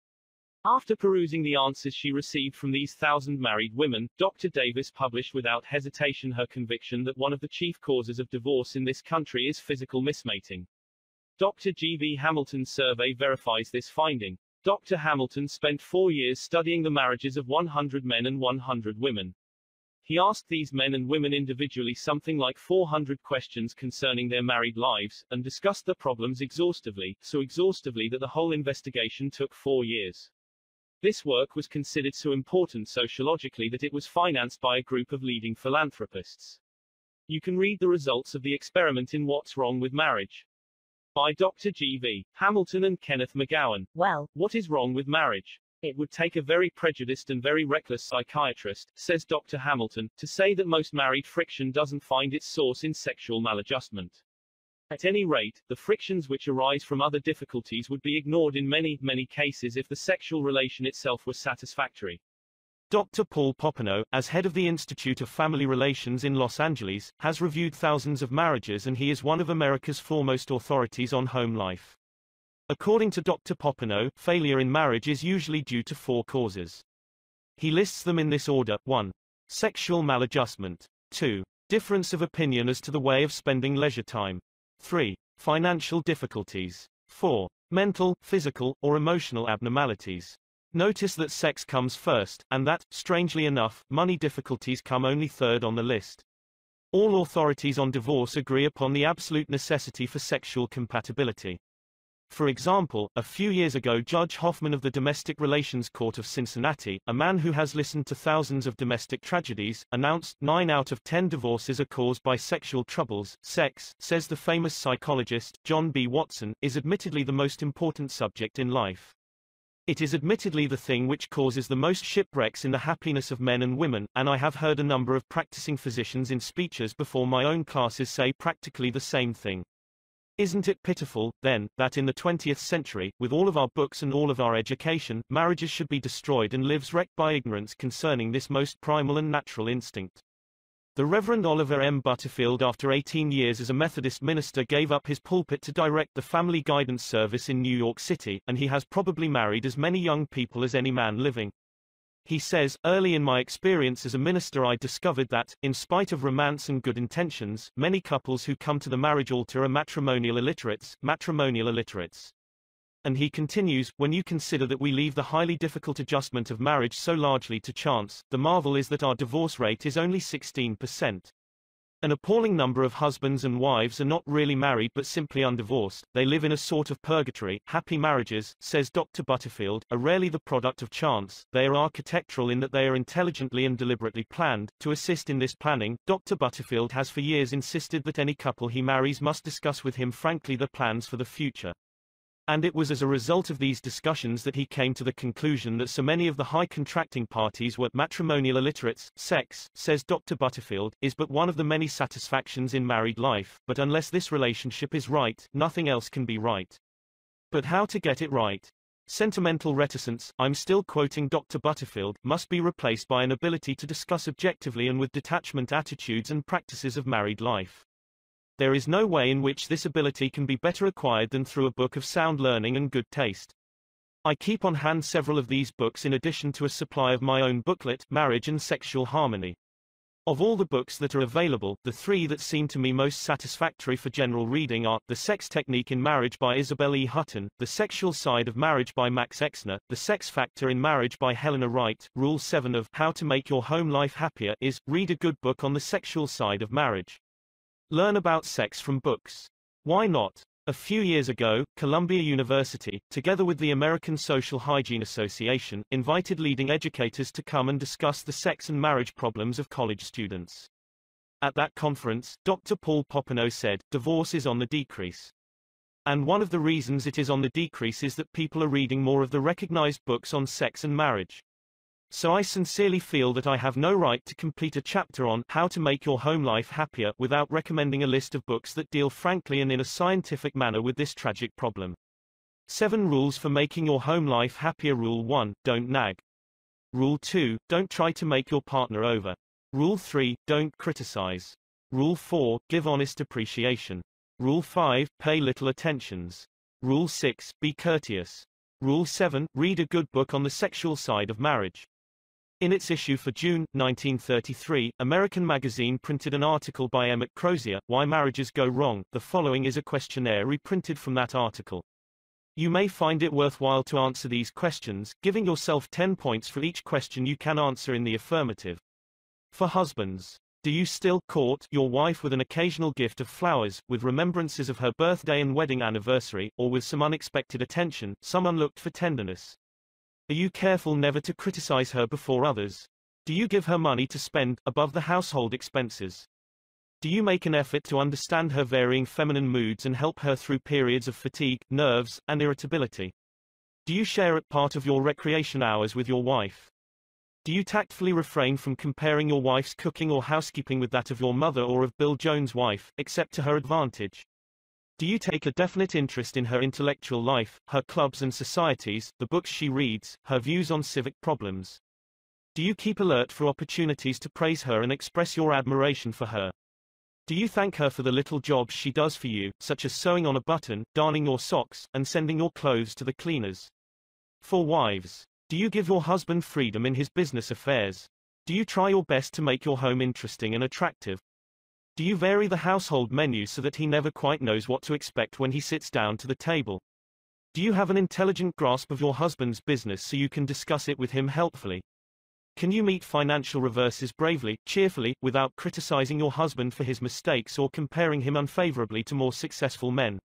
After perusing the answers she received from these thousand married women, Dr. Davis published without hesitation her conviction that one of the chief causes of divorce in this country is physical mismating. Dr. G. V. Hamilton's survey verifies this finding. Dr. Hamilton spent four years studying the marriages of 100 men and 100 women. He asked these men and women individually something like 400 questions concerning their married lives, and discussed the problems exhaustively, so exhaustively that the whole investigation took four years. This work was considered so important sociologically that it was financed by a group of leading philanthropists. You can read the results of the experiment in What's Wrong with Marriage by Dr. G.V. Hamilton and Kenneth Macgowan. Well, What is wrong with marriage? It would take a very prejudiced and very reckless psychiatrist, says Dr. Hamilton, to say that most married friction doesn't find its source in sexual maladjustment. At any rate, the frictions which arise from other difficulties would be ignored in many, many cases if the sexual relation itself were satisfactory. Dr. Paul Popenoe, as head of the Institute of Family Relations in Los Angeles, has reviewed thousands of marriages and he is one of America's foremost authorities on home life. According to Dr. Popenoe, failure in marriage is usually due to four causes. He lists them in this order. 1. Sexual maladjustment. 2. Difference of opinion as to the way of spending leisure time. 3. Financial difficulties. 4. Mental, physical, or emotional abnormalities. Notice that sex comes first, and that, strangely enough, money difficulties come only third on the list. All authorities on divorce agree upon the absolute necessity for sexual compatibility. For example, a few years ago Judge Hoffman of the Domestic Relations Court of Cincinnati, a man who has listened to thousands of domestic tragedies, announced 9 out of 10 divorces are caused by sexual troubles. Sex, says the famous psychologist, John B. Watson, is admittedly the most important subject in life. It is admittedly the thing which causes the most shipwrecks in the happiness of men and women, and I have heard a number of practicing physicians in speeches before my own classes say practically the same thing. Isn't it pitiful, then, that in the 20th century, with all of our books and all of our education, marriages should be destroyed and lives wrecked by ignorance concerning this most primal and natural instinct? The Reverend Oliver M. Butterfield after 18 years as a Methodist minister gave up his pulpit to direct the Family Guidance Service in New York City, and he has probably married as many young people as any man living. He says, early in my experience as a minister I discovered that, in spite of romance and good intentions, many couples who come to the marriage altar are matrimonial illiterates, matrimonial illiterates. And he continues, when you consider that we leave the highly difficult adjustment of marriage so largely to chance, the marvel is that our divorce rate is only 16%. An appalling number of husbands and wives are not really married but simply undivorced, they live in a sort of purgatory. Happy marriages, says Dr. Butterfield, are rarely the product of chance, they are architectural in that they are intelligently and deliberately planned. To assist in this planning, Dr. Butterfield has for years insisted that any couple he marries must discuss with him frankly the plans for the future. And it was as a result of these discussions that he came to the conclusion that so many of the high contracting parties were matrimonial illiterates. Sex, says Dr. Butterfield, is but one of the many satisfactions in married life, but unless this relationship is right, nothing else can be right. But how to get it right? Sentimental reticence, I'm still quoting Dr. Butterfield, must be replaced by an ability to discuss objectively and with detachment attitudes and practices of married life. There is no way in which this ability can be better acquired than through a book of sound learning and good taste. I keep on hand several of these books in addition to a supply of my own booklet, Marriage and Sexual Harmony. Of all the books that are available, the three that seem to me most satisfactory for general reading are The Sex Technique in Marriage by Isabel E. Hutton, The Sexual Side of Marriage by Max Exner, The Sex Factor in Marriage by Helena Wright. Rule 7 of How to Make Your Home Life Happier is read a good book on the sexual side of marriage. Learn about sex from books. Why not? A few years ago, Columbia University, together with the American Social Hygiene Association, invited leading educators to come and discuss the sex and marriage problems of college students. At that conference, Dr. Paul Popenoe said, divorce is on the decrease. And one of the reasons it is on the decrease is that people are reading more of the recognized books on sex and marriage. So I sincerely feel that I have no right to complete a chapter on how to make your home life happier without recommending a list of books that deal frankly and in a scientific manner with this tragic problem. 7 Rules for Making Your Home Life Happier Rule 1, Don't nag. Rule 2, Don't try to make your partner over. Rule 3, Don't criticize. Rule 4, Give honest appreciation. Rule 5, Pay little attentions. Rule 6, Be courteous. Rule 7, Read a good book on the sexual side of marriage. In its issue for June, 1933, American Magazine printed an article by Emmett Crozier, Why Marriages Go Wrong. The following is a questionnaire reprinted from that article. You may find it worthwhile to answer these questions, giving yourself 10 points for each question you can answer in the affirmative. For husbands, do you still court your wife with an occasional gift of flowers, with remembrances of her birthday and wedding anniversary, or with some unexpected attention, some unlooked for tenderness? Are you careful never to criticize her before others? Do you give her money to spend, above the household expenses? Do you make an effort to understand her varying feminine moods and help her through periods of fatigue, nerves, and irritability? Do you share at part of your recreation hours with your wife? Do you tactfully refrain from comparing your wife's cooking or housekeeping with that of your mother or of Bill Jones' wife, except to her advantage? Do you take a definite interest in her intellectual life, her clubs and societies, the books she reads, her views on civic problems? Do you keep alert for opportunities to praise her and express your admiration for her? Do you thank her for the little jobs she does for you, such as sewing on a button, darning your socks, and sending your clothes to the cleaners? For wives, do you give your husband freedom in his business affairs? Do you try your best to make your home interesting and attractive? Do you vary the household menu so that he never quite knows what to expect when he sits down to the table? Do you have an intelligent grasp of your husband's business so you can discuss it with him helpfully? Can you meet financial reverses bravely, cheerfully, without criticizing your husband for his mistakes or comparing him unfavorably to more successful men?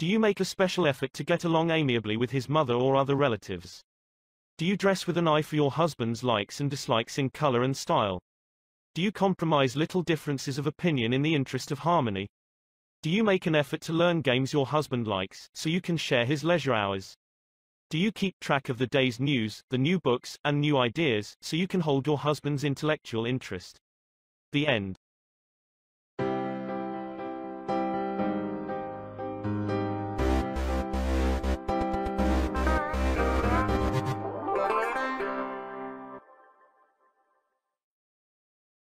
Do you make a special effort to get along amiably with his mother or other relatives? Do you dress with an eye for your husband's likes and dislikes in color and style? Do you compromise little differences of opinion in the interest of harmony? Do you make an effort to learn games your husband likes, so you can share his leisure hours? Do you keep track of the day's news, the new books, and new ideas, so you can hold your husband's intellectual interest? The end.